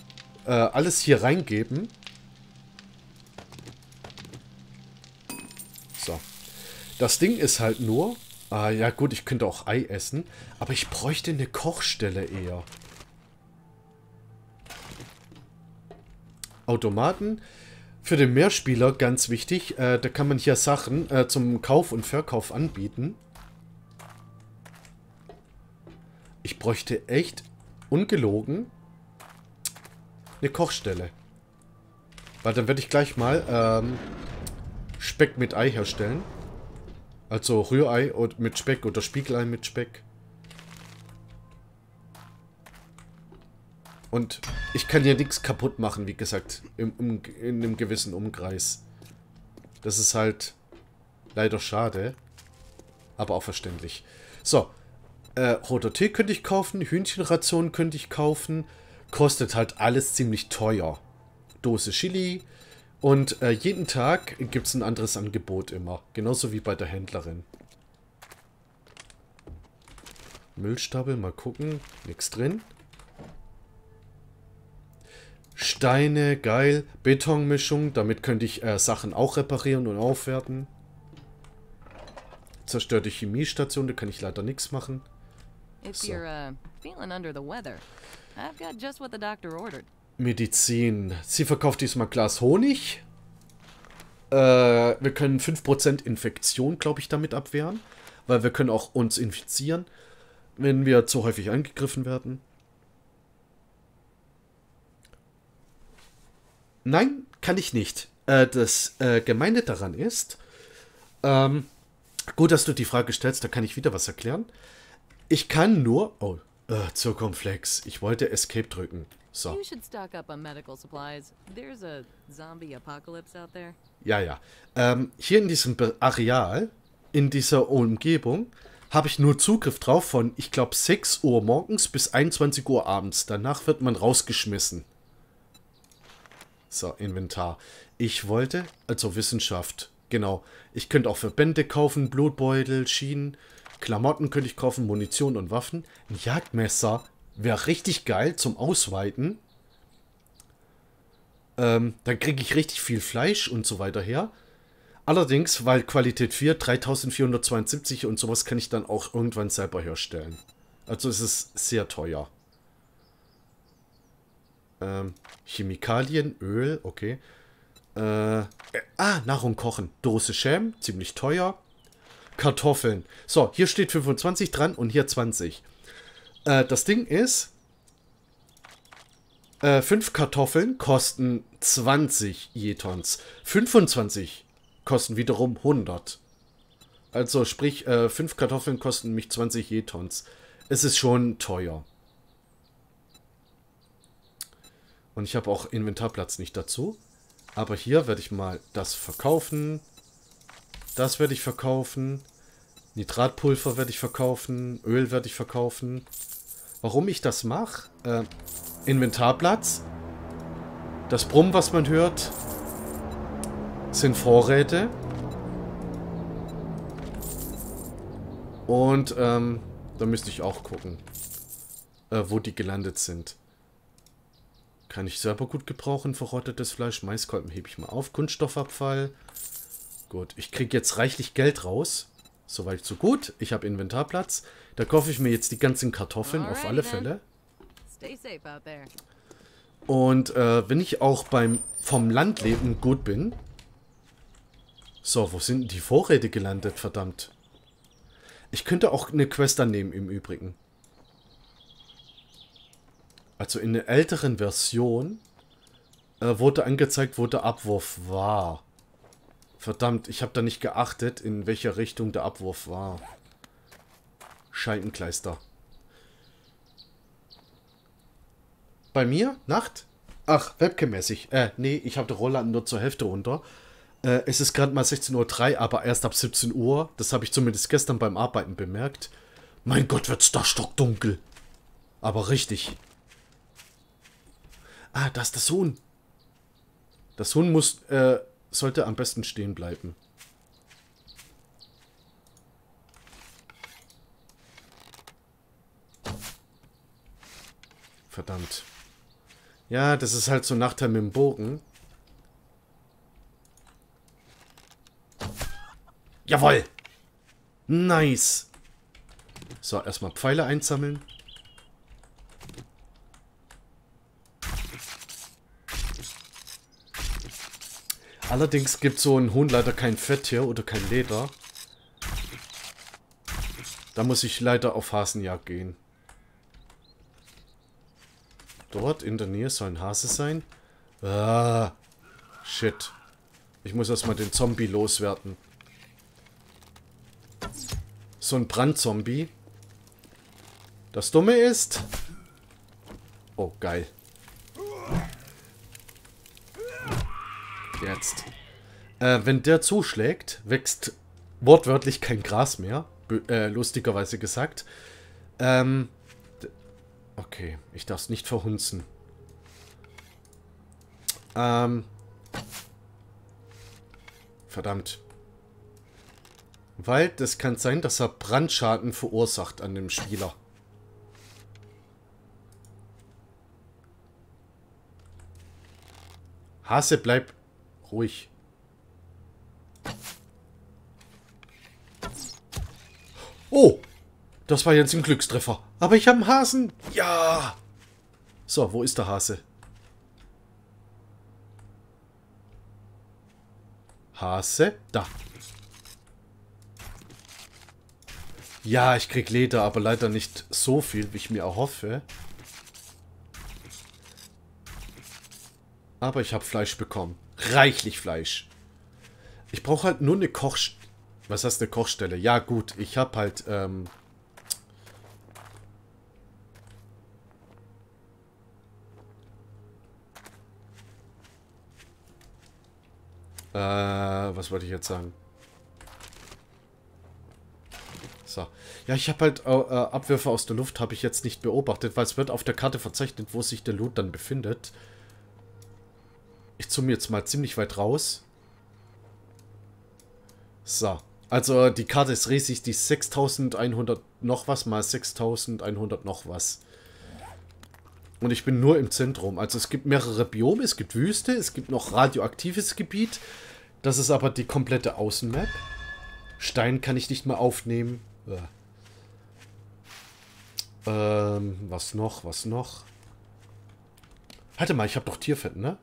Äh, alles hier reingeben. So. Das Ding ist halt nur... Ah, ja gut, ich könnte auch Ei essen. Aber ich bräuchte eine Kochstelle eher. Automaten. Für den Mehrspieler ganz wichtig, äh, da kann man hier Sachen äh, zum Kauf und Verkauf anbieten. Ich bräuchte echt, ungelogen, eine Kochstelle. Weil dann werde ich gleich mal ähm, Speck mit Ei herstellen. Also Rührei mit Speck oder Spiegelei mit Speck. Und ich kann hier nichts kaputt machen, wie gesagt, im, im, in einem gewissen Umkreis. Das ist halt leider schade, aber auch verständlich. So, äh, roter Tee könnte ich kaufen, Hühnchenration könnte ich kaufen, kostet halt alles ziemlich teuer. Dose Chili und äh, jeden Tag gibt es ein anderes Angebot immer, genauso wie bei der Händlerin. Müllstapel, mal gucken, nichts drin. Steine, geil. Betonmischung, damit könnte ich äh, Sachen auch reparieren und aufwerten. Zerstörte Chemiestation, da kann ich leider nichts machen. So. Uh, Medizin. Sie verkauft diesmal Glas Honig. Äh, wir können 5% Infektion, glaube ich, damit abwehren. Weil wir können auch uns infizieren, wenn wir zu häufig angegriffen werden. Nein, kann ich nicht. Äh, das äh, Gemeine daran ist, ähm, gut, dass du die Frage stellst, da kann ich wieder was erklären. Ich kann nur, oh, äh, Zirkumflex, ich wollte Escape drücken. So. Ja, ja. Ähm, hier in diesem Areal, in dieser Umgebung, habe ich nur Zugriff drauf von, ich glaube, 6 Uhr morgens bis 21 Uhr abends. Danach wird man rausgeschmissen. So, Inventar. Ich wollte, also Wissenschaft, genau. Ich könnte auch Verbände kaufen, Blutbeutel, Schienen, Klamotten könnte ich kaufen, Munition und Waffen. Ein Jagdmesser wäre richtig geil zum Ausweiten. Ähm, dann kriege ich richtig viel Fleisch und so weiter her. Allerdings, weil Qualität 4, 3472 und sowas kann ich dann auch irgendwann selber herstellen. Also es ist sehr teuer. Ähm, Chemikalien, Öl, okay. Äh, äh, ah, Nahrung kochen. Dose Schäm, ziemlich teuer. Kartoffeln. So, hier steht 25 dran und hier 20. Äh, das Ding ist, äh, 5 Kartoffeln kosten 20 Jetons. 25 kosten wiederum 100. Also sprich, äh, 5 Kartoffeln kosten mich 20 Jetons. Es ist schon teuer. Und ich habe auch Inventarplatz nicht dazu. Aber hier werde ich mal das verkaufen. Das werde ich verkaufen. Nitratpulver werde ich verkaufen. Öl werde ich verkaufen. Warum ich das mache? Äh, Inventarplatz. Das Brummen, was man hört, sind Vorräte. Und ähm, da müsste ich auch gucken, äh, wo die gelandet sind. Kann ich selber gut gebrauchen, verrottetes Fleisch. Maiskolben hebe ich mal auf. Kunststoffabfall. Gut, ich kriege jetzt reichlich Geld raus. Soweit so gut. Ich habe Inventarplatz. Da kaufe ich mir jetzt die ganzen Kartoffeln auf alle Fälle. Und äh, wenn ich auch beim vom Landleben gut bin. So, wo sind die Vorräte gelandet, verdammt? Ich könnte auch eine Quest annehmen im Übrigen. Also in der älteren Version äh, wurde angezeigt, wo der Abwurf war. Verdammt, ich habe da nicht geachtet, in welcher Richtung der Abwurf war. Scheibenkleister. Bei mir? Nacht? Ach, webcam-mäßig. Äh, nee, ich habe die Rollland nur zur Hälfte runter. Äh, es ist gerade mal 16.03 Uhr, aber erst ab 17 Uhr. Das habe ich zumindest gestern beim Arbeiten bemerkt. Mein Gott, wird's da stockdunkel. Aber richtig. Ah, da ist der Sohn. Das Huhn muss, äh, sollte am besten stehen bleiben. Verdammt. Ja, das ist halt so Nachteil mit dem Bogen. Jawoll! Nice! So, erstmal Pfeile einsammeln. Allerdings gibt so ein Huhn leider kein Fett hier oder kein Leder. Da muss ich leider auf Hasenjagd gehen. Dort in der Nähe soll ein Hase sein. Ah, shit. Ich muss erstmal den Zombie loswerden. So ein Brandzombie. Das Dumme ist... Oh, geil. Jetzt. Äh, wenn der zuschlägt, wächst wortwörtlich kein Gras mehr. Äh, lustigerweise gesagt. Ähm, okay, ich darf es nicht verhunzen. Ähm, verdammt. Weil das kann sein, dass er Brandschaden verursacht an dem Spieler. Hase, bleib Ruhig. Oh! Das war jetzt ein Glückstreffer. Aber ich habe einen Hasen. Ja! So, wo ist der Hase? Hase? Da. Ja, ich krieg Leder, aber leider nicht so viel, wie ich mir erhoffe. Aber ich habe Fleisch bekommen reichlich Fleisch. Ich brauche halt nur eine Kochstelle. Was heißt eine Kochstelle? Ja gut, ich habe halt... Ähm äh, was wollte ich jetzt sagen? So. Ja, ich habe halt äh, Abwürfe aus der Luft habe ich jetzt nicht beobachtet, weil es wird auf der Karte verzeichnet, wo sich der Loot dann befindet. Ich zoome jetzt mal ziemlich weit raus. So. Also die Karte ist riesig, die ist 6100 noch was mal 6100 noch was. Und ich bin nur im Zentrum. Also es gibt mehrere Biome, es gibt Wüste, es gibt noch radioaktives Gebiet. Das ist aber die komplette Außenmap. Stein kann ich nicht mehr aufnehmen. Ähm, was noch, was noch? Warte mal, ich habe doch Tierfett, ne?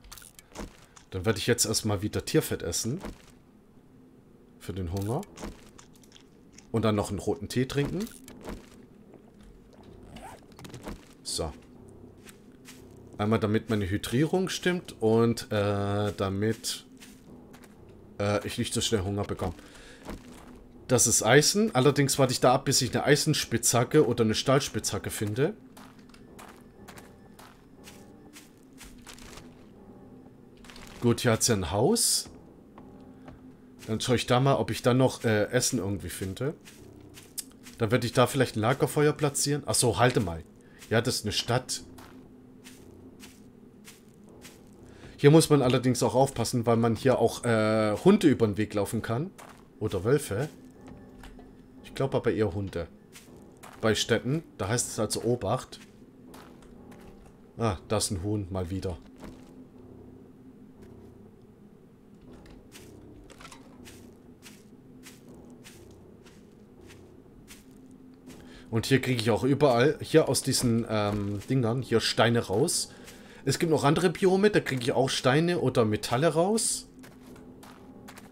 Dann werde ich jetzt erstmal wieder Tierfett essen. Für den Hunger. Und dann noch einen roten Tee trinken. So. Einmal damit meine Hydrierung stimmt und äh, damit äh, ich nicht so schnell Hunger bekomme. Das ist Eisen. Allerdings warte ich da ab, bis ich eine Eisenspitzhacke oder eine Stahlspitzhacke finde. Gut, hier hat ja ein Haus. Dann schaue ich da mal, ob ich dann noch äh, Essen irgendwie finde. Dann werde ich da vielleicht ein Lagerfeuer platzieren. Achso, halte mal. Ja, das ist eine Stadt. Hier muss man allerdings auch aufpassen, weil man hier auch äh, Hunde über den Weg laufen kann. Oder Wölfe. Ich glaube aber eher Hunde. Bei Städten. Da heißt es also Obacht. Ah, da ist ein Huhn mal wieder. Und hier kriege ich auch überall, hier aus diesen ähm, Dingern, hier Steine raus. Es gibt noch andere Biome, da kriege ich auch Steine oder Metalle raus.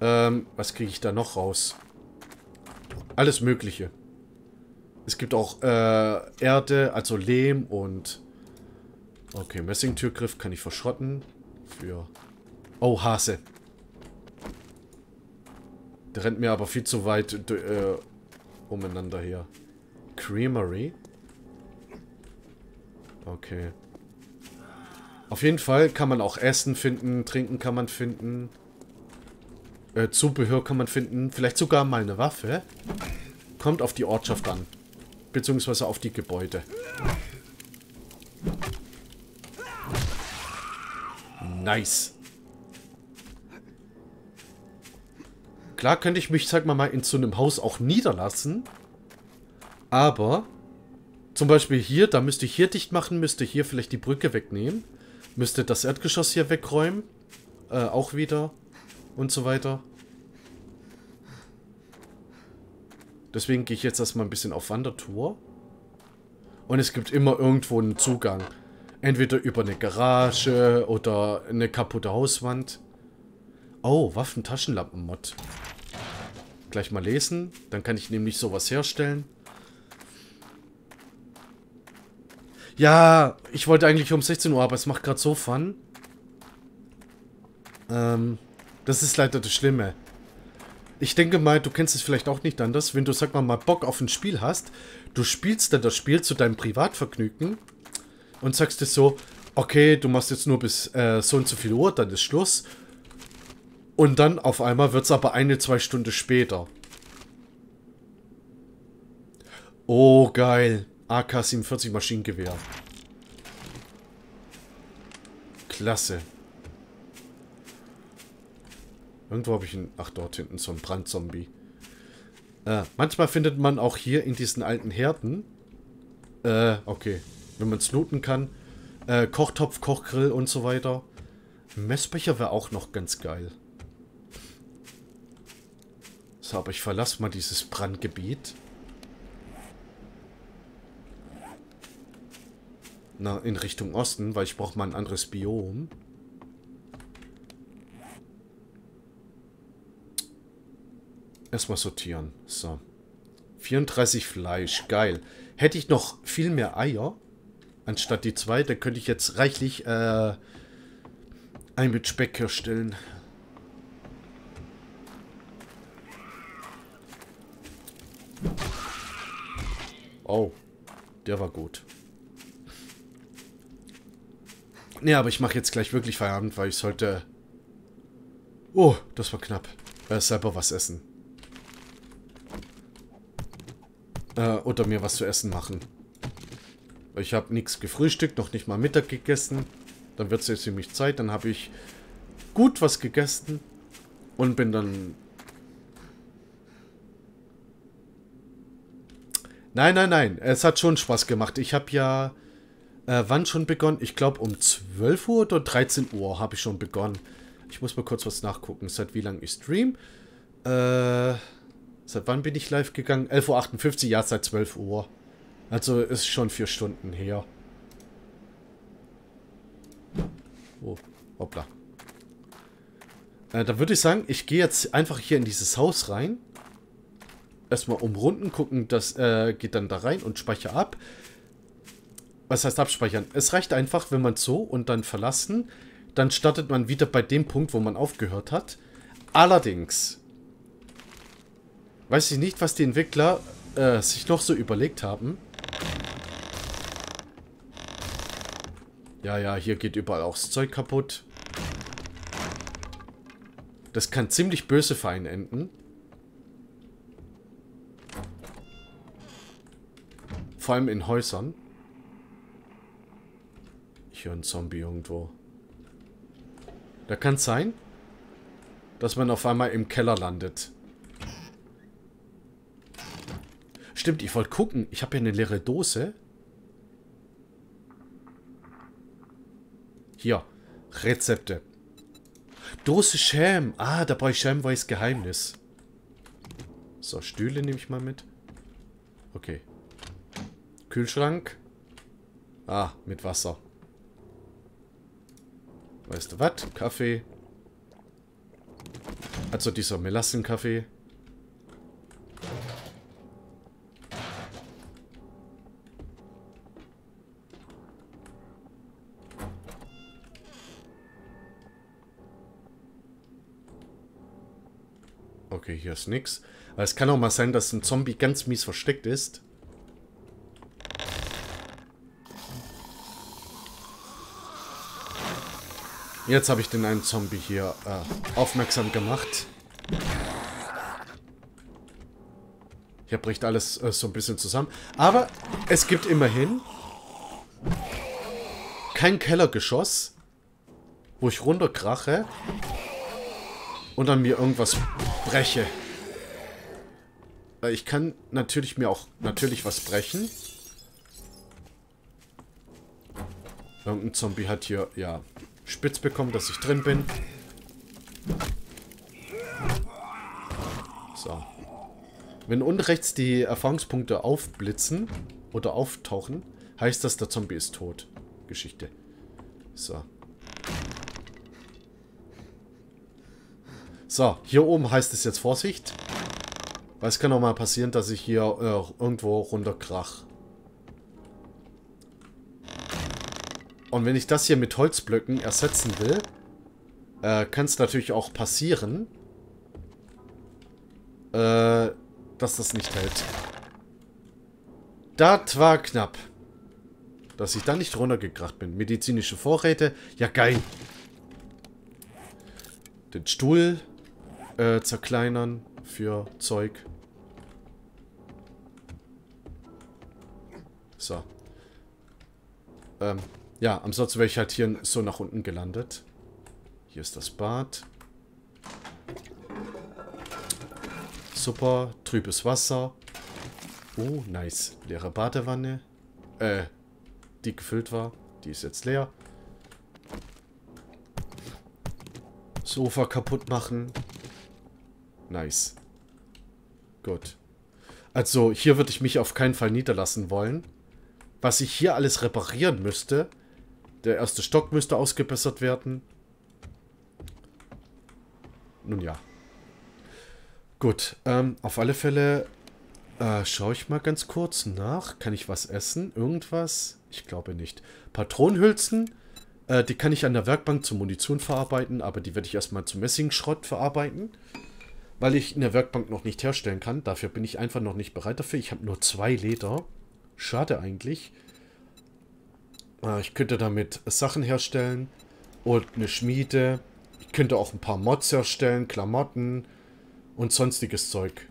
Ähm, was kriege ich da noch raus? Alles mögliche. Es gibt auch äh, Erde, also Lehm und... Okay, Messingtürgriff kann ich verschrotten. Für... Oh, Hase. Der rennt mir aber viel zu weit äh, umeinander her. Creamery. Okay. Auf jeden Fall kann man auch Essen finden, Trinken kann man finden. Äh, Zubehör kann man finden. Vielleicht sogar mal eine Waffe. Kommt auf die Ortschaft an. Beziehungsweise auf die Gebäude. Nice. Klar könnte ich mich, sag mal mal, in so einem Haus auch niederlassen. Aber, zum Beispiel hier, da müsste ich hier dicht machen, müsste hier vielleicht die Brücke wegnehmen. Müsste das Erdgeschoss hier wegräumen. Äh, auch wieder. Und so weiter. Deswegen gehe ich jetzt erstmal ein bisschen auf Wandertour. Und es gibt immer irgendwo einen Zugang. Entweder über eine Garage oder eine kaputte Hauswand. Oh, Waffentaschenlampen-Mod. Gleich mal lesen. Dann kann ich nämlich sowas herstellen. Ja, ich wollte eigentlich um 16 Uhr, aber es macht gerade so Fun. Ähm, das ist leider das Schlimme. Ich denke mal, du kennst es vielleicht auch nicht anders, wenn du, sag mal, mal Bock auf ein Spiel hast, du spielst dann das Spiel zu deinem Privatvergnügen und sagst dir so, okay, du machst jetzt nur bis äh, so und so viel Uhr, dann ist Schluss. Und dann auf einmal wird es aber eine, zwei Stunden später. Oh, geil. AK-47 Maschinengewehr. Klasse. Irgendwo habe ich einen... Ach, dort hinten so ein Brandzombie. Äh, manchmal findet man auch hier in diesen alten Herden... Äh, okay. Wenn man es looten kann. Äh, Kochtopf, Kochgrill und so weiter. Messbecher wäre auch noch ganz geil. So, aber ich verlasse mal dieses Brandgebiet. Na, in Richtung Osten, weil ich brauche mal ein anderes Biom. Erstmal sortieren. So. 34 Fleisch. Geil. Hätte ich noch viel mehr Eier, anstatt die zwei, dann könnte ich jetzt reichlich äh, ein mit Speck herstellen. Oh, der war gut. Nee, aber ich mache jetzt gleich wirklich Feierabend, weil ich sollte... Oh, das war knapp. Äh, selber was essen. Äh, oder mir was zu essen machen. Ich habe nichts gefrühstückt, noch nicht mal Mittag gegessen. Dann wird es jetzt ziemlich Zeit. Dann habe ich gut was gegessen. Und bin dann... Nein, nein, nein. Es hat schon Spaß gemacht. Ich habe ja äh, wann schon begonnen? Ich glaube um 12 Uhr oder 13 Uhr habe ich schon begonnen. Ich muss mal kurz was nachgucken. Seit wie lang ich stream? Äh, seit wann bin ich live gegangen? 11.58 Uhr, ja, seit 12 Uhr. Also ist schon vier Stunden her. Oh, hoppla. Äh, da würde ich sagen, ich gehe jetzt einfach hier in dieses Haus rein. Erstmal umrunden, gucken, das äh, geht dann da rein und speichere ab. Was heißt abspeichern? Es reicht einfach, wenn man so und dann verlassen, dann startet man wieder bei dem Punkt, wo man aufgehört hat. Allerdings weiß ich nicht, was die Entwickler äh, sich noch so überlegt haben. Ja, ja, hier geht überall auch das Zeug kaputt. Das kann ziemlich böse für einen enden. Vor allem in Häusern hier ein Zombie irgendwo. Da kann es sein, dass man auf einmal im Keller landet. Stimmt, ich wollte gucken. Ich habe hier eine leere Dose. Hier. Rezepte. Dose Sham. Ah, da brauche ich Shamwise Geheimnis. So, Stühle nehme ich mal mit. Okay. Kühlschrank. Ah, mit Wasser. Weißt du was? Kaffee. Also dieser Melassenkaffee. Okay, hier ist nichts. Aber es kann auch mal sein, dass ein Zombie ganz mies versteckt ist. Jetzt habe ich den einen Zombie hier äh, aufmerksam gemacht. Hier bricht alles äh, so ein bisschen zusammen. Aber es gibt immerhin kein Kellergeschoss, wo ich runterkrache und dann mir irgendwas breche. Ich kann natürlich mir auch natürlich was brechen. Irgendein Zombie hat hier, ja, spitz bekommen, dass ich drin bin. So. Wenn unten rechts die Erfahrungspunkte aufblitzen oder auftauchen, heißt das, der Zombie ist tot. Geschichte. So. So, hier oben heißt es jetzt Vorsicht. Weil es kann auch mal passieren, dass ich hier äh, irgendwo runterkrach. Und wenn ich das hier mit Holzblöcken ersetzen will, äh, kann es natürlich auch passieren, äh, dass das nicht hält. Das war knapp. Dass ich da nicht runtergekracht bin. Medizinische Vorräte. Ja, geil. Den Stuhl äh, zerkleinern für Zeug. So. Ähm, ja, ansonsten wäre ich halt hier so nach unten gelandet. Hier ist das Bad. Super, trübes Wasser. Oh, nice. Leere Badewanne. Äh, die gefüllt war. Die ist jetzt leer. Sofa kaputt machen. Nice. Gut. Also, hier würde ich mich auf keinen Fall niederlassen wollen. Was ich hier alles reparieren müsste. Der erste Stock müsste ausgebessert werden. Nun ja. Gut, ähm, auf alle Fälle äh, schaue ich mal ganz kurz nach. Kann ich was essen? Irgendwas? Ich glaube nicht. Patronenhülsen, äh, die kann ich an der Werkbank zur Munition verarbeiten, aber die werde ich erstmal zu Messingschrott verarbeiten. Weil ich in der Werkbank noch nicht herstellen kann. Dafür bin ich einfach noch nicht bereit dafür. Ich habe nur zwei Leder. Schade eigentlich. Äh, ich könnte damit Sachen herstellen. Und eine Schmiede. Ich könnte auch ein paar Mods herstellen, Klamotten und sonstiges Zeug.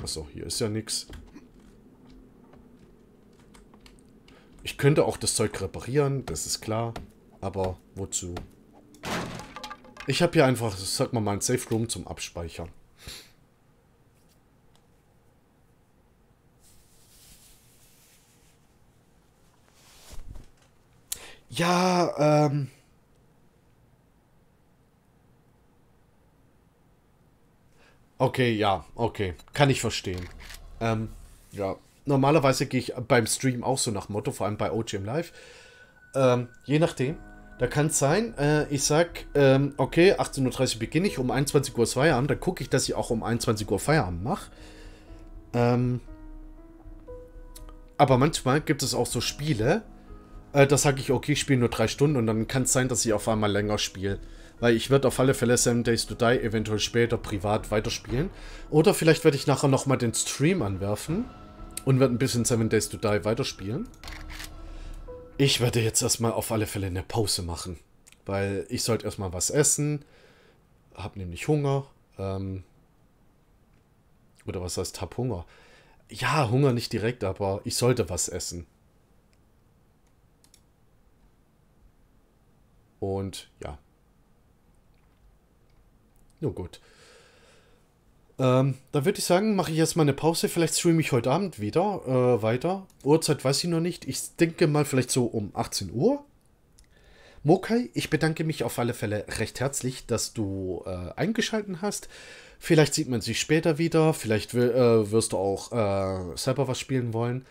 Achso, hier ist ja nichts. Ich könnte auch das Zeug reparieren, das ist klar. Aber wozu? Ich habe hier einfach, sag mal, mal ein Safe Room zum Abspeichern. Ja, ähm... Okay, ja, okay. Kann ich verstehen. Ähm, ja. Normalerweise gehe ich beim Stream auch so nach Motto, vor allem bei OGM Live. Ähm, je nachdem. Da kann es sein, äh, ich sag, ähm, okay, 18.30 Uhr beginne ich, um 21 Uhr ist Feierabend. Dann gucke ich, dass ich auch um 21 Uhr Feierabend mache. Ähm, aber manchmal gibt es auch so Spiele, äh, da sage ich, okay, ich spiele nur drei Stunden und dann kann es sein, dass ich auf einmal länger spiele. Weil ich werde auf alle Fälle Seven Days to Die eventuell später privat weiterspielen. Oder vielleicht werde ich nachher nochmal den Stream anwerfen. Und werde ein bisschen Seven Days to Die weiterspielen. Ich werde jetzt erstmal auf alle Fälle eine Pause machen. Weil ich sollte erstmal was essen. Hab nämlich Hunger. Ähm oder was heißt, hab Hunger? Ja, Hunger nicht direkt, aber ich sollte was essen. Und ja, nur gut. Ähm, dann würde ich sagen, mache ich erstmal eine Pause. Vielleicht streame ich heute Abend wieder äh, weiter. Uhrzeit weiß ich noch nicht. Ich denke mal vielleicht so um 18 Uhr. Mokai, ich bedanke mich auf alle Fälle recht herzlich, dass du äh, eingeschaltet hast. Vielleicht sieht man sich später wieder. Vielleicht äh, wirst du auch äh, selber was spielen wollen.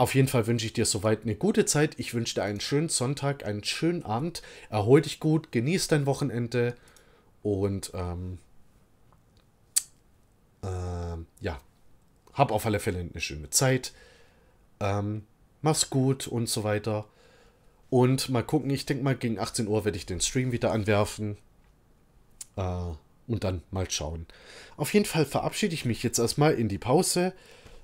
Auf jeden Fall wünsche ich dir soweit eine gute Zeit. Ich wünsche dir einen schönen Sonntag, einen schönen Abend. Erhol dich gut, genieß dein Wochenende. Und ähm, ähm, ja, hab auf alle Fälle eine schöne Zeit. Ähm, mach's gut und so weiter. Und mal gucken, ich denke mal, gegen 18 Uhr werde ich den Stream wieder anwerfen. Äh, und dann mal schauen. Auf jeden Fall verabschiede ich mich jetzt erstmal in die Pause.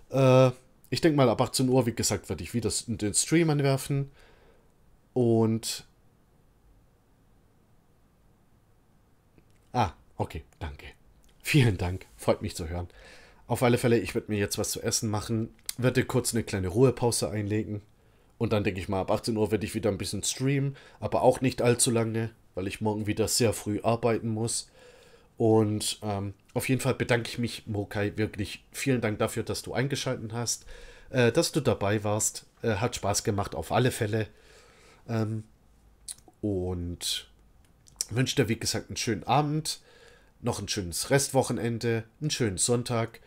Äh, ich denke mal, ab 18 Uhr, wie gesagt, werde ich wieder den Stream anwerfen. Und. Ah, okay, danke. Vielen Dank, freut mich zu hören. Auf alle Fälle, ich werde mir jetzt was zu essen machen, werde kurz eine kleine Ruhepause einlegen. Und dann denke ich mal, ab 18 Uhr werde ich wieder ein bisschen streamen, aber auch nicht allzu lange, weil ich morgen wieder sehr früh arbeiten muss. Und ähm, auf jeden Fall bedanke ich mich, Mokai, wirklich vielen Dank dafür, dass du eingeschaltet hast, äh, dass du dabei warst. Äh, hat Spaß gemacht, auf alle Fälle. Ähm, und wünsche dir, wie gesagt, einen schönen Abend, noch ein schönes Restwochenende, einen schönen Sonntag.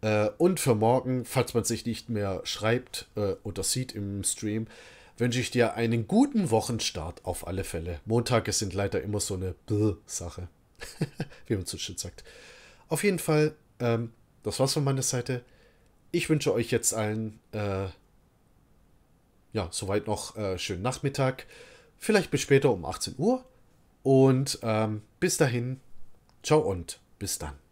Äh, und für morgen, falls man sich nicht mehr schreibt äh, oder sieht im Stream, wünsche ich dir einen guten Wochenstart auf alle Fälle. Montage sind leider immer so eine Sache. wie man so schön sagt. Auf jeden Fall, ähm, das war's von meiner Seite. Ich wünsche euch jetzt allen, äh, ja, soweit noch äh, schönen Nachmittag. Vielleicht bis später um 18 Uhr. Und ähm, bis dahin, ciao und bis dann.